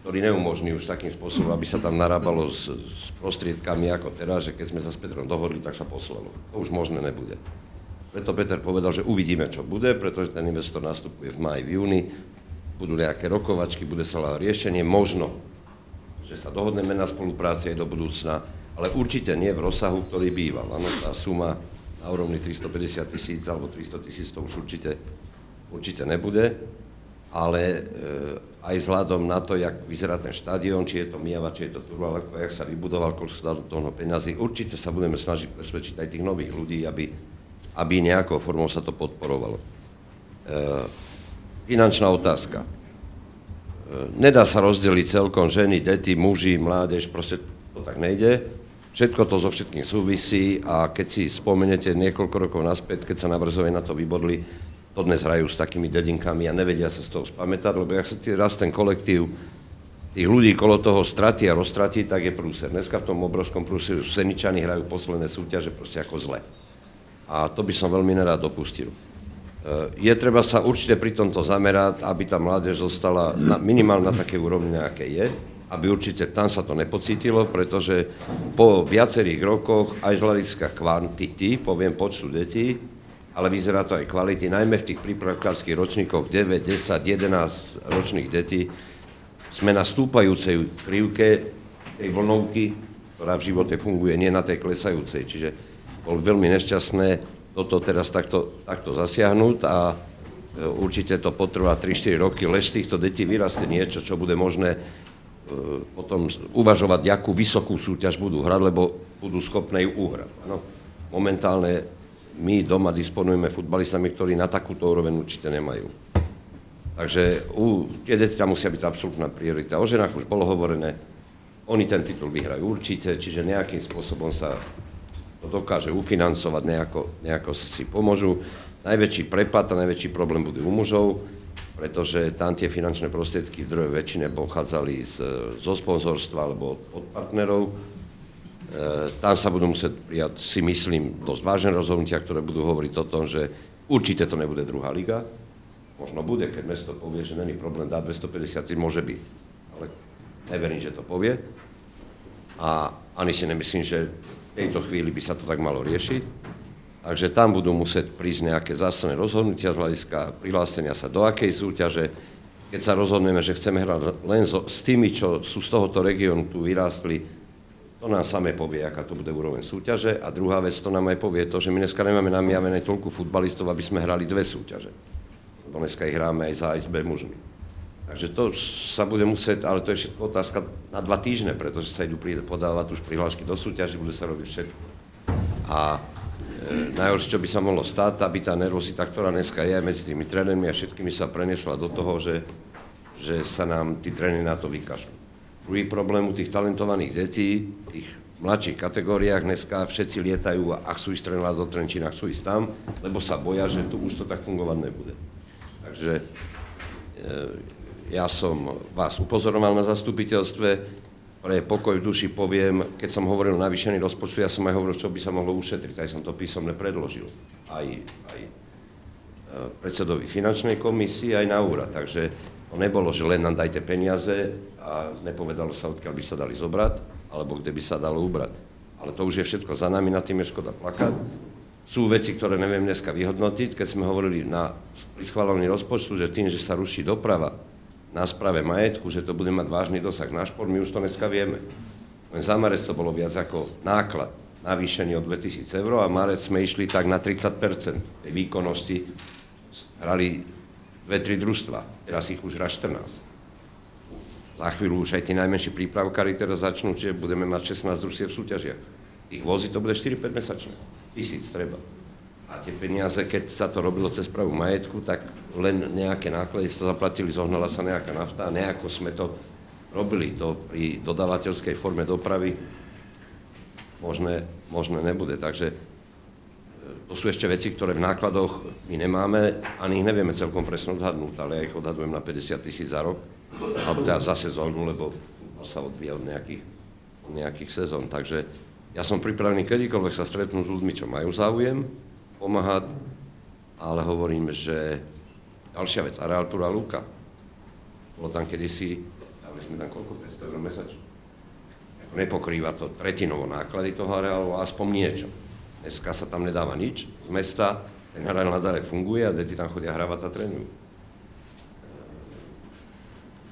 ktorý neumožní už takým spôsobom, aby sa tam narábalo s, s prostriedkami ako teraz, že keď sme sa s Petrom dohodli, tak sa poslalo. To už možné nebude. Preto Peter povedal, že uvidíme, čo bude, pretože ten investor nastupuje v máji, v júni, budú nejaké rokovačky, bude sa riešenie, možno, že sa dohodneme na spolupráci aj do budúcna, ale určite nie v rozsahu, ktorý býval. Ano, tá suma na úrovni 350 tisíc alebo 300 tisíc to už určite, určite nebude ale e, aj vzhľadom na to, jak vyzerá ten štadión, či je to Mijava, či je to ako jak sa vybudoval, koľko sa dalo toho peňazí, určite sa budeme snažiť presvedčiť aj tých nových ľudí, aby, aby nejakou formou sa to podporovalo. E, finančná otázka. E, nedá sa rozdeliť celkom ženy, deti, muži, mládež, proste to tak nejde. Všetko to so všetkým súvisí a keď si spomenete niekoľko rokov naspäť, keď sa na Brzove na to vybodli, dodnes hrajú s takými dedinkami a nevedia sa z toho spamätať, lebo ak sa raz ten kolektív tých ľudí kolo toho stratí a roztratí, tak je prúser. Dneska v tom obrovskom prúseru Seničani hrajú posledné súťaže proste ako zle. A to by som veľmi nerád dopustil. E, je treba sa určite pri tomto zamerať, aby tá mládež zostala na, minimálne na takej úrovni, aké je, aby určite tam sa to nepocítilo, pretože po viacerých rokoch aj z hľadiska kvantity, poviem počtu detí, ale vyzerá to aj kvality, najmä v tých prípravkárských ročníkoch 9, 10, 11 ročných detí. Sme na stúpajúcej krivke tej vlnovky, ktorá v živote funguje, nie na tej klesajúcej. Čiže bolo veľmi nešťastné toto teraz takto, takto zasiahnuť a e, určite to potrvá 3-4 roky, lež týchto detí vyrastie niečo, čo bude možné e, potom uvažovať, akú vysokú súťaž budú hrať, lebo budú schopné ju uhrať. No, momentálne my doma disponujeme futbalistami, ktorí na takúto úroveň určite nemajú. Takže u, tie tam musia byť absolútna priorita. O ženách už bolo hovorené, oni ten titul vyhrajú určite, čiže nejakým spôsobom sa to dokáže ufinancovať, nejako, nejako si pomôžu. Najväčší prepad a najväčší problém bude u mužov, pretože tam tie finančné prostriedky v druhej väčšine pochádzali z, zo sponzorstva alebo od, partnerov tam sa budú musieť prijať, si myslím, dosť vážne rozhodnutia, ktoré budú hovoriť o tom, že určite to nebude druhá liga. Možno bude, keď mesto povie, že není problém dať 250, môže byť. Ale neverím, že to povie. A ani si nemyslím, že v tejto chvíli by sa to tak malo riešiť. Takže tam budú musieť prísť nejaké zásadné rozhodnutia z hľadiska prihlásenia sa do akej súťaže. Keď sa rozhodneme, že chceme hrať len so, s tými, čo sú z tohoto regiónu tu vyrástli, to nám samé povie, aká to bude úroveň súťaže. A druhá vec, to nám aj povie to, že my dneska nemáme namiavené toľko futbalistov, aby sme hrali dve súťaže. Lebo dneska ich hráme aj za ASB mužmi. Takže to sa bude musieť, ale to je všetko otázka na dva týždne, pretože sa idú podávať už prihlášky do súťaže, bude sa robiť všetko. A e, najhoršie, čo by sa mohlo stať, aby tá nervozita, ktorá dneska je medzi tými trénermi a všetkými sa preniesla do toho, že, že sa nám tí tréneri na to vykašľú. Druhý problém u tých talentovaných detí, tých mladších kategóriách dneska všetci lietajú a chcú ísť trénovať do Trenčína, chcú ísť tam, lebo sa boja, že tu už to tak fungovať nebude. Takže e, ja som vás upozoroval na zastupiteľstve, pre pokoj v duši poviem, keď som hovoril o navýšení rozpočtu, ja som aj hovoril, čo by sa mohlo ušetriť, aj som to písomne predložil. Aj, aj e, predsedovi finančnej komisie, aj na úrad. Takže to nebolo, že len nám dajte peniaze a nepovedalo sa, odkiaľ by sa dali zobrať, alebo kde by sa dalo ubrať. Ale to už je všetko za nami, na tým je škoda plakať. Sú veci, ktoré neviem dneska vyhodnotiť, keď sme hovorili na, schválení rozpočtu, že tým, že sa ruší doprava na správe majetku, že to bude mať vážny dosah na šport, my už to dneska vieme. Len za marec to bolo viac ako náklad navýšený o 2000 eur a marec sme išli tak na 30 tej výkonnosti. Hrali dve, tri družstva, teraz ich už hrá 14. Za chvíľu už aj tí najmenší prípravkári teraz začnú, že budeme mať 16 družstiev v súťažiach. Ich vozy to bude 4-5 mesačne. Tisíc treba. A tie peniaze, keď sa to robilo cez pravú majetku, tak len nejaké náklady sa zaplatili, zohnala sa nejaká nafta a nejako sme to robili. To pri dodávateľskej forme dopravy možné, možné nebude. Takže to sú ešte veci, ktoré v nákladoch my nemáme, ani ich nevieme celkom presne odhadnúť, ale ja ich odhadujem na 50 tisíc za rok, alebo teda za sezónu, lebo sa odvíja od nejakých, od nejakých sezón. Takže ja som pripravený kedykoľvek sa stretnúť s ľuďmi, čo majú záujem pomáhať, ale hovorím, že ďalšia vec, Arealtúra Luka. Bolo tam kedysi, dali sme tam koľko, 500 eur mesačne nepokrýva to tretinovo náklady toho areálu, aspoň niečo. Dneska sa tam nedáva nič z mesta, ten areál nadále funguje a deti tam chodia hravať a trénujú.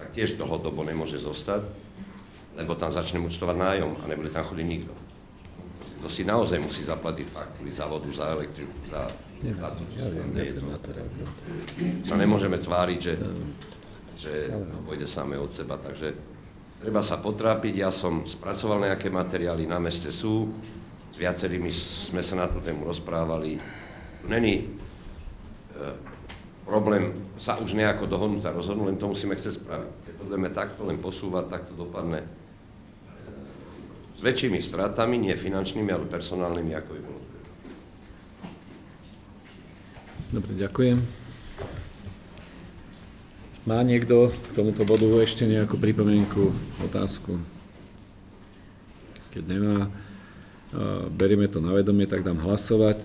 Tak tiež dlhodobo nemôže zostať, lebo tam začne účtovať nájom a nebude tam chodiť nikto. To si naozaj musí zaplatiť faktúry za vodu, za elektriku, za, za to, čo sa deje. Sa nemôžeme tváriť, že, že pôjde samé od seba, takže treba sa potrápiť. Ja som spracoval nejaké materiály, na meste sú, viacerými sme sa na tú tému rozprávali. Není e, problém sa už nejako dohodnúť a rozhodnúť, len to musíme chcieť spraviť. Keď to budeme takto len posúvať, tak to dopadne e, s väčšími stratami, nie finančnými, ale personálnymi, ako by bolo. Dobre, ďakujem. Má niekto k tomuto bodu ešte nejakú pripomienku, otázku? Keď nemá, berieme to na vedomie, tak dám hlasovať,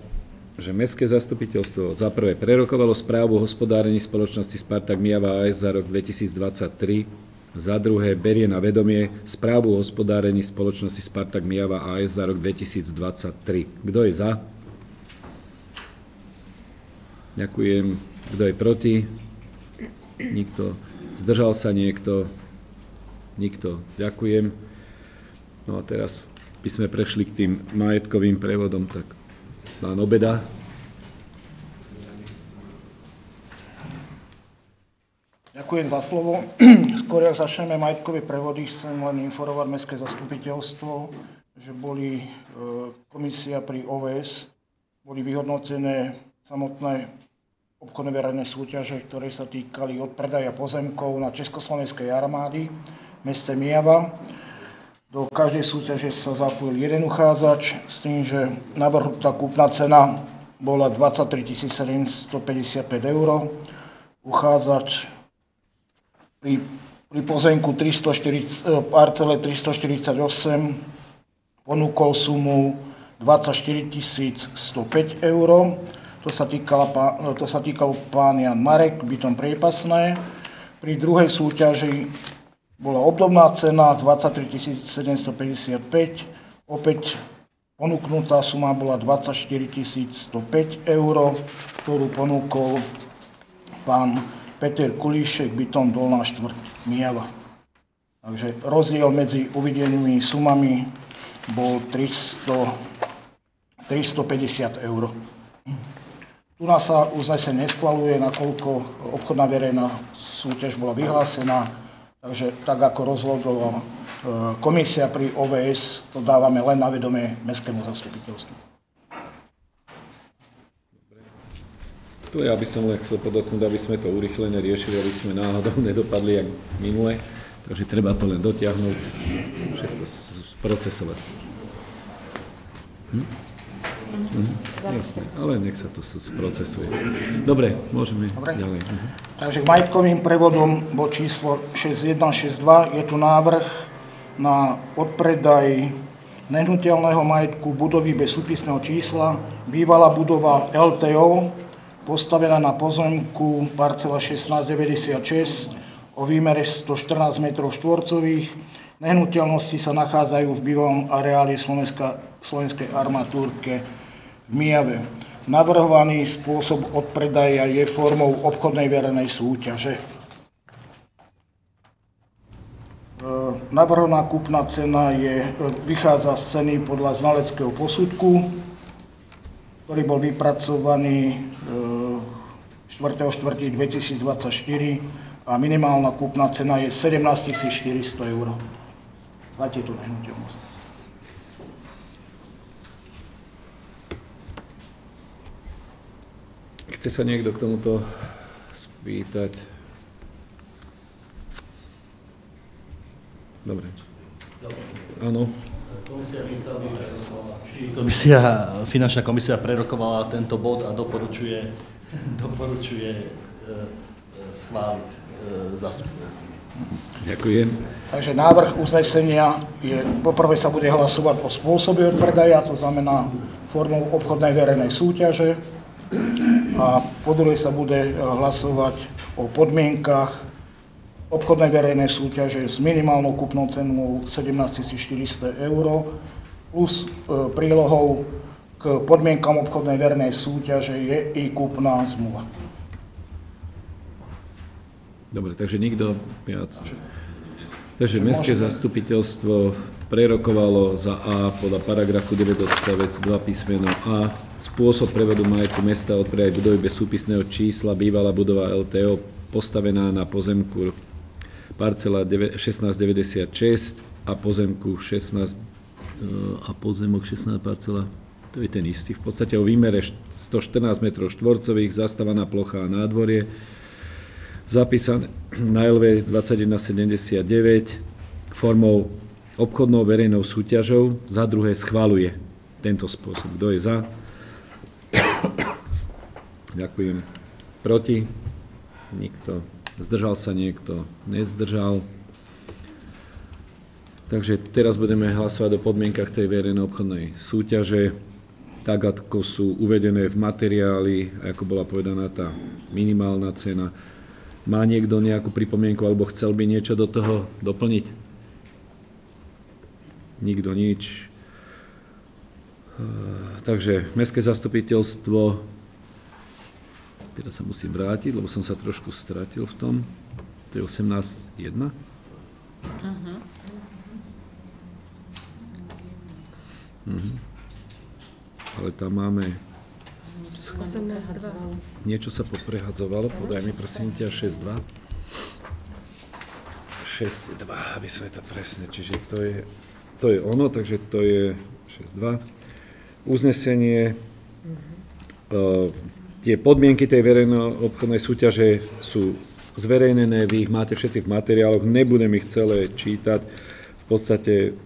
že Mestské zastupiteľstvo za prvé prerokovalo správu o hospodárení spoločnosti Spartak Miava AS za rok 2023, za druhé berie na vedomie správu o hospodárení spoločnosti Spartak Miava AS za rok 2023. Kto je za? Ďakujem. Kto je proti? Nikto. Zdržal sa niekto? Nikto. Ďakujem. No a teraz by sme prešli k tým majetkovým prevodom, tak pán Obeda. Ďakujem za slovo. Skôr, ak začneme majetkové prevody, chcem len informovať Mestské zastupiteľstvo, že boli e, komisia pri OVS, boli vyhodnotené samotné obchodné verejné súťaže, ktoré sa týkali od predaja pozemkov na Československej armády v meste Mijava. Do každej súťaže sa zapojil jeden uchádzač s tým, že navrhnutá kúpna cena bola 23 755 eur. Uchádzač pri, pri pozemku 340, eh, parcele 348 ponúkol sumu 24 105 eur to sa, týkala, to sa týkal pán Jan Marek, bytom priepasné. Pri druhej súťaži bola obdobná cena 23 755, opäť ponúknutá suma bola 24 105 eur, ktorú ponúkol pán Peter Kulíšek, bytom Dolná štvrť Mijava. Takže rozdiel medzi uvidenými sumami bol 300, 350 eur. Tu nás sa uznesenie neschvaluje, nakoľko obchodná verejná súťaž bola vyhlásená, takže tak ako rozhodla e, komisia pri OVS, to dávame len na vedomie Mestskému zastupiteľstvu. Tu ja by som len chcel podotknúť, aby sme to urychlene riešili, aby sme náhodou nedopadli jak minule. Takže treba to len dotiahnuť, všetko sprocesovať. Hm? Mhm, jasne, ale nech sa to sprocesuje. Dobre, môžeme Dobre. ďalej. Mhm. Takže k majetkovým prevodom bod číslo 6162 je tu návrh na odpredaj nehnuteľného majetku budovy bez súpisného čísla. Bývalá budova LTO, postavená na pozemku parcela 1696 o výmere 114 m štvorcových. Nehnuteľnosti sa nachádzajú v bývalom areáli Slovenskej armatúrke v Mijave. Navrhovaný spôsob odpredaja je formou obchodnej verejnej súťaže. E, navrhovaná kúpna cena je, vychádza z ceny podľa znaleckého posudku, ktorý bol vypracovaný 4.4.2024 a minimálna kúpna cena je 17 400 eur za tieto nehnuteľnosti. Chce sa niekto k tomuto spýtať? Dobre. Áno. Komisia, komisia, finančná komisia prerokovala tento bod a doporučuje, doporučuje e, e, schváliť e, zastupiteľstvo. Ďakujem. Takže návrh uznesenia je, poprvé sa bude hlasovať o spôsobe odpredaja, to znamená formou obchodnej verejnej súťaže a po druhé sa bude hlasovať o podmienkach obchodnej verejnej súťaže s minimálnou kúpnou cenou 17 400 eur plus e, prílohou k podmienkam obchodnej verejnej súťaže je i kúpna zmluva. Dobre, takže nikto viac. Takže Mestské zastupiteľstvo prerokovalo za A podľa paragrafu 9 odstavec 2 písmeno A spôsob prevodu majetku mesta od predaj budovy bez súpisného čísla bývalá budova LTO postavená na pozemku parcela 1696 a pozemku 16 a pozemok 16 parcela, to je ten istý. V podstate o výmere 114 m štvorcových, zastávaná plocha a nádvorie, zapísané na LV 2179 formou obchodnou verejnou súťažou, za druhé schvaluje tento spôsob. Kto je za? Ďakujem. Proti? Nikto. Zdržal sa niekto? Nezdržal. Takže teraz budeme hlasovať o podmienkach tej verejnej obchodnej súťaže, tak ako sú uvedené v materiáli, ako bola povedaná tá minimálna cena. Má niekto nejakú pripomienku alebo chcel by niečo do toho doplniť? Nikto nič. Takže Mestské zastupiteľstvo Teraz sa musím vrátiť, lebo som sa trošku stratil v tom. To je 18.1. Uh-huh. Uh-huh. Ale tam máme... 18.2. Niečo sa poprehadzovalo, podaj mi prosím ťa 6.2. 6.2, aby sme to presne, čiže to je, to je ono, takže to je 6.2. Uznesenie uh, Tie podmienky tej verejno obchodnej súťaže sú zverejnené, vy ich máte všetci v materiáloch, nebudem ich celé čítať. V podstate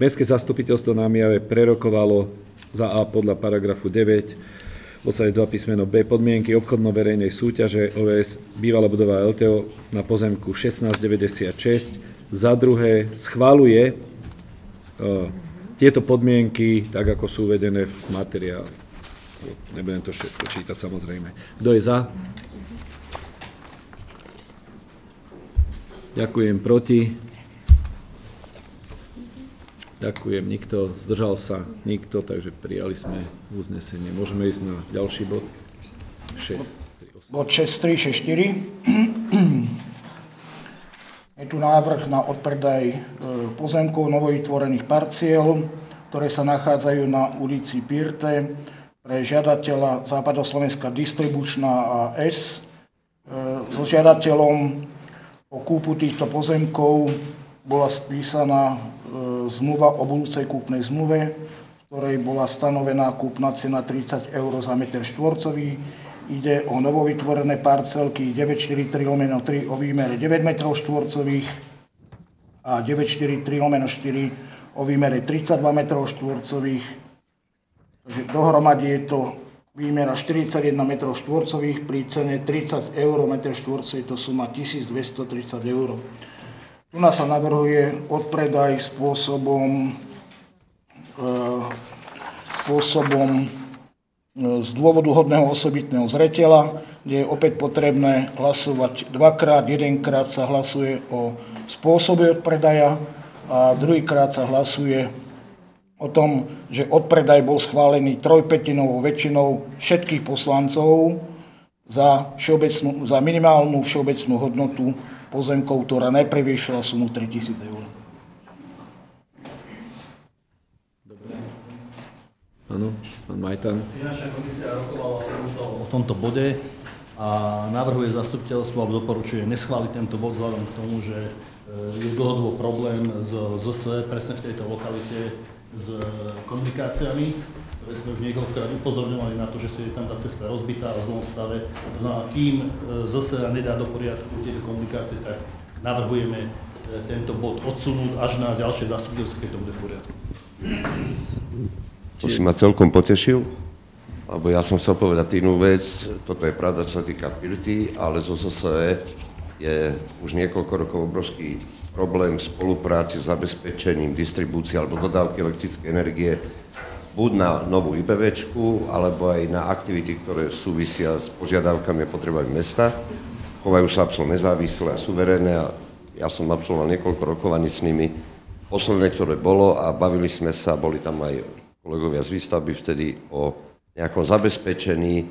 Mestské zastupiteľstvo námiave prerokovalo za A podľa paragrafu 9, odsade 2 písmeno B podmienky obchodno-verejnej súťaže OVS bývalá budova LTO na pozemku 1696. Za druhé schváluje uh, tieto podmienky, tak ako sú uvedené v materiáli. Nebudem to všetko čítať samozrejme. Kto je za? Ďakujem. Proti? Ďakujem. Nikto. Zdržal sa? Nikto. Takže prijali sme uznesenie. Môžeme ísť na ďalší bod? 6. Bod 6364. Je tu návrh na odpredaj e, pozemkov novovytvorených parciel, ktoré sa nachádzajú na ulici Pirte pre žiadateľa Západoslovenská distribučná AS. E, so žiadateľom o kúpu týchto pozemkov bola spísaná e, zmluva o budúcej kúpnej zmluve, v ktorej bola stanovená kúpna cena 30 eur za meter štvorcový. Ide o novovytvorené parcelky 943 lomeno 3 o výmere 9 m štvorcových a 943 lomeno 4 o výmere 32 m štvorcových Takže dohromady je to výmera 41 m štvorcových pri cene 30 eur m štvorcový, to suma 1230 eur. Tu nás sa navrhuje odpredaj spôsobom, e, spôsobom z dôvodu hodného osobitného zretela, kde je opäť potrebné hlasovať dvakrát. Jedenkrát sa hlasuje o spôsobe odpredaja a druhýkrát sa hlasuje o tom, že odpredaj bol schválený trojpetinovou väčšinou všetkých poslancov za, za minimálnu všeobecnú hodnotu pozemkov, ktorá neprevyšila sumu 3000 eur. Áno, pán Majtan. Finančná komisia rokovala o tomto, bode a navrhuje zastupiteľstvo alebo doporučuje neschváliť tento bod vzhľadom k tomu, že e, je dlhodobo problém z ZS presne v tejto lokalite s komunikáciami, ktoré sme už niekoľkokrát upozorňovali na to, že si je tam tá cesta rozbitá a v zlom stave. To znamená, kým e, ZS nedá do poriadku tieto komunikácie, tak navrhujeme e, tento bod odsunúť až na ďalšie zastupiteľstvo, keď to bude v poriadku. To si ma celkom potešil, lebo ja som chcel povedať inú vec, toto je pravda, čo sa týka Pirty, ale zo SSE je už niekoľko rokov obrovský problém v spolupráci s zabezpečením distribúcie alebo dodávky elektrickej energie buď na novú IPVčku, alebo aj na aktivity, ktoré súvisia s požiadavkami a potrebami mesta. Chovajú sa absolútne nezávislé a suverénne a ja som absolvoval niekoľko rokovaní s nimi. Posledné, ktoré bolo a bavili sme sa, boli tam aj kolegovia z výstavby vtedy o nejakom zabezpečení e,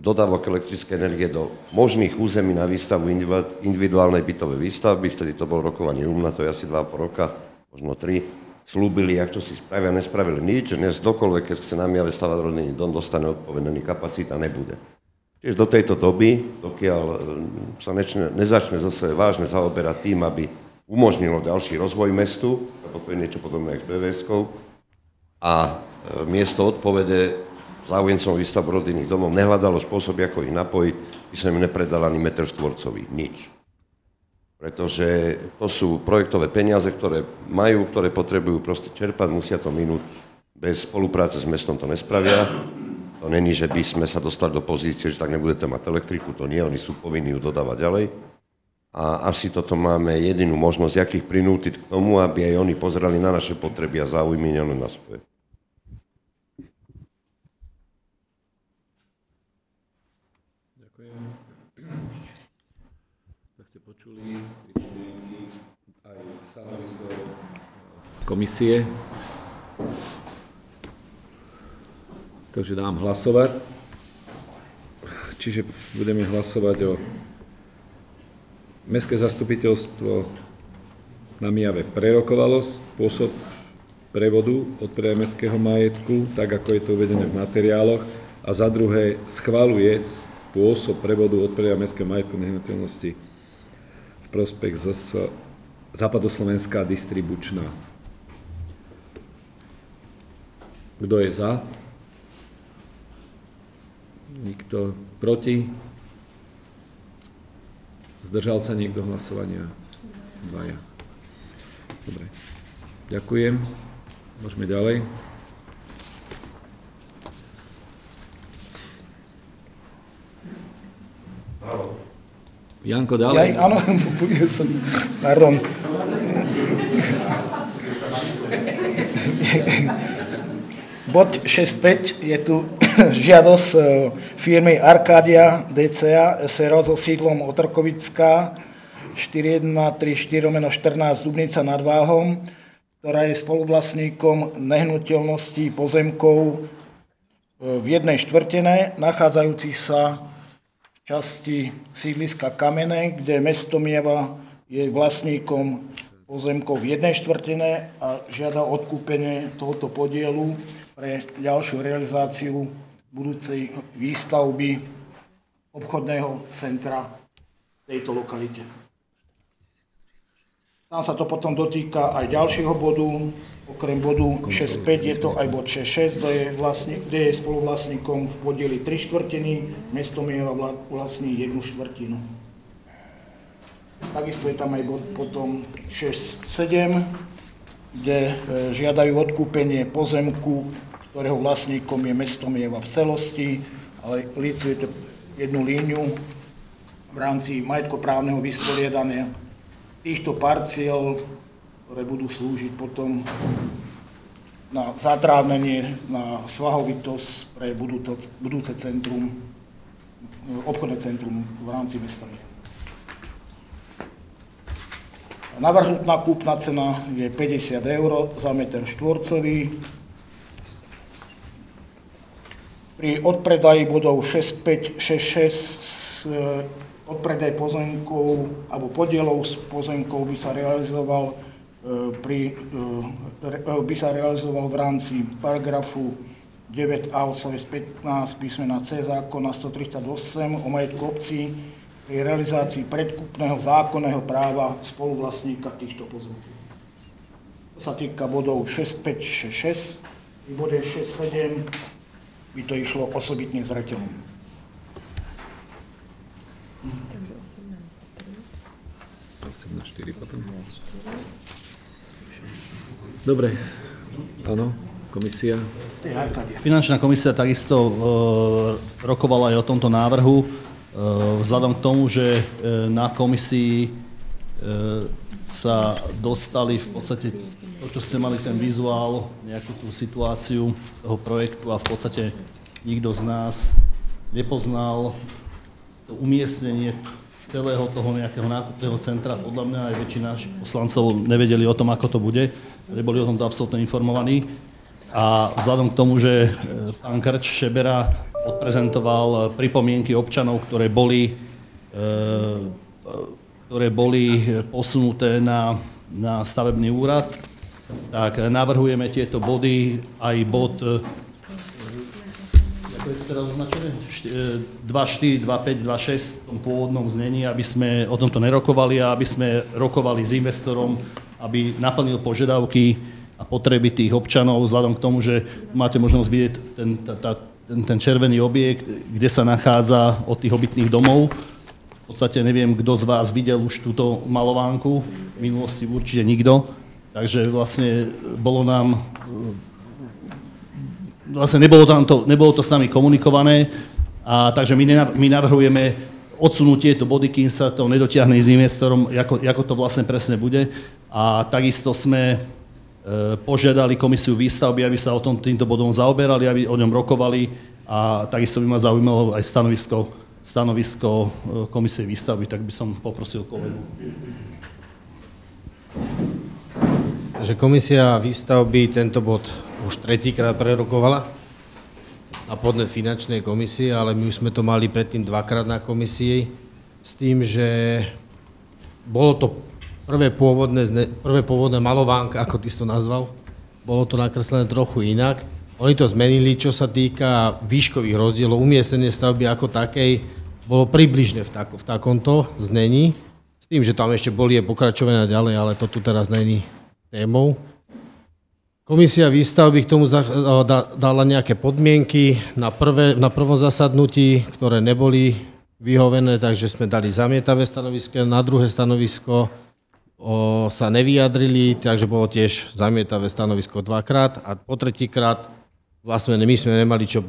dodávok elektrické energie do možných území na výstavu individuálnej bytovej výstavby. Vtedy to bolo rokovanie UMNA, to je asi 2,5 roka, možno 3. Slúbili, ak čo si spravia, nespravili nič. Dnes dokoľvek, keď chce na Mijave stavať rodinný dom, dostane odpovedený kapacita, nebude. Čiže do tejto doby, dokiaľ e, sa nečne, nezačne zase vážne zaoberať tým, aby umožnilo ďalší rozvoj mestu, lebo to niečo podobné aj s BVS-kou, a e, miesto odpovede záujemcom výstavbu rodinných domov nehľadalo spôsoby, ako ich napojiť, by som im nepredal ani meter štvorcový. Nič. Pretože to sú projektové peniaze, ktoré majú, ktoré potrebujú proste čerpať, musia to minúť. Bez spolupráce s mestom to nespravia. To není, že by sme sa dostali do pozície, že tak nebudete mať elektriku, to nie, oni sú povinní ju dodávať ďalej. A asi toto máme jedinú možnosť, akých prinútiť k tomu, aby aj oni pozerali na naše potreby a záujmy, nielen na svoje. Ďakujem. Tak ste počuli aj stanovisko komisie. Takže dám hlasovať. Čiže budeme hlasovať o Mestské zastupiteľstvo na Mijave prerokovalo spôsob prevodu od mestského majetku, tak ako je to uvedené v materiáloch, a za druhé schvaluje spôsob prevodu od mestského majetku nehnuteľnosti v prospech z západoslovenská distribučná. Kto je za? Nikto proti? Zdržal sa niekto hlasovania? Dvaja. Dobre. Ďakujem. Môžeme ďalej. Janko, ďalej. Ja, áno, som, pardon. Bod 6.5 je tu žiadosť e, firmy Arcadia DCA SRO so sídlom Otrkovická 4134 14 Dubnica nad Váhom, ktorá je spoluvlastníkom nehnuteľností pozemkov e, v jednej štvrtine, nachádzajúcich sa v časti sídliska Kamene, kde mesto Mieva je vlastníkom pozemkov v jednej štvrtine a žiada odkúpenie tohoto podielu pre ďalšiu realizáciu budúcej výstavby obchodného centra v tejto lokalite. Tam sa to potom dotýka aj ďalšieho bodu, okrem bodu 6.5 je to aj bod 6.6, kde je, vlastne, kde je spoluvlastníkom v podieli 3 štvrtiny, mesto Mieva vlastní 1 štvrtinu. Takisto je tam aj bod potom 6.7, kde e, žiadajú odkúpenie pozemku ktorého vlastníkom je mesto Mieva v celosti, ale licujete jednu líniu v rámci majetkoprávneho vysporiadania týchto parciel, ktoré budú slúžiť potom na zatrávnenie, na svahovitosť pre budúce centrum, obchodné centrum v rámci mesta Mieva. Navrhnutná kúpna cena je 50 eur za meter štvorcový, pri odpredaji bodov 6, 5, 6, 6 odpredaj pozemkov alebo podielov z pozemkov by sa realizoval e, pri, e, by sa realizoval v rámci paragrafu 9a odslovec 15 písmena C zákona 138 o majetku obcí pri realizácii predkupného zákonného práva spoluvlastníka týchto pozemkov. To sa týka bodov 6, 5, 6, 6, v bode 6, 7 by to išlo osobitne zreteľom. Takže 18, 3. 18, 4 potom. Dobre, áno, komisia. Finančná komisia takisto e, rokovala aj o tomto návrhu. E, vzhľadom k tomu, že e, na komisii sa dostali v podstate to, ste mali ten vizuál, nejakú tú situáciu toho projektu a v podstate nikto z nás nepoznal to umiestnenie celého toho nejakého nákupného centra. Podľa mňa aj väčšina našich poslancov nevedeli o tom, ako to bude. Neboli o tomto absolútne informovaní. A vzhľadom k tomu, že pán Krč Šebera odprezentoval pripomienky občanov, ktoré boli, e, ktoré boli posunuté na, na stavebný úrad. Tak navrhujeme tieto body, aj bod e, ako je to teraz označené? 2, 4, 2, 5, 2, 6 v tom pôvodnom znení, aby sme o tomto nerokovali a aby sme rokovali s investorom, aby naplnil požiadavky a potreby tých občanov, vzhľadom k tomu, že máte možnosť vidieť ten, tá, tá, ten, ten červený objekt, kde sa nachádza od tých obytných domov. V podstate neviem, kto z vás videl už túto malovánku, v minulosti určite nikto. Takže vlastne bolo nám, vlastne nebolo, tam to, nebolo to s nami komunikované, a takže my, navrhujeme odsunúť tieto body, kým sa to nedotiahne s investorom, ako, ako to vlastne presne bude. A takisto sme E, požiadali komisiu výstavby, aby sa o tom, týmto bodom zaoberali, aby o ňom rokovali a takisto by ma zaujímalo aj stanovisko, stanovisko e, komisie výstavby, tak by som poprosil kolegu. Takže komisia výstavby tento bod už tretíkrát prerokovala na podnet finančnej komisie, ale my už sme to mali predtým dvakrát na komisii s tým, že bolo to prvé pôvodné, prvé pôvodné malovánka, ako ty si to nazval, bolo to nakreslené trochu inak. Oni to zmenili, čo sa týka výškových rozdielov, umiestnenie stavby ako takej, bolo približne v, tak, v takomto znení, s tým, že tam ešte boli aj pokračovania ďalej, ale to tu teraz není témou. Komisia výstavby k tomu dala nejaké podmienky na, prvé, na prvom zasadnutí, ktoré neboli vyhovené, takže sme dali zamietavé stanovisko. Na druhé stanovisko o, sa nevyjadrili, takže bolo tiež zamietavé stanovisko dvakrát a po tretíkrát vlastne my sme nemali čo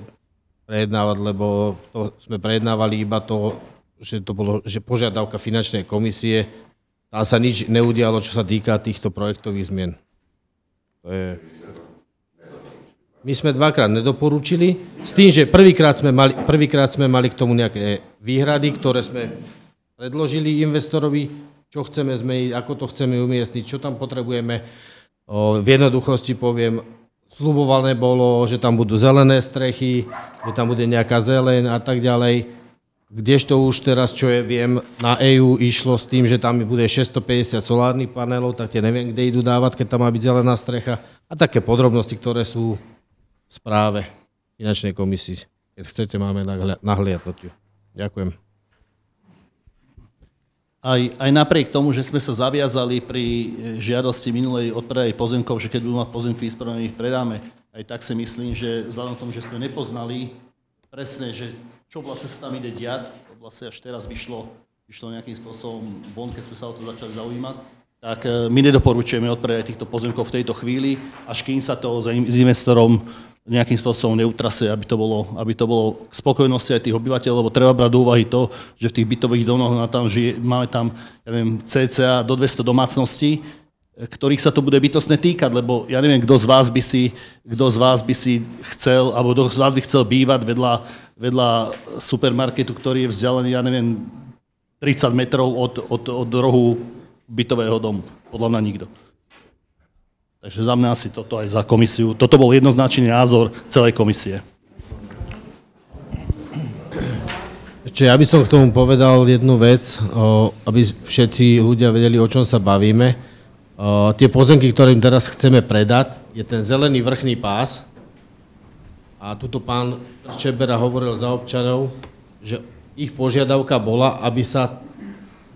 prejednávať, lebo to sme prejednávali iba to, že to bolo že požiadavka finančnej komisie. Tam sa nič neudialo, čo sa týka týchto projektových zmien. To je... My sme dvakrát nedoporučili, s tým, že prvýkrát sme, mali, prvýkrát sme mali k tomu nejaké výhrady, ktoré sme predložili investorovi, čo chceme zmeniť, ako to chceme umiestniť, čo tam potrebujeme. V jednoduchosti poviem, slubované bolo, že tam budú zelené strechy, že tam bude nejaká zeleň a tak ďalej. Kdežto už teraz, čo je, viem, na EU išlo s tým, že tam bude 650 solárnych panelov, tak tie neviem, kde idú dávať, keď tam má byť zelená strecha. A také podrobnosti, ktoré sú v správe finančnej komisii. Keď chcete, máme nahliadať. Ďakujem aj, aj napriek tomu, že sme sa zaviazali pri e, žiadosti minulej od predaj pozemkov, že keď budú mať pozemky vysporiadané, ich predáme, aj tak si myslím, že vzhľadom tomu, že sme nepoznali presne, že čo vlastne sa tam ide diať, vlastne až teraz vyšlo, vyšlo nejakým spôsobom von, keď sme sa o to začali zaujímať, tak e, my nedoporučujeme odpredaj týchto pozemkov v tejto chvíli, až kým sa to s investorom nejakým spôsobom neutrase, aby to bolo, aby to bolo k spokojnosti aj tých obyvateľov, lebo treba brať do úvahy to, že v tých bytových domoch tam žije, máme tam, ja neviem, cca do 200 domácností, ktorých sa to bude bytostne týkať, lebo ja neviem, kto z vás by si, kto z vás by si chcel, alebo kto z vás by chcel bývať vedľa, vedľa supermarketu, ktorý je vzdialený, ja neviem, 30 metrov od, od, od rohu bytového domu. Podľa mňa nikto. Takže za mňa asi toto aj za komisiu. Toto bol jednoznačný názor celej komisie. Ešte ja by som k tomu povedal jednu vec, aby všetci ľudia vedeli, o čom sa bavíme. Tie pozemky, ktoré im teraz chceme predať, je ten zelený vrchný pás. a tuto pán Čebera hovoril za občanov, že ich požiadavka bola, aby sa,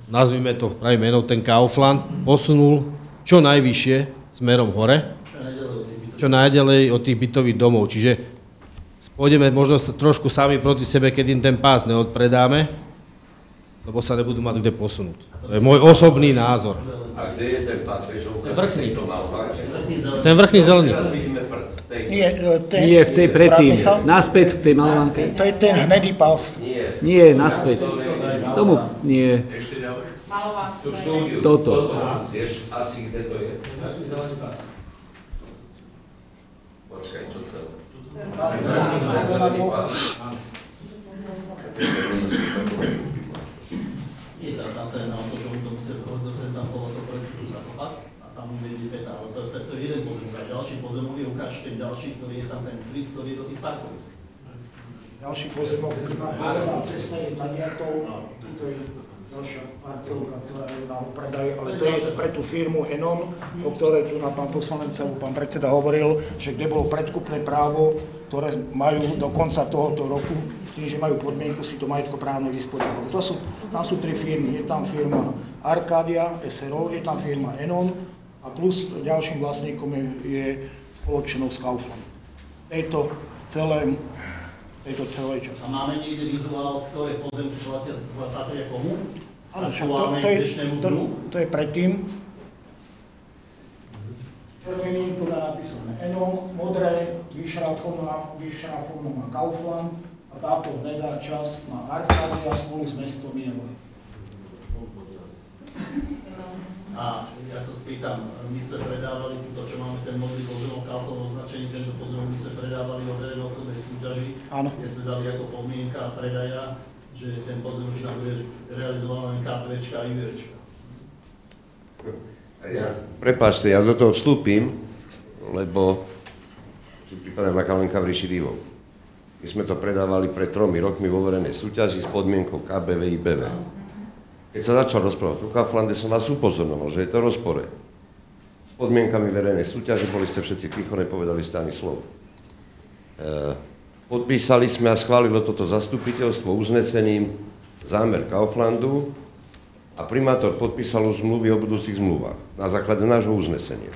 nazvime to pravým menom, ten Kaufland posunul čo najvyššie smerom hore, čo najďalej od tých bytových domov. Čiže pôjdeme možno trošku sami proti sebe, keď im ten pás neodpredáme, lebo sa nebudú mať kde posunúť. To je môj osobný názor. A kde je ten pás? Ten vrchný. Ten vrchný zelený. Nie, ten, Nie, v tej predtým. Naspäť v tej malovanke. To je ten hnedý pás. Nie, naspäť. Tomu nie. Toto. Vieš asi, kde to je? Počkaj, čo celé? Tam, tam sa jedná o to, že oni to musia zhodnúť, že tam bolo to projektu zakopať a tam vedie peta, ale to, je- to je jeden pozemok. A ďalší pozemok je, ukáž ten ďalší, ktorý je tam ten cvik, ktorý je do tých parkovisk. Ďalší pozemok je na na ceste je taniato, to je ďalšia parcelka, ktorá je na predaj, ale to je pre tú firmu Enon, o ktorej tu na pán poslanec alebo pán predseda hovoril, že kde bolo predkupné právo, ktoré majú do konca tohoto roku, s tým, že majú podmienku si to majetkoprávne vyspodávať. To sú, tam sú tri firmy, je tam firma Arcadia, SRO, je tam firma Enon a plus ďalším vlastníkom je, je spoločnosť Kaufland. Tejto celé tejto celej časti. A máme niekde vizuál, ktoré pozemky patria, komu? Áno, však to, to, je, to, to je predtým. Prvým tu je napísané Eno, modré, vyšrafovaná, vyšrafovaná Kaufland a táto hnedá časť má Arcadia spolu s mestom Jelo. A ja sa spýtam, my sme predávali to, čo máme ten modrý pozemok Kaufland označený, tento pozemok my sme predávali o verejnej obchodnej súťaži, Áno. kde sme dali ako podmienka predaja, že ten pozemok tam bude realizovaná len KPčka a IVčka. Ja, prepáčte, ja do toho vstúpim, lebo si pripadám na Kalenka v ríši divov. My sme to predávali pred tromi rokmi vo verejnej súťaži s podmienkou KBV, IBV. Keď sa začal rozprávať o Kauflande, som vás upozornoval, že je to rozpore. S podmienkami verejnej súťaže boli ste všetci ticho, nepovedali ste ani slovo. E, podpísali sme a schválilo toto zastupiteľstvo uznesením zámer Kauflandu a primátor podpísal zmluvy o budúcich zmluvách na základe nášho uznesenia.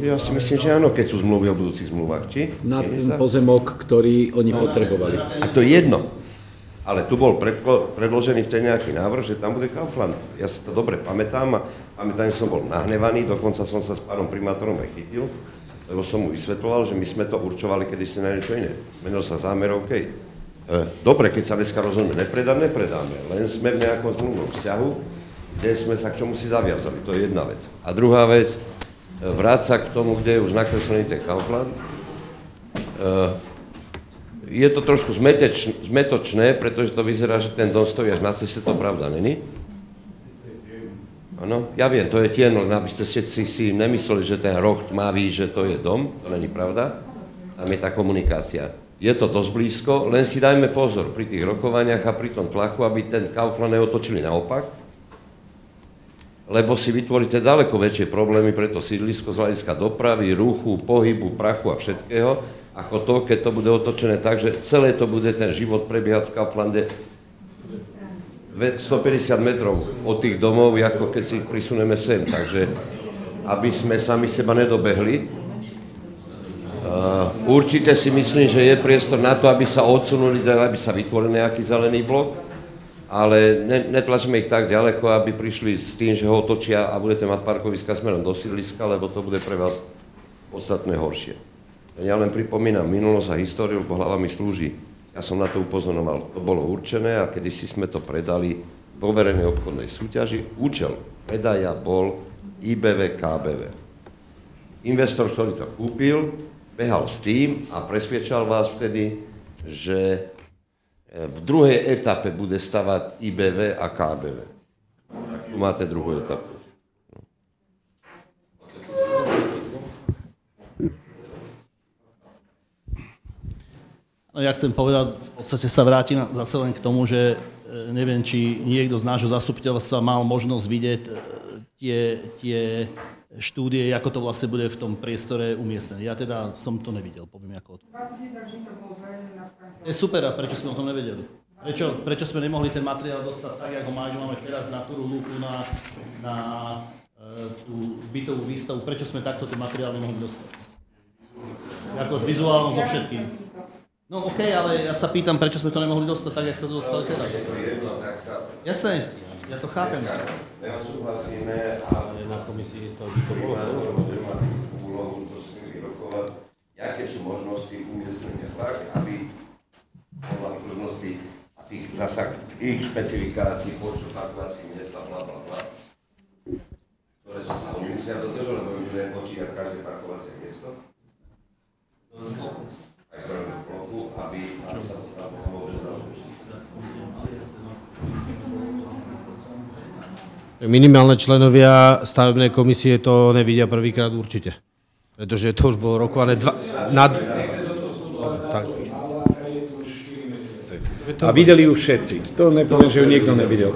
Ja si myslím, že áno, keď sú zmluvy o budúcich zmluvách, či? Na ten sa? pozemok, ktorý oni potrebovali. A to je jedno. Ale tu bol predko- predložený vtedy nejaký návrh, že tam bude Kaufland. Ja si to dobre pamätám a pamätám, že som bol nahnevaný, dokonca som sa s pánom primátorom aj chytil, lebo som mu vysvetloval, že my sme to určovali kedysi na niečo iné. Menil sa zámer OK. E, dobre, keď sa dneska rozhodne nepredám, nepredáme. Len sme v nejakom zmluvnom vzťahu, kde sme sa k čomu si zaviazali. To je jedna vec. A druhá vec, vráť sa k tomu, kde je už nakreslený ten Kaufland. E, je to trošku zmetočné, pretože to vyzerá, že ten dom stojí až na ceste, to pravda, není? Áno, ja viem, to je tien, len aby ste si, si nemysleli, že ten roh tmavý, že to je dom, to není pravda. Tam je tá komunikácia. Je to dosť blízko, len si dajme pozor pri tých rokovaniach a pri tom tlaku, aby ten Kaufland neotočili naopak, lebo si vytvoríte ďaleko väčšie problémy pre to sídlisko z hľadiska dopravy, ruchu, pohybu, prachu a všetkého, ako to, keď to bude otočené tak, že celé to bude ten život prebiehať v Kauflande dve- 150 metrov od tých domov, ako keď si ich prisuneme sem. Takže aby sme sami seba nedobehli. Uh, určite si myslím, že je priestor na to, aby sa odsunuli, aby sa vytvoril nejaký zelený blok, ale ne, netlačme ich tak ďaleko, aby prišli s tým, že ho otočia a budete mať parkoviska smerom do sídliska, lebo to bude pre vás podstatné horšie. Ja len pripomínam minulosť a históriu, lebo hlava mi slúži. Ja som na to upozornoval. To bolo určené a kedysi sme to predali vo verejnej obchodnej súťaži. Účel predaja bol IBV, KBV. Investor, ktorý to kúpil, behal s tým a presviečal vás vtedy, že v druhej etape bude stavať IBV a KBV. Tak tu máte druhú etapu. No ja chcem povedať, v podstate sa vrátim zase len k tomu, že e, neviem, či niekto z nášho zastupiteľstva mal možnosť vidieť e, tie, tie štúdie, ako to vlastne bude v tom priestore umiestnené. Ja teda som to nevidel, poviem ako to. Je super, a prečo sme o tom nevedeli? Prečo, prečo sme nemohli ten materiál dostať tak, ako máme teraz na tú lúku na, na e, tú bytovú výstavu, prečo sme takto ten materiál nemohli dostať? Ako s vizuálom, so všetkým. No OK, ale ja sa pýtam, prečo sme to nemohli dostať tak, jak sme to dostali teraz. Jasné, ja to chápem. Nesúhlasíme, ale na komisii toho by to bolo úlohu to s nimi rokovať, aké sú možnosti umiestnenia tak, aby podľa možnosti a tých zasa ich špecifikácií, počtu parkovacích miest a bla bla bla, ktoré sa sa musia do toho, lebo my budeme počítať každé parkovacie miesto. Aj z bloku, aby aby sa to tam mohlo Minimálne členovia stavebnej komisie to nevidia prvýkrát určite. Pretože to už bolo rokované dva, nad... Tak. A videli ju všetci. To nepoviem, že ju niekto nevidel.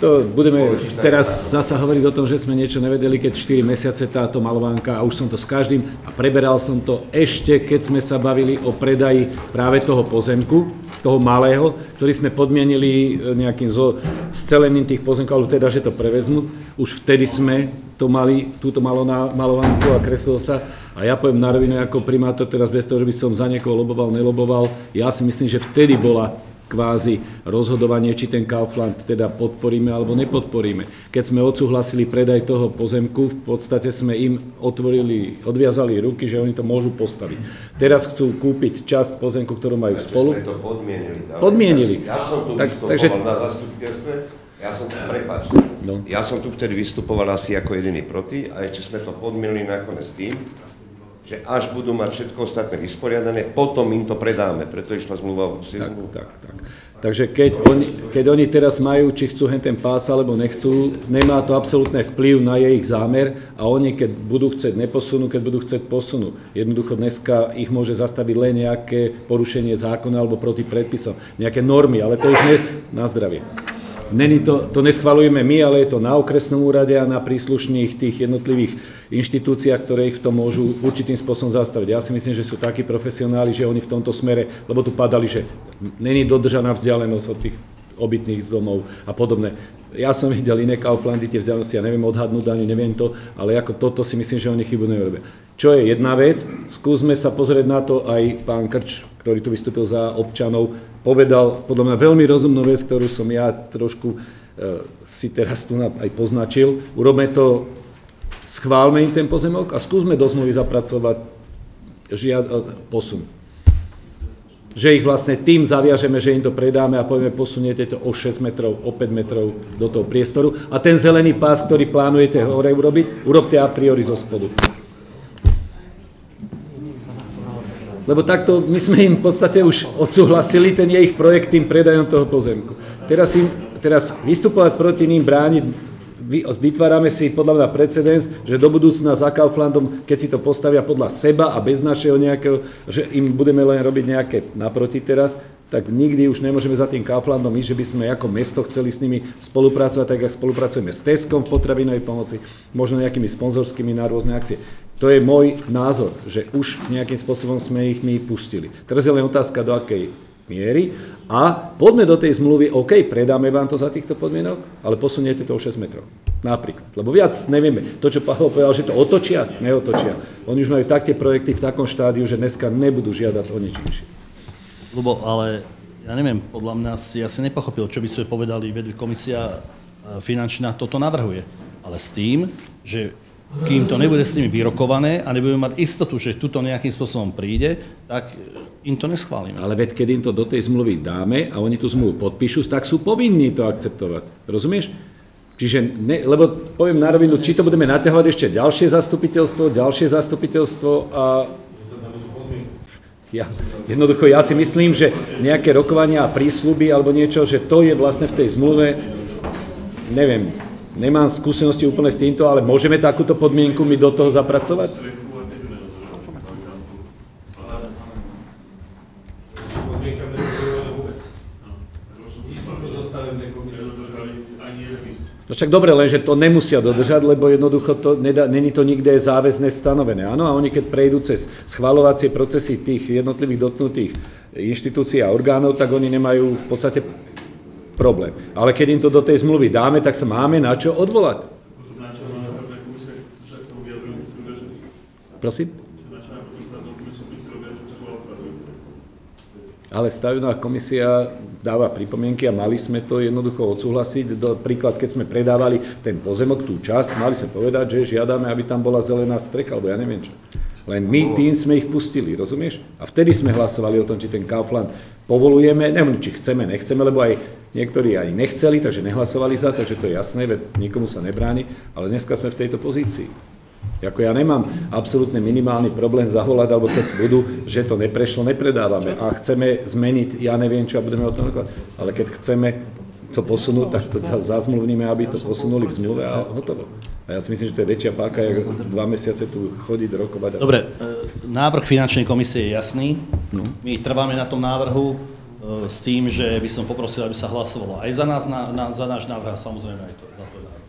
To budeme teraz zasa hovoriť o tom, že sme niečo nevedeli, keď 4 mesiace táto malovánka a už som to s každým a preberal som to ešte, keď sme sa bavili o predaji práve toho pozemku, toho malého, ktorý sme podmienili e, nejakým zo, scelením tých pozemkov, alebo teda, že to prevezmu. Už vtedy sme to mali, túto malovanku a kreslilo sa. A ja poviem na rovinu ako primátor, teraz bez toho, že by som za niekoho loboval, neloboval, ja si myslím, že vtedy bola kvázi rozhodovanie, či ten Kaufland teda podporíme alebo nepodporíme. Keď sme odsúhlasili predaj toho pozemku, v podstate sme im otvorili, odviazali ruky, že oni to môžu postaviť. Teraz chcú kúpiť časť pozemku, ktorú majú spolu. Sme to podmienili. Podmienili. Ja som tu tak, takže... na zastupiteľstve, ja som tu, prepáč, no. ja som tu vtedy vystupoval asi ako jediný proti a ešte sme to podmienili nakoniec tým, že až budú mať všetko ostatné vysporiadané, potom im to predáme, preto išla zmluva o Tak, tak, tak. Takže keď oni, keď oni teraz majú, či chcú hen ten pás alebo nechcú, nemá to absolútne vplyv na ich zámer a oni, keď budú chcieť neposunú, keď budú chcieť posunú. Jednoducho dneska ich môže zastaviť len nejaké porušenie zákona alebo proti predpisom, nejaké normy, ale to už nie na zdravie. Není to, to neschvalujeme my, ale je to na okresnom úrade a na príslušných tých jednotlivých inštitúciách, ktoré ich v tom môžu určitým spôsobom zastaviť. Ja si myslím, že sú takí profesionáli, že oni v tomto smere, lebo tu padali, že není dodržaná vzdialenosť od tých obytných domov a podobné. Ja som videl iné Kauflandy, tie vzdialenosti, ja neviem odhadnúť ani neviem to, ale ako toto si myslím, že oni chybu nerobia. Čo je jedna vec, skúsme sa pozrieť na to aj pán Krč, ktorý tu vystúpil za občanov, povedal podľa mňa veľmi rozumnú vec, ktorú som ja trošku e, si teraz tu aj poznačil. Urobme to, schválme im ten pozemok a skúsme do zmluvy zapracovať žiad, e, posun. Že ich vlastne tým zaviažeme, že im to predáme a povieme, posuniete to o 6 metrov, o 5 metrov do toho priestoru a ten zelený pás, ktorý plánujete hore urobiť, urobte a priori zo spodu. Lebo takto my sme im v podstate už odsúhlasili ten ich projekt tým predajom toho pozemku. Teraz, im, teraz vystupovať proti ním, brániť, vytvárame si podľa mňa precedens, že do budúcna za Kauflandom, keď si to postavia podľa seba a bez našeho nejakého, že im budeme len robiť nejaké naproti teraz, tak nikdy už nemôžeme za tým Kauflandom ísť, že by sme ako mesto chceli s nimi spolupracovať, tak ako spolupracujeme s Teskom v potravinovej pomoci, možno nejakými sponzorskými na rôzne akcie. To je môj názor, že už nejakým spôsobom sme ich my pustili. Teraz je len otázka, do akej miery a poďme do tej zmluvy, OK, predáme vám to za týchto podmienok, ale posuniete to o 6 metrov. Napríklad. Lebo viac nevieme. To, čo Pavel povedal, že to otočia, neotočia. Oni už majú tak tie projekty v takom štádiu, že dneska nebudú žiadať o nič vyššie. Lubo, ale ja neviem, podľa mňa si asi nepochopil, čo by sme povedali, vedli komisia e, finančná toto navrhuje. Ale s tým, že kým to nebude s nimi vyrokované a nebudeme mať istotu, že tuto nejakým spôsobom príde, tak im to neschválime. Ale veď keď im to do tej zmluvy dáme a oni tú zmluvu podpíšu, tak sú povinní to akceptovať. Rozumieš? Čiže, ne, lebo poviem na rovinu, či to budeme naťahovať ešte ďalšie zastupiteľstvo, ďalšie zastupiteľstvo a ja, jednoducho ja si myslím, že nejaké rokovania a prísľuby alebo niečo, že to je vlastne v tej zmluve, neviem, Nemám skúsenosti úplne s týmto, ale môžeme takúto podmienku my do toho zapracovať? No však dobre, lenže to nemusia dodržať, lebo jednoducho to nedá, není to nikde záväzne stanovené. Áno, a oni keď prejdú cez schvalovacie procesy tých jednotlivých dotknutých inštitúcií a orgánov, tak oni nemajú v podstate problém. Ale keď im to do tej zmluvy dáme, tak sa máme na čo odvolať. Prosím? Ale stavebná komisia dáva pripomienky a mali sme to jednoducho odsúhlasiť. Do, príklad, keď sme predávali ten pozemok, tú časť, mali sme povedať, že žiadame, aby tam bola zelená strecha, alebo ja neviem čo. Len my tým sme ich pustili, rozumieš? A vtedy sme hlasovali o tom, či ten Kaufland povolujeme, neviem, či chceme, nechceme, lebo aj niektorí ani nechceli, takže nehlasovali za, takže to je jasné, veď nikomu sa nebráni, ale dneska sme v tejto pozícii. Ako ja nemám absolútne minimálny problém zavolať, alebo keď budú, že to neprešlo, nepredávame a chceme zmeniť, ja neviem čo a budeme o tom rokovať, ale keď chceme to posunúť, tak to zazmluvníme, aby to posunuli v zmluve a hotovo. A ja si myslím, že to je väčšia páka, ako dva mesiace tu chodiť, rokovať. Dobre, e, návrh finančnej komisie je jasný. No. My trváme na tom návrhu s tým, že by som poprosil, aby sa hlasovalo aj za, nás, na, na, za náš návrh a samozrejme aj to, za to návrh.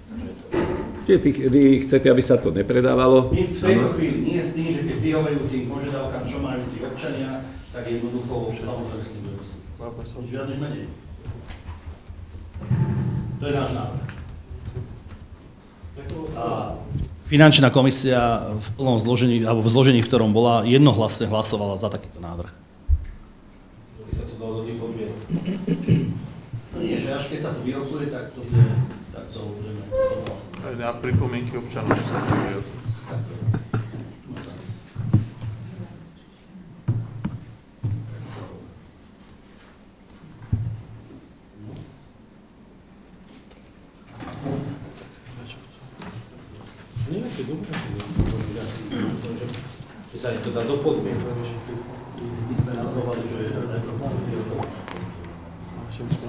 Čiže ty, vy chcete, aby sa to nepredávalo? My v tejto chvíli nie s tým, že keď vyhovajú tým požiadavkám, čo majú tí občania, tak jednoducho samozrejme s tým budeme menej. To je náš návrh. A finančná komisia v plnom zložení, alebo v zložení, v ktorom bola, jednohlasne hlasovala za takýto návrh. To tých podmienok. No nie, že až keď sa to vyrokuje, tak to bude, tak to budeme Aj na pripomienky občanov sa to že sa to dá do podmienok. My sme navrhovali, že je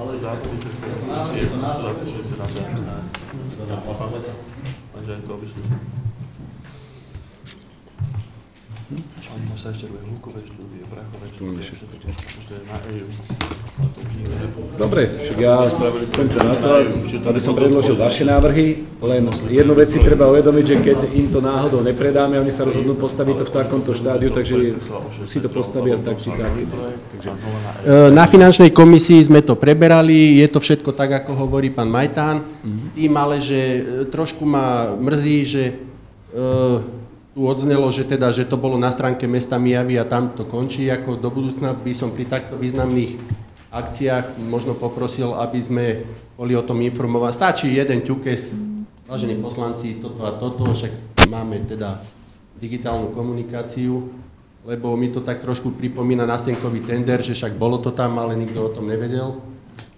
ale je to návrh. Takže to obyšli. Oni sa ešte hlukové štúdie, prachové štúdie, to je na EU. Dobre, však ja som to na to, aby som predložil vaše návrhy, len jednu vec si treba uvedomiť, že keď im to náhodou nepredáme, oni sa rozhodnú postaviť to v takomto štádiu, takže si to postavia tak či tak. Takže... Na finančnej komisii sme to preberali, je to všetko tak, ako hovorí pán Majtán, s tým ale, že trošku ma mrzí, že tu odznelo, že, teda, že to bolo na stránke mesta Mijavy a tam to končí. Ako do budúcna by som pri takto významných akciách možno poprosil, aby sme boli o tom informovaní. Stačí jeden ťukes, vážení poslanci, toto a toto, však máme teda digitálnu komunikáciu, lebo mi to tak trošku pripomína nástenkový tender, že však bolo to tam, ale nikto o tom nevedel.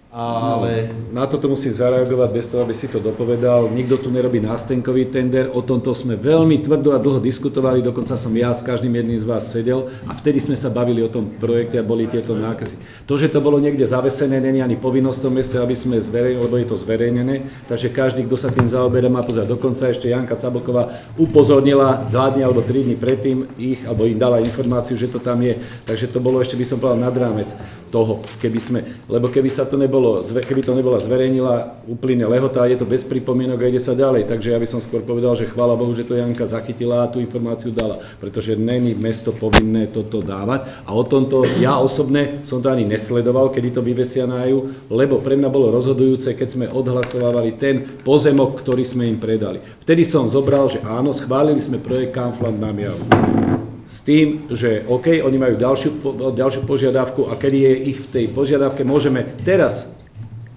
Ale... Na toto musím zareagovať bez toho, aby si to dopovedal. Nikto tu nerobí nástenkový tender, o tomto sme veľmi tvrdo a dlho diskutovali, dokonca som ja s každým jedným z vás sedel a vtedy sme sa bavili o tom projekte a boli tieto nákazy. To, že to bolo niekde zavesené, není ani povinnosť v meste, aby sme zverejnili, lebo je to zverejnené, takže každý, kto sa tým zaoberá, má pozrieť. Dokonca ešte Janka Caboková upozornila dva dní alebo tri dní predtým ich, alebo im dala informáciu, že to tam je. Takže to bolo ešte, by som povedal, nad rámec toho, keby sme, lebo keby sa to nebolo keby to nebola zverejnila, úplne lehota, je to bez pripomienok a ide sa ďalej. Takže ja by som skôr povedal, že chvála Bohu, že to Janka zachytila a tú informáciu dala, pretože není mesto povinné toto dávať. A o tomto ja osobne som to ani nesledoval, kedy to vyvesia na lebo pre mňa bolo rozhodujúce, keď sme odhlasovávali ten pozemok, ktorý sme im predali. Vtedy som zobral, že áno, schválili sme projekt Kaufland na Miavu s tým, že OK, oni majú ďalšiu, ďalšiu požiadavku a kedy je ich v tej požiadavke môžeme teraz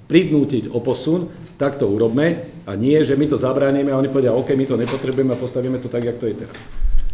pridnútiť o posun, tak to urobme a nie, že my to zabránime a oni povedia, OK, my to nepotrebujeme a postavíme to tak, jak to je teraz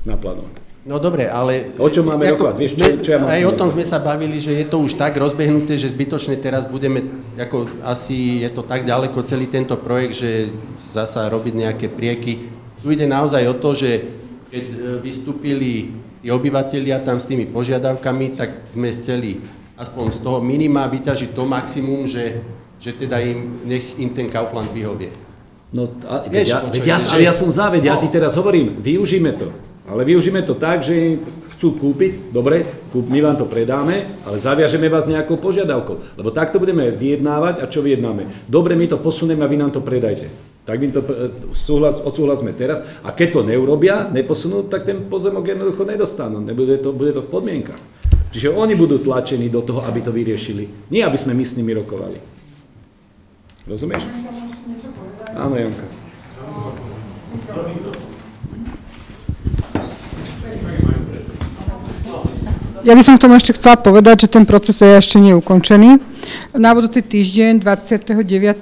naplánované. No dobre, ale... O čo máme rokovať? Vieš, čo, čo ja aj o tom sme sa bavili, že je to už tak rozbehnuté, že zbytočne teraz budeme, ako asi je to tak ďaleko celý tento projekt, že zasa robiť nejaké prieky. Tu ide naozaj o to, že keď e, vystúpili tí obyvateľia tam s tými požiadavkami, tak sme chceli aspoň z toho minima vyťažiť to maximum, že, že teda im, nech im ten Kaufland vyhovie. No, a, Vieš, ja, veď ja, že... ja som záveď, no. ja ti teraz hovorím, využíme to. Ale využíme to tak, že chcú kúpiť, dobre, kúp, my vám to predáme, ale zaviažeme vás nejakou požiadavkou. Lebo takto budeme vyjednávať a čo vyjednáme? Dobre, my to posunieme a vy nám to predajte. Tak my to e, súhlas, odsúhlasme teraz. A keď to neurobia, neposunú, tak ten pozemok jednoducho nedostanú. Nebude to, bude to v podmienkach. Čiže oni budú tlačení do toho, aby to vyriešili. Nie, aby sme my s nimi rokovali. Rozumieš? Áno, Janka. Ja by som k tomu ešte chcela povedať, že ten proces je ešte nie ukončený. Na budúci týždeň 29.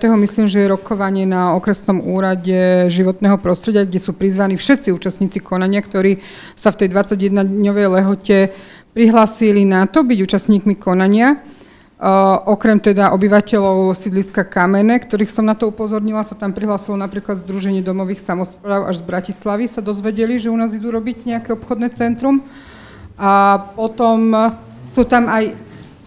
myslím, že je rokovanie na okresnom úrade životného prostredia, kde sú prizvaní všetci účastníci konania, ktorí sa v tej 21-dňovej lehote prihlásili na to byť účastníkmi konania. Uh, okrem teda obyvateľov sídliska Kamene, ktorých som na to upozornila, sa tam prihlásilo napríklad Združenie domových samozpráv až z Bratislavy, sa dozvedeli, že u nás idú robiť nejaké obchodné centrum. A potom sú tam aj,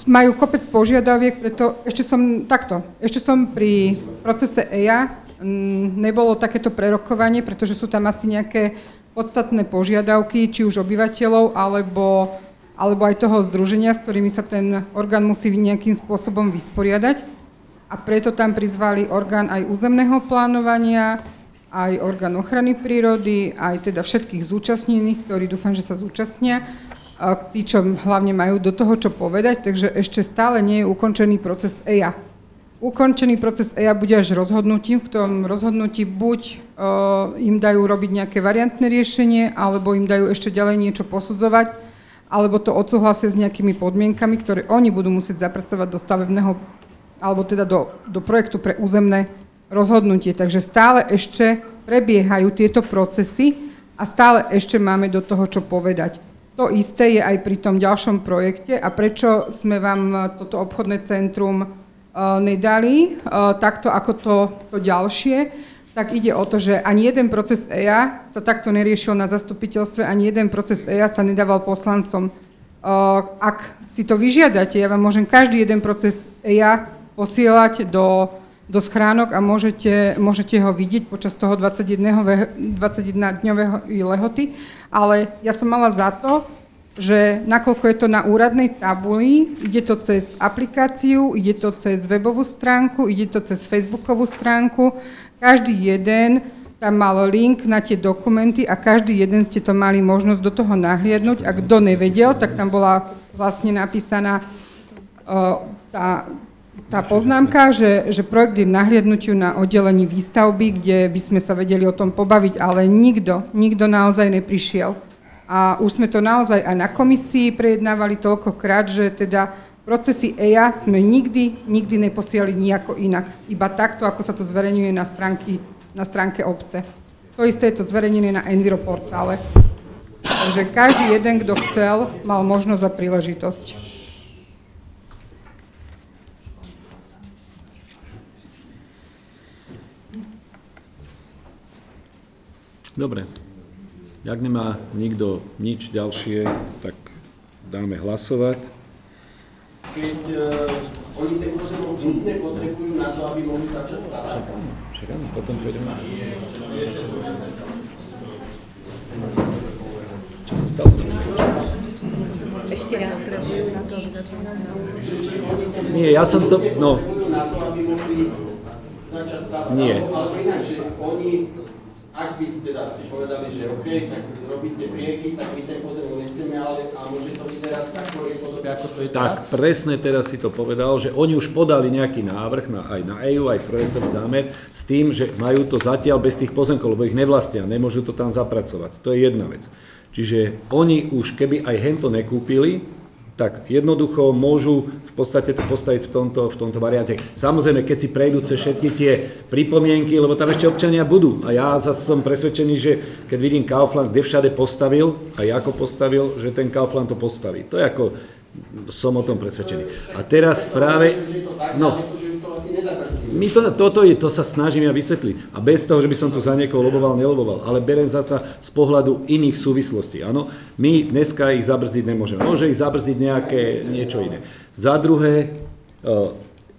majú kopec požiadaviek, preto ešte som takto, ešte som pri procese EIA, nebolo takéto prerokovanie, pretože sú tam asi nejaké podstatné požiadavky, či už obyvateľov, alebo alebo aj toho združenia, s ktorými sa ten orgán musí nejakým spôsobom vysporiadať. A preto tam prizvali orgán aj územného plánovania, aj orgán ochrany prírody, aj teda všetkých zúčastnených, ktorí dúfam, že sa zúčastnia, tí, čo hlavne majú do toho čo povedať, takže ešte stále nie je ukončený proces EIA. Ukončený proces EIA bude až rozhodnutím, v tom rozhodnutí buď uh, im dajú robiť nejaké variantné riešenie, alebo im dajú ešte ďalej niečo posudzovať, alebo to odsúhlasia s nejakými podmienkami, ktoré oni budú musieť zapracovať do stavebného, alebo teda do, do projektu pre územné rozhodnutie. Takže stále ešte prebiehajú tieto procesy a stále ešte máme do toho čo povedať. To isté je aj pri tom ďalšom projekte a prečo sme vám toto obchodné centrum uh, nedali, uh, takto ako to, to ďalšie, tak ide o to, že ani jeden proces EIA sa takto neriešil na zastupiteľstve, ani jeden proces EIA sa nedával poslancom. Ak si to vyžiadate, ja vám môžem každý jeden proces EIA posielať do, do schránok a môžete, môžete ho vidieť počas toho 21-dňového lehoty, ale ja som mala za to, že nakoľko je to na úradnej tabuli, ide to cez aplikáciu, ide to cez webovú stránku, ide to cez facebookovú stránku, každý jeden tam mal link na tie dokumenty a každý jeden ste to mali možnosť do toho nahliadnúť. A kto nevedel, tak tam bola vlastne napísaná uh, tá, tá poznámka, že, že projekt je nahliadnutiu na oddelení výstavby, kde by sme sa vedeli o tom pobaviť, ale nikto, nikto naozaj neprišiel. A už sme to naozaj aj na komisii prejednávali toľkokrát, že teda Procesy EIA sme nikdy, nikdy neposielali nejako inak. Iba takto, ako sa to zverejňuje na, stránky, na stránke obce. To isté je to zverejnené na Enviroportále. Takže každý jeden, kto chcel, mal možnosť a príležitosť. Dobre. Ak nemá nikto nič ďalšie, tak dáme hlasovať keď uh, oni ten pozemok nutne potrebujú na to, aby mohli začať stavať. Však áno, potom pôjdeme. Čo sa stalo? Ešte raz potrebujú na to, aby začali stavať. Nie, ja som to, no. Nie. Ak by si teda si povedali, že OK, tak si robíte prieky, tak my ten pozemok nechceme, ale a môže to vyzerať v takovej podobe, ako to je tak, teraz? Tak, presne teraz si to povedal, že oni už podali nejaký návrh na, aj na EU, aj projektový zámer s tým, že majú to zatiaľ bez tých pozemkov, lebo ich nevlastnia, nemôžu to tam zapracovať. To je jedna vec. Čiže oni už, keby aj hento nekúpili, tak jednoducho môžu v podstate to postaviť v tomto, v tomto variante. Samozrejme, keď si prejdú cez všetky tie pripomienky, lebo tam ešte občania budú. A ja zase som presvedčený, že keď vidím Kaufland, kde všade postavil a ako postavil, že ten Kaufland to postaví. To je ako, som o tom presvedčený. A teraz práve... No, my to, toto je, to sa snažím ja vysvetliť. A bez toho, že by som tu za niekoho loboval, neloboval. Ale berem zasa z pohľadu iných súvislostí. Áno, my dneska ich zabrzdiť nemôžeme. Môže ich zabrzdiť nejaké niečo iné. Za druhé,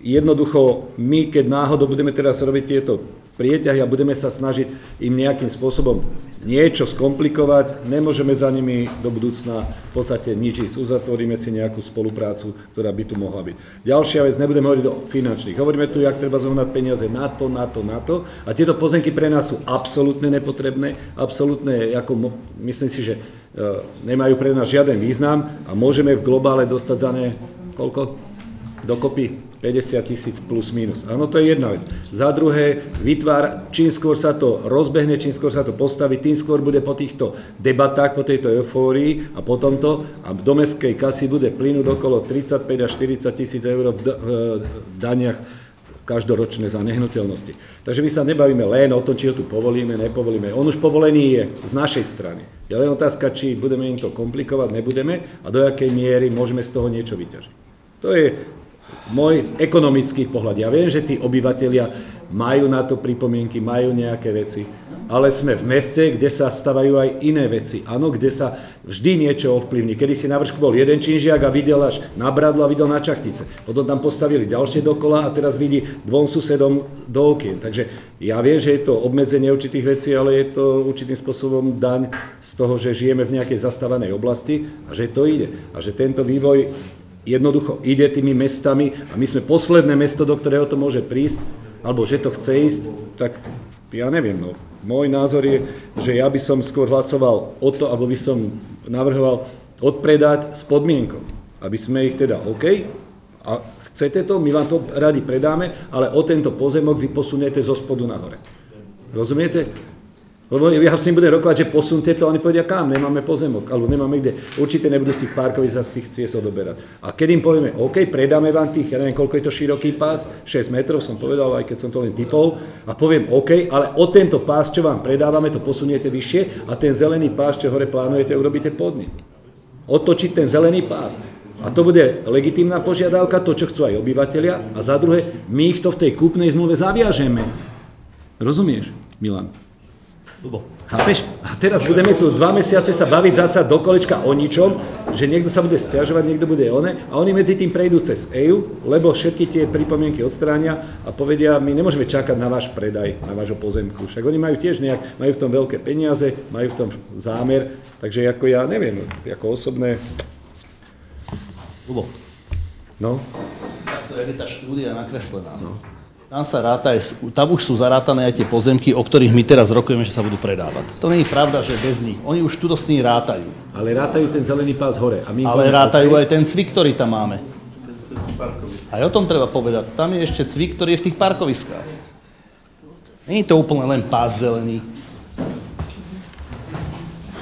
jednoducho my, keď náhodou budeme teraz robiť tieto prieťahy a budeme sa snažiť im nejakým spôsobom niečo skomplikovať, nemôžeme za nimi do budúcna v podstate nič ísť. Uzatvoríme si nejakú spoluprácu, ktorá by tu mohla byť. Ďalšia vec, nebudeme hovoriť o finančných. Hovoríme tu, jak treba zohnať peniaze na to, na to, na to. A tieto pozemky pre nás sú absolútne nepotrebné, absolútne, ako myslím si, že e, nemajú pre nás žiaden význam a môžeme v globále dostať za ne koľko? Dokopy 50 tisíc plus minus. Áno, to je jedna vec. Za druhé, vytvár, čím skôr sa to rozbehne, čím skôr sa to postaví, tým skôr bude po týchto debatách, po tejto eufórii a po tomto a do mestskej kasy bude plynúť okolo 35 až 40 tisíc eur v, daniach každoročné za nehnuteľnosti. Takže my sa nebavíme len o tom, či ho tu povolíme, nepovolíme. On už povolený je z našej strany. Je len otázka, či budeme im to komplikovať, nebudeme a do akej miery môžeme z toho niečo vyťažiť. To je môj ekonomický pohľad. Ja viem, že tí obyvateľia majú na to pripomienky, majú nejaké veci, ale sme v meste, kde sa stavajú aj iné veci. Áno, kde sa vždy niečo ovplyvní. Kedy si na vršku bol jeden činžiak a videl až na bradlo a videl na čachtice. Potom tam postavili ďalšie dokola a teraz vidí dvom susedom do okien. Takže ja viem, že je to obmedzenie určitých vecí, ale je to určitým spôsobom daň z toho, že žijeme v nejakej zastávanej oblasti a že to ide. A že tento vývoj jednoducho ide tými mestami a my sme posledné mesto, do ktorého to môže prísť, alebo že to chce ísť, tak ja neviem. No. Môj názor je, že ja by som skôr hlasoval o to, alebo by som navrhoval odpredať s podmienkou, aby sme ich teda OK, a chcete to, my vám to radi predáme, ale o tento pozemok vy posuniete zo spodu nahore. Rozumiete? Lebo ja s ním budem rokovať, že posunte to, a oni povedia, kam, nemáme pozemok, alebo nemáme kde. Určite nebudú z tých parkovíc a z tých ciest odoberať. A keď im povieme, OK, predáme vám tých, ja neviem, koľko je to široký pás, 6 metrov som povedal, aj keď som to len typol, a poviem, OK, ale o tento pás, čo vám predávame, to posuniete vyššie a ten zelený pás, čo hore plánujete, urobíte podný. Otočiť ten zelený pás. A to bude legitímna požiadavka, to, čo chcú aj obyvateľia. A za druhé, my ich to v tej kúpnej zmluve zaviažeme. Rozumieš, Milan? Lubo. Chápeš? A teraz budeme tu dva mesiace sa baviť zasa do kolečka o ničom, že niekto sa bude stiažovať, niekto bude one a oni medzi tým prejdú cez EU, lebo všetky tie pripomienky odstránia a povedia, my nemôžeme čakať na váš predaj, na vášho pozemku. Však oni majú tiež nejak, majú v tom veľké peniaze, majú v tom zámer, takže ako ja neviem, ako osobné... Lubo. No? To je tá štúdia nakreslená. No. Tam, sa ráta, tam už sú zarátané aj tie pozemky, o ktorých my teraz rokujeme, že sa budú predávať. To nie je pravda, že bez nich. Oni už tu s nimi rátajú. Ale rátajú ten zelený pás hore. A my Ale rátajú aj ten cvik, ktorý tam máme. Aj o tom treba povedať. Tam je ešte cvik, ktorý je v tých parkoviskách. Je to úplne len pás zelený.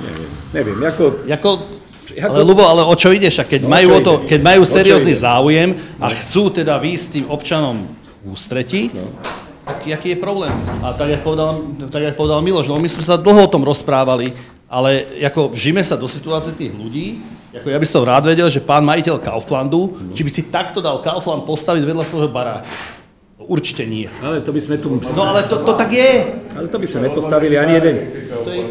Neviem, neviem, ako... Jako, ale Lubo, ale o čo ideš? A keď, no, majú, o to, keď majú seriózny záujem a chcú teda výjsť tým občanom ústretí, no. tak aký je problém? A tak, jak povedal, tak, jak povedal Miloš, no my sme sa dlho o tom rozprávali, ale ako vžime sa do situácie tých ľudí, ako ja by som rád vedel, že pán majiteľ Kauflandu, no. či by si takto dal Kaufland postaviť vedľa svojho baráku. Určite nie. Ale to by sme tu... No ale to, to tak je. Ale to by sme nepostavili ani jeden. To je.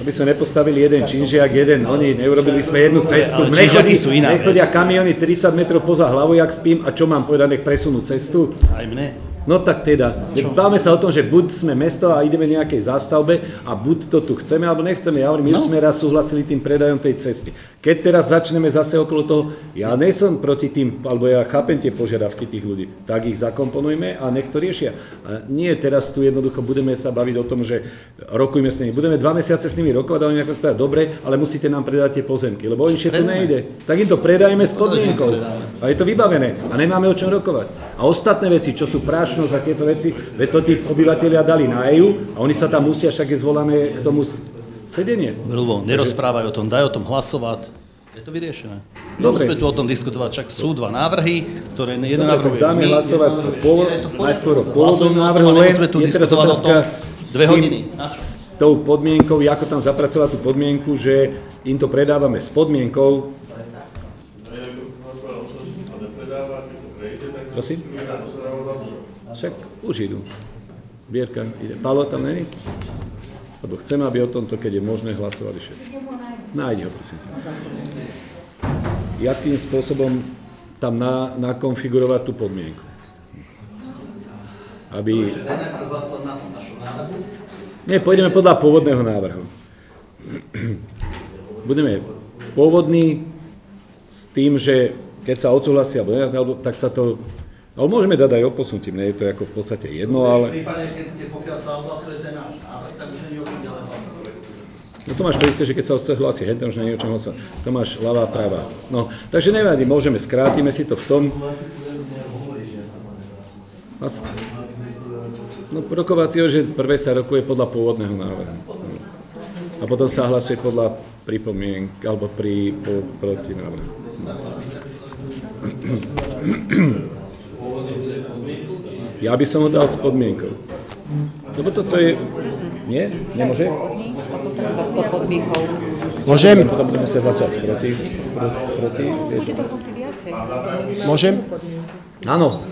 To by sme nepostavili jeden činžiak, jeden, oni, neurobili sme jednu cestu. Nechodí, sú iná nechodia vec. kamiony 30 metrov poza hlavu, jak spím, a čo mám povedať, nech presunú cestu? Aj mne. No tak teda, bavme sa o tom, že buď sme mesto a ideme nejakej zástavbe a buď to tu chceme alebo nechceme. Ja hovorím, my no. sme raz súhlasili tým predajom tej cesty. Keď teraz začneme zase okolo toho, ja nie som proti tým, alebo ja chápem tie požiadavky tých ľudí, tak ich zakomponujme a nech to riešia. A nie teraz tu jednoducho budeme sa baviť o tom, že rokujme s nimi. Budeme dva mesiace s nimi rokovať a oni ako povedať, dobre, ale musíte nám predať tie pozemky, lebo inšie to nejde. Tak im to predajme s podmienkou. A je to vybavené a nemáme o čom rokovať. A ostatné veci, čo sú prášnosť a tieto veci, veď to tí obyvateľia dali na EU a oni sa tam musia, však je zvolané k tomu sedenie. Vrlo, nerozprávaj o tom, daj o tom hlasovať. Je to vyriešené. Dobre. Musíme tu o tom diskutovať, čak sú dva návrhy, ktoré jeden návrh dáme my, hlasovať pol, najskôr o pôvodnom návrhu, len sme tu diskutovať o tom dve hodiny. S tou podmienkou, ako tam zapracovať tú podmienku, že im to predávame s podmienkou. Prosím? Však už idú. Bierka ide. Palo tam není? Lebo chceme, aby o tomto, keď je možné, hlasovali všetci. Nájdi ho, prosím. Jakým spôsobom tam na, nakonfigurovať tú podmienku. Aby... Nie, pôjdeme podľa pôvodného návrhu. Budeme pôvodný s tým, že keď sa odsúhlasí, alebo tak sa to... Ale môžeme dať aj oposnutím, nie je to ako v podstate jedno, ale... V prípade, keď, keď pokiaľ sa odhlasuje ten náš návrh, tak už nie je o čom ďalej hlasovať. No to máš to isté, že keď sa chce hlási hen, už nie je o čom hlasovať. To máš ľavá, pravá. No, takže nevadí, môžeme, skrátime si to v tom. No rokovacie, že prvé sa rokuje podľa pôvodného návrhu. A potom sa hlasuje podľa pripomienk, alebo pri po, proti návrhu. Ja by som ho dal s podmienkou. Lebo toto je... Nie? Nemôže? Môžem? Potom budeme sa hlasovať proti. proti Bude viacej. Môžem? Áno.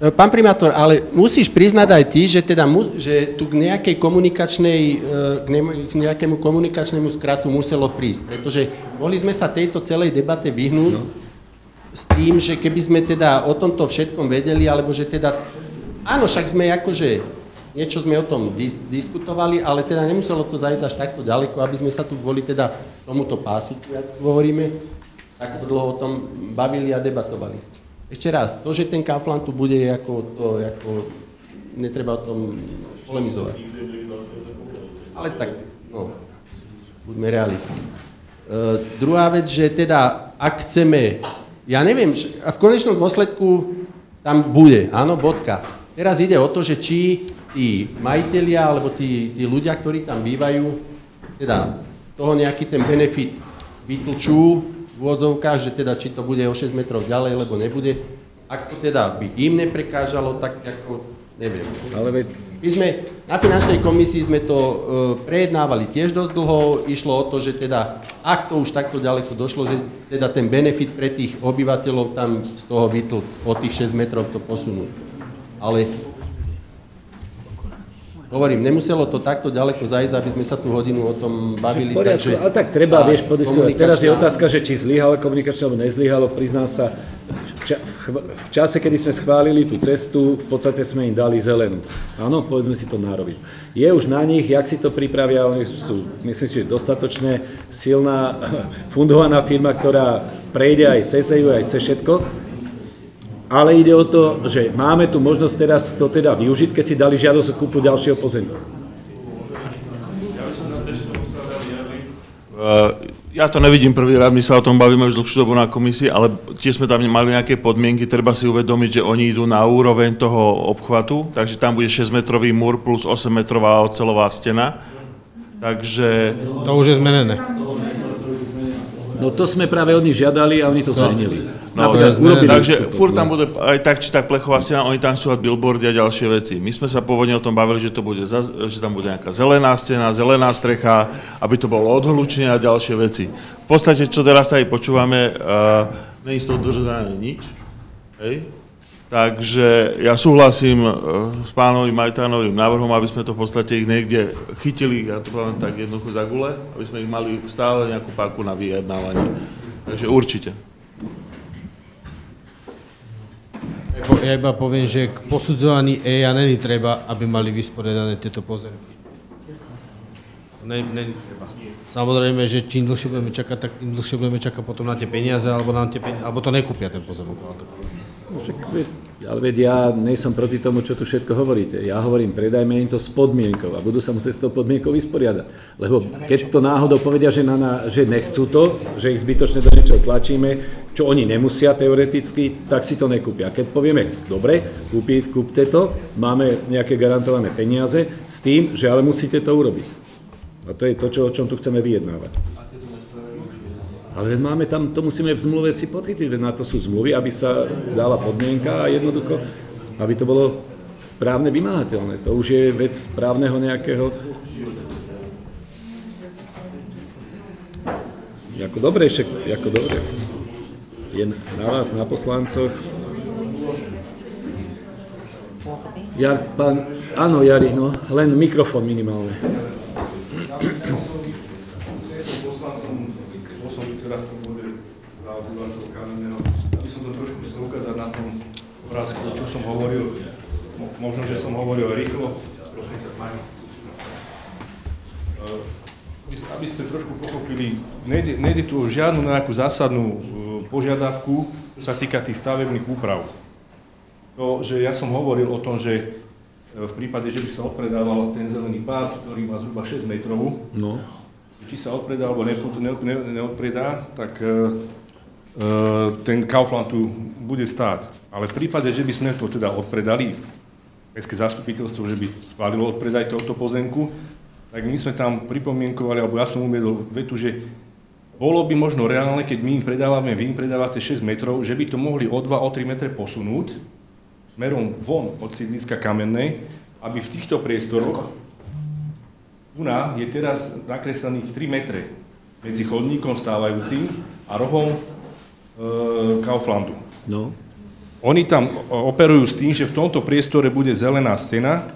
E, Pán primátor, ale musíš priznať aj ty, že, teda, mu- že tu k nejakej komunikačnej, e, k ne- k nejakému komunikačnému skratu muselo prísť, pretože mohli sme sa tejto celej debate vyhnúť s tým, že keby sme teda o tomto všetkom vedeli, alebo že teda, áno, však sme akože, niečo sme o tom dis- diskutovali, ale teda nemuselo to zajsť až takto ďaleko, aby sme sa tu kvôli teda tomuto pásiku, ako hovoríme, tak dlho o tom bavili a debatovali. Ešte raz, to, že ten Kaufland tu bude, ako to, ako, netreba o tom polemizovať. Ale tak, no, buďme realisti. E, druhá vec, že teda, ak chceme, ja neviem, v konečnom dôsledku tam bude, áno, bodka. Teraz ide o to, že či tí majiteľia, alebo tí, tí ľudia, ktorí tam bývajú, teda z toho nejaký ten benefit vytlčú v úvodzovkách, že teda či to bude o 6 metrov ďalej, alebo nebude. Ak to teda by im neprekážalo, tak ako neviem. Ale veď... My sme na finančnej komisii sme to e, prejednávali tiež dosť dlho. Išlo o to, že teda, ak to už takto ďaleko došlo, že teda ten benefit pre tých obyvateľov tam z toho vytlc o tých 6 metrov to posunú. Ale Hovorím, nemuselo to takto ďaleko zajsť, aby sme sa tú hodinu o tom bavili. Poriadku, takže ale tak treba, vieš, podiskutovať. Teraz je komunikačná- otázka, že či zlyhalo komunikačne, alebo nezlyhalo. Priznám sa, v ča- v- v čase, kedy sme schválili tú cestu, v podstate sme im dali zelenú. Áno, povedzme si to nároviť. Je už na nich, jak si to pripravia, oni sú, myslím si, že dostatočne silná, fundovaná firma, ktorá prejde aj cez EU, aj cez všetko. Ale ide o to, že máme tu možnosť teraz to teda využiť, keď si dali žiadosť o kúpu ďalšieho pozemku. Ja to nevidím prvý rád, my sa o tom bavíme už dlhšiu dobu na komisii, ale tiež sme tam mali nejaké podmienky, treba si uvedomiť, že oni idú na úroveň toho obchvatu, takže tam bude 6-metrový múr plus 8-metrová ocelová stena. Takže... To už je zmenené. No to sme práve od nich žiadali a oni to zmenili. No, Napríklad urobili takže furt no. tam bude aj tak, či tak plechová stena, oni tam chcú mať billboardy a ďalšie veci. My sme sa pôvodne o tom bavili, že, to bude, že tam bude nejaká zelená stena, zelená strecha, aby to bolo odhlučenie a ďalšie veci. V podstate, čo teraz tady počúvame, uh, není z toho držané nič. Hej? Takže ja súhlasím uh, s pánovým Majtánovým návrhom, aby sme to v podstate ich niekde chytili, ja to poviem tak jednoducho za gule, aby sme ich mali stále nejakú páku na vyjednávanie. Takže určite. Ja iba poviem, že posudzovaní EIA není treba, aby mali vysporiadané tieto pozemky. Ne, není treba. Samozrejme, že čím dlhšie budeme čakať, tak tým dlhšie budeme čakať potom na tie peniaze, alebo, na tie peniaze, alebo to nekúpia ten pozemok. Ale No ale veď ja nejsom proti tomu, čo tu všetko hovoríte. Ja hovorím, predajme im to s podmienkou a budú sa musieť s tou podmienkou vysporiadať. Lebo keď to náhodou povedia, že, na, na, že nechcú to, že ich zbytočne do niečoho tlačíme, čo oni nemusia teoreticky, tak si to nekúpia. Keď povieme, dobre, kúpi, kúpte to, máme nejaké garantované peniaze, s tým, že ale musíte to urobiť. A to je to, čo, o čom tu chceme vyjednávať. Ale máme tam, to musíme v zmluve si podchytiť, veď na to sú zmluvy, aby sa dala podmienka a jednoducho, aby to bolo právne vymáhateľné. To už je vec právneho nejakého... Ako dobre, však, ako dobre. Je na vás, na poslancoch. Jar, pán, áno, Jari, no, len mikrofón minimálne. Bol som teraz v bode za obyvateľ Kamenného, aby som to trošku chcel ukázať na tom obrázku, čo som hovoril. Mo- Možno, že som hovoril rýchlo. Eh, aby- ste trošku pochopili, nejde, nejde tu žiadnu nejakú zásadnú eh, požiadavku, čo sa týka tých stavebných úprav. To, že ja som hovoril o tom, že eh, v prípade, že by sa odpredával ten zelený pás, ktorý má zhruba 6 metrov, No. či sa odpredá alebo neodpredá, tak e, e, ten Kaufland tu bude stáť. Ale v prípade, že by sme to teda odpredali, mestské zastupiteľstvo, že by schválilo odpredaj tohto pozemku, tak my sme tam pripomienkovali, alebo ja som umiedol vetu, že bolo by možno reálne, keď my im predávame, vy im predávate 6 metrov, že by to mohli o 2, o 3 metre posunúť smerom von od sídliska Kamennej, aby v týchto priestoroch tu na je teraz nakreslených 3 metre medzi chodníkom stávajúcim a rohom e, Kauflandu. No. Oni tam operujú s tým, že v tomto priestore bude zelená stena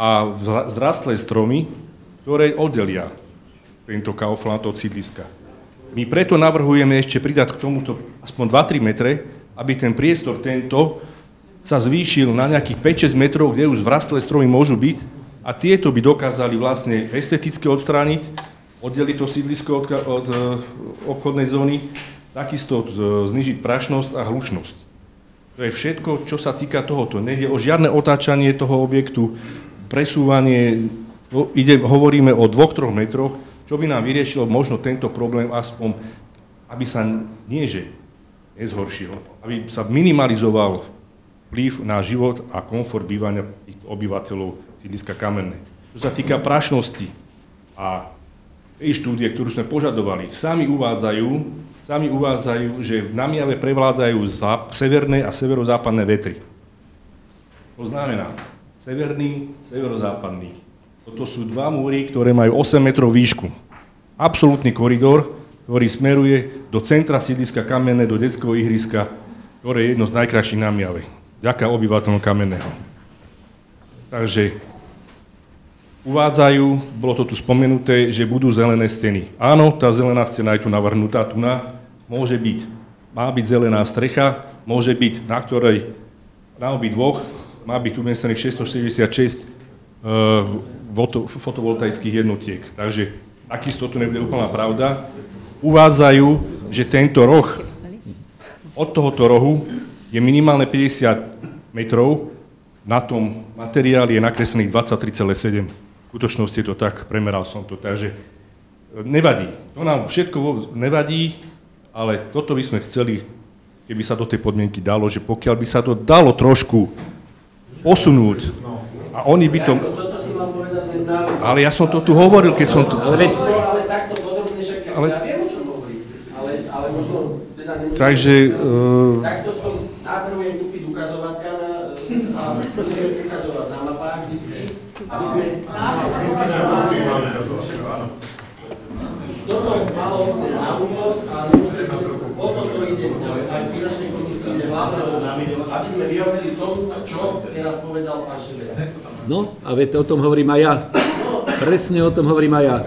a vzra- vzrastlé stromy, ktoré oddelia tento Kaufland od sídliska. My preto navrhujeme ešte pridať k tomuto aspoň 2-3 metre, aby ten priestor tento sa zvýšil na nejakých 5-6 metrov, kde už vrastlé stromy môžu byť a tieto by dokázali vlastne esteticky odstrániť, oddeliť to sídlisko od, ka- od e, obchodnej zóny, takisto znižiť prašnosť a hlučnosť. To je všetko, čo sa týka tohoto. Nejde o žiadne otáčanie toho objektu, presúvanie, no, ide, hovoríme o 2-3 metroch, čo by nám vyriešilo možno tento problém aspoň, aby sa nie že nezhoršil, aby sa minimalizoval vplyv na život a komfort bývania obyvateľov sídliska Kamenné. Čo sa týka prašnosti a tej štúdie, ktorú sme požadovali, sami uvádzajú, sami uvádzajú, že v Namiave prevládajú severné a severozápadné vetry. To znamená, severný, severozápadný. Toto sú dva múry, ktoré majú 8 metrov výšku. Absolútny koridor, ktorý smeruje do centra sídliska Kamenné, do detského ihriska, ktoré je jedno z najkrajších na Miave. Ďaká obyvateľom Kamenného. Takže uvádzajú, bolo to tu spomenuté, že budú zelené steny. Áno, tá zelená stena je tu navrhnutá, tu na, môže byť, má byť zelená strecha, môže byť, na ktorej na obi dvoch má byť umiestnených 666 uh, foto, fotovoltaických jednotiek. Takže takisto tu nebude úplná pravda. Uvádzajú, že tento roh, od tohoto rohu je minimálne 50 metrov, na tom materiáli je nakreslených 23,7. V skutočnosti je to tak, premeral som to, takže e, nevadí. To nám všetko nevadí, ale toto by sme chceli, keby sa do tej podmienky dalo, že pokiaľ by sa to dalo trošku posunúť a oni by to... Ale ja som to tu hovoril, keď som tu... Ale takto podrobne, však Ale- ja viem, o čom hovorím, ale, ale možno teda nemusím... Takže, eh, Takto som navrhujem kúpiť ukazovatka na, a budeme ukazovať na mapách vždycky, aby sme... Toto malo ostať na úvod, ale musím o toto ide celé, aj finančnej aby sme vyhoveli tomu, čo teraz povedal pán Šedera. No, a veď o tom hovorím aj ja. Presne o tom hovorím aj ja.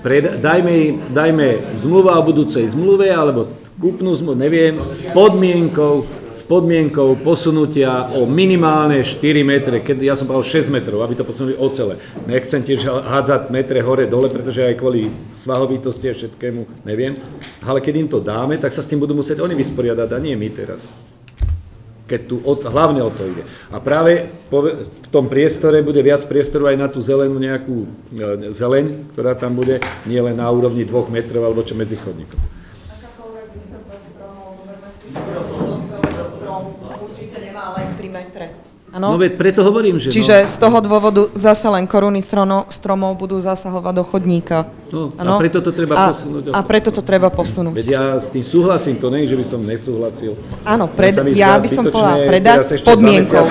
Pred, dajme, dajme zmluva o budúcej zmluve, alebo kúpnu zmluvu, neviem, s podmienkou, podmienkou posunutia o minimálne 4 metre, keď ja som povedal 6 metrov, aby to posunuli o celé. Nechcem tiež hádzať metre hore dole, pretože aj kvôli svahovitosti a všetkému, neviem. Ale keď im to dáme, tak sa s tým budú musieť oni vysporiadať a nie my teraz keď tu od, hlavne o to ide. A práve pove- v tom priestore bude viac priestoru aj na tú zelenú nejakú e, zeleň, ktorá tam bude, nie len na úrovni dvoch metrov alebo čo medzi chodníkom. Určite nemá len 3 metre. No veď preto hovorím, že... Čiže no, z toho dôvodu zasa len koruny strono, stromov budú zasahovať do chodníka. No, a Áno? preto to treba a, posunúť A preto to treba posunúť. Veď ja s tým súhlasím, to nie je, že by som nesúhlasil. Áno, pred- ja by som povedala predať s podmienkou.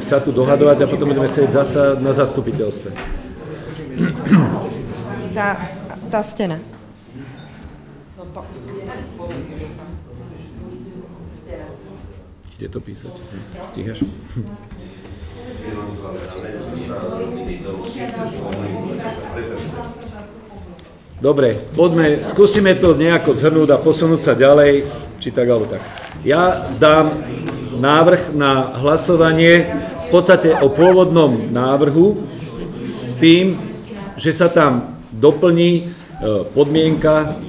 sa tu dohadovať a potom budeme sedieť zasa na zastupiteľstve. Tá, tá stena. No to. Ide to písať. Stíhaš? Dobre, poďme, skúsime to nejako zhrnúť a posunúť sa ďalej. či tak alebo tak. Ja dám návrh na hlasovanie v podstate o pôvodnom návrhu s tým, že sa tam doplní e, podmienka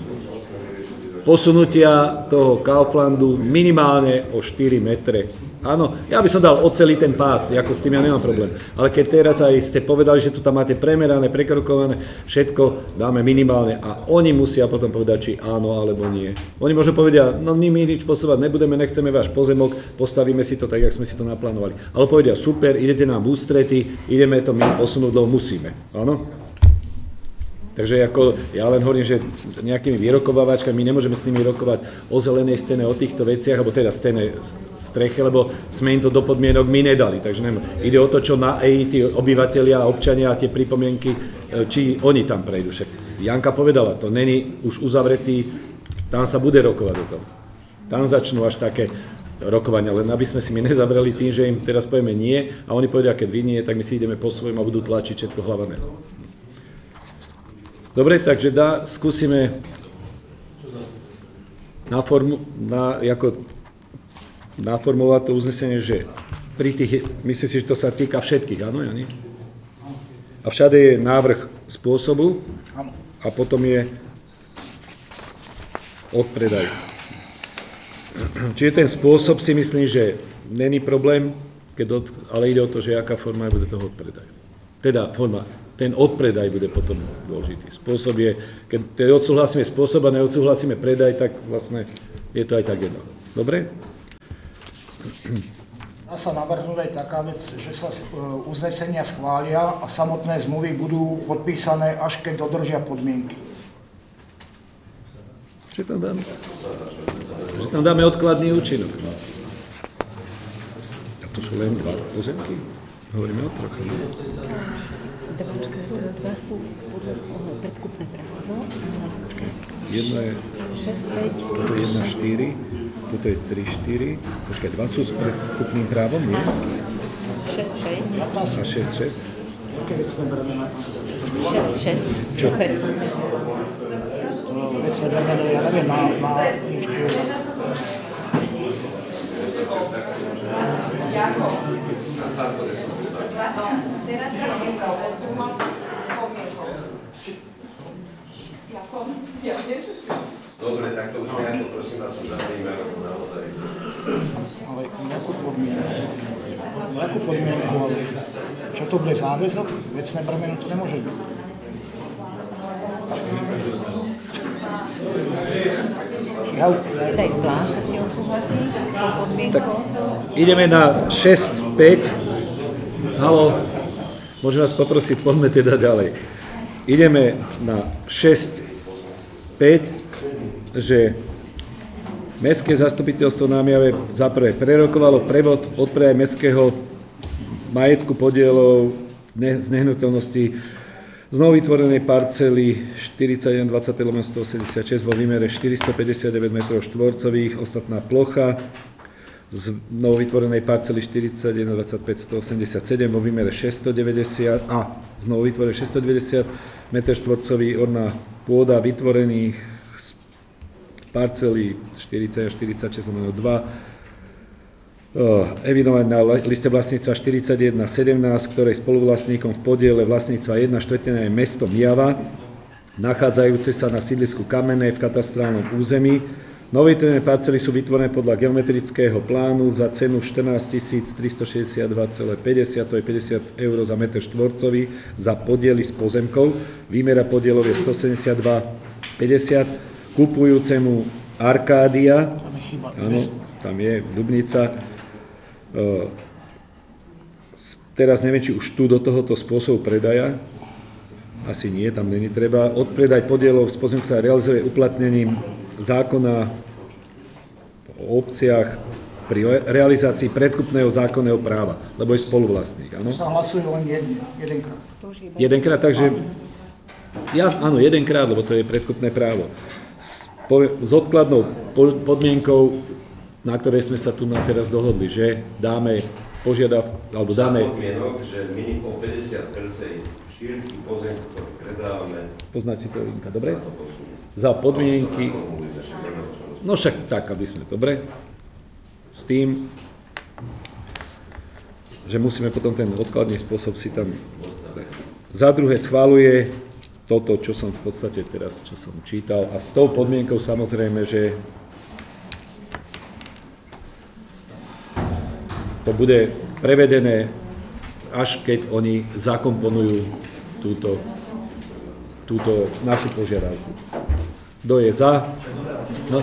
posunutia toho Kauflandu minimálne o 4 metre. Áno, ja by som dal o celý ten pás, ako s tým ja nemám problém. Ale keď teraz aj ste povedali, že tu tam máte premerané, prekrokované, všetko dáme minimálne a oni musia potom povedať, či áno alebo nie. Oni možno povedia, no my nič posúvať nebudeme, nechceme váš pozemok, postavíme si to tak, jak sme si to naplánovali. Ale povedia, super, idete nám v ústrety, ideme to my posunúť, lebo musíme. Áno? Takže ako, ja len hovorím, že nejakými vyrokovávačkami my nemôžeme s nimi rokovať o zelenej stene, o týchto veciach, alebo teda stene streche, lebo sme im to do podmienok my nedali. Takže neviem, ide o to, čo na EI obyvateľia, občania a tie pripomienky, e, či oni tam prejdú. Však Janka povedala, to není už uzavretý, tam sa bude rokovať o tom. Tam začnú až také rokovania, len aby sme si my nezavreli tým, že im teraz povieme nie a oni povedia, keď vy nie, tak my si ideme po svojom a budú tlačiť všetko hlavané. Dobre, takže dá, skúsime naformu, na, ako, naformovať to uznesenie, že pri tých, myslím si, že to sa týka všetkých, áno, Jani? A všade je návrh spôsobu a potom je odpredaj. Čiže ten spôsob si myslím, že není problém, keď od, ale ide o to, že aká forma bude toho odpredaj. Teda forma ten odpredaj bude potom dôležitý. Spôsob je, keď odsúhlasíme spôsob a neodsúhlasíme predaj, tak vlastne je to aj tak jedno. Dobre? Dá sa navrhnúť aj taká vec, že sa e, uznesenia schvália a samotné zmluvy budú podpísané, až keď dodržia podmienky. Že tam dáme, že tam dáme odkladný účinok. A to sú len dva pozemky? Hovoríme o troch. Dva sú podľa predkupné právo. Jedno je 6, 5. Toto je 1, 4, toto je 3, 4. Počkaj, dva sú s predkupným právom, nie? 6, 5. A 6, 6. 6, 6. Super. Vec sa ja neviem, na, ešte... Dobre, tak to už nejako prosím vás uzavrime, naozaj. Ale nejakú podmienku. Nejakú podmienku, ale čo to bude záväzok? Vecné bremeno to nemôže byť. Ja, Daj zvlášť, si odsúhlasí s tou podmienkou. Ideme na 6, 5. Halo, môžem vás poprosiť, poďme teda ďalej. Ideme na 6, 5, že Mestské zastupiteľstvo námjave za prvé prerokovalo prevod odpredaj mestského majetku podielov z nehnuteľnosti z novovytvorenej parcely 41 25 186 vo výmere 459 m štvorcových, ostatná plocha z novovytvorenej parcely 41 25 187 vo výmere 690 a z novovytvorenej 690 m štvorcových orná pôda vytvorených z parcely 40 až 46 2 evidovať na liste vlastníctva 4117, ktorej spoluvlastníkom v podiele vlastníctva 1 štvrtina je mesto Mijava, nachádzajúce sa na sídlisku Kamenej v katastrálnom území. Novitvorné parcely sú vytvorené podľa geometrického plánu za cenu 14 362,50, to je 50 eur za meter štvorcový, za podiely s pozemkou. Výmera podielov je 172,50. Kupujúcemu Arkádia, áno, tam je Dubnica, Teraz neviem, či už tu do tohoto spôsobu predaja, asi nie, tam není treba. Odpredaj podielov z pozemku sa realizuje uplatnením zákona o obciach pri realizácii predkupného zákonného práva, lebo je spoluvlastník, áno? sa hlasuje len jeden, jedenkrát. Jedenkrát, takže... Ja, áno, jedenkrát, lebo to je predkupné právo. S, po, s odkladnou podmienkou na ktorej sme sa tu na teraz dohodli, že dáme požiadav, alebo dáme... Podmienok, že minimum 50 šírky pozemku, ktorý predávame... Poznať si to, Linka, dobre? Za podmienky... No však tak, aby sme, dobre? S tým, že musíme potom ten odkladný spôsob si tam... Za druhé schváluje toto, čo som v podstate teraz, čo som čítal a s tou podmienkou samozrejme, že to bude prevedené, až keď oni zakomponujú túto, túto našu požiadavku. Kto je za? No,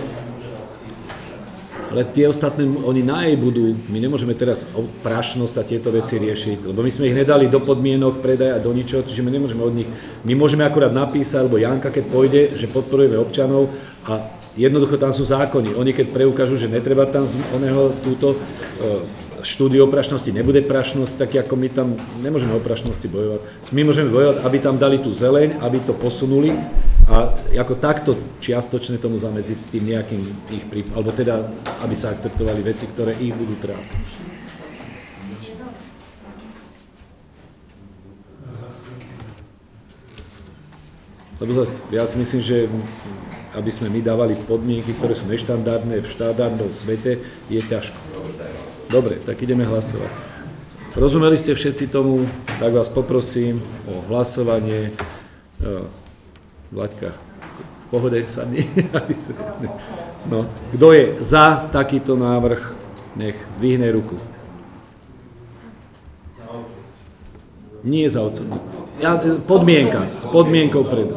ale tie ostatné, oni naj budú, my nemôžeme teraz prašnosť a tieto veci riešiť, lebo my sme ich nedali do podmienok predaja, do ničoho, čiže my nemôžeme od nich, my môžeme akurát napísať, alebo Janka, keď pôjde, že podporujeme občanov a jednoducho tam sú zákony. Oni keď preukážu, že netreba tam z oného túto e, štúdiu o prašnosti nebude prašnosť, tak ako my tam nemôžeme o prašnosti bojovať. My môžeme bojovať, aby tam dali tú zeleň, aby to posunuli a ako takto čiastočne tomu zamedziť tým nejakým ich prípadom, alebo teda, aby sa akceptovali veci, ktoré ich budú trápiť. Lebo ja si myslím, že aby sme my dávali podmienky, ktoré sú neštandardné v štandardnom svete, je ťažko. Dobre, tak ideme hlasovať. Rozumeli ste všetci tomu, tak vás poprosím o hlasovanie. Vlaďka, v pohode sadni. No, kto je za takýto návrh, nech zdvihne ruku. Nie za odsudnutie. Ja, podmienka, s podmienkou pred.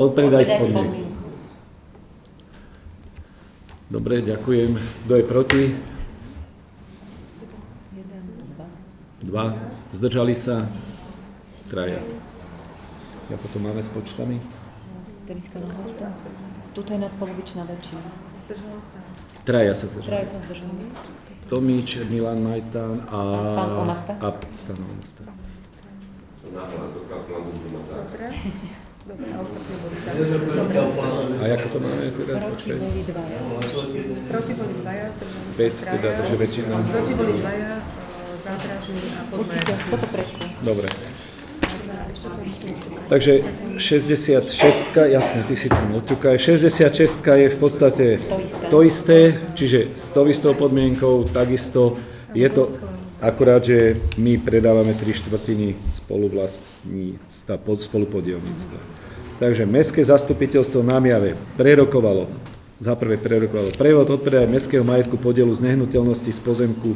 Odpredaj s podmienkou. Dobre, ďakujem. Kto je proti? Dva. Zdržali sa? Traja. Ja potom máme s počtami? Teriska Tuto je nadpolovičná väčšina. Zdržala sa. Traja sa zdržali. Traja sa zdržali. Tomič, Milan Majtán a... Pán Omasta. A Stano Omasta. Dobre, a ostatní boli za. A ako to máme teda? Proti boli dvaja. Proti boli dvaja, zdržali sa 5, teda, traja. takže väčšina. Proti boli dvaja, e, zádražný a podmer. Určite, toto prešlo. Dobre. Takže 66, jasne, ty si tam odťukaj. 66 je v podstate To isté. čiže s tou istou podmienkou, takisto je to akurát, že my predávame 3 štvrtiny spoluvlastníctva, pod spolupodielníctva. Takže Mestské zastupiteľstvo námjave prerokovalo, za prvé prerokovalo prevod od predaja mestského majetku podielu z nehnuteľnosti z pozemku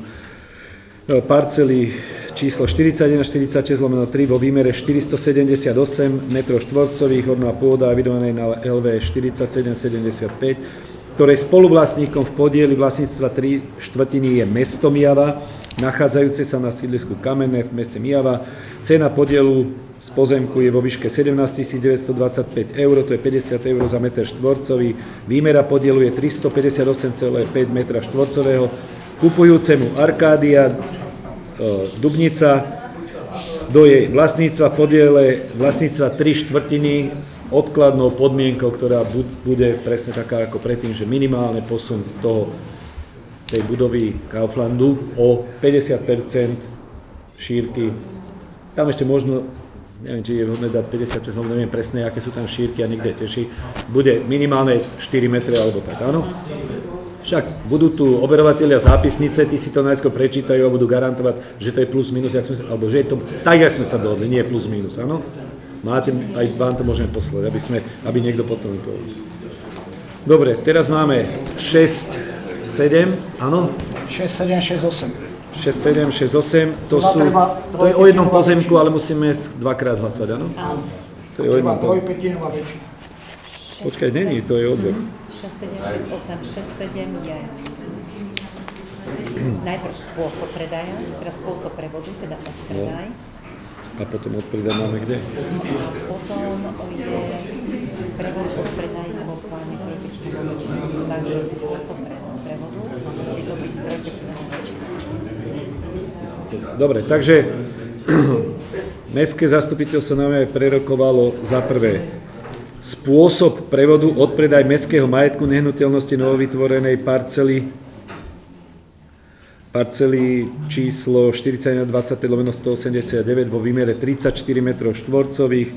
parcely číslo 4146 lomeno 3 vo výmere 478 m štvorcových, horná pôda evidovanej na LV 4775, ktorej spoluvlastníkom v podieli vlastníctva 3 štvrtiny je mesto Mijava, nachádzajúce sa na sídlisku Kamenné v meste Mijava. Cena podielu z pozemku je vo výške 17 925 eur, to je 50 eur za meter štvorcový. Výmera podielu je 358,5 m štvorcového. Kupujúcemu Arkádia e, Dubnica do jej vlastníctva podiele vlastníctva 3 štvrtiny s odkladnou podmienkou, ktorá bude presne taká ako predtým, že minimálne posun toho, tej budovy Kauflandu o 50% šírky. Tam ešte možno neviem, či je vhodné dať 50, lebo neviem presne, aké sú tam šírky a nikde teší. Bude minimálne 4 metre alebo tak, áno? Však budú tu overovatelia zápisnice, tí si to najskôr prečítajú a budú garantovať, že to je plus minus, jak sme sa, alebo že je to tak, jak sme sa dohodli, nie plus minus, áno? Máte, aj vám to môžeme poslať, aby, sme, aby niekto potom povedal. Dobre, teraz máme 6, 7, áno? 6, 7, 6, 8. 6, 7, 6, 8, to sú, to je o jednom pozemku, ale musíme dvakrát hlasovať, áno? Áno. To je o jednom pozemku. Trojpetinová väčšina. Počkaj, není, to je odbor. 6, 7, 6, 8. 6, 7 je najprv spôsob predaja, teda spôsob prevodu, teda odpredaj. A potom odpredaj máme kde? A potom je prevod odpredaj vo schválne trojpetinovou väčšinou. Takže spôsob pre- prevodu musí to byť trojpetinovou väčšinou. Dobre, takže Mestské zastupiteľstvo nám aj prerokovalo za prvé spôsob prevodu odpredaj mestského majetku nehnuteľnosti novovytvorenej parcely parcely číslo 4125 lomeno 189 vo výmere 34 m štvorcových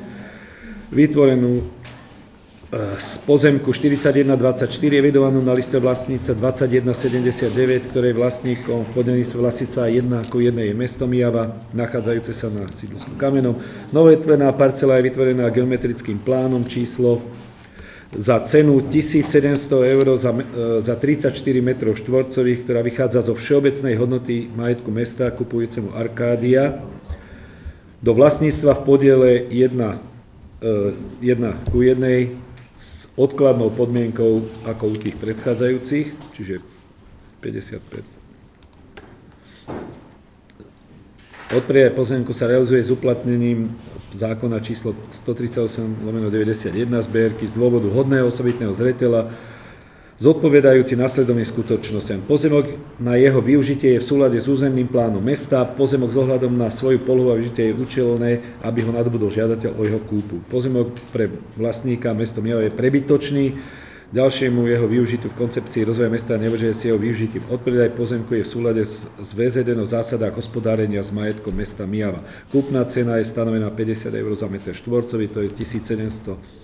vytvorenú z pozemku 4124 evidovanú na liste vlastníca 2179, ktorej vlastníkom v podelníctve vlastníctva 1 ako 1 je mesto Mijava, nachádzajúce sa na sídlisku Kamenom. Novetvená parcela je vytvorená geometrickým plánom číslo za cenu 1700 eur za, e, za 34 m štvorcových, ktorá vychádza zo všeobecnej hodnoty majetku mesta kupujúcemu Arkádia do vlastníctva v podiele 1, 1 ku 1 s odkladnou podmienkou ako u tých predchádzajúcich, čiže 55. Odpredaj pozemku sa realizuje s uplatnením zákona číslo 138 lomeno 91 zbierky z dôvodu hodného osobitného zretela zodpovedajúci nasledovným skutočnostiam. Pozemok na jeho využitie je v súlade s územným plánom mesta. Pozemok s ohľadom na svoju polohu a využitie je účelné, aby ho nadobudol žiadateľ o jeho kúpu. Pozemok pre vlastníka mesto Miavo je prebytočný, ďalšiemu jeho využitiu v koncepcii rozvoja mesta nevyžuje si jeho využitím. Odpredaj pozemku je v súlade s, s VZN o zásadách hospodárenia s majetkom mesta Mijava. Kúpna cena je stanovená 50 eur za meter štvorcový, to je 1700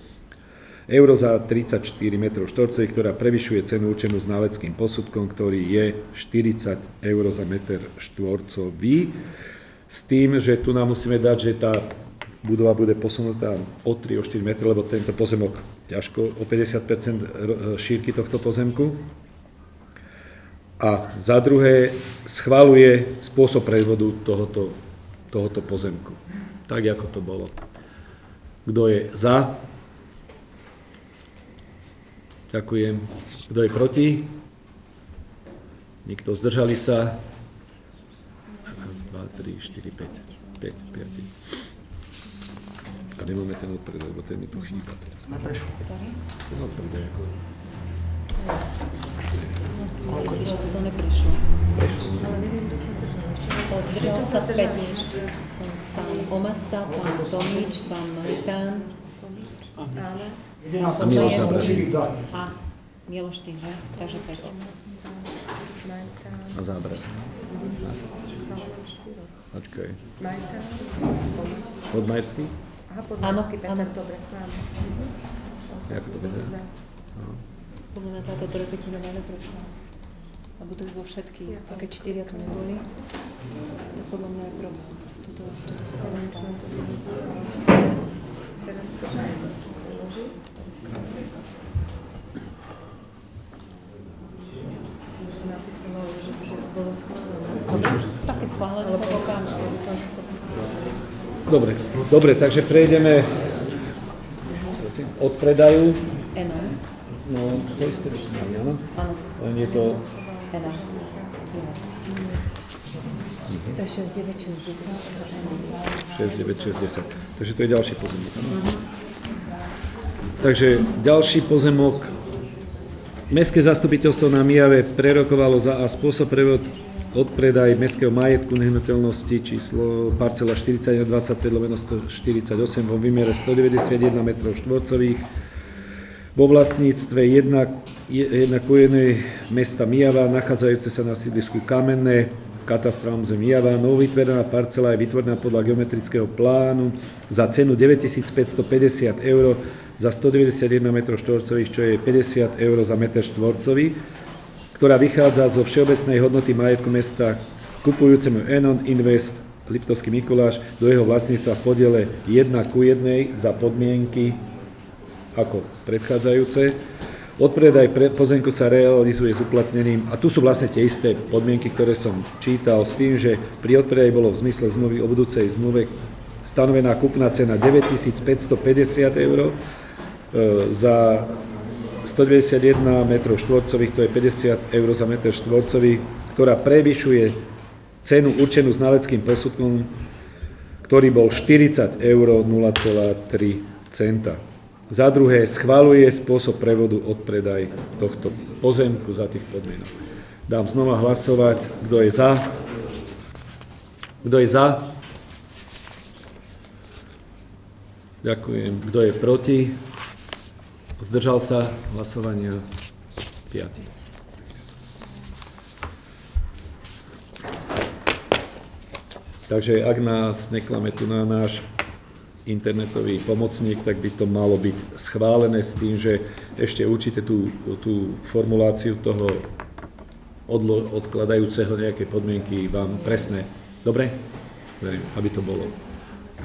eur za 34 m štvorcových, ktorá prevyšuje cenu určenú náleckým posudkom, ktorý je 40 eur za meter štvorcový. S tým, že tu nám musíme dať, že tá budova bude posunutá o 3, o 4 metre, lebo tento pozemok ťažko o 50% šírky tohto pozemku. A za druhé schváluje spôsob predvodu tohoto, tohoto pozemku. Tak, ako to bolo. Kto je za? Ďakujem. Kto je proti? Nikto. Zdržali sa? Raz, dva, tri, štyri, päť. Päť, piati. A nemáme ten odpredaj, lebo ten mi tu chýba teraz. Neprešlo. Ktorý? Ten odpredaj. ako... Myslím si, že to neprešlo. Ale neviem, kto sa zdržal. Zdržal sa 5. Pán Omasta, pán Tomič, pán Maritán. Áno. A Miloš Zábradlík. A Miloš ty, že? Takže 5. A Zábradlík. Počkaj. Podmajerský? Aha, Podmajerský, tak dobre. Jak to bude? Podľa mňa táto trepetina neprešla. A budú zo všetky, a keď štyria tu neboli, tak podľa mňa je problém. Toto, toto sa tam stalo. Teraz to Dobre, dobre, takže prejdeme od predaju. No, to isté by sme mali, áno? Áno. Len je to... Enom. To je 6, 9, 6, 10. 6, 9, 6, 10. Takže to je ďalší pozemok. áno? Takže ďalší pozemok. Mestské zastupiteľstvo na Mijave prerokovalo za a spôsob prevod odpredaj mestského majetku nehnuteľnosti číslo parcela 4125 lomeno 148 vo výmere 191 m štvorcových vo vlastníctve 1 ku 1 mesta Mijava, nachádzajúce sa na sídlisku Kamenné, v katastrálnom zemi Mijava. Novovytvorená parcela je vytvorená podľa geometrického plánu za cenu 9550 eur za 191 m štvorcových, čo je 50 eur za meter štvorcový ktorá vychádza zo všeobecnej hodnoty majetku mesta kupujúcemu Enon Invest Liptovský Mikuláš do jeho vlastníctva v podiele 1 ku 1 za podmienky ako predchádzajúce. Odpredaj pre pozemku sa realizuje s uplatnením, a tu sú vlastne tie isté podmienky, ktoré som čítal, s tým, že pri odpredaji bolo v zmysle zmluvy o budúcej zmluve stanovená kúpna cena 9550 eur za 191 m štvorcových, to je 50 eur za meter štvorcový, ktorá prevyšuje cenu určenú znaleckým posudkom, ktorý bol 40 eur 0,3 centa. Za druhé, schváluje spôsob prevodu od predaj tohto pozemku za tých podmienok. Dám znova hlasovať, kto je za. Kto je za? Ďakujem. Kto je proti? Zdržal sa hlasovania 5. Takže ak nás neklame tu na náš internetový pomocník, tak by to malo byť schválené s tým, že ešte určite tú, tú formuláciu toho odlo, odkladajúceho nejaké podmienky vám presné. Dobre? Verím, aby to bolo.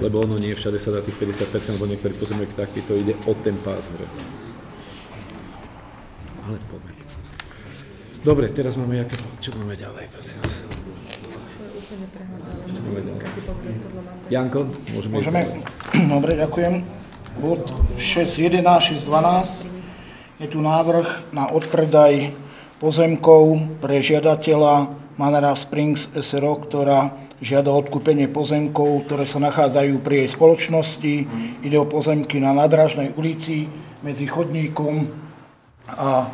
Lebo ono nie všade sa dá tých 50%, lebo niektorý pozemek taký, to ide od ten pás hore. Ale poďme. Dobre, teraz máme jaké, čo máme ďalej, prosím vás. Janko, môžeme, Môžeme? Dobre, ďakujem. Bod 6.11, 6.12 je tu návrh na odpredaj pozemkov pre žiadateľa Manera Springs SRO, ktorá žiada odkúpenie pozemkov, ktoré sa nachádzajú pri jej spoločnosti. Ide o pozemky na Nadražnej ulici medzi chodníkom a e,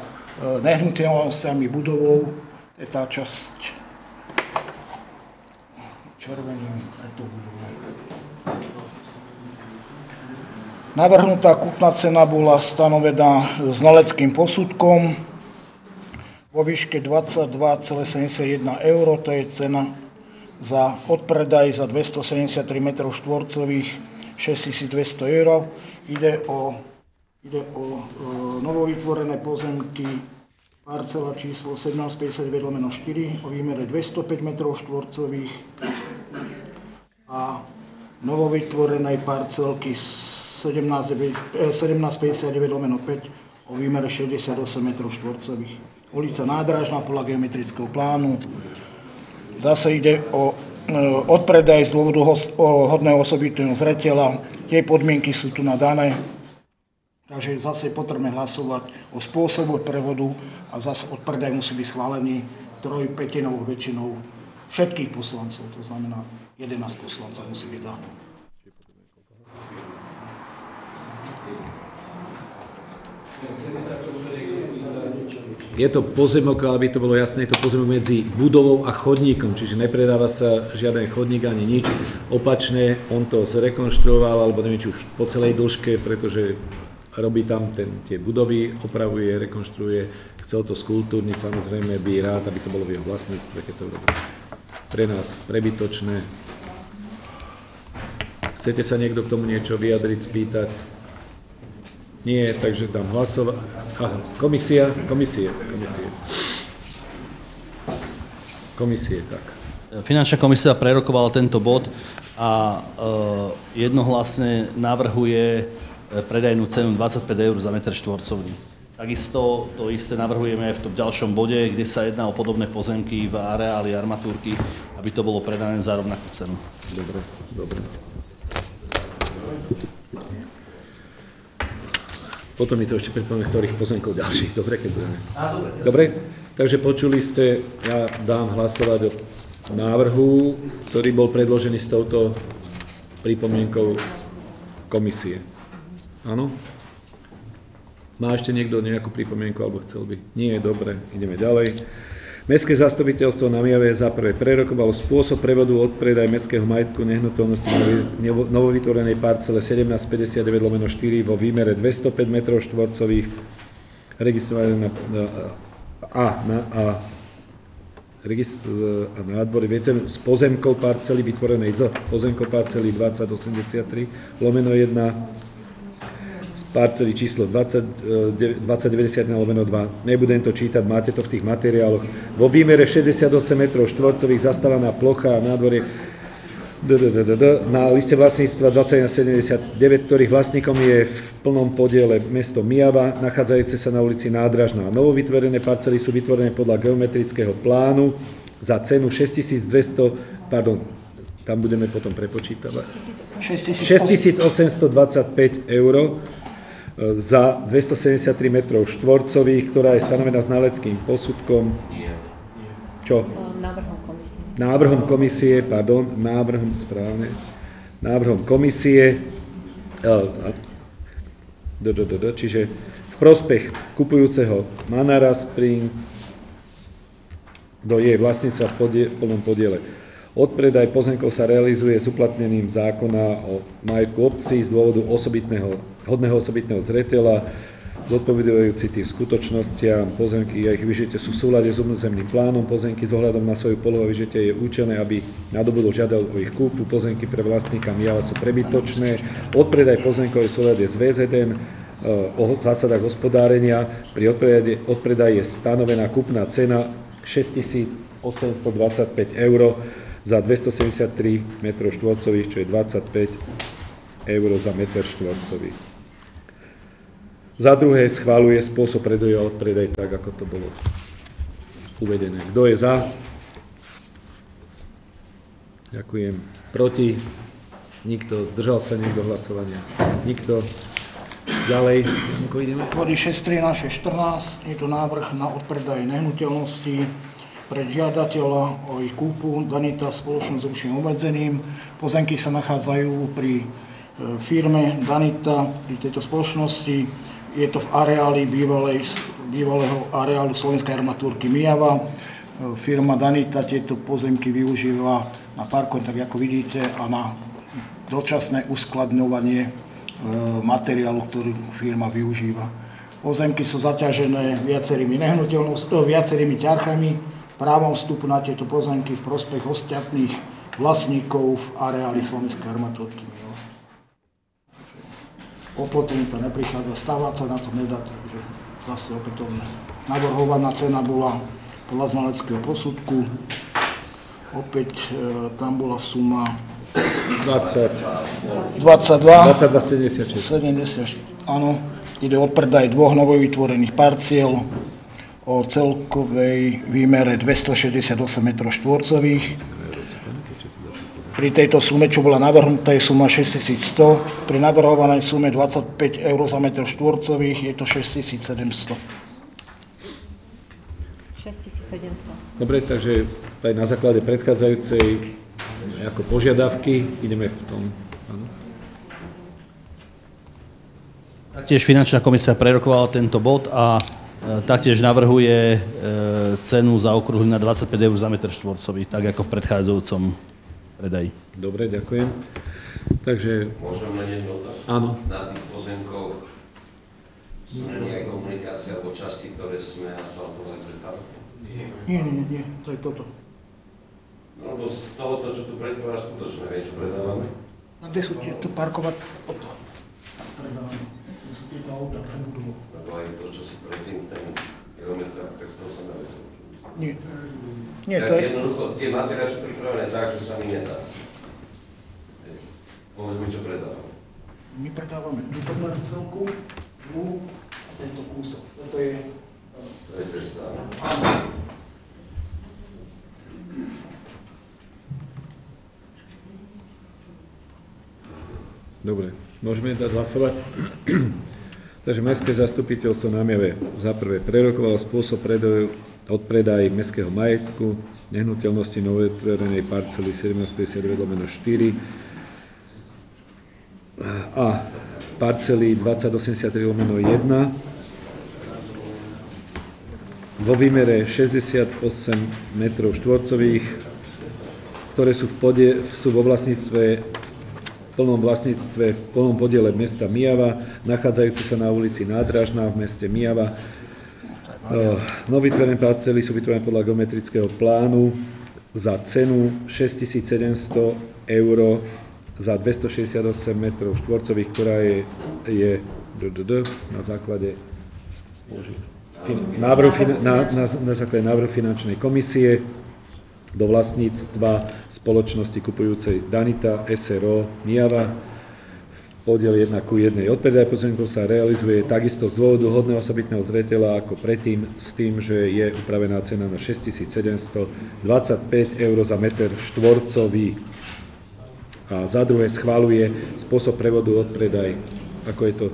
nehnuteľnosťami budovou. To je tá časť červeným tú budovu. Navrhnutá kúpna cena bola stanovená znaleckým posudkom vo výške 22,71 eur, to je cena za odpredaj za 273 m štvorcových 6200 eur. Ide o, ide o, o novovytvorené pozemky parcela číslo 1759 lomeno 4 o výmere 205 m štvorcových a novovytvorenej parcelky 1759 eh, lomeno 5 o výmere 68 m štvorcových. Ulica Nádražná podľa geometrického plánu. Zase ide o eh, odpredaj z dôvodu hodného osobitného zreteľa. Tie podmienky sú tu nadané. Takže zase je potrebné hlasovať o spôsobu prevodu a zase odpredaj musí byť schválený trojpetinovou väčšinou všetkých poslancov. To znamená, 11 poslancov musí byť za. Je to pozemok, aby to bolo jasné, je to pozemok medzi budovou a chodníkom, čiže nepredáva sa žiaden chodník ani nič. Opačne, on to zrekonštruoval, alebo neviem, či už po celej dĺžke, pretože robí tam ten, tie budovy, opravuje, rekonštruuje, chcel to skultúrniť, samozrejme by rád, aby to bolo v jeho vlastníctve, keď to robí. Pre nás prebytočné. Chcete sa niekto k tomu niečo vyjadriť, spýtať? Nie, takže dám hlasovať. Aha, komisia, komisie, komisie. Komisie, tak. Finančná komisia prerokovala tento bod a e, jednohlasne navrhuje predajnú cenu 25 eur za meter štvorcovný. Takisto to isté navrhujeme aj v tom ďalšom bode, kde sa jedná o podobné pozemky v areáli armatúrky, aby to bolo predané za rovnakú cenu. Dobre, dobre. Potom mi to ešte pripomína, ktorých pozemkov ďalších. Dobre, keď budeme. Dobre, takže počuli ste, ja dám hlasovať o návrhu, ktorý bol predložený s touto pripomienkou komisie. Áno? Má ešte niekto nejakú pripomienku, alebo chcel by? Nie, dobre, ideme ďalej. Mestské zastupiteľstvo na Mijave za prvé prerokovalo spôsob prevodu od mestského majetku nehnuteľnosti novovytvorenej parcele 1759 lomeno 4 vo výmere 205 m štvorcových registrované na, a, na, a, registr, a nádvory s pozemkou parcely vytvorenej z pozemkou parcely 2083 lomeno 1 parcely číslo 20, 2091 e, lomeno 2. Nebudem to čítať, máte to v tých materiáloch. Vo výmere 68 m štvorcových zastávaná plocha a nádvorie na liste vlastníctva 2179, ktorých vlastníkom je v plnom podiele mesto Mijava, nachádzajúce sa na ulici Nádražná. Novovytvorené parcely sú vytvorené podľa geometrického plánu za cenu 6200, pardon, tam budeme potom prepočítavať. 6825 eur za 273 m štvorcových, ktorá je stanovená znaleckým posudkom. Čo? Návrhom komisie. Návrhom komisie, pardon, návrhom správne. Návrhom komisie, čiže v prospech kupujúceho Manara Spring do jej vlastníca v, podie, v plnom podiele. Odpredaj pozemkov sa realizuje s uplatnením zákona o majetku obcí z dôvodu osobitného, hodného osobitného zreteľa zodpovedajúci tým skutočnostiam. Pozemky a ich vyžitie sú v súlade s územným plánom. Pozemky s ohľadom na svoju polohu a je účelné, aby nadobudol žiadal o ich kúpu. Pozemky pre vlastníka Mijava sú prebytočné. Odpredaj pozemkov je v súlade s VZN o zásadách hospodárenia. Pri odpredaji, je stanovená kúpna cena 6825 eur za 273 m štvorcových, čo je 25 eur za meter štvorcový. Za druhé schváluje spôsob predaja a odpredaj tak, ako to bolo uvedené. Kto je za? Ďakujem. Proti? Nikto. Zdržal sa niekto hlasovania? Nikto. Ďalej, ako ideme? Body 6.13 14 je to návrh na odpredaj nehnuteľností pre žiadateľa o ich kúpu Danita spoločnosť s ručným obmedzeným. Pozemky sa nachádzajú pri e, firme Danita, pri tejto spoločnosti. Je to v areáli bývalej, bývalého areálu Slovenskej armatúrky Mijava. E, firma Danita tieto pozemky využíva na parkoň, tak ako vidíte, a na dočasné uskladňovanie E, materiálu, ktorý firma využíva. Pozemky sú zaťažené viacerými e, viacerými ťarchami, právom vstupu na tieto pozemky v prospech ostatných vlastníkov v areáli Slovenskej armatúrky. Oplotený to neprichádza, stávať sa na to nedá, takže zase opätovne. Navrhovaná cena bola podľa znaleckého posudku, opäť e, tam bola suma 20. 22. 22, 76. 76. Áno, ide o predaj dvoch novovytvorených parciel o celkovej výmere 268 m štvorcových. Pri tejto sume, čo bola navrhnutá, je suma 6100. Pri navrhovanej sume 25 eur za meter štvorcových je to 6700. 6700. Dobre, takže aj na základe predchádzajúcej ako požiadavky, ideme v tom. Áno. Taktiež finančná komisia prerokovala tento bod a e, taktiež navrhuje e, cenu za okruhy na 25 eur za meter štvorcový, tak ako v predchádzajúcom predaji. Dobre, ďakujem. Takže... Môžem len jednu otázku? Áno. Na tých pozemkoch sú nejaké komunikácie alebo časti, ktoré sme asfaltovali pred Nie, nie, nie, to je toto. No lebo z tohoto, čo tu predpovedáš, skutočne vie, čo predávame. A kde sú tieto parkovať? Toto. Predávame. Kde sú tieto auta? Lebo aj to, čo si predtým, ten kilometr, tak z toho sa nevedel. Nie. Nie, tak to je... jednoducho, tie materiály sú pripravené tak, že sa mi nedá. Povedz mi, čo predávame. My predávame túto parcelku, zlu a tento kúsok. Toto je... To je cesta. Áno. Dobre, môžeme dať hlasovať? Takže Mestské zastupiteľstvo námiave za prvé prerokovalo spôsob predaju, odpredaj mestského majetku, nehnuteľnosti novovytvorenej parcely 1759 lomeno 4 a parcely 2083 lomeno 1 vo výmere 68 m štvorcových, ktoré sú, v pode, sú vo vlastníctve plnom vlastníctve, v plnom podiele mesta Mijava, nachádzajúci sa na ulici Nádražná v meste Mijava. Novytvorené parcely sú vytvorené podľa geometrického plánu za cenu 6700 eur za 268 m štvorcových, ktorá je, je na základe návrhu, na, na, na základe návrhu finančnej komisie do vlastníctva spoločnosti kupujúcej Danita SRO Niava podiel 1 ku 1. Odpredaj pozemkov sa realizuje takisto z dôvodu hodného osobitného zreteľa ako predtým s tým, že je upravená cena na 6725 eur za meter štvorcový. A za druhé schváluje spôsob prevodu odpredaj, ako je to,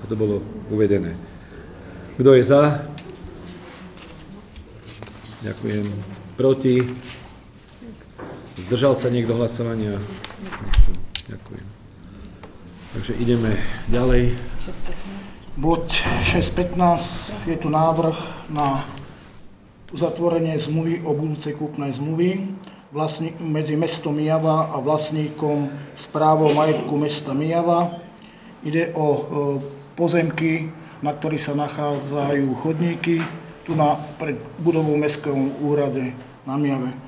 ako to bolo uvedené. Kto je za? Ďakujem. Proti? Zdržal sa niekto hlasovania? Ďakujem. Takže ideme ďalej. Bod 6.15 je tu návrh na uzatvorenie zmluvy o budúcej kúpnej zmluvy vlastní, medzi mestom Mijava a vlastníkom správou majetku mesta Mijava. Ide o e, pozemky na ktorých sa nachádzajú chodníky, tu na, pred budovou Mestského úrade na Miave. E,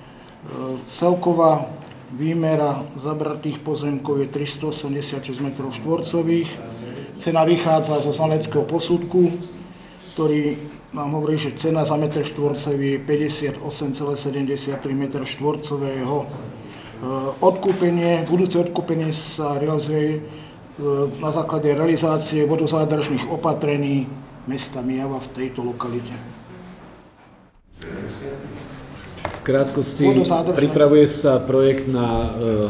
celková výmera zabratých pozemkov je 386 m štvorcových. Cena vychádza zo znaleckého posudku, ktorý nám hovorí, že cena za meter štvorcový je 58,73 m štvorcového. Odkúpenie, budúce odkúpenie sa realizuje e, na základe realizácie vodozádržných opatrení mesta Mijava v tejto lokalite. V krátkosti pripravuje sa projekt na e,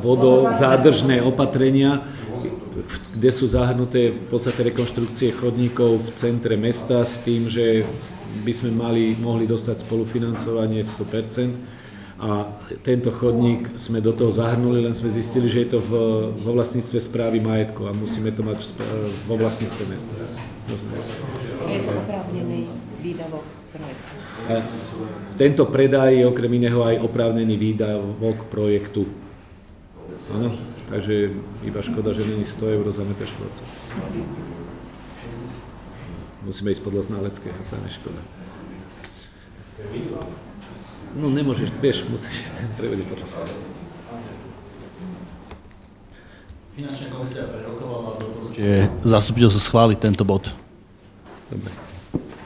vodozádržné opatrenia, kde sú zahrnuté v podstate rekonštrukcie chodníkov v centre mesta s tým, že by sme mali, mohli dostať spolufinancovanie 100%. A tento chodník sme do toho zahrnuli, len sme zistili, že je to v, vo vlastníctve správy majetku a musíme to mať vo vlastníctve mesta. Je to oprávnený výdavok projektu. A tento predaj je okrem iného aj oprávnený výdavok projektu. Áno, takže iba škoda, že není 100 eur za meter štvorcov. Musíme ísť podľa znaleckého, to je škoda. No nemôžeš, vieš, musíš ten prevediť podľa Finančná komisia prerokovala a doporučuje zastupiteľstvo schváliť tento bod. Dobre.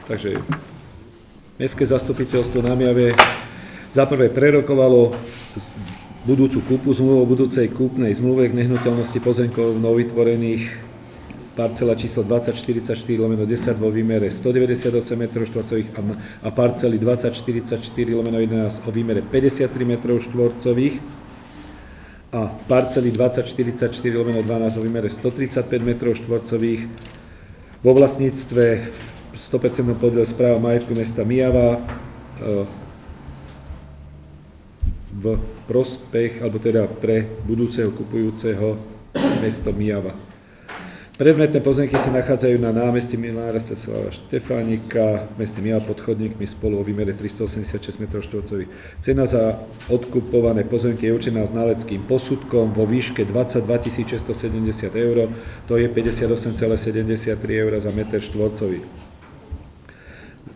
Takže Mestské zastupiteľstvo na Miave za prvé prerokovalo budúcu kúpu zmluvu o budúcej kúpnej zmluve k nehnuteľnosti pozemkov novytvorených parcela číslo 2044 lomeno 10 vo výmere 198 m2 a parcely 2044 lomeno 11 o výmere 53 m2 a parcely 2044 lomeno 12 o výmere 135 m2 vo vlastníctve 100% podiel správa majetku mesta Mijava e, v prospech, alebo teda pre budúceho kupujúceho mesto Mijava. Predmetné pozemky sa nachádzajú na námestí Milára Steslava Štefánika, v meste Miela pod chodníkmi spolu o výmere 386 m štvorcových. Cena za odkupované pozemky je určená znaleckým posudkom vo výške 22 670 eur, to je 58,73 eur za meter štvorcový.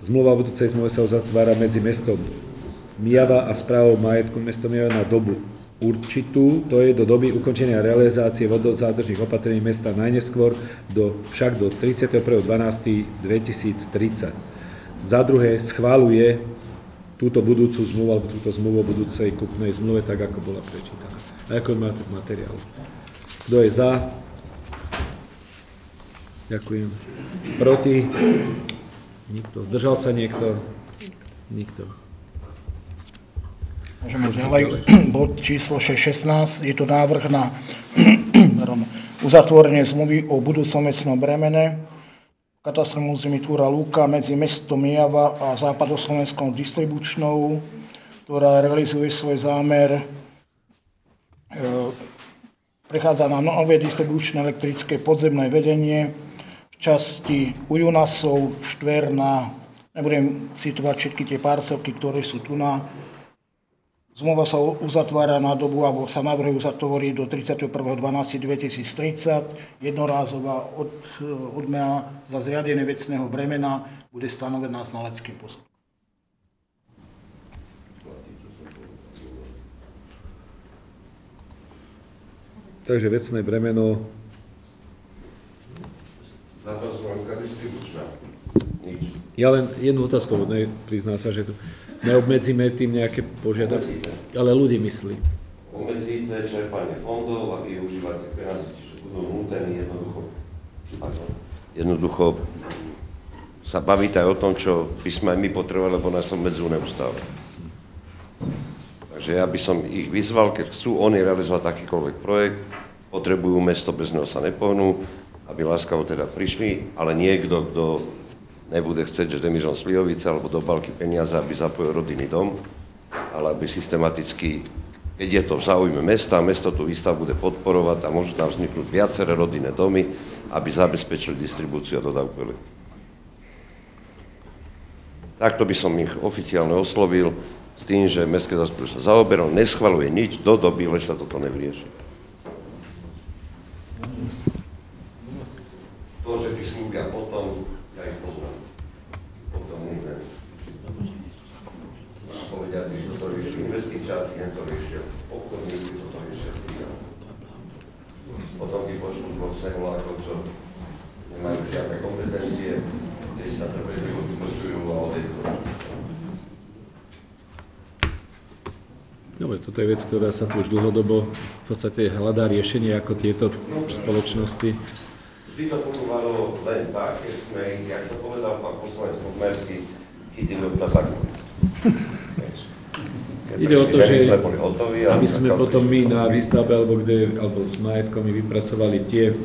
Zmluva o budúcej zmluve sa uzatvára medzi mestom Mijava a správou majetku mesto Mijava na dobu určitú, to je do doby ukončenia realizácie vodozádržných opatrení mesta najneskôr, do, však do 31.12.2030. Za druhé, schváluje túto budúcu zmluvu, alebo túto zmluvu o budúcej kupnej zmluve, tak ako bola prečítaná. A ako máte materiál. Kto je za? Ďakujem. Proti? Nikto. Zdržal sa niekto? Nikto. Môžeme ďalej. Bod číslo 616 je to návrh na uzatvorenie zmluvy o budúcom mestnom bremene katastrom území Túra Lúka medzi mestom Mijava a západoslovenskou distribučnou, ktorá realizuje svoj zámer e, prechádza na nové distribučné elektrické podzemné vedenie časti Ujunasov, Štverna, nebudem citovať všetky tie parcelky, ktoré sú tu na, Zmluva sa uzatvára na dobu, alebo sa navrhuje uzatvoriť do 31.12.2030. Jednorázová od, odmena za zriadenie vecného bremena bude stanovená znaleckým posudkom. Takže vecné bremeno... Západoslovenská distribučná. Nič. Ja len jednu otázku, ne, prizná sa, že tu neobmedzíme tým nejaké požiadavky, ale ľudí myslí. Obmedzíte čerpanie fondov a využívate peniaze, čiže budú nútení jednoducho, jednoducho sa bavíte aj o tom, čo by sme aj my potrebovali, lebo nás obmedzujú neustále. Takže ja by som ich vyzval, keď chcú oni realizovať akýkoľvek projekt, potrebujú mesto, bez neho sa nepohnú, aby láskavo teda prišli, ale niekto, kto nebude chcieť, že Demizon Slijovice alebo do balky peniaze, aby zapojil rodinný dom, ale aby systematicky, keď je to v záujme mesta, mesto tú výstavu bude podporovať a môžu tam vzniknúť viaceré rodinné domy, aby zabezpečili distribúciu a dodávku. Takto by som ich oficiálne oslovil s tým, že Mestské zastupiteľstvo sa zaoberalo, neschvaluje nič do doby, lež sa toto nevyrieši to, že ty slúbia potom, ja ich poznám. Potom neviem. Mám povedať, že toto riešia investičáci, ja to riešia obchodníci, toto riešia. Potom ty počnú rôzne volákov, čo nemajú žiadne kompetencie, tie sa trpezlivo vypočujú a odejdu. No, Dobre, toto je vec, ktorá sa tu už dlhodobo v podstate hľadá riešenie, ako tieto spoločnosti Vždy to fungovalo len tak, keď sme, jak to povedal pán poslanec Podmerský, chytili do tazaku. Ide o to, že sme boli hotoví aby sme potom my na výstavbe alebo kde, alebo s majetkom vypracovali tie,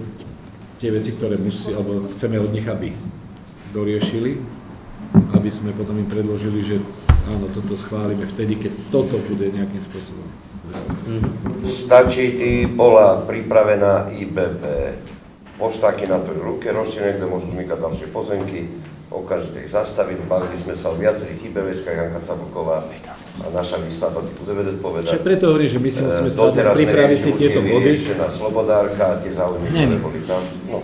tie veci, ktoré musí, alebo chceme od nich, aby doriešili, aby sme potom im predložili, že áno, toto schválime vtedy, keď toto bude nejakým spôsobom. Stačí, ty bola pripravená IBV. Poštáky na to ruke rozšírené, kde môžu vznikať ďalšie pozemky, okamžite ich zastaviť. Bavili sme sa o viacerých IBVčkách, Janka Cabuková a naša výstavba, ty bude vedieť povedať. Čiže preto hovorím, že my si musíme E, sa doteraz pripraviť si tieto body. vyriešená Slobodárka a tie záujmy, ktoré boli tam. No.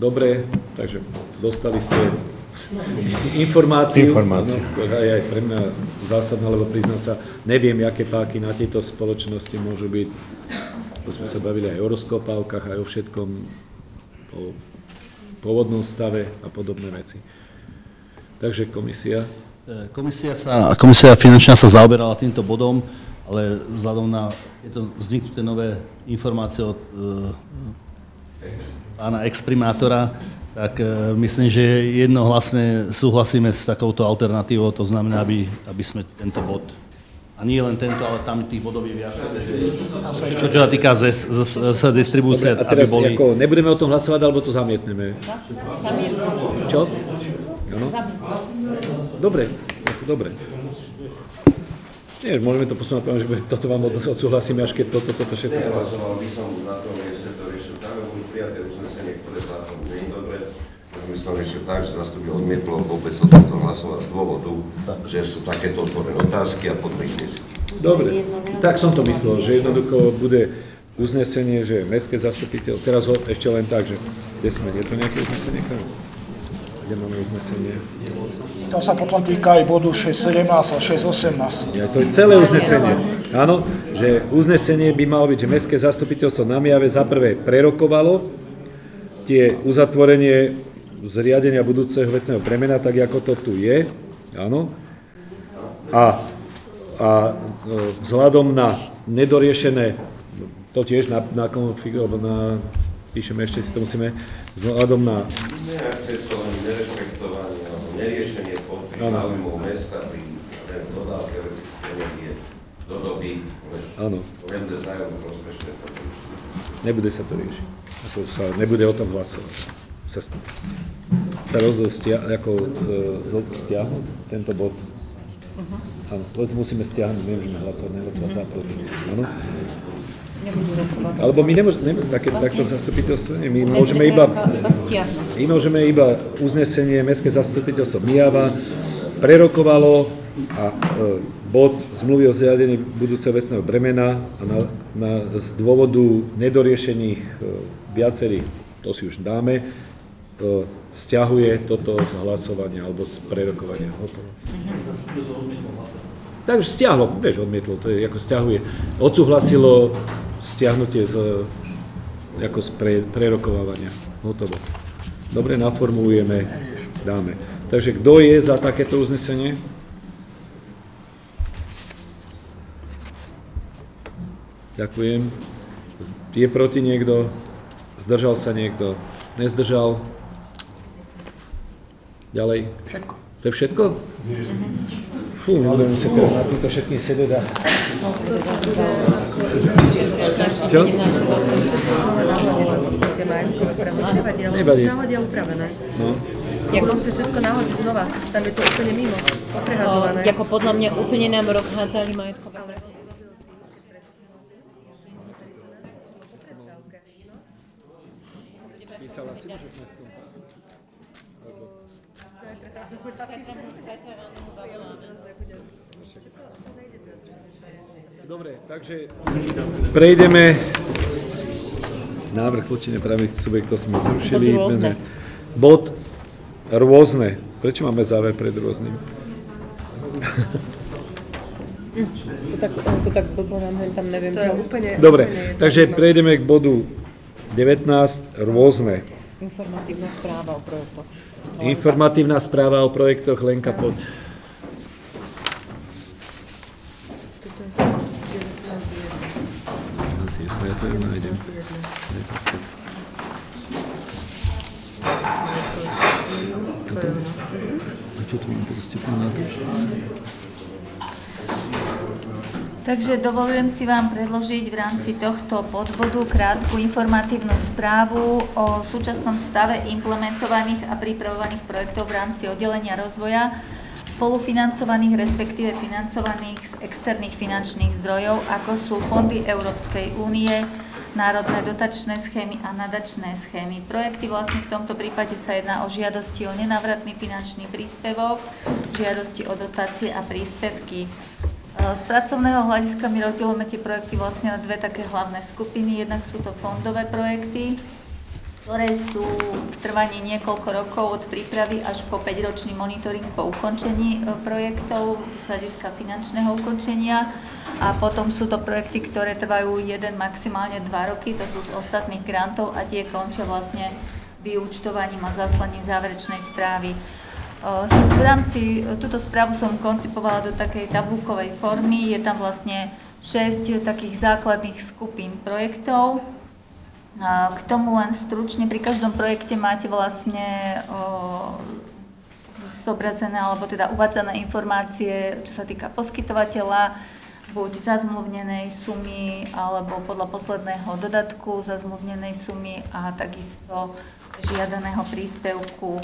Dobre, takže dostali ste informáciu, Informáciu. No, je aj pre mňa zásadná, lebo priznám sa, neviem, aké páky na tieto spoločnosti môžu byť. Tu sme sa bavili aj o rozkopávkach, aj o všetkom, o pôvodnom stave a podobné veci. Takže komisia. E, Komisia, sa, komisia finančná sa zaoberala týmto bodom, ale vzhľadom na tieto vzniknuté nové informácie od e, pána exprimátora, tak e, myslím, že jednohlasne súhlasíme s takouto alternatívou, to znamená, aby, aby sme tento bod a nie len tento, ale tam tých bodov je viac. Čo, čo sa týka z, z, z, distribúcie, Dobre, a aby teraz boli... ako, nebudeme o tom hlasovať, alebo to zamietneme? Čo? Áno? Dobre, dobre. Nie, môžeme to posunúť, že toto vám od- odsúhlasíme, až keď toto, toto všetko spadne. Nehlasoval by som na tom mieste to riešil tak, lebo už prijaté uznesenie, ktoré zákon nie je dobré, tak, že zastupiteľ odmietlo vôbec o tomto hlasovať z dôvodu, že sú takéto otvorené otázky a riešiť. Dobre, tak som to myslel, že jednoducho bude uznesenie, že mestské zastupiteľ, teraz ho ešte len tak, že kde sme, je to nejaké uznesenie? Kam? Kde máme uznesenie? To sa potom týka aj bodu 6.17 a 6.18. Ja, to je celé uznesenie. Áno, že uznesenie by malo byť, že mestské zastupiteľstvo na Mijave za prvé prerokovalo tie uzatvorenie zriadenia budúceho vecného bremena, tak ako to tu je, áno. A, a e, vzhľadom na nedoriešené, to tiež na, na konfigu, alebo na, píšeme ešte si to musíme, vzhľadom na Neakceptovanie, nerešpektovanie alebo neriešenie záujmov mesta pri dodávke do doby, než nebude sa to riešiť. Ako sa, nebude o tom hlasovať. Sa, sa rozhodol stia, ako, e, stiahnuť tento bod. Áno, to musíme stiahnuť, nemôžeme hlasovať, nehlasovať za proti. Áno? Alebo my nemôžeme, nemôžeme také, takto zastupiteľstvo, nie, my Ten môžeme iba, my môžeme iba uznesenie Mestské zastupiteľstvo Mijava prerokovalo a e, bod zmluvy o zriadení budúceho vecného bremena a na, na, z dôvodu nedoriešených e, viacerých, to si už dáme, e, stiahuje toto z hlasovania alebo z prerokovania. Hotovo. Takže stiahlo, vieš, odmietlo, to je ako stiahuje. Odsúhlasilo stiahnutie z, ako z pre, prerokovávania. Hotovo. Dobre, naformulujeme, dáme. Takže kto je za takéto uznesenie? Ďakujem. Je proti niekto? Zdržal sa niekto? Nezdržal? Ďalej? Všetko. To je všetko? Fú, nebudem musieť teraz na týmto všetkým sedieť a... Čo? Nevadí. Návod je upravené. No. Jak- Budú musieť všetko nahodiť znova. Tam je to úplne mimo, oprehadzované. Ako podľa mňa úplne nám rozhádzali majetkové. Písala si, že sme. Dobre, takže prejdeme návrh zločine právnych subjektov sme zrušili. Bod rôzne. Bod rôzne. Prečo máme záver pred rôznym? To tak, to tak blbo nám tam neviem. To je úplne... Dobre, úplne jedno. takže prejdeme k bodu 19, rôzne. Informatívna správa o projektoch. Informatívna správa o projektoch Lenka pod. Ja to nájdem. A čo tu mám teraz to? Takže dovolujem si vám predložiť v rámci tohto podbodu krátku informatívnu správu o súčasnom stave implementovaných a pripravovaných projektov v rámci oddelenia rozvoja, spolufinancovaných respektíve financovaných z externých finančných zdrojov, ako sú fondy Európskej únie, národné dotačné schémy a nadačné schémy. Projekty vlastne v tomto prípade sa jedná o žiadosti o nenávratný finančný príspevok, žiadosti o dotácie a príspevky. Z pracovného hľadiska my rozdielujeme tie projekty vlastne na dve také hlavné skupiny. Jednak sú to fondové projekty, ktoré sú v trvaní niekoľko rokov od prípravy až po 5-ročný monitoring po ukončení e, projektov z hľadiska finančného ukončenia. A potom sú to projekty, ktoré trvajú jeden, maximálne 2 roky, to sú z ostatných grantov a tie končia vlastne vyúčtovaním a zaslaním záverečnej správy. V rámci, túto správu som koncipovala do takej tabulkovej formy. Je tam vlastne 6 takých základných skupín projektov. K tomu len stručne, pri každom projekte máte vlastne zobrazené alebo teda uvádzané informácie, čo sa týka poskytovateľa, buď zazmluvnenej sumy alebo podľa posledného dodatku zazmluvnenej sumy a takisto žiadaného príspevku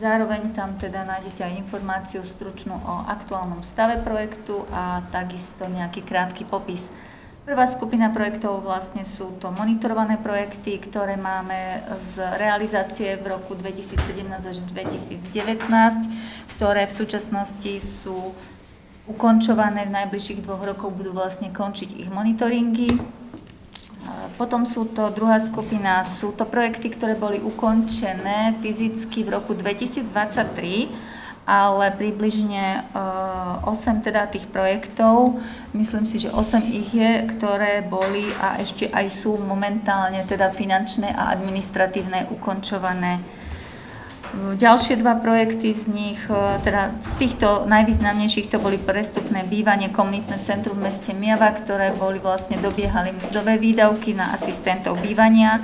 Zároveň tam teda nájdete aj informáciu stručnú o aktuálnom stave projektu a takisto nejaký krátky popis. Prvá skupina projektov vlastne sú to monitorované projekty, ktoré máme z realizácie v roku 2017 až 2019, ktoré v súčasnosti sú ukončované, v najbližších dvoch rokoch budú vlastne končiť ich monitoringy. Potom sú to druhá skupina, sú to projekty, ktoré boli ukončené fyzicky v roku 2023, ale približne 8 eh, teda tých projektov, myslím si, že 8 ich je, ktoré boli a ešte aj sú momentálne teda finančné a administratívne ukončované Ďalšie dva projekty z nich, e, teda z týchto najvýznamnejších to boli prestupné bývanie, komunitné centrum v meste Miava, ktoré boli vlastne dobiehali mzdové výdavky na asistentov bývania,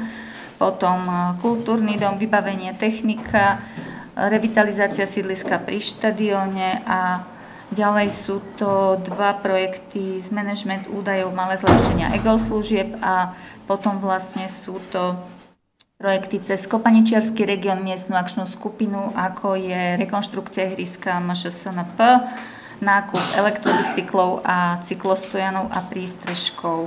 potom e, kultúrny dom, vybavenie technika, revitalizácia sídliska pri štadióne a ďalej sú to dva projekty z management údajov, malé zlepšenia ego služieb a potom vlastne sú to projekty cez Kopaničiarský región, miestnu akčnú skupinu, ako je rekonštrukcia ihriska MŠSNP, nákup elektrobicyklov a cyklostojanov a prístrežkov.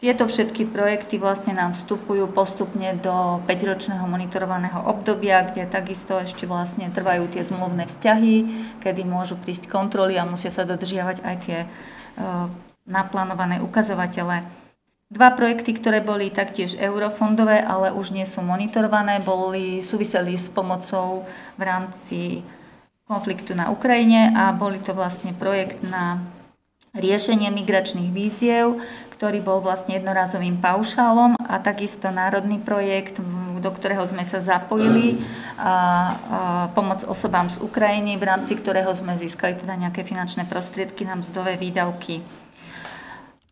Tieto všetky projekty vlastne nám vstupujú postupne do 5-ročného monitorovaného obdobia, kde takisto ešte vlastne trvajú tie zmluvné vzťahy, kedy môžu prísť kontroly a musia sa dodržiavať aj tie e, naplánované ukazovatele. Dva projekty, ktoré boli taktiež eurofondové, ale už nie sú monitorované, boli, súviseli s pomocou v rámci konfliktu na Ukrajine a boli to vlastne projekt na riešenie migračných víziev, ktorý bol vlastne jednorázovým paušálom a takisto národný projekt, do ktorého sme sa zapojili, a, a pomoc osobám z Ukrajiny, v rámci ktorého sme získali teda nejaké finančné prostriedky na mzdové výdavky.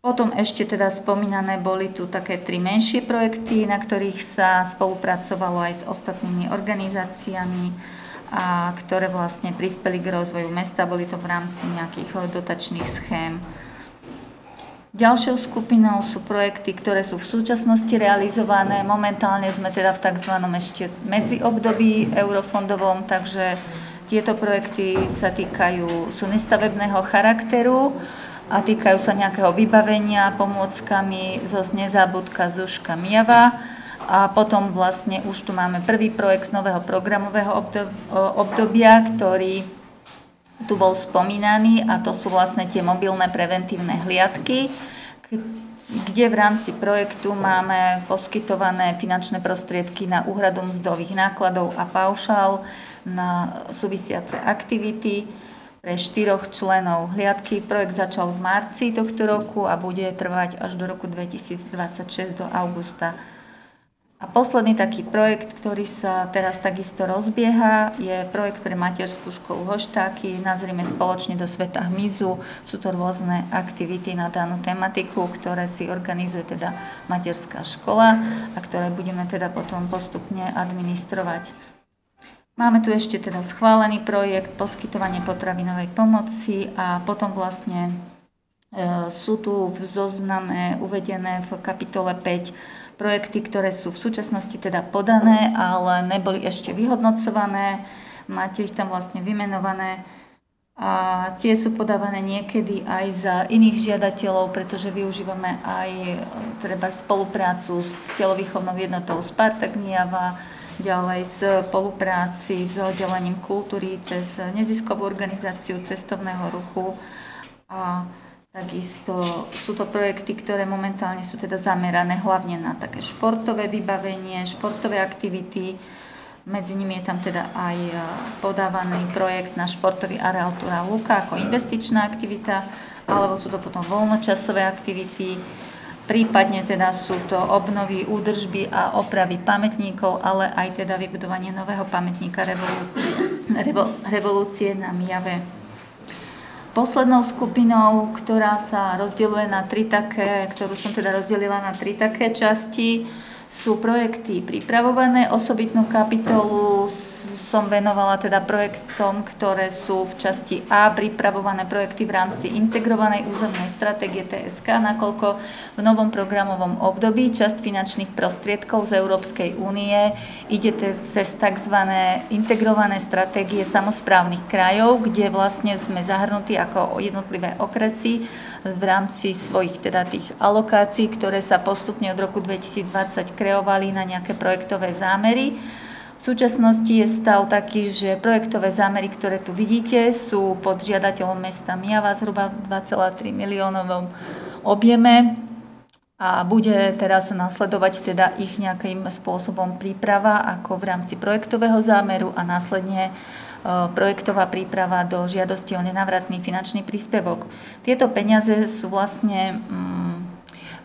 Potom ešte teda spomínané boli tu také tri menšie projekty, na ktorých sa spolupracovalo aj s ostatnými organizáciami, a ktoré vlastne prispeli k rozvoju mesta. Boli to v rámci nejakých dotačných schém. Ďalšou skupinou sú projekty, ktoré sú v súčasnosti realizované. Momentálne sme teda v tzv. ešte medziobdobí eurofondovom, takže tieto projekty sa týkajú, sú nestavebného charakteru a týkajú sa nejakého vybavenia pomôckami zo Znezabudka Zuška Miava. A potom vlastne už tu máme prvý projekt z nového programového obdobia, ktorý tu bol spomínaný a to sú vlastne tie mobilné preventívne hliadky, kde v rámci projektu máme poskytované finančné prostriedky na úhradu mzdových nákladov a paušál na súvisiace aktivity pre štyroch členov hliadky. Projekt začal v marci tohto roku a bude trvať až do roku 2026 do augusta. A posledný taký projekt, ktorý sa teraz takisto rozbieha, je projekt pre materskú školu Hoštáky. Nazrime spoločne do sveta hmyzu. Sú to rôzne aktivity na danú tematiku, ktoré si organizuje teda materská škola a ktoré budeme teda potom postupne administrovať. Máme tu ešte teda schválený projekt poskytovanie potravinovej pomoci a potom vlastne e, sú tu v zozname uvedené v kapitole 5 projekty, ktoré sú v súčasnosti teda podané, ale neboli ešte vyhodnocované. Máte ich tam vlastne vymenované a tie sú podávané niekedy aj za iných žiadateľov, pretože využívame aj e, treba spoluprácu s telovýchovnou jednotou Spartak Miava, ďalej spolupráci s oddelením kultúry cez neziskovú organizáciu cestovného ruchu a Takisto sú to projekty, ktoré momentálne sú teda zamerané hlavne na také športové vybavenie, športové aktivity. Medzi nimi je tam teda aj e, podávaný projekt na športový areál Tura Luka ako investičná aktivita, alebo sú to potom voľnočasové aktivity, prípadne teda sú to obnovy, údržby a opravy pamätníkov, ale aj teda vybudovanie nového pamätníka revolúcie, revolúcie na Mijave. Poslednou skupinou, ktorá sa rozdeľuje na tri také, ktorú som teda rozdelila na tri také časti, sú projekty pripravované. Osobitnú kapitolu som venovala teda projektom, ktoré sú v časti A pripravované projekty v rámci integrovanej územnej stratégie TSK, nakoľko v novom programovom období časť finančných prostriedkov z Európskej únie ide cez tzv. integrované stratégie samozprávnych krajov, kde vlastne sme zahrnutí ako jednotlivé okresy v rámci svojich teda tých alokácií, ktoré sa postupne od roku 2020 kreovali na nejaké projektové zámery. V súčasnosti je stav taký, že projektové zámery, ktoré tu vidíte, sú pod žiadateľom mesta Miava zhruba v 2,3 miliónovom objeme a bude teraz nasledovať teda ich nejakým spôsobom príprava ako v rámci projektového zámeru a následne e, projektová príprava do žiadosti o nenávratný finančný príspevok. Tieto peniaze sú vlastne mm,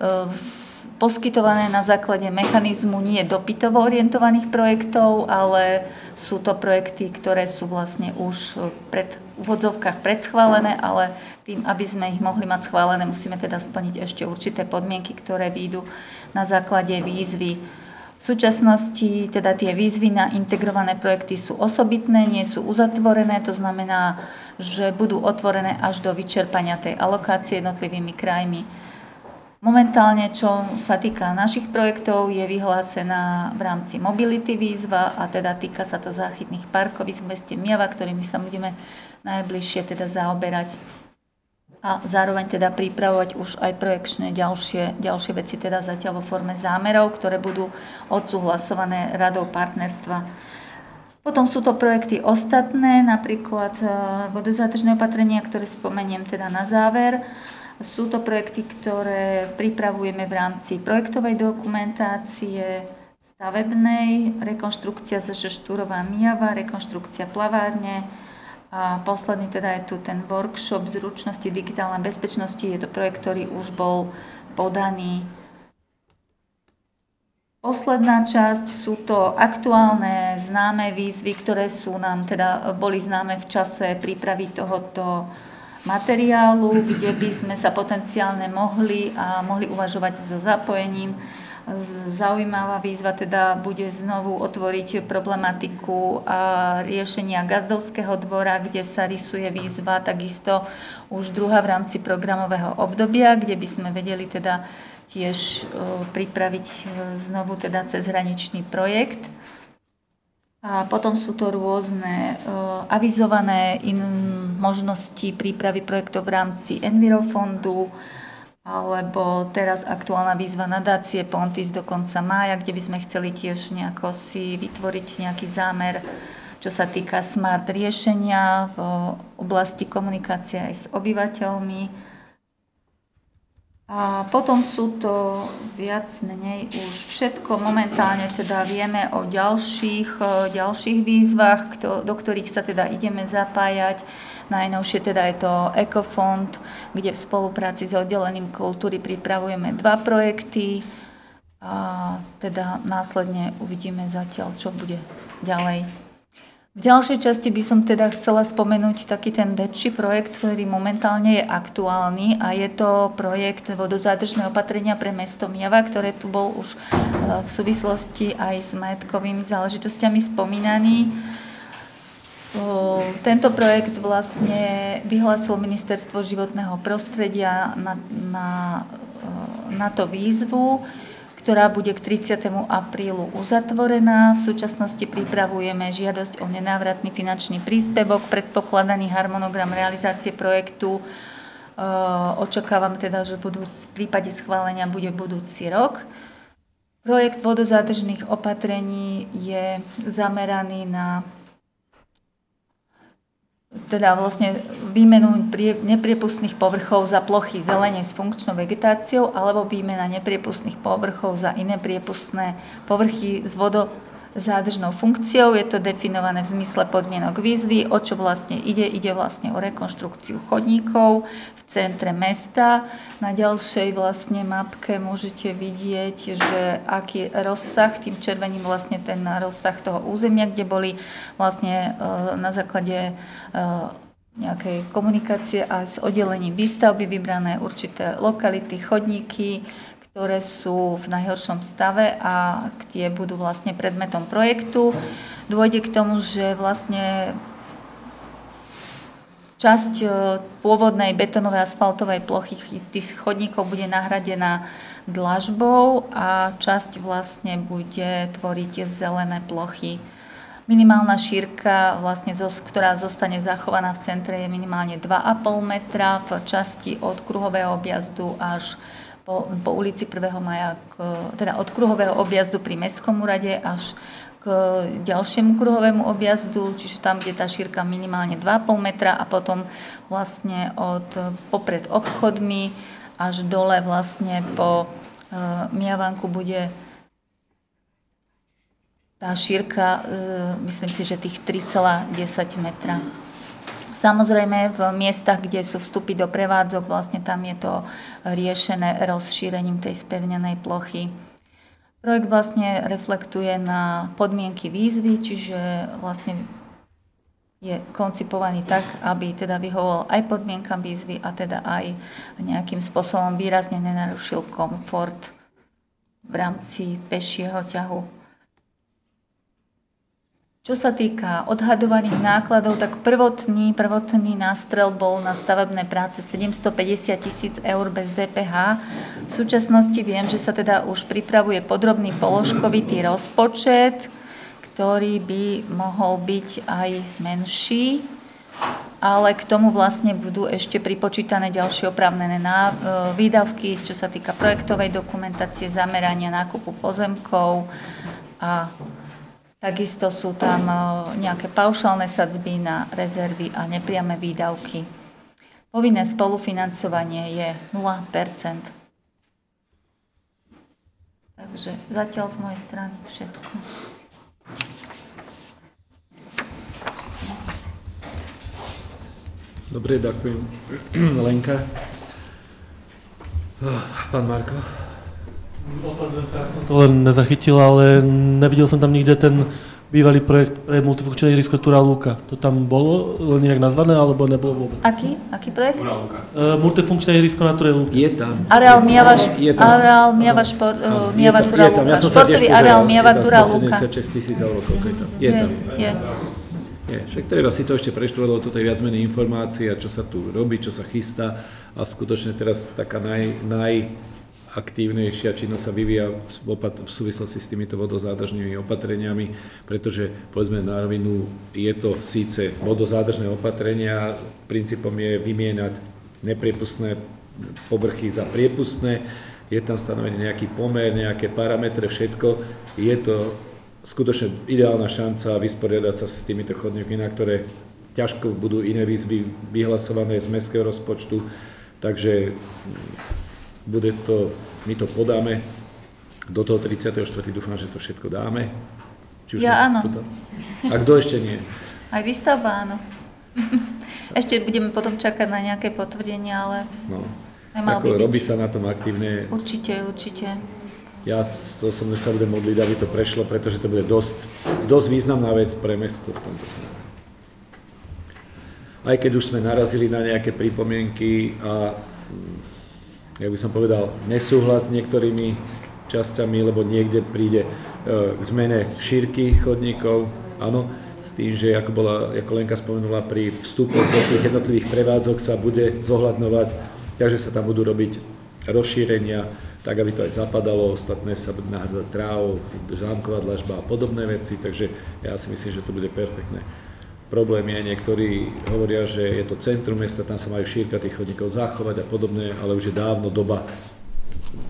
e, poskytované na základe mechanizmu nie dopytovo orientovaných projektov, ale sú to projekty, ktoré sú vlastne už pred úvodzovkách predschválené, ale tým, aby sme ich mohli mať schválené, musíme teda splniť ešte určité podmienky, ktoré výjdu na základe výzvy. V súčasnosti teda tie výzvy na integrované projekty sú osobitné, nie sú uzatvorené, to znamená, že budú otvorené až do vyčerpania tej alokácie jednotlivými krajmi. Momentálne, čo sa týka našich projektov, je vyhlásená v rámci mobility výzva a teda týka sa to záchytných parkovisk v meste Miava, ktorými sa budeme najbližšie teda zaoberať a zároveň teda pripravovať už aj projekčné ďalšie, ďalšie veci, teda zatiaľ vo forme zámerov, ktoré budú odsúhlasované radou partnerstva. Potom sú to projekty ostatné, napríklad eh, vodozátržné opatrenia, ktoré spomeniem teda na záver. Sú to projekty, ktoré pripravujeme v rámci projektovej dokumentácie, stavebnej, rekonštrukcia ze Štúrová rekonštrukcia plavárne a posledný teda je tu ten workshop zručnosti digitálnej bezpečnosti. Je to projekt, ktorý už bol podaný. Posledná časť sú to aktuálne známe výzvy, ktoré sú nám teda boli známe v čase prípravy tohoto materiálu, kde by sme sa potenciálne mohli a mohli uvažovať so zapojením. Zaujímavá výzva teda bude znovu otvoriť problematiku riešenia gazdovského dvora, kde sa rysuje výzva takisto už druhá v rámci programového obdobia, kde by sme vedeli teda tiež pripraviť e, znovu teda cezhraničný projekt. A potom sú to rôzne uh, avizované in, možnosti prípravy projektov v rámci Envirofondu, alebo teraz aktuálna výzva nadácie Pontis do konca mája, kde by sme chceli tiež nejako si vytvoriť nejaký zámer, čo sa týka smart riešenia v oblasti komunikácie aj s obyvateľmi. A potom sú to viac menej už všetko. Momentálne teda vieme o ďalších, e, ďalších výzvach, do ktorých sa teda ideme zapájať. Najnovšie teda je to Ecofond, kde v spolupráci s oddelením kultúry pripravujeme dva projekty a teda následne uvidíme zatiaľ, čo bude ďalej. V ďalšej časti by som teda chcela spomenúť taký ten väčší projekt, ktorý momentálne je aktuálny a je to projekt vodozádržné opatrenia pre mesto Miava, ktoré tu bol už e, v súvislosti aj s majetkovými záležitosťami spomínaný. Tento projekt vlastne vyhlásil Ministerstvo životného prostredia na, na, na to výzvu ktorá bude k 30. aprílu uzatvorená. V súčasnosti pripravujeme žiadosť o nenávratný finančný príspevok, predpokladaný harmonogram realizácie projektu. E, očakávam teda, že budú, v prípade schválenia bude budúci rok. Projekt vodozádržných opatrení je zameraný na teda vlastne výmenu nepriepustných povrchov za plochy zelene s funkčnou vegetáciou alebo výmena nepriepustných povrchov za iné priepustné povrchy s vodou zádržnou funkciou. Je to definované v zmysle podmienok výzvy. O čo vlastne ide? Ide vlastne o rekonštrukciu chodníkov centre mesta. Na ďalšej vlastne mapke môžete vidieť, že aký rozsah, tým červeným vlastne ten rozsah toho územia, kde boli vlastne e, na základe e, nejakej komunikácie a s oddelením výstavby vybrané určité lokality, chodníky, ktoré sú v najhoršom stave a tie budú vlastne predmetom projektu. Dôjde k tomu, že vlastne časť e, pôvodnej betonovej asfaltovej plochy tých chodníkov bude nahradená dlažbou a časť vlastne bude tvoriť zelené plochy. Minimálna šírka, vlastne, ktorá zostane zachovaná v centre, je minimálne 2,5 metra v časti od kruhového objazdu až po, po ulici 1. maja, k, teda od kruhového objazdu pri Mestskom úrade až ďalšiemu kruhovému objazdu, čiže tam, kde tá šírka minimálne 2,5 metra a potom vlastne od popred obchodmi až dole vlastne po uh, Miavanku bude tá šírka, uh, myslím si, že tých 3,10 metra. Samozrejme v miestach, kde sú vstupy do prevádzok, vlastne tam je to riešené rozšírením tej spevnenej plochy. Projekt vlastne reflektuje na podmienky výzvy, čiže vlastne je koncipovaný tak, aby teda vyhovoval aj podmienkam výzvy a teda aj nejakým spôsobom výrazne nenarušil komfort v rámci pešieho ťahu. Čo sa týka odhadovaných nákladov, tak prvotný, prvotný nástrel bol na stavebné práce 750 tisíc eur bez DPH. V súčasnosti viem, že sa teda už pripravuje podrobný položkovitý rozpočet, ktorý by mohol byť aj menší, ale k tomu vlastne budú ešte pripočítané ďalšie opravnené výdavky, čo sa týka projektovej dokumentácie, zamerania nákupu pozemkov a Takisto sú tam e, nejaké paušálne sadzby na rezervy a nepriame výdavky. Povinné spolufinancovanie je 0% Takže zatiaľ z mojej strany všetko. Dobre, ďakujem. Lenka. Pán Marko. To len nezachytil, ale nevidel som tam nikde ten bývalý projekt pre multifunkčné ihrisko Tura Lúka. To tam bolo len nejak nazvané, alebo nebolo vôbec? Aký? Aký projekt? Uh, multifunkčné ihrisko na Ture Lúka. Je tam. Areál Miava, je tam. Areál Miava, šport, uh, Miava Tura Lúka. Ja som sa Športový areál Miava Tura Lúka. 176 tisíc alebo koľko je tam. Je, je tam. Je. Je, však treba si to ešte preštudovať, lebo toto je viac menej informácia, čo sa tu robí, čo sa chystá a skutočne teraz taká naj, naj aktívnejšia činnosť sa vyvíja v súvislosti s týmito vodozádržnými opatreniami, pretože povedzme na rovinu je to síce vodozádržné opatrenia, princípom je vymieňať nepriepustné povrchy za priepustné, je tam stanovený nejaký pomer, nejaké parametre, všetko. Je to skutočne ideálna šanca vysporiadať sa s týmito chodníkmi, na ktoré ťažko budú iné výzvy vyhlasované z mestského rozpočtu. Takže bude to, my to podáme do toho 34. dúfam, že to všetko dáme. Či už ja áno. A kto ešte nie? Aj výstavba áno. Ešte budeme potom čakať na nejaké potvrdenie, ale no. byť. Robí sa na tom aktívne. Určite, určite. Ja osobne sa budem modliť, aby to prešlo, pretože to bude dosť, dosť významná vec pre mesto v tomto smere. Aj keď už sme narazili na nejaké pripomienky a, ja by som povedal, nesúhlas s niektorými časťami, lebo niekde príde e, k zmene šírky chodníkov, áno, s tým, že ako, bola, ako Lenka spomenula, pri vstupoch do tých jednotlivých prevádzok sa bude zohľadnovať, takže sa tam budú robiť rozšírenia, tak aby to aj zapadalo, ostatné sa bude nahádzať trávou, zámková dlažba a podobné veci, takže ja si myslím, že to bude perfektné. Problém je, niektorí hovoria, že je to centrum mesta, tam sa majú šírka tých chodníkov zachovať a podobné, ale už je dávno doba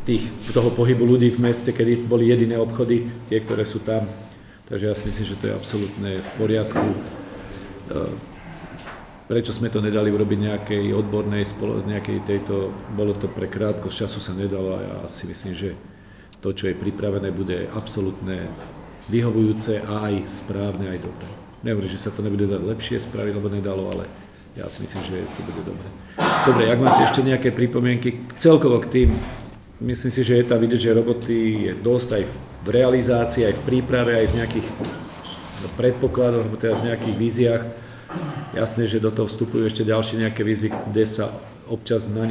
tých, toho pohybu ľudí v meste, kedy boli jediné obchody, tie, ktoré sú tam, Takže ja si myslím, že to je absolútne v poriadku. E, prečo sme to nedali urobiť nejakej odbornej, nejakej tejto, bolo to pre krátko, z času sa nedalo a ja si myslím, že to, čo je pripravené, bude absolútne vyhovujúce a aj správne, aj dobré. Nehovorím, že sa to nebude dať lepšie spraviť, lebo nedalo, ale ja si myslím, že to bude dobré. Dobre, ak máte ešte nejaké pripomienky celkovo k tým, myslím si, že je tam vidieť, že roboty je dosť aj v realizácii, aj v príprave, aj v nejakých predpokladoch, alebo teda v nejakých víziách. Jasné, že do toho vstupujú ešte ďalšie nejaké výzvy, kde sa občas na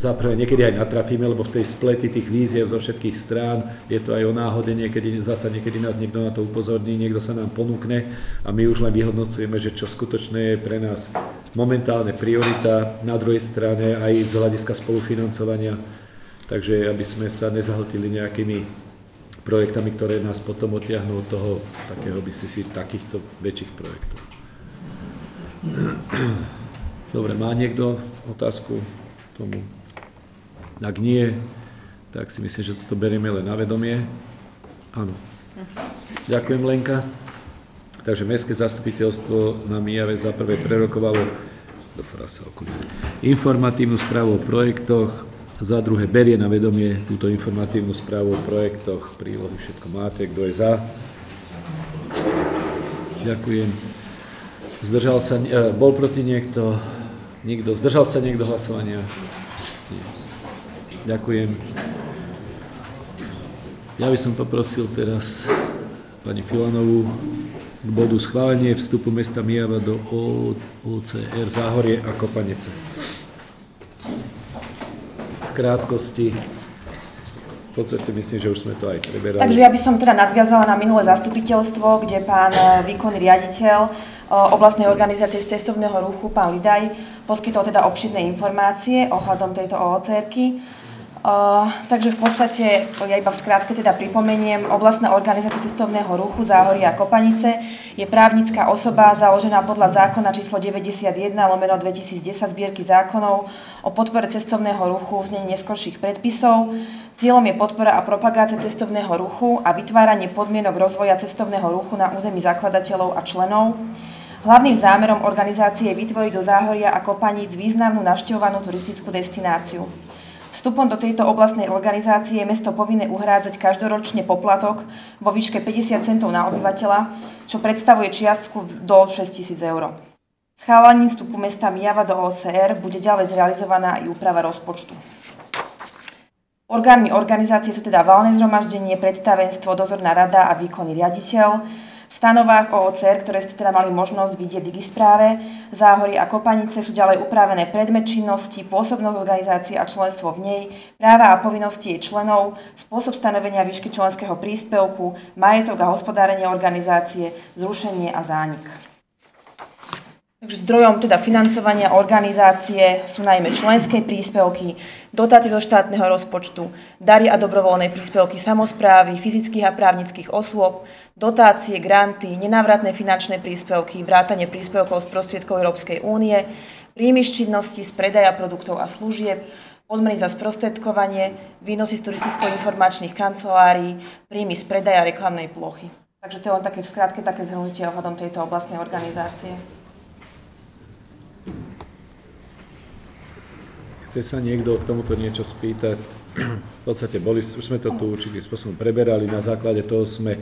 niečo zaprvé niekedy aj natrafíme, lebo v tej splety tých víziev zo všetkých strán je to aj o náhode, niekedy zasa niekedy nás niekto na to upozorní, niekto sa nám ponúkne a my už len vyhodnocujeme, že čo skutočne je pre nás momentálne priorita, na druhej strane aj z hľadiska spolufinancovania, takže aby sme sa nezahltili nejakými projektami, ktoré nás potom otiahnú od toho takého by si si takýchto väčších projektov. Dobre, má niekto otázku tomu? Ak nie, tak si myslím, že toto berieme len na vedomie. Áno. Ďakujem, Lenka. Takže Mestské zastupiteľstvo na Mijave za prvé prerokovalo informatívnu správu o projektoch, za druhé, berie na vedomie túto informatívnu správu o projektoch, prílohy, všetko máte. Kto je za? Ďakujem. Zdržal sa, e, bol proti niekto? Nikto. Zdržal sa niekto hlasovania? Ďakujem. Ja by som poprosil teraz pani Filanovú k bodu schválenie vstupu mesta Mijava do OCR Záhorie a Kopanece krátkosti. V podstate myslím, že už sme to aj preberali. Takže ja by som teda nadviazala na minulé zastupiteľstvo, kde pán eh, výkonný riaditeľ eh, oblastnej organizácie z testovného ruchu, pán Lidaj, poskytol teda obširné informácie ohľadom tejto OOCR-ky. Takže v podstate, ja iba v skrátke teda pripomeniem, oblastná organizácia cestovného ruchu Záhoria a Kopanice je právnická osoba založená podľa zákona číslo 91 lomeno 2010 zbierky zákonov o podpore cestovného ruchu v znení neskorších predpisov. Cieľom je podpora a propagácia cestovného ruchu a vytváranie podmienok rozvoja cestovného ruchu na území zakladateľov a členov. Hlavným zámerom organizácie je vytvoriť do Záhoria a Kopaníc významnú navštevovanú turistickú destináciu. Vstupom do tejto oblastnej organizácie je mesto povinné uhrádzať každoročne poplatok vo výške 50 centov na obyvateľa, čo predstavuje čiastku do 6 tisíc eur. Schválením vstupu mesta Mijava do OCR bude ďalej zrealizovaná aj úprava rozpočtu. Orgánmi organizácie sú teda valné zhromaždenie, predstavenstvo, dozorná rada a výkonný riaditeľ, stanovách OOCR, ktoré ste teda mali možnosť vidieť Digispráve, záhory a kopanice sú ďalej upravené predmet činnosti, pôsobnosť organizácie a členstvo v nej, práva a povinnosti jej členov, spôsob stanovenia výšky členského príspevku, majetok a hospodárenie organizácie, zrušenie a zánik. Takže zdrojom teda financovania organizácie sú najmä členské príspevky, dotácie zo štátneho rozpočtu, dary a dobrovoľné príspevky samozprávy, fyzických a právnických osôb, dotácie, granty, nenávratné finančné príspevky, vrátanie príspevkov z prostriedkov Európskej únie, príjmy z činnosti z predaja produktov a služieb, odmeny za sprostredkovanie, výnosy z turisticko-informačných kancelárií, príjmy z predaja reklamnej plochy. Takže to je len také v skratke také zhrnutie ohľadom tejto oblastnej organizácie. Chce sa niekto k tomuto niečo spýtať? V podstate boli, už sme to tu určitým spôsobom preberali, na základe toho sme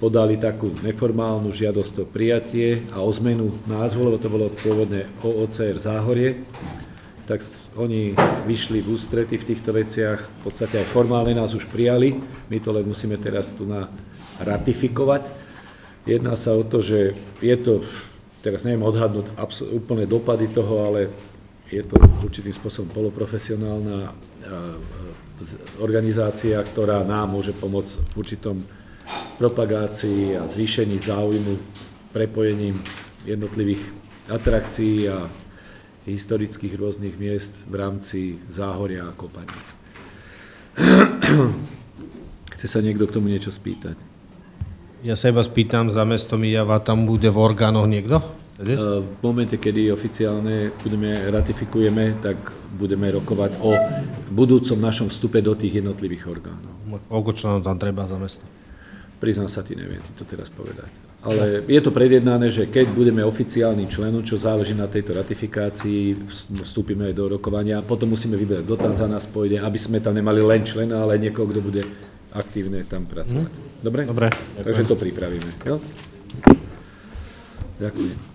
podali takú neformálnu žiadosť o prijatie a o zmenu názvu, lebo to bolo pôvodne OOCR Záhorie, tak oni vyšli v ústrety v týchto veciach, v podstate aj formálne nás už prijali, my to len musíme teraz tu na ratifikovať. Jedná sa o to, že je to, teraz neviem odhadnúť úplne dopady toho, ale je to určitým spôsobom poloprofesionálna organizácia, ktorá nám môže pomôcť v určitom propagácii a zvýšení záujmu prepojením jednotlivých atrakcií a historických rôznych miest v rámci Záhoria a Kopaníc. Chce sa niekto k tomu niečo spýtať? Ja sa iba spýtam, za mesto Mijava tam bude v orgánoch niekto? V momente, kedy oficiálne budeme, ratifikujeme, tak budeme rokovať o budúcom našom vstupe do tých jednotlivých orgánov. Koľko členov tam treba za mesto? Priznám sa ti, neviem ti to teraz povedať. Ale je to predjednané, že keď budeme oficiálnym členom, čo záleží na tejto ratifikácii, vstúpime aj do rokovania, potom musíme vyberať, kto tam za nás pôjde, aby sme tam nemali len člena, ale niekoho, kto bude aktívne tam pracovať. Hm? Dobre? Dobre. Takže to pripravíme. Jo? Ďakujem.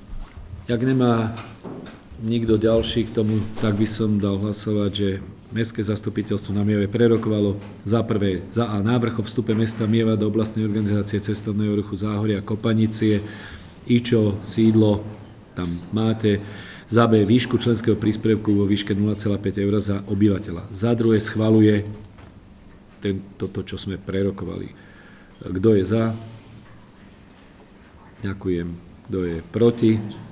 Ak nemá nikto ďalší k tomu, tak by som dal hlasovať, že Mestské zastupiteľstvo na Mieve prerokovalo za prvé za A návrh o vstupe mesta Mieva do oblastnej organizácie cestovného ruchu Záhoria Kopanicie, IČO, sídlo, tam máte, za B výšku členského príspevku vo výške 0,5 eur za obyvateľa. Za druhé schvaluje toto, čo sme prerokovali. Kto je za? Ďakujem. Kto je proti?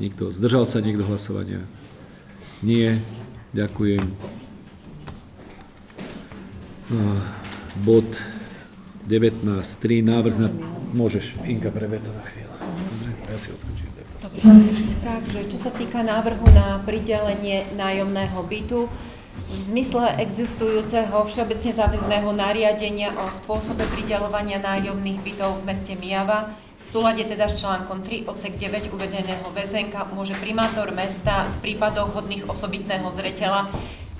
Nikto. Zdržal sa niekto hlasovania? Nie. Ďakujem. Bod 19.3. Návrh na... Môžeš, Inka, prebe to na chvíľu. Dobre, ja si odskočím. Takže čo sa týka návrhu na pridelenie nájomného bytu, v zmysle existujúceho všeobecne záväzného nariadenia o spôsobe pridelovania nájomných bytov v meste Mijava v súlade teda s článkom 3 odsek 9 uvedeného väzenka môže primátor mesta v prípadoch hodných osobitného zreteľa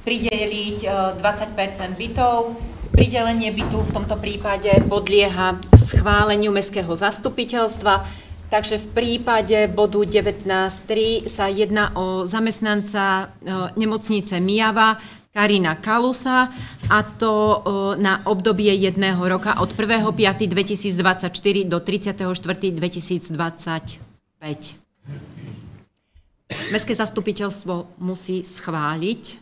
prideliť 20 e, bytov. Pridelenie bytu v tomto prípade podlieha schváleniu mestského zastupiteľstva, takže v prípade bodu 19.3 sa jedná o zamestnanca e, nemocnice Mijava, Karina Kalusa a to na obdobie jedného roka od 1.5.2024 do 34.2025. Mestské zastupiteľstvo musí schváliť.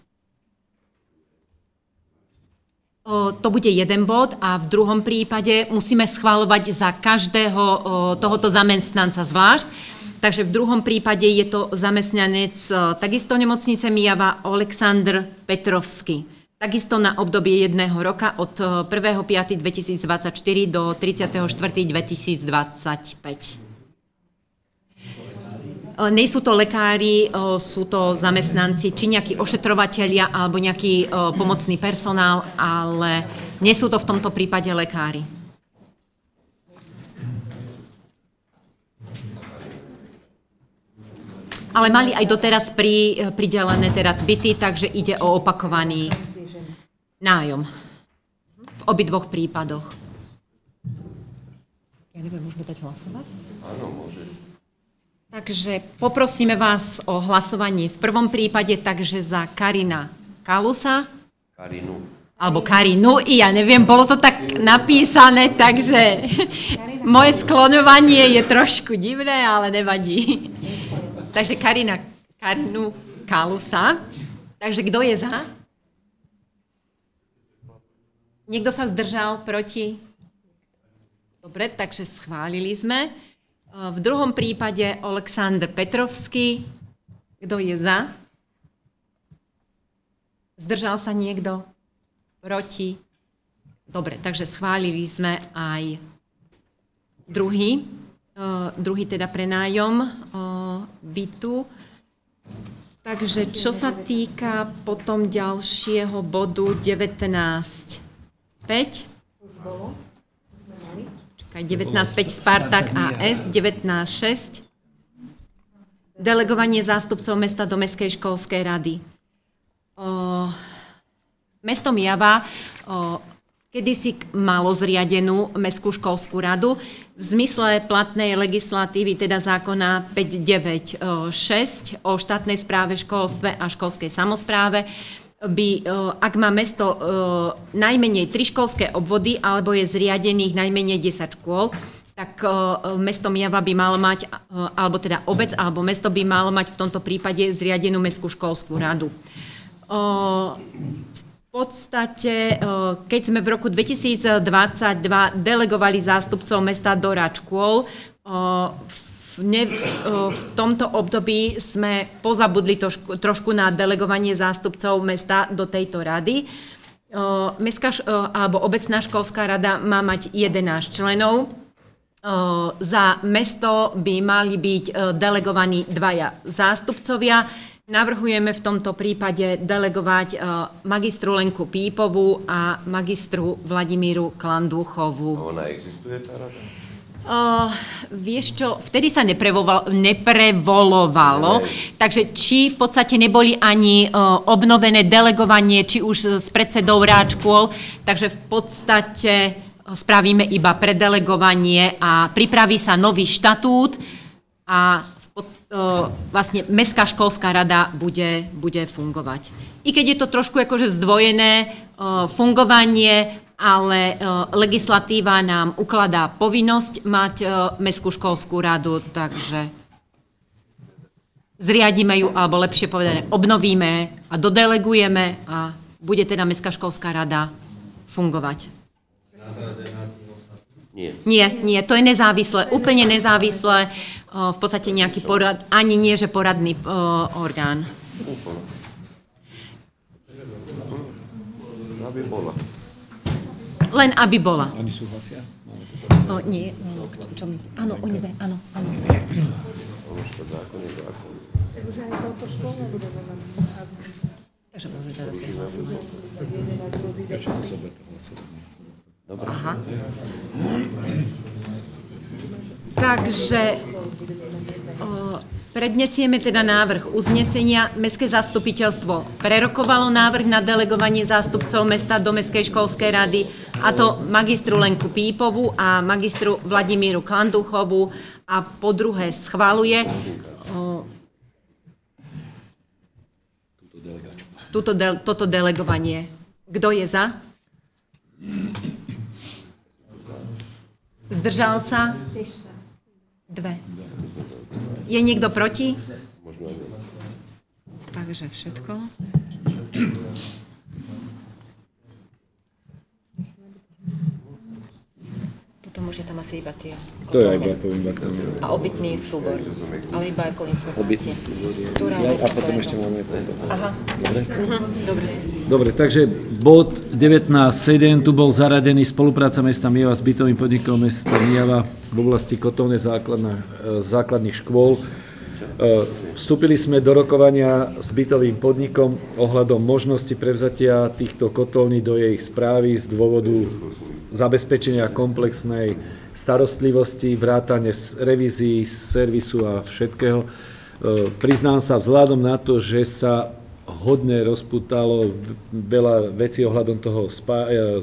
To bude jeden bod a v druhom prípade musíme schváľovať za každého tohoto zamestnanca zvlášť. Takže v druhom prípade je to zamestnanec e, takisto nemocnice Mijava Aleksandr Petrovský. Takisto na obdobie jedného roka od 1.5.2024 e, do 34.2025. E, nie sú to lekári, sú to zamestnanci, či nejakí ošetrovatelia alebo nejaký pomocný personál, ale nie sú to v tomto prípade lekári. Ale mali aj doteraz pri, pridelené teda byty, takže ide o opakovaný nájom v obidvoch prípadoch. Ja neviem, môžeme dať hlasovať? Áno, môže. Takže poprosíme vás o hlasovanie v prvom prípade, takže za Karina Kalusa. Karinu. Alebo Karinu, i ja neviem, bolo to tak napísané, takže moje sklonovanie je trošku divné, ale nevadí. Takže Karina, Karinu Kalusa. Takže kto je za? Niekto sa zdržal proti? Dobre, takže schválili sme. V druhom prípade Aleksandr Petrovský. Kto je za? Zdržal sa niekto? Proti? Dobre, takže schválili sme aj druhý. Uh, druhý teda prenájom uh, bytu. Takže čo sa týka potom ďalšieho bodu 19.5. Čakaj, 19.5 Spartak AS, 19.6. Delegovanie zástupcov mesta do Mestskej školskej rady. Mesto Mijava kedysi malo zriadenú Mestskú školskú radu. V zmysle platnej legislatívy, teda zákona 596 o štátnej správe, školstve a školskej samozpráve, by, ak má mesto najmenej tri školské obvody alebo je zriadených najmenej 10 škôl, tak mesto Mijava by malo mať, alebo teda obec alebo mesto by malo mať v tomto prípade zriadenú mestskú školskú radu. V podstate, keď sme v roku 2022 delegovali zástupcov mesta do Račkôl, v, ne, v tomto období sme pozabudli trošku, trošku na delegovanie zástupcov mesta do tejto rady. Mestská, alebo obecná školská rada má mať 11 členov. Za mesto by mali byť delegovaní dvaja zástupcovia. Navrhujeme v tomto prípade delegovať magistru Lenku Pípovú a magistru Vladimíru Klandúchovú. Ona existuje tá rada? Uh, vieš čo, vtedy sa neprevolovalo, takže či v podstate neboli ani uh, obnovené delegovanie, či už s predsedou ráčkôl, takže v podstate spravíme iba predelegovanie a pripraví sa nový štatút a vlastne Mestská školská rada bude, bude fungovať. I keď je to trošku akože zdvojené fungovanie, ale legislatíva nám ukladá povinnosť mať Mestskú školskú radu, takže zriadíme ju, alebo lepšie povedané, obnovíme a dodelegujeme a bude teda Mestská školská rada fungovať. Nie. Nie, nie, to je nezávislé, úplne nezávislé, v podstate nejaký porad, ani nie, že poradný orgán. Aby bola. Len aby bola. Oni súhlasia? O, nie, no, čo mi... Áno, oni daj, áno, áno. Ono to zákon je zákon. Takže aj táto škola bude Takže môže teda si hlasovať. Prečo to zober to hlasovanie? Dobre. Aha. Takže prednesieme teda návrh uznesenia. Mestské zastupiteľstvo prerokovalo návrh na delegovanie zástupcov mesta do Mestskej školskej rady, a to magistru Lenku Pípovu a magistru Vladimíru Klanduchovu a po druhé schvaluje o, túto toto delegovanie. Kto je za? Zdržal sa? Dve. Je niekto proti? Takže všetko. Potom už je tam asi iba tie To je iba, poviem, iba tam. A obytný súbor. Ale iba ako informácie. Obytný súbor je. Ja, a to potom ešte to? máme toto. Aha. Dobre? Mhm, Dobre. Dobre, takže bod 19.7 tu bol zaradený spolupráca mesta Mieva s bytovým podnikom mesta Mieva v oblasti kotovne e, základných škôl. E, Vstúpili sme do rokovania s bytovým podnikom ohľadom možnosti prevzatia týchto kotolní do jej správy z dôvodu zabezpečenia komplexnej starostlivosti, vrátane revízií, servisu a všetkého. E, Priznám sa vzhľadom na to, že sa hodne rozputalo veľa vecí ohľadom toho e,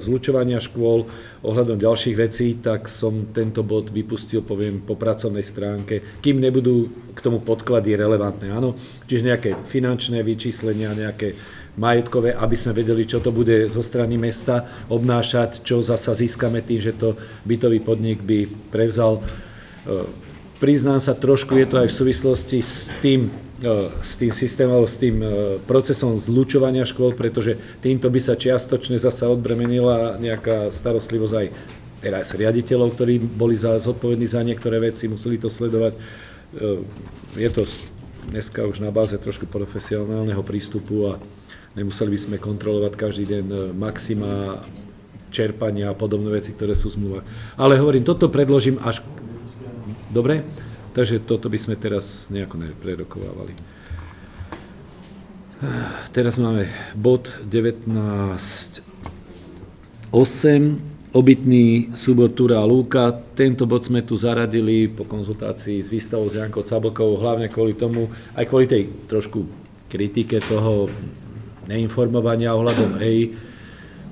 zlučovania škôl, ohľadom ďalších vecí, tak som tento bod vypustil, poviem, po pracovnej stránke, kým nebudú k tomu podklady relevantné. Áno, čiže nejaké finančné vyčíslenia, nejaké majetkové, aby sme vedeli, čo to bude zo strany mesta obnášať, čo zasa získame tým, že to bytový podnik by prevzal. E, Priznám sa, trošku je to aj v súvislosti s tým, e, s tým systémom, s tým e, procesom zlučovania škôl, pretože týmto by sa čiastočne zasa odbremenila nejaká starostlivosť aj teraz riaditeľov, ktorí boli za, zodpovední za niektoré veci, museli to sledovať. Je to dneska už na báze trošku profesionálneho prístupu a nemuseli by sme kontrolovať každý deň e, maxima čerpania a podobné veci, ktoré sú zmluva. Ale hovorím, toto predložím až... Dobre? Takže toto by sme teraz nejako neprerokovávali. Teraz máme bod 19.8, obytný súbor Túra a Lúka. Tento bod sme tu zaradili po konzultácii s výstavou s Jankou Cablkovou, hlavne kvôli tomu, aj kvôli tej trošku kritike toho neinformovania ohľadom EI.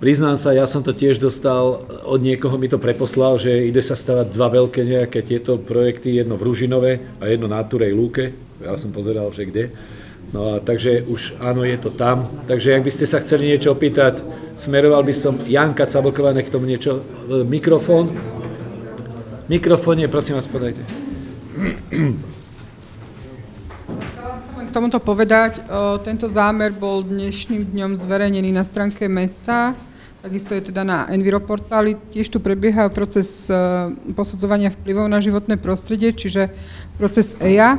Priznám sa, ja som to tiež dostal, od niekoho mi to preposlal, že ide sa stavať dva veľké nejaké tieto projekty, jedno v Ružinove a jedno na Turej Lúke. Ja som pozeral, že kde. No a takže už áno, je to tam. Takže ak by ste sa chceli niečo opýtať, smeroval by som Janka Cablková, nech tomu niečo... Mikrofón. Mikrofón je, prosím vás, podajte. Tomuto povedať, tento zámer bol dnešným dňom zverejnený na stránke mesta, takisto je teda na Enviroportáli. Tiež tu prebieha proces e, posudzovania vplyvov na životné prostredie, čiže proces EIA.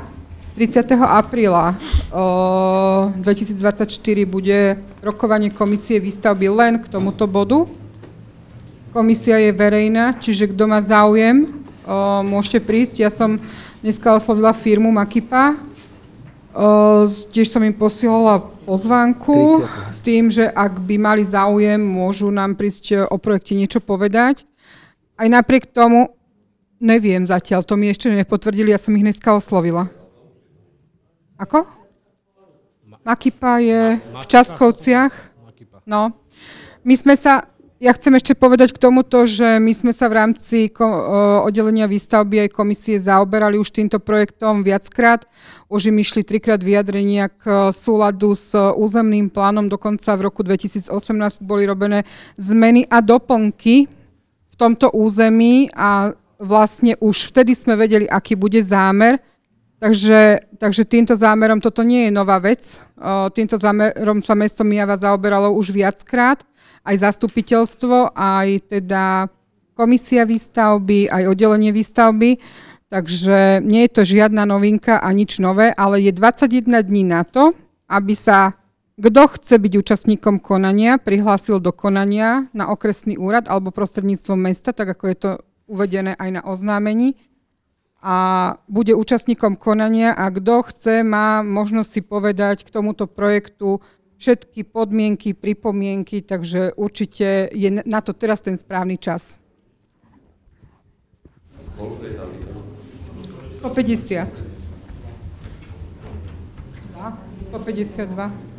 30. apríla o, 2024 bude rokovanie komisie výstavby len k tomuto bodu. Komisia je verejná, čiže kto má záujem, môžete prísť. Ja som dneska oslovila firmu Makipa, s- tiež som im posielala pozvánku s tým, že ak by mali záujem, môžu nám prísť e, o projekte niečo povedať. Aj napriek tomu, neviem zatiaľ, to mi ešte nepotvrdili, ja som ich dneska oslovila. Ako? Makipa je v Časkovciach. No. My sme sa, ja chcem ešte povedať k tomuto, že my sme sa v rámci oddelenia výstavby aj komisie zaoberali už týmto projektom viackrát. Už im išli trikrát vyjadrenia k e, súladu s územným plánom, dokonca v roku 2018 boli robené zmeny a doplnky v tomto území a vlastne už vtedy sme vedeli, aký bude zámer. Takže, takže týmto zámerom toto nie je nová vec. O, Týmto zámerom sa mesto Mijava zaoberalo už viackrát, aj zastupiteľstvo, aj teda komisia výstavby, aj oddelenie výstavby. Takže nie je to žiadna novinka a nič nové, ale je 21 dní na to, aby sa kto chce byť účastníkom konania, prihlásil do konania na okresný úrad alebo prostredníctvom mesta, tak ako je to uvedené aj na oznámení a bude účastníkom konania a kto chce, má možnosť si povedať k tomuto projektu všetky podmienky, pripomienky, takže určite je na to teraz ten správny čas. 150. 152.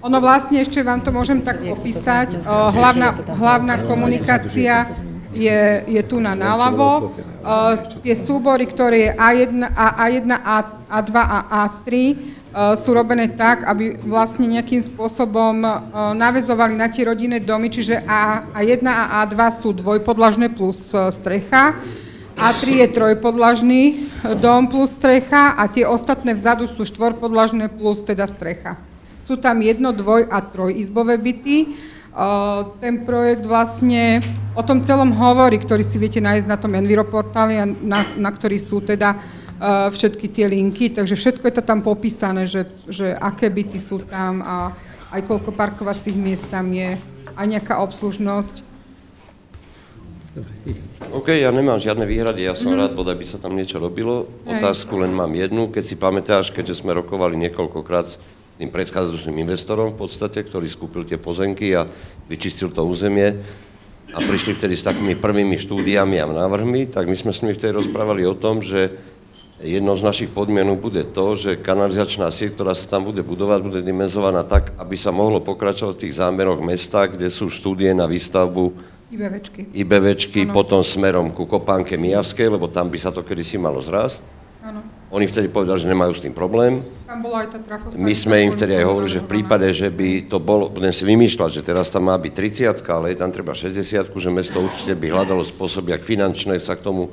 Ono vlastne ešte vám to môžem tak opísať. Hlavná, hlavná komunikácia je, je tu na naľavo. O, Tie súbory, ktoré je A1, A, A1 A, A2 a A3, o, sú robené tak, aby vlastne nejakým spôsobom o, navezovali na tie rodinné domy, čiže A, A1 a A2 sú dvojpodlažné plus o, strecha. A3 je trojpodlažný dom plus strecha a tie ostatné vzadu sú štvorpodlažné plus teda strecha. Sú tam jedno, dvoj a trojizbové byty. Ten projekt vlastne o tom celom hovorí, ktorý si viete nájsť na tom Enviroportáli na, na ktorý sú teda všetky tie linky, takže všetko je to tam popísané, že, že aké byty sú tam a aj koľko parkovacích miest tam je, aj nejaká obslužnosť. OK, ja nemám žiadne výhrady, ja som Mhm. rád, bod, aby sa tam niečo robilo. Hej. Otázku len mám jednu, keď si pamätáš, keďže sme rokovali niekoľkokrát s tým predchádzajúcim investorom v podstate, ktorý skúpil tie pozemky a vyčistil to územie a prišli vtedy s takými prvými štúdiami a návrhmi, tak my sme s nimi vtedy rozprávali o tom, že jednou z našich podmienok bude to, že kanalizačná sieť, ktorá sa tam bude budovať, bude dimenzovaná tak, aby sa mohlo pokračovať v tých zámeroch mesta, kde sú štúdie na výstavbu IBVčky. IBVčky, Áno. potom smerom ku kopánke Mijavskej, lebo tam by sa to kedysi malo zrásť. Áno. Oni vtedy povedali, že nemajú s tým problém. Tam bola aj tá trafostanica. My sme im vtedy aj hovorili, že v prípade, že by to bolo, budem si vymýšľať, že teraz tam má byť 30, ale je tam treba 60, že mesto určite by hľadalo spôsoby, ak finančné sa k tomu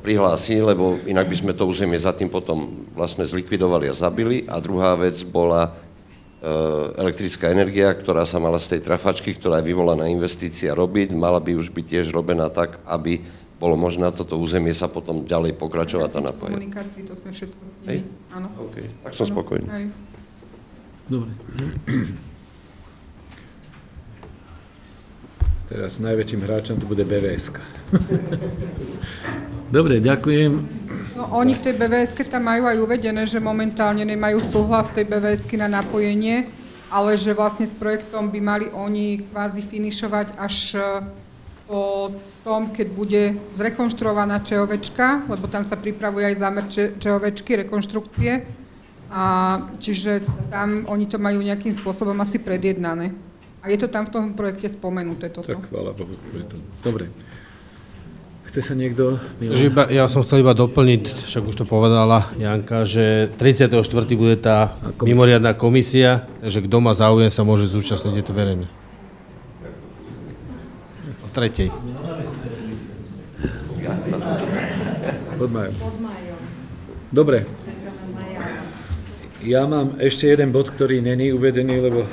prihlási, lebo inak by sme to územie za tým potom vlastne zlikvidovali a zabili. A druhá vec bola e, elektrická energia, ktorá sa mala z tej trafačky, ktorá je vyvolaná investícia robiť, mala by už byť tiež robená tak, aby bolo možné na toto územie sa potom ďalej pokračovať a napájať. Komunikácii, to sme všetko s nimi. Áno. OK, tak som Áno, spokojný. hej. Dobre. Teraz najväčším hráčom tu bude BVS. Dobre, ďakujem. No oni v tej bvs tam majú aj uvedené, že momentálne nemajú súhlas tej bvs na napojenie, ale že vlastne s projektom by mali oni kvázi finišovať až e, po tom, keď bude zrekonštruovaná ČOVčka, lebo tam sa pripravuje aj zámer ČOVčky, rekonštrukcie. A čiže tam oni to majú nejakým spôsobom asi predjednané. A je to tam v tom projekte spomenuté toto. Tak chvála Bohu. pri tom. Dobre. Chce sa niekto? Iba, ja som chcel iba doplniť, však už to povedala Janka, že 34. bude tá komisia. mimoriadná komisia, takže kto má záujem sa môže zúčastniť, je to verejné. O tretej. Pod majom. Dobre. Ja mám ešte jeden bod, ktorý není uvedený, lebo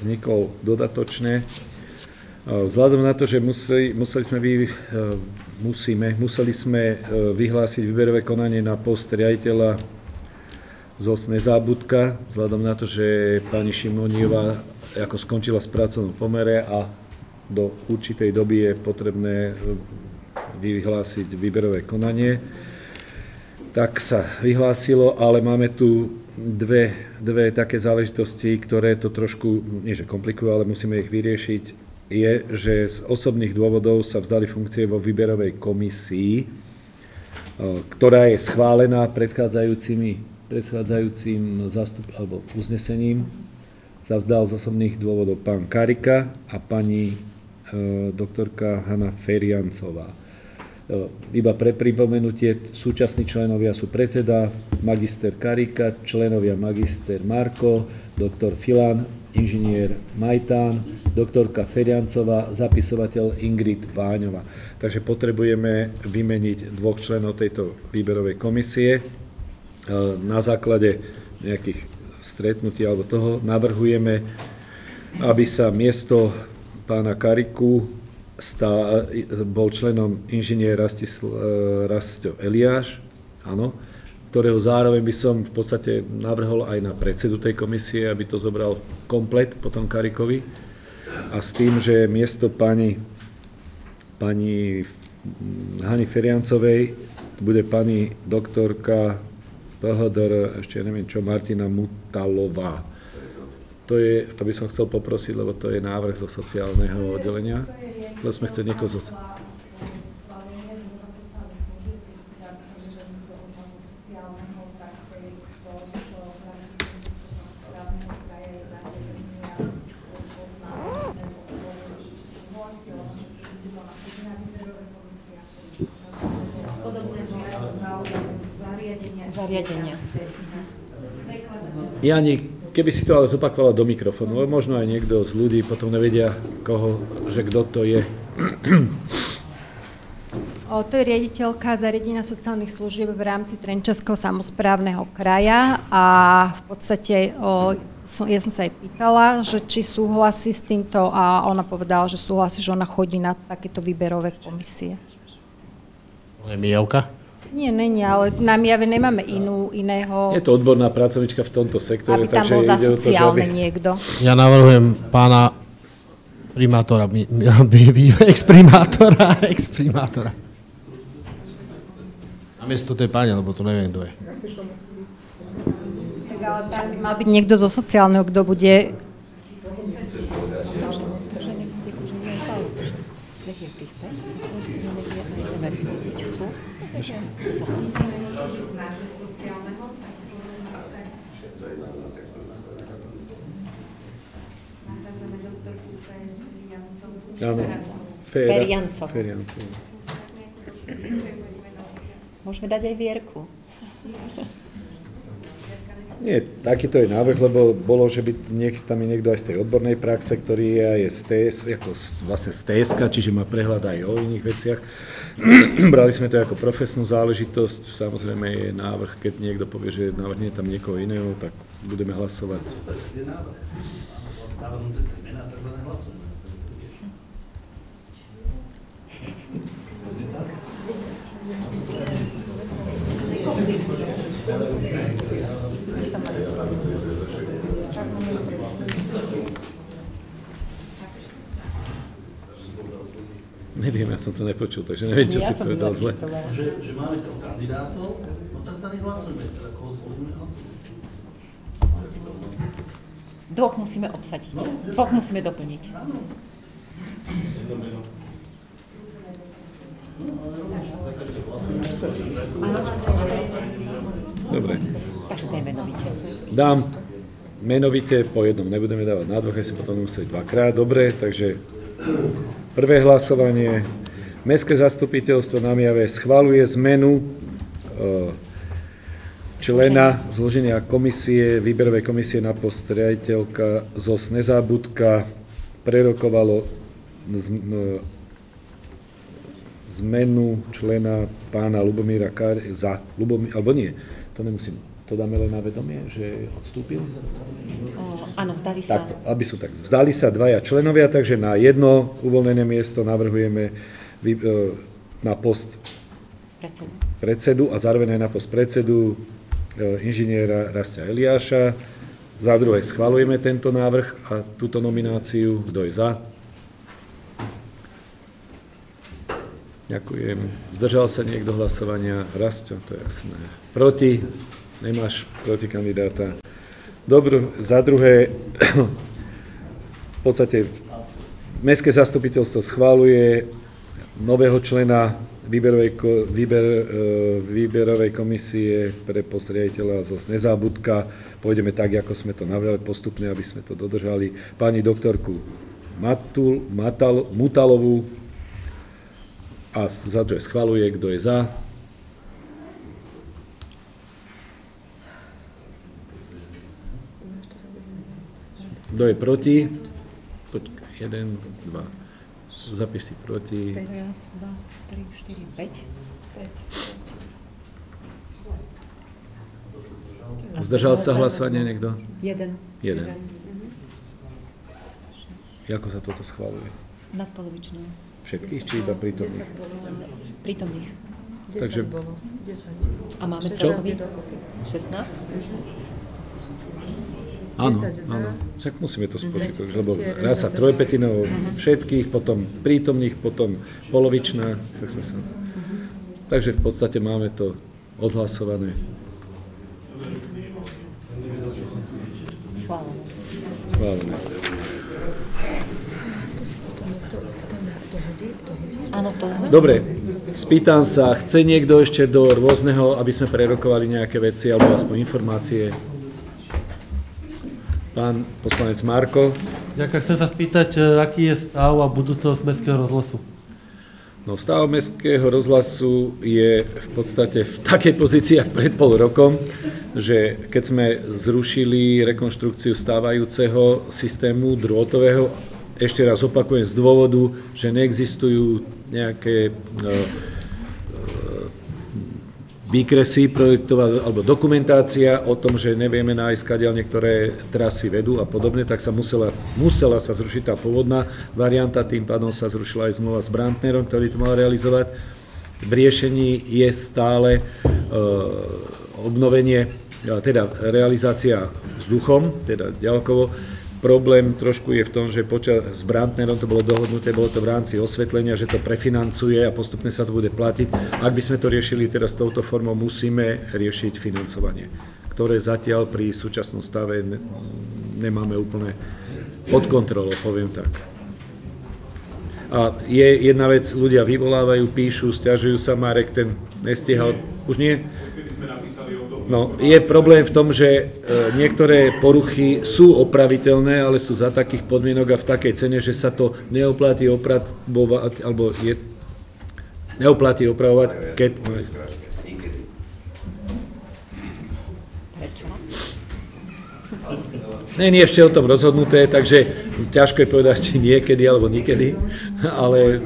vznikol dodatočne. E, Vzhľadom na to, že museli, museli sme vy, e, musíme, museli sme e, vyhlásiť výberové konanie na post riaditeľa ZOS Nezábudka, vzhľadom na to, že pani Šimoniová ako skončila s pracovnom pomere a do určitej doby je potrebné vyhlásiť výberové konanie. Tak sa vyhlásilo, ale máme tu dve, dve také záležitosti, ktoré to trošku, nie že komplikujú, ale musíme ich vyriešiť. Je, že z osobných dôvodov sa vzdali funkcie vo výberovej komisii, e, ktorá je schválená predchádzajúcimi, predchádzajúcim zastup, alebo uznesením. Sa vzdal z osobných dôvodov pán Karika a pani e, doktorka Hanna Feriancová. E, Iba pre pripomenutie, súčasní členovia sú predseda, magister Karika, členovia magister Marko, doktor Filan, inžinier Majtán, doktorka Feriancová, zapisovateľ Ingrid Váňová. Takže potrebujeme vymeniť dvoch členov tejto výberovej komisie. E, Na základe nejakých stretnutí alebo toho navrhujeme, aby sa miesto pána Kariku stá, bol členom inžinier Rastisl, e, Rasto Eliáš, áno, ktorého zároveň by som v podstate navrhol aj na predsedu tej komisie, aby to zobral komplet potom Karikovi. A s tým, že miesto pani, pani Hani Feriancovej bude pani doktorka PHDR, ešte neviem čo, Martina Mutalová. To, je, to by som chcel poprosiť, lebo to je návrh zo sociálneho oddelenia. To sme chceli niekoho zo... Zariadenia. Keby si to ale zopakovala do mikrofónu, lebo možno aj niekto z ľudí potom nevedia, koho, že kto to je. O, to je riaditeľka zariadenia sociálnych služieb v rámci Trenčaského samozprávneho kraja a v podstate o, som, ja som sa jej pýtala, že či súhlasí s týmto a ona povedala, že súhlasí, že ona chodí na takéto výberové komisie. Je Mijavka? Nie, není, ale na Mijave nemáme inú, iného, Je to odborná pracovnička v tomto sektore, aby tam takže bol za o to, sociálne aby... niekto. Ja navrhujem pána primátora, mi- by- by- ex-primátora, ex-primátora. Namiesto tej páne, lebo to neviem, kto je. Tak ale tam by mal byť niekto zo sociálneho, kto bude Áno. Féra- Feriancov. Feriancov. Môžeme dať aj Vierku. Nie, takýto je návrh, lebo bolo, že by niek, tam je niekto aj z tej odbornej praxe, ktorý je aj z TS, ako vlastne z TSK, čiže má prehľad aj o iných veciach. Brali sme to ako profesnú záležitosť, samozrejme je návrh, keď niekto povie, že navrhne tam niekoho iného, tak budeme hlasovať. Neviem, ja som to nepočul, takže neviem, čo Ja si povedal zle. Že, že máme troch kandidátov, no tak za nich teda koho zvolíme. no. Dvoch musíme obsadiť. Dvoch musíme doplniť. Dobre. Takže daj menovite. Dám menovite po jednom, nebudeme dávať na dvoch, ja si potom musieť dvakrát. Dobre, takže prvé hlasovanie. Mestské zastupiteľstvo na Mijave schvaluje zmenu e, člena zloženia komisie, výberovej komisie na post riaditeľka ZOS Nezábudka prerokovalo z- e, zmenu člena pána Lubomíra Kár za Lubomír, alebo nie, to nemusím, to dáme len na vedomie, že odstúpil? O, áno, vzdali sa. Takto, aby sú tak. Vzdali sa dvaja členovia, takže na jedno uvoľnené miesto navrhujeme e, na post Predsedu. predsedu a zároveň aj na post predsedu e, inžiniera Rastia Eliáša. Za druhé schvalujeme tento návrh a túto nomináciu. Kto je za? Ďakujem. Zdržal sa niekto hlasovania? Rastio, to je jasné. Proti? Nemáš proti kandidáta. Dobro, za druhé, v podstate Mestské zastupiteľstvo schváluje nového člena výberovej, výber, e, výberovej komisie pre posriaditeľa zo Nezábudka. Pôjdeme tak, ako sme to navrali postupne, aby sme to dodržali. Pani doktorku Matul, Matal, Mutalovú a za druhé schvaluje, kto je za. Kto je proti? Počkaj, jeden, dva. Zapíš si proti. Raz, dva, tri, štyri, päť. Zdržal sa hlasovania niekto? Jeden. Jeden. Ako sa toto schváluje? Nadpolovičnou. Všetkých, či iba prítomných? Prítomných. Takže- bolo. 10. A máme Čo? celý dokopy. 16? Áno, 10 za. áno. Však musíme to spočítať, Mhm. lebo raz sa trojpetinou všetkých, potom prítomných, potom polovičná, tak sme sa... Takže v podstate máme to odhlasované. Schválené. Schválené. Áno, to Dobre, spýtam sa, chce niekto ešte do rôzneho, aby sme prerokovali nejaké veci alebo aspoň informácie? Pán poslanec Marko. Ďakujem, chcem sa spýtať, e, aký je stav a budúcnosť Mestského rozhlasu. No stav Mestského rozhlasu je v podstate v takej pozícii, ako pred pol rokom, že keď sme zrušili rekonštrukciu stávajúceho systému drôtového, ešte raz opakujem z dôvodu, že neexistujú nejaké e, e, výkresy projektová alebo dokumentácia o tom, že nevieme nájsť, kadiaľ niektoré trasy vedú a podobne, tak sa musela, musela sa zrušiť tá pôvodná varianta, tým pádom sa zrušila aj zmluva s Brandnerom, ktorý to mal realizovať. V riešení je stále e, obnovenie, e, teda realizácia vzduchom, teda ďalkovo. Problém trošku je v tom, že počas s Brandnerom to bolo dohodnuté, bolo to v rámci osvetlenia, že to prefinancuje a postupne sa to bude platiť. Ak by sme to riešili teraz touto formou, musíme riešiť financovanie, ktoré zatiaľ pri súčasnom stave ne- nemáme úplne pod kontrolou, poviem tak. A je jedna vec, ľudia vyvolávajú, píšu, stiažujú sa, Marek ten nestihal, už nie? No, je problém v tom, že e, niektoré poruchy sú opraviteľné, ale sú za takých podmienok a v takej cene, že sa to neoplatí opravovať, alebo je, neoplatí opravovať, keď... Není ešte o tom rozhodnuté, takže ťažko je povedať, či niekedy alebo nikedy, ale,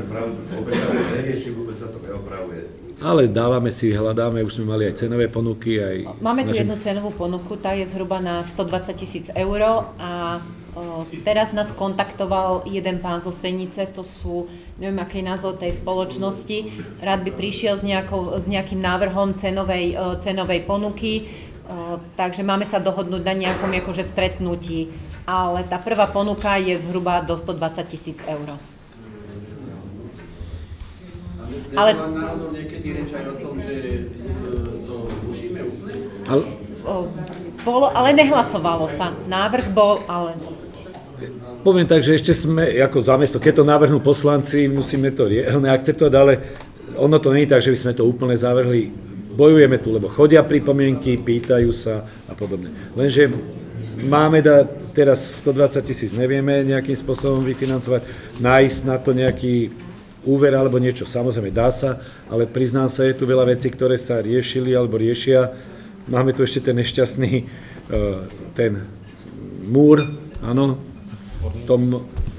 ale dávame si, hľadáme, už sme mali aj cenové ponuky, aj... Máme tu jednu cenovú ponuku, tá je zhruba na 120 tisíc eur a o, teraz nás kontaktoval jeden pán zo Senice, to sú, neviem aký je názov tej spoločnosti, rád by prišiel s, nejakou, s nejakým návrhom cenovej, o, cenovej ponuky, o, takže máme sa dohodnúť na nejakom akože stretnutí, ale tá prvá ponuka je zhruba do 120 tisíc eur. Ale- náhodou niekedy reč aj o tom, že to zrušíme Ale, O, Bolo, ale nehlasovalo sa. Návrh bol, ale Poviem tak, že ešte sme ako zámesto, keď to navrhnú poslanci, musíme to reálne akceptovať, ale ono to nie je tak, že by sme to úplne zavrhli. bojujeme tu, lebo chodia pripomienky, pýtajú sa a podobne. Lenže máme da, teraz 120 tisíc, nevieme nejakým spôsobom vyfinancovať, nájsť na to nejaký úver alebo niečo. Samozrejme dá sa, ale priznám sa, je tu veľa vecí, ktoré sa riešili alebo riešia. Máme tu ešte ten nešťastný, e, ten múr, áno, v tom,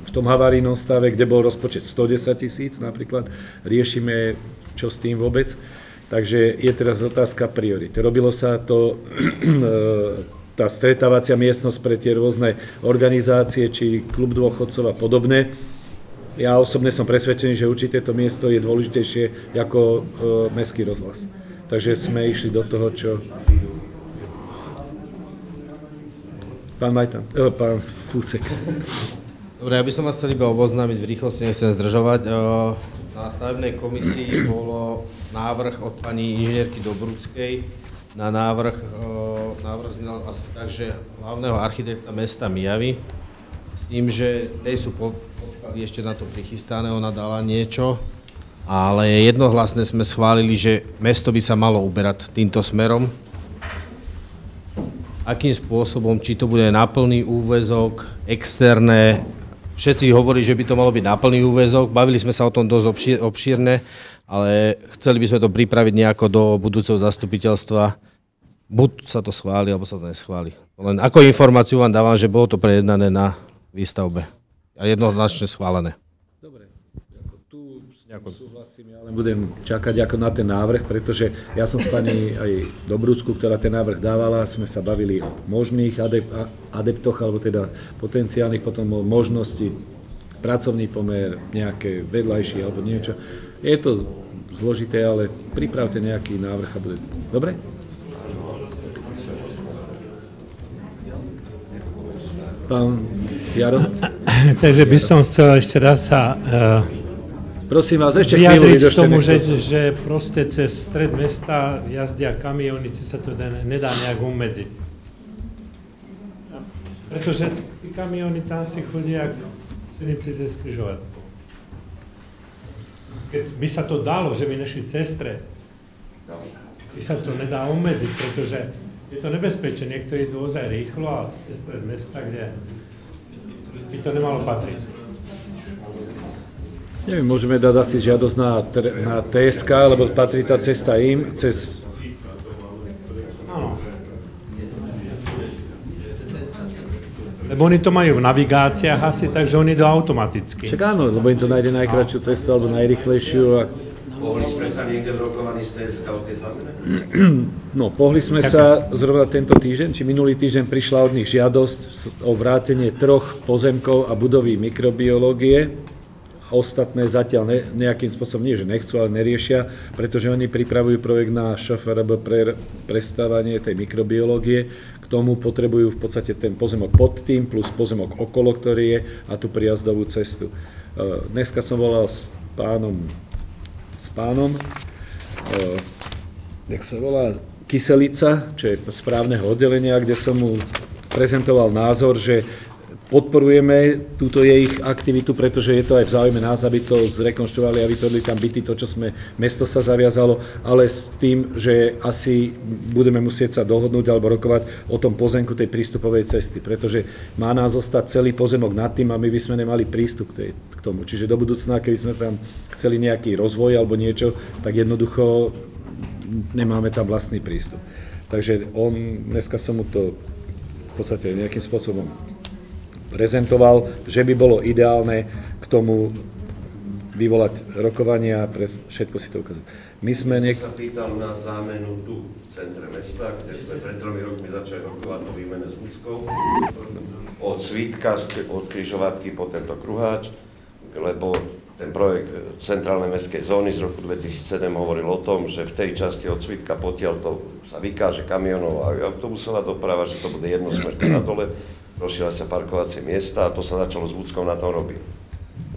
v tom havarijnom stave, kde bol rozpočet 110 tisíc napríklad. Riešime, čo s tým vôbec. Takže je teraz otázka priority. Robilo sa to, e, tá stretávacia miestnosť pre tie rôzne organizácie, či klub dôchodcov a podobné. Ja osobne som presvedčený, že určite to miesto je dôležitejšie ako e, mestský rozhlas. Takže sme išli do toho, čo... Pán Majtan, e, pán Fúsek. Dobre, ja by som vás chcel iba oboznámiť v rýchlosti, nechcem zdržovať. E, na stavebnej komisii bolo návrh od pani inžinierky Dobrudskej na návrh, e, návrh znel asi tak, že hlavného architekta mesta Mijavy, s tým, že nie sú podklady ešte na to prichystané, ona dala niečo, ale jednohlasne sme schválili, že mesto by sa malo uberať týmto smerom. Akým spôsobom, či to bude na plný úvezok, externé, Všetci hovorí, že by to malo byť na plný úvezok. Bavili sme sa o tom dosť obšírne, ale chceli by sme to pripraviť nejako do budúceho zastupiteľstva. Buď sa to schváli, alebo sa to neschváli. Len ako informáciu vám dávam, že bolo to prejednané na výstavbe. A jednoznačne schválené. Dobre, tu Ďakujem. súhlasím, ja len budem čakať ako na ten návrh, pretože ja som s pani aj Dobrúcku, ktorá ten návrh dávala, sme sa bavili o možných adeptoch, alebo teda potenciálnych potom o možnosti pracovný pomer, nejaké vedľajšie alebo niečo. Je to zložité, ale pripravte nejaký návrh a bude. Dobre? Pán Jaro? Takže by som chcel ešte raz sa uh, Prosím vás, ešte vyjadriť k tomu, že, že proste cez stred mesta jazdia kamiony, či sa to nedá nejak umedziť. Pretože kamiony tam si chodia ako synici ze skrižovatkou. Keď by sa to dalo, že by nešli cez stred, by sa to nedá umedziť, pretože je to nebezpečné, niektorí idú ozaj rýchlo a cez stred mesta, kde by to nemalo patriť. Neviem, môžeme dať asi žiadosť na, na TSK, lebo patrí tá cesta im, cez... Lebo oni to majú v navigáciách asi, takže oni idú automaticky. Však áno, lebo im to nájde najkračšiu cestu alebo najrychlejšiu a Pohli sme sa niekde v rokovaní z TSK o tej No, pohli sme sa zrovna tento týždeň, či minulý týždeň prišla od nich žiadosť o vrátenie troch pozemkov a budovy mikrobiológie. Ostatné zatiaľ ne, nejakým spôsobom nie, že nechcú, ale neriešia, pretože oni pripravujú projekt na ŠFRB pre prestávanie tej mikrobiológie. K tomu potrebujú v podstate ten pozemok pod tým, plus pozemok okolo, ktorý je, a tú prijazdovú cestu. E, dneska som volal s pánom pánom, jak sa volá, Kyselica, čo je správneho oddelenia, kde som mu prezentoval názor, že podporujeme túto jej aktivitu, pretože je to aj v záujme nás, aby to zrekonštruovali a vytvorili tam byty, to, čo sme, mesto sa zaviazalo, ale s tým, že asi budeme musieť sa dohodnúť alebo rokovať o tom pozemku tej prístupovej cesty, pretože má nás zostať celý pozemok nad tým a my by sme nemali prístup k, tej, k tomu. Čiže do budúcna, keď sme tam chceli nejaký rozvoj alebo niečo, tak jednoducho nemáme tam vlastný prístup. Takže on, dneska som mu to v podstate nejakým spôsobom prezentoval, že by bolo ideálne k tomu vyvolať rokovania a pre všetko si to ukázať. My sme niek... sa pýtal na zámenu tu v centre mesta, kde sme pred tromi rokmi začali rokovať o výmene s Úckou, od Svítka, od križovatky po tento kruháč, lebo ten projekt centrálnej mestskej zóny z roku 2007 hovoril o tom, že v tej časti od Svítka potiaľ to sa vykáže kamionov a autobusová doprava, že to bude jednosmerné na dole, rozšírali sa parkovacie miesta a to sa začalo s Vúckou na tom robiť.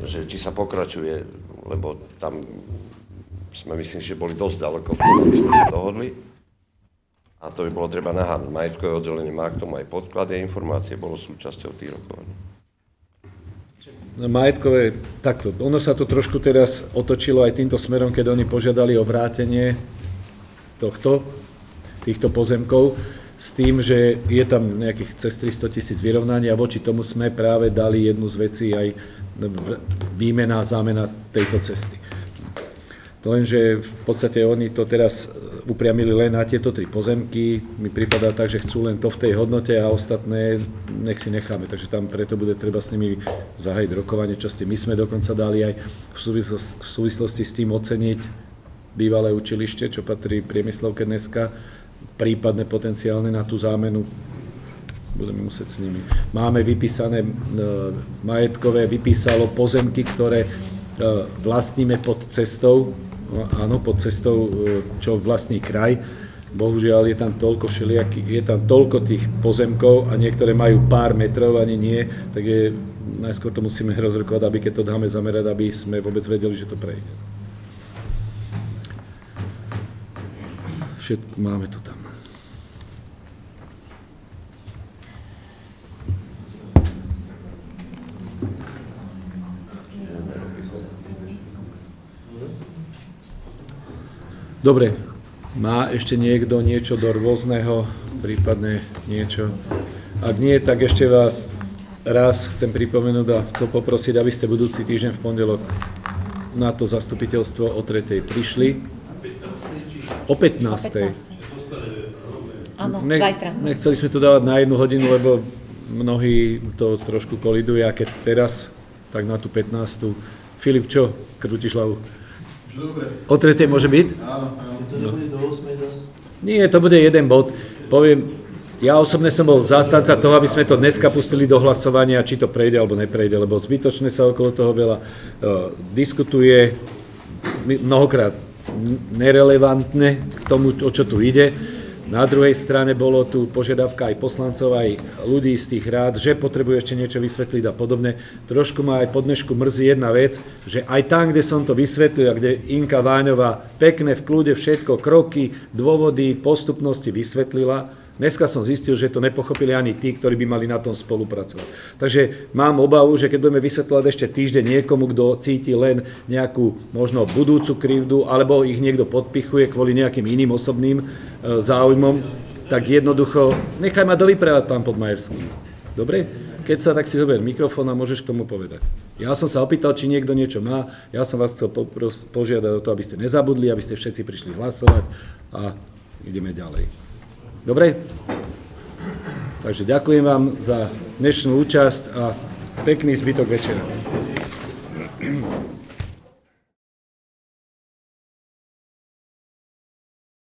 Že či sa pokračuje, lebo tam sme myslím, že boli dosť ďaleko aby sme sa dohodli. A to by bolo treba nahádať. Majetkové oddelenie má k tomu aj podklady a informácie, bolo súčasťou tých rokovaní. No, majetkové, takto, ono sa to trošku teraz otočilo aj týmto smerom, keď oni požiadali o vrátenie tohto, týchto pozemkov s tým, že je tam nejakých cez 300 tisíc vyrovnaní a voči tomu sme práve dali jednu z vecí aj výmena, zámena tejto cesty. Lenže v podstate oni to teraz upriamili len na tieto tri pozemky. Mi prípada tak, že chcú len to v tej hodnote a ostatné nech si necháme. Takže tam preto bude treba s nimi zahajiť rokovanie, čo. My sme dokonca dali aj v súvislosti, v súvislosti s tým oceniť bývalé učilište, čo patrí priemyslovke dneska, prípadne potenciálne na tú zámenu budeme musieť s nimi. Máme vypísané e, majetkové, vypísalo pozemky, ktoré e, vlastníme pod cestou, no, áno, pod cestou, e, čo vlastní kraj. Bohužiaľ je tam toľko všelijaký, je tam toľko tých pozemkov a niektoré majú pár metrov, ani nie, tak je, najskôr to musíme rozrokovať, aby keď to dáme zamerať, aby sme vôbec vedeli, že to prejde. Všetko máme to tam. Dobre, má ešte niekto niečo do rôzneho, prípadne niečo? Ak nie, tak ešte vás raz chcem pripomenúť a to poprosiť, aby ste budúci týždeň v pondelok na to zastupiteľstvo o tretej prišli. O 15. Áno, Ne, zajtra. nechceli sme to dávať na jednu hodinu, lebo mnohí to trošku koliduje a keď teraz, tak na tú 15. Filip, čo? Krútiš hlavu? Dobre. O tretej môže byť? Áno, áno. To nebude do 8 zase. Nie, to bude jeden bod. Poviem, ja osobne som bol zástanca toho, aby sme to dneska pustili do hlasovania, či to prejde alebo neprejde, lebo zbytočne sa okolo toho veľa uh, diskutuje, mnohokrát nerelevantne k tomu, o čo tu ide. Na druhej strane bolo tu požiadavka aj poslancov, aj ľudí z tých rád, že potrebujú ešte niečo vysvetliť a podobne. Trošku ma aj po dnešku mrzí jedna vec, že aj tam, kde som to vysvetlil a kde Inka Váňová pekne v kľude všetko, kroky, dôvody, postupnosti vysvetlila, Dneska som zistil, že to nepochopili ani tí, ktorí by mali na tom spolupracovať. Takže mám obavu, že keď budeme vysvetľovať ešte týždeň niekomu, kto cíti len nejakú možno budúcu krivdu, alebo ich niekto podpichuje kvôli nejakým iným osobným e, záujmom, tak jednoducho nechaj ma dovyprávať pán Podmajerský. Dobre? Keď sa, tak si zober mikrofón a môžeš k tomu povedať. Ja som sa opýtal, či niekto niečo má. Ja som vás chcel požiadať o to, aby ste nezabudli, aby ste všetci prišli hlasovať a ideme ďalej. Dobre? Takže ďakujem vám za dnešnú účasť a pekný zbytok večera.